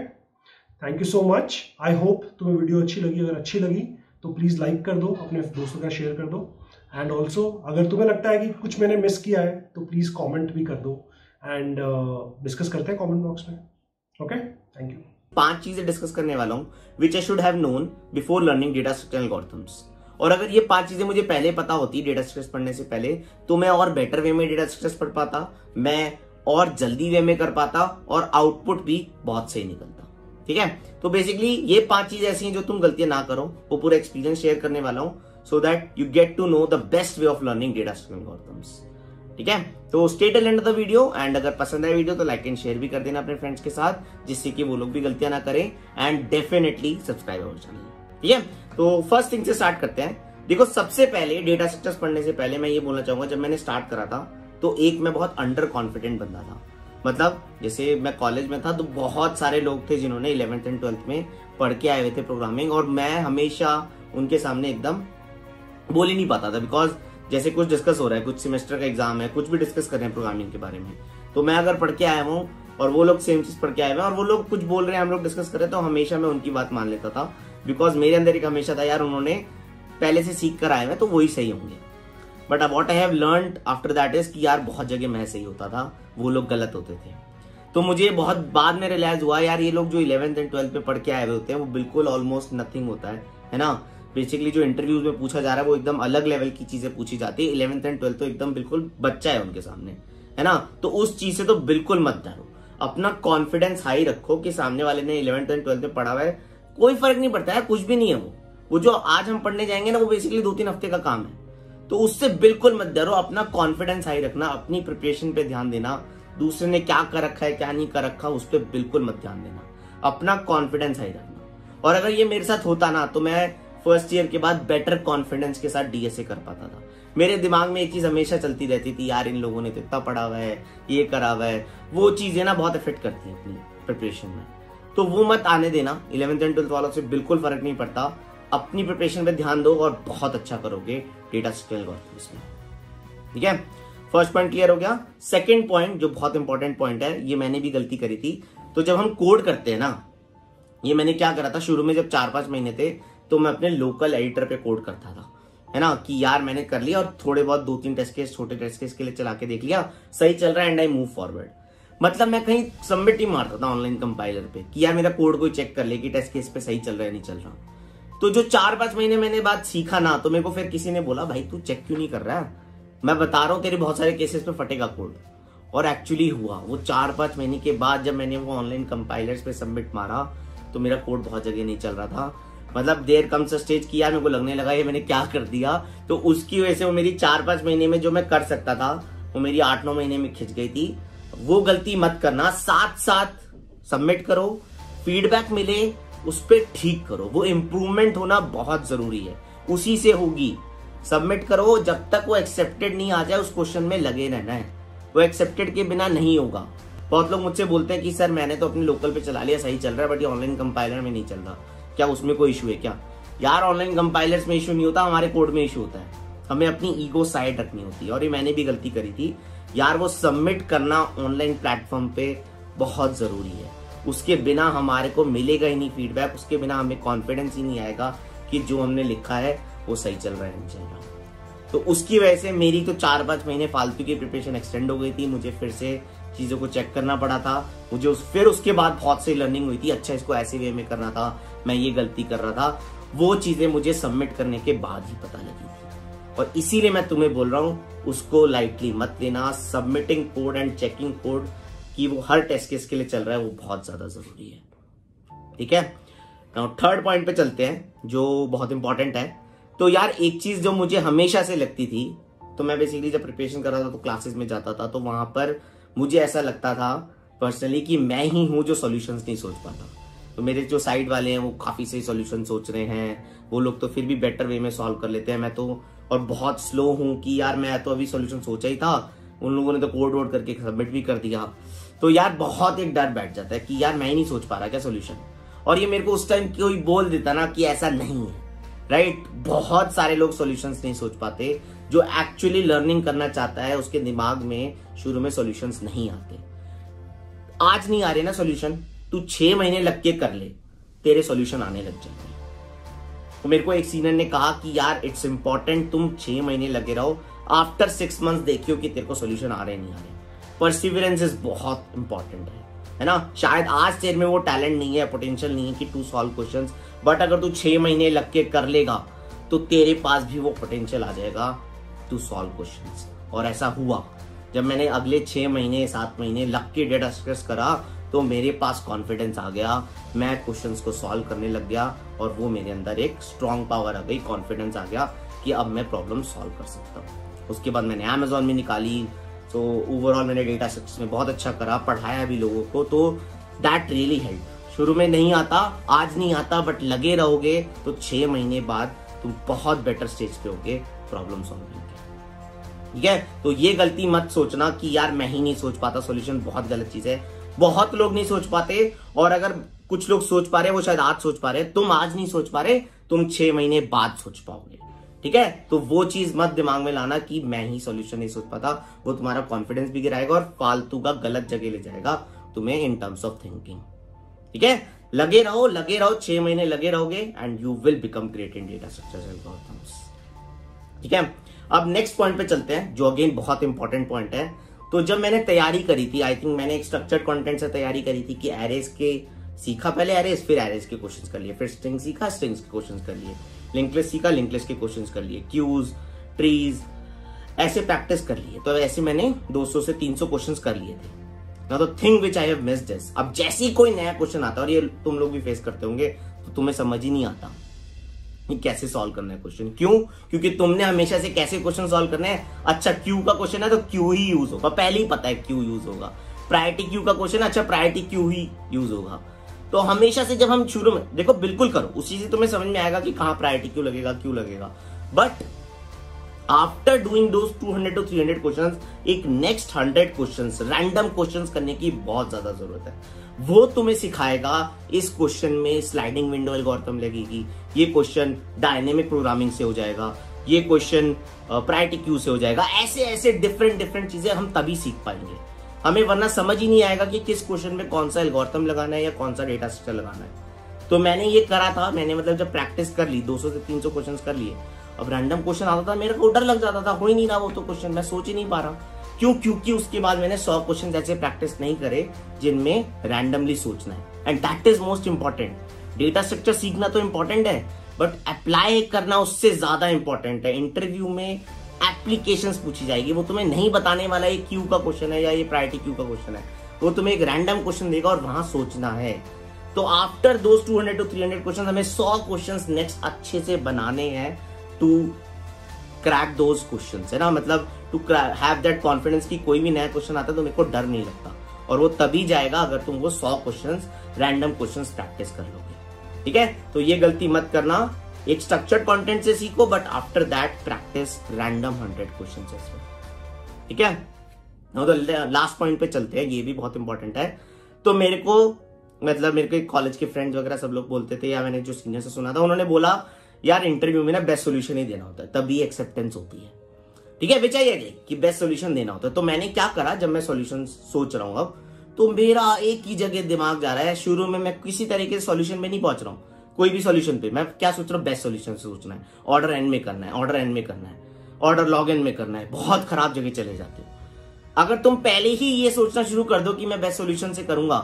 [SPEAKER 2] thank you so much I hope तुम्हें वीडियो अच्छी लगी। अगर अच्छी लगी तो प्लीज़ लाइक कर दो अपने दोस्तों का शेयर कर दो। एंड ऑल्सो अगर तुम्हें लगता है कि कुछ मैंने मिस किया है तो प्लीज़ कॉमेंट भी कर दो। एंड डिस्कस uh, करते हैं कॉमेंट बॉक्स में। ओके थैंक यू
[SPEAKER 1] पाँच चीज़ें डिस्कस करने वाला हूँ which I should have known before learning data structure algorithms और अगर ये पाँच चीज़ें मुझे पहले पता होती डेटा स्ट्रक्चर्स पढ़ने से पहले तो मैं और बेटर वे में डेटा स्ट्रक्चर्स पढ़ पाता मैं और जल्दी वे में कर पाता और आउटपुट भी बहुत सही निकलता। ठीक है? तो बेसिकली ये पाँच चीज़ ऐसी हैं जो तुम गलतियाँ ना करो, वो पूरा एक्सपीरियंस शेयर करने वाला हूँ so that you get to know the best way of learning data algorithms ठीक है? तो state and the video and अगर पसंद है वीडियो तो लाइक एंड शेयर भी कर देना अपने फ्रेंड्स के साथ, जिससे कि वो लोग भी गलतियाँ ना करें and definitely subscribe our channel ठीक है? तो फ़र्स्ट थिंग से स्टार्ट करते हैं। देखो, सबसे पहले डेटा स्ट्रक्चर्स पढ़ने से पहले मैं ये बोलना चाहूँगा, जब मैंने स्टार्ट करा था तो एक मैं बहुत अंडर कॉन्फिडेंट बंदा था। मतलब जैसे मैं कॉलेज में था तो बहुत सारे लोग थे जिन्होंने इलेवेंथ एंड ट्वेल्थ में पढ़ के आए हुए थे प्रोग्रामिंग और मैं हमेशा उनके सामने एकदम बोल ही नहीं पाता था बिकॉज़ जैसे कुछ डिस्कस हो रहा है, कुछ सेमेस्टर का एग्ज़ाम है, कुछ भी डिस्कस कर रहे हैं प्रोग्रामिंग के बारे में तो मैं अगर पढ़ के आया हूँ, और वो लोग सेम चीज़ पढ़ के आए हुए और वो लोग कुछ बोल रहे हैं, हम लोग डिस्कस कर रहे हैं तो हमेशा मैं उनकी बात मान लेता था बिकॉज़ मेरे अंदर एक हमेशा था, यार उन्होंने पहले से सीख कर आए हैं तो वही सही होंगे। But what I have learn after that is कि यार बहुत जगह मैं सही होता था, वो लोग गलत होते थे। तो मुझे बहुत बाद में रियलाइज़ हुआ, यार ये लोग जो इलेवेंथ एंड ट्वेल्थ में पढ़ के आए हुए होते हैं, वो बिल्कुल ऑलमोस्ट नथिंग होता है है ना? बेसिकली जो इंटरव्यूज़ में पूछा जा रहा है, वो एकदम अलग लेवल की चीज़ें पूछी जाती है। इलेवेंथ एंड ट्वेल्थ तो एकदम बिल्कुल बच्चा है उनके सामने, है ना? तो उस चीज़ से तो बिल्कुल मत डरो। अपना कॉन्फिडेंस हाई रखो कि सामने वाले ने इलेवेंथ एंड ट्वेल्थ में पढ़ा हुआ है। कोई फ़र्क नहीं पड़ता है, कुछ भी नहीं है वो। वो जो आज हम पढ़ने जाएँगे ना, वो बेसिकली दो तीन हफ़्ते का काम है। तो उससे बिल्कुल मत डरो, अपना कॉन्फिडेंस हाई रखना, अपनी प्रिपरेशन पे ध्यान देना। दूसरे ने क्या कर रखा है, क्या नहीं कर रखा, उस पर बिल्कुल मत ध्यान देना। अपना कॉन्फिडेंस हाई रखना। और अगर ये मेरे साथ होता ना तो मैं फ़र्स्ट ईयर के बाद बेटर कॉन्फिडेंस के साथ डीएसए कर पाता था। मेरे दिमाग में एक चीज़ हमेशा चलती रहती थी, यार, इन लोगों ने तो इतना पढ़ा हुआ है, ये करा हुआ है। वो चीज़ें ना बहुत इफ़ेक्ट करती है अपनी प्रिपरेशन में। तो वो मत आने देना। इलेवेंथ एंड ट्वेल्थ वालों से बिल्कुल फ़र्क नहीं पड़ता। अपनी प्रिपरेशन पे ध्यान दो और बहुत अच्छा करोगे डेटा स्ट्रक्चर में ठीक है? फ़र्स्ट पॉइंट क्लियर हो गया। सेकेंड पॉइंट जो बहुत इंपॉर्टेंट पॉइंट है, ये मैंने भी गलती करी थी। तो जब हम कोड करते हैं ना, ये मैंने क्या करा था? शुरू में जब चार पाँच महीने थे तो मैं अपने लोकल एडिटर पे कोड करता था। है ना? कि यार मैंने कर लिया और थोड़े बहुत दो तीन टेस्ट केस छोटे टेस्ट केस के लिए चला के देख लिया। सही चल रहा है एंड आई मूव फॉरवर्ड मतलब मैं कहीं सबमिट ही मारता था ऑनलाइन कंपाइलर पे कि यार मेरा कोड कोई चेक कर ले कि टेस्ट केस पे सही चल रहा है नहीं चल रहा। तो जो चार पाँच महीने मैंने बात सीखा ना तो मेरे को फिर किसी ने बोला, भाई, तू चेक क्यों नहीं कर रहा है? मैं बता रहा हूँ, तेरे बहुत सारे केसेस पे फटेगा कोड और एक्चुअली हुआ। वो चार पाँच महीने के बाद जब मैंने वो ऑनलाइन कंपाइलर्स पे सबमिट मारा तो मेरा कोड बहुत जगह नहीं चल रहा था। मतलब देर कम से स्टेज किया, मेरे को लगने लगा, ये मैंने क्या कर दिया? तो उसकी वजह से वो मेरी चार पाँच महीने में जो मैं कर सकता था, वो मेरी आठ नौ महीने में खिंच गई थी। वो गलती मत करना साथ साथ सबमिट करो। फीडबैक मिले उस पर ठीक करो। वो इम्प्रूवमेंट होना बहुत ज़रूरी है। उसी से होगी। सबमिट करो, जब तक वो एक्सेप्टेड नहीं आ जाए, उस क्वेश्चन में लगे रहना है। वो एक्सेप्टेड के बिना नहीं होगा। बहुत लोग मुझसे बोलते हैं कि, सर, मैंने तो अपने लोकल पे चला लिया, सही चल रहा है बट ये ऑनलाइन कंपाइलर में नहीं चल रहा। क्या उसमें कोई इशू है क्या? यार ऑनलाइन कंपाइलर्स में इशू नहीं होता, हमारे कोड में इशू होता है। हमें अपनी ईगो साइड रखनी होती है। और ये मैंने भी गलती करी थी। यार, वो सबमिट करना ऑनलाइन प्लेटफॉर्म पे बहुत ज़रूरी है। उसके बिना हमारे को मिलेगा ही नहीं फीडबैक उसके बिना हमें कॉन्फिडेंस ही नहीं आएगा कि जो हमने लिखा है, वो सही चल रहा है चल रहा। तो उसकी वजह से मेरी तो चार पाँच महीने फालतू की प्रिपरेशन एक्सटेंड हो गई थी, मुझे फिर से चीज़ों को चेक करना पड़ा था। मुझे उस, फिर उसके बाद बहुत सी लर्निंग हुई थी अच्छा इसको ऐसे वे में करना था, मैं ये गलती कर रहा था। वो चीज़ें मुझे सबमिट करने के बाद ही पता लगी थी। और इसीलिए मैं तुम्हें बोल रहा हूँ, उसको लाइटली मत लेना submitting code and checking code की वो हर टेस्ट केस के लिए चल रहा है, वो बहुत ज़्यादा ज़रूरी है। ठीक है? थर्ड पॉइंट पे चलते हैं, जो बहुत इंपॉर्टेंट है। तो यार, एक चीज़ जो मुझे हमेशा से लगती थी तो मैं बेसिकली जब प्रिपरेशन कर रहा था तो क्लासेस में जाता था तो वहाँ पर मुझे ऐसा लगता था पर्सनली कि मैं ही हूँ जो सॉल्यूशंस नहीं सोच पाता। तो मेरे जो साइड वाले हैं, वो काफ़ी सही सॉल्यूशन सोच रहे हैं। वो लोग तो फिर भी बेटर वे में सॉल्व कर लेते हैं। मैं तो और बहुत स्लो हूँ कि यार, मैं तो अभी सॉल्यूशन सोचा ही था। उन लोगों ने तो कोड वोड करके सबमिट भी कर दिया। तो यार बहुत एक डर बैठ जाता है कि यार मैं ही नहीं सोच पा रहा क्या सोल्यूशन और ये मेरे को उस टाइम कोई बोल देता ना कि ऐसा नहीं है राइट बहुत सारे लोग सॉल्यूशंस नहीं सोच पाते, जो एक्चुअली लर्निंग करना चाहता है, उसके दिमाग में शुरू में सॉल्यूशंस नहीं आते। आज नहीं आ रहे ना सॉल्यूशन तू छह महीने लग के कर ले, तेरे सॉल्यूशन आने लग जाएँगे तो मेरे को एक सीनियर ने कहा कि यार इट्स इंपॉर्टेंट तुम छह महीने लगे रहो आफ्टर सिक्स मंथ देखियो कि तेरे को सॉल्यूशन आ रहे नहीं आ रहे। परसिवियरेंस इज़ बहुत इंपॉर्टेंट है है ना? शायद आज तेरे में वो टैलेंट नहीं है पोटेंशियल नहीं है कि टू सॉल्व क्वेश्चंस बट अगर तू छह महीने लग के कर लेगा तो तेरे पास भी वो पोटेंशियल आ जाएगा टू सॉल्व क्वेश्चंस और ऐसा हुआ। जब मैंने अगले छह महीने, सात महीने लग के डेटा स्ट्रेस करा तो मेरे पास कॉन्फिडेंस आ गया, मैं क्वेश्चंस को सॉल्व करने लग गया, और वो मेरे अंदर एक स्ट्रॉन्ग पावर आ गई कॉन्फिडेंस आ गया कि अब मैं प्रॉब्लम सॉल्व कर सकता हूँ। उसके बाद मैंने अमेजोन में निकाली तो ओवरऑल मैंने डेटा स्ट्रक्चर में बहुत अच्छा करा, पढ़ाया भी लोगों को तो दैट रियली हेल्प शुरू में नहीं आता, आज नहीं आता बट लगे रहोगे तो छह महीने बाद तुम बहुत बेटर स्टेज पे होगे प्रॉब्लम सॉल्विंग के. ठीक है? तो ये गलती मत सोचना कि यार मैं ही नहीं सोच पाता सॉल्यूशन बहुत गलत चीज़ है. बहुत लोग नहीं सोच पाते, और अगर कुछ लोग सोच पा रहे वो शायद आज सोच पा रहे तुम आज नहीं सोच पा रहे, तुम छह महीने बाद सोच पाओगे. ठीक है? तो वो चीज़ मत दिमाग में लाना कि मैं ही सॉल्यूशन नहीं सोच पाता। वो तुम्हारा कॉन्फिडेंस भी गिराएगा और फालतू का गलत जगह ले जाएगा तुम्हें इन टर्म्स ऑफ़ थिंकिंग ठीक है? लगे रहो लगे रहो, छह महीने लगे रहोगे and you will become great in data structure ठीक है? अब नेक्स्ट पॉइंट पे चलते हैं, जो अगेन बहुत इंपॉर्टेंट पॉइंट है। तो जब मैंने तैयारी करी थी आई थिंक मैंने एक स्ट्रक्चर्ड कंटेंट से तैयारी करी थी कि एरेस के, सीखा पहले एरेस फिर एरेस के क्वेश्चंस कर लिए, फिर स्ट्रिंग सीखा स्ट्रिंग्स के क्वेश्चंस कर लिए। लिंकलेस सीखा लिंकलेस के क्वेश्चंस कर लिए क्यूज ट्रीज ऐसे प्रैक्टिस कर लिए। तो ऐसे मैंने 200 से 300 क्वेश्चंस कर लिए थे। ना तो thing which I have missed this अब जैसे ही कोई नया क्वेश्चन आता है, और ये तुम लोग भी फेस करते होंगे तो तुम्हें समझ ही नहीं आता कि कैसे सॉल्व करना है क्वेश्चन क्यों? क्योंकि तुमने हमेशा से कैसे क्वेश्चन सॉल्व करने हैं? अच्छा क्यू का क्वेश्चन है तो क्यू ही यूज़ होगा। पहले ही पता है क्यू यूज़ होगा। प्रायोरिटी क्यू का क्वेश्चन अच्छा प्रायोरिटी क्यू ही यूज़ होगा। तो हमेशा से जब हम शुरू में, देखो, बिल्कुल करो, उसी से तुम्हें समझ में आएगा कि कहाँ प्रायोरिटी क्यों लगेगा क्यों लगेगा। But after doing those 200 to 300 questions एक नेक्स्ट 100 क्वेश्चंस रैंडम क्वेश्चंस करने की बहुत ज़्यादा ज़रूरत है। वो तुम्हें सिखाएगा इस क्वेश्चन में स्लाइडिंग विंडो एल्गोरिथम लगेगी। ये क्वेश्चन डायनेमिक प्रोग्रामिंग से हो जाएगा। ये क्वेश्चन प्रायोरिटी क्यू से हो जाएगा। ऐसे ऐसे डिफरेंट डिफरेंट चीज़ें हम तभी सीख पाएँगे। हमें वरना समझ ही नहीं आएगा कि किस क्वेश्चन में कौन सा एल्गोरिथम लगाना है या कौन सा डेटा स्ट्रक्चर लगाना है। तो मैंने ये करा था, मैंने मतलब जब प्रैक्टिस कर ली 200 से 300 क्वेश्चन कर लिए, अब रैंडम क्वेश्चन आता था, मेरे को डर लग जाता था, हो ही नहीं रहा वो तो क्वेश्चन मैं सोच ही नहीं पा रहा। क्यों? क्योंकि उसके बाद मैंने सौ क्वेश्चन ऐसे प्रैक्टिस नहीं करे जिनमें रैंडमली सोचना है। And that is most important data structure सीखना तो इंपॉर्टेंट है बट अप्लाई करना उससे ज़्यादा इंपॉर्टेंट है। इंटरव्यू में एप्लीकेशंस पूछी जाएगी। वो तुम्हें नहीं बताने वाला ये क्यू का क्वेश्चन है या ये प्रायोरिटी क्यू का क्वेश्चन है। वो तुम्हें एक रैंडम क्वेश्चन देगा और वहाँ सोचना है। तो after do two hundred to three hundred question हमें सौ क्वेश्चन नेक्स्ट अच्छे से बनाने हैं टू क्रैक दोज क्वेश्चन है ना? मतलब टू हैव दैट कॉन्फिडेंस की कोई भी नया क्वेश्चन आता है तो मेरे को डर नहीं लगता। और वो तभी जाएगा अगर तुम वो सौ क्वेश्चन रैंडम क्वेश्चन प्रैक्टिस कर लोगे। ठीक है? तो ये गलती मत करना। एक स्ट्रक्चर्ड कंटेंट से सीखो but after that practice random hundred question ठीक है? तो लास्ट पॉइंट पे चलते हैं, ये भी बहुत इंपॉर्टेंट है। तो मेरे को मतलब मेरे को कॉलेज के फ्रेंड्स वगैरह सब लोग बोलते थे, या मैंने जो सीनियर से सुना था, उन्होंने बोला, यार इंटरव्यू में ना बेस्ट सोल्यूशन ही देना होता है, तभी एक्सेप्टेंस होती है। ठीक है? विच आई कि बेस्ट सोल्यूशन देना होता है। तो मैंने क्या करा, जब मैं सोल्यूशन सोच रहा हूँ अब तो मेरा एक ही जगह दिमाग जा रहा है, शुरू में मैं किसी तरीके से सोल्यूशन में नहीं पहुँच रहा हूँ। कोई भी सोल्यूशन पे। मैं क्या सोच रहा हूँ? बेस्ट सोल्यूशन से सोचना है। ऑर्डर एंड में करना है ऑर्डर एंड में करना है। ऑर्डर लॉग इन में करना है। बहुत खराब जगह चले जाते हो। अगर तुम पहले ही ये सोचना शुरू कर दो कि मैं बेस्ट सोल्यूशन से करूँगा,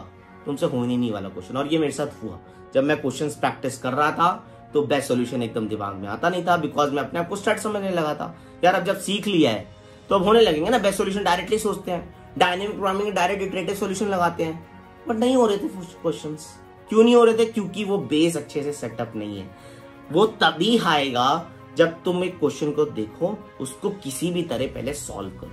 [SPEAKER 1] तुमसे होने नहीं वाला क्वेश्चन और ये मेरे साथ हुआ। जब मैं क्वेश्चन प्रैक्टिस कर रहा था तो बेस्ट सोल्यूशन एकदम दिमाग में आता नहीं था बिकॉज़ मैं अपने आप को स्टार्ट समझने लगा था। यार, अब जब सीख लिया है तो अब होने लगेंगे ना बेस्ट सोल्यूशन डायरेक्टली सोचते हैं। Dynamic programming direct iterative solution लगाते हैं। बट नहीं हो रहे थे क्वेश्चन क्यों नहीं हो रहे थे? क्योंकि वो बेस अच्छे से सेटअप नहीं है। वो तभी आएगा जब तुम एक क्वेश्चन को देखो, उसको किसी भी तरह पहले सॉल्व करो।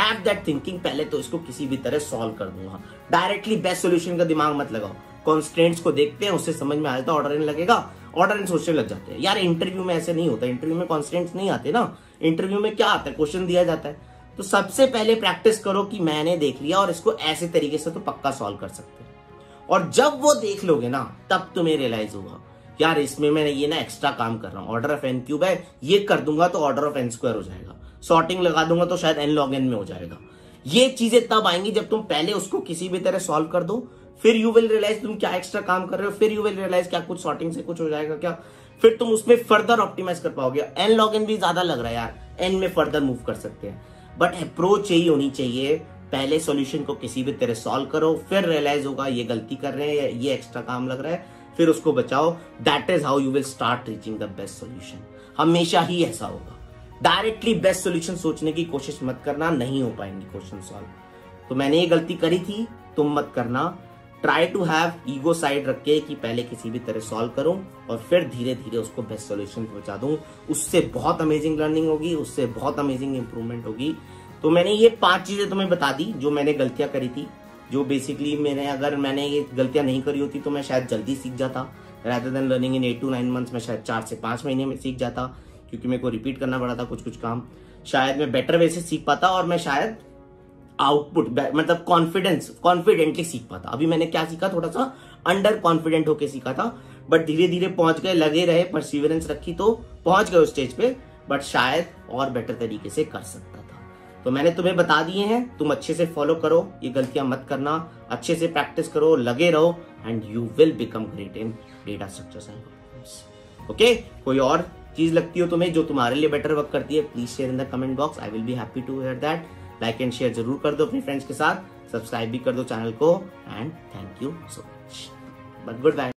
[SPEAKER 1] हैव दैट थिंकिंग पहले तो इसको किसी भी तरह सॉल्व कर दूँगा। डायरेक्टली बेस्ट सोल्यूशन का दिमाग मत लगाओ। कॉन्स्टेंट्स को देखते हैं, उससे समझ में आ जाता है ऑर्डर इन लगेगा। ऑर्डर इन सोचने लग जाते हैं। यार इंटरव्यू में ऐसे नहीं होता। इंटरव्यू में कॉन्स्टेंट्स नहीं आते ना। इंटरव्यू में क्या आता है? क्वेश्चन दिया जाता है। तो सबसे पहले प्रैक्टिस करो कि मैंने देख लिया और इसको ऐसे तरीके से तो पक्का सॉल्व कर सकते और जब वो देख लोगे ना, तब तुम्हें रियलाइज़ होगा यार इसमें मैं ये ना एक्स्ट्रा काम कर रहा हूँ। ऑर्डर ऑफ़ एन क्यूब है, ये कर दूँगा तो ऑर्डर ऑफ़ एन स्क्वायर हो जाएगा। सॉर्टिंग लगा दूँगा तो शायद एन लॉग एन में हो जाएगा। ये चीज़ें तब आएँगी जब तुम पहले उसको किसी भी तरह सॉल्व कर दो। फिर यू विल रियलाइज़ तुम क्या एक्स्ट्रा काम कर रहे हो, फिर यू विल रियलाइज़ क्या कुछ सॉर्टिंग से कुछ हो जाएगा क्या। फिर तुम उसमें फर्दर ऑप्टिमाइज कर पाओगे। एन लॉग इन भी ज़्यादा लग रहा है यार। एन में फर्दर मूव कर सकते हैं। बट अप्रोच यही होनी चाहिए पहले सॉल्यूशन को किसी भी तरह सॉल्व करो, फिर रियलाइज़ होगा ये गलती कर रहे हैं ये एक्स्ट्रा काम लग रहा है, फिर उसको बचाओ। That is how you will start reaching the best solution हमेशा ही ऐसा होगा। डायरेक्टली बेस्ट सोल्यूशन सोचने की कोशिश मत करना, नहीं हो पाएँगे क्वेश्चन सॉल्व तो मैंने ये गलती करी थी, तुम मत करना। Try to have ego side रख के कि पहले किसी भी तरह सॉल्व करूँ और फिर धीरे धीरे उसको बेस्ट सोल्यूशन पहुँचा दूँ। उससे बहुत अमेजिंग लर्निंग होगी, उससे बहुत अमेजिंग इंप्रूवमेंट होगी। तो मैंने ये पाँच चीज़ें तुम्हें बता दी, जो मैंने गलतियाँ करी थी, जो बेसिकली मैंने, अगर मैंने ये गलतियाँ नहीं करी होती तो मैं शायद जल्दी सीख जाता। Rather than learning in eight to nine months में शायद चार से पाँच महीने में सीख जाता, क्योंकि मेरे को रिपीट करना पड़ा था कुछ कुछ काम। शायद मैं बेटर वे से सीख पाता और मैं शायद आउटपुट मतलब कॉन्फिडेंस कॉन्फिडेंटली सीख पाता। अभी मैंने क्या सीखा? थोड़ा सा अंडर कॉन्फिडेंट होके सीखा था बट धीरे धीरे पहुँच गए, लगे रहे परसिवरेंस रखी तो पहुँच गए उस स्टेज पे बट शायद और बेटर तरीके से कर सकता। तो मैंने तुम्हें बता दिए हैं, तुम अच्छे से फॉलो करो, ये गलतियाँ मत करना, अच्छे से प्रैक्टिस करो, लगे रहो and you will become great in data structures and okay कोई और चीज़ लगती हो तुम्हें जो तुम्हारे लिए बेटर वर्क करती है please share in the comment box I will be happy to hear that like and share ज़रूर कर दो अपने फ्रेंड्स के साथ. सब्सक्राइब भी कर दो चैनल को and thank you so much but goodbye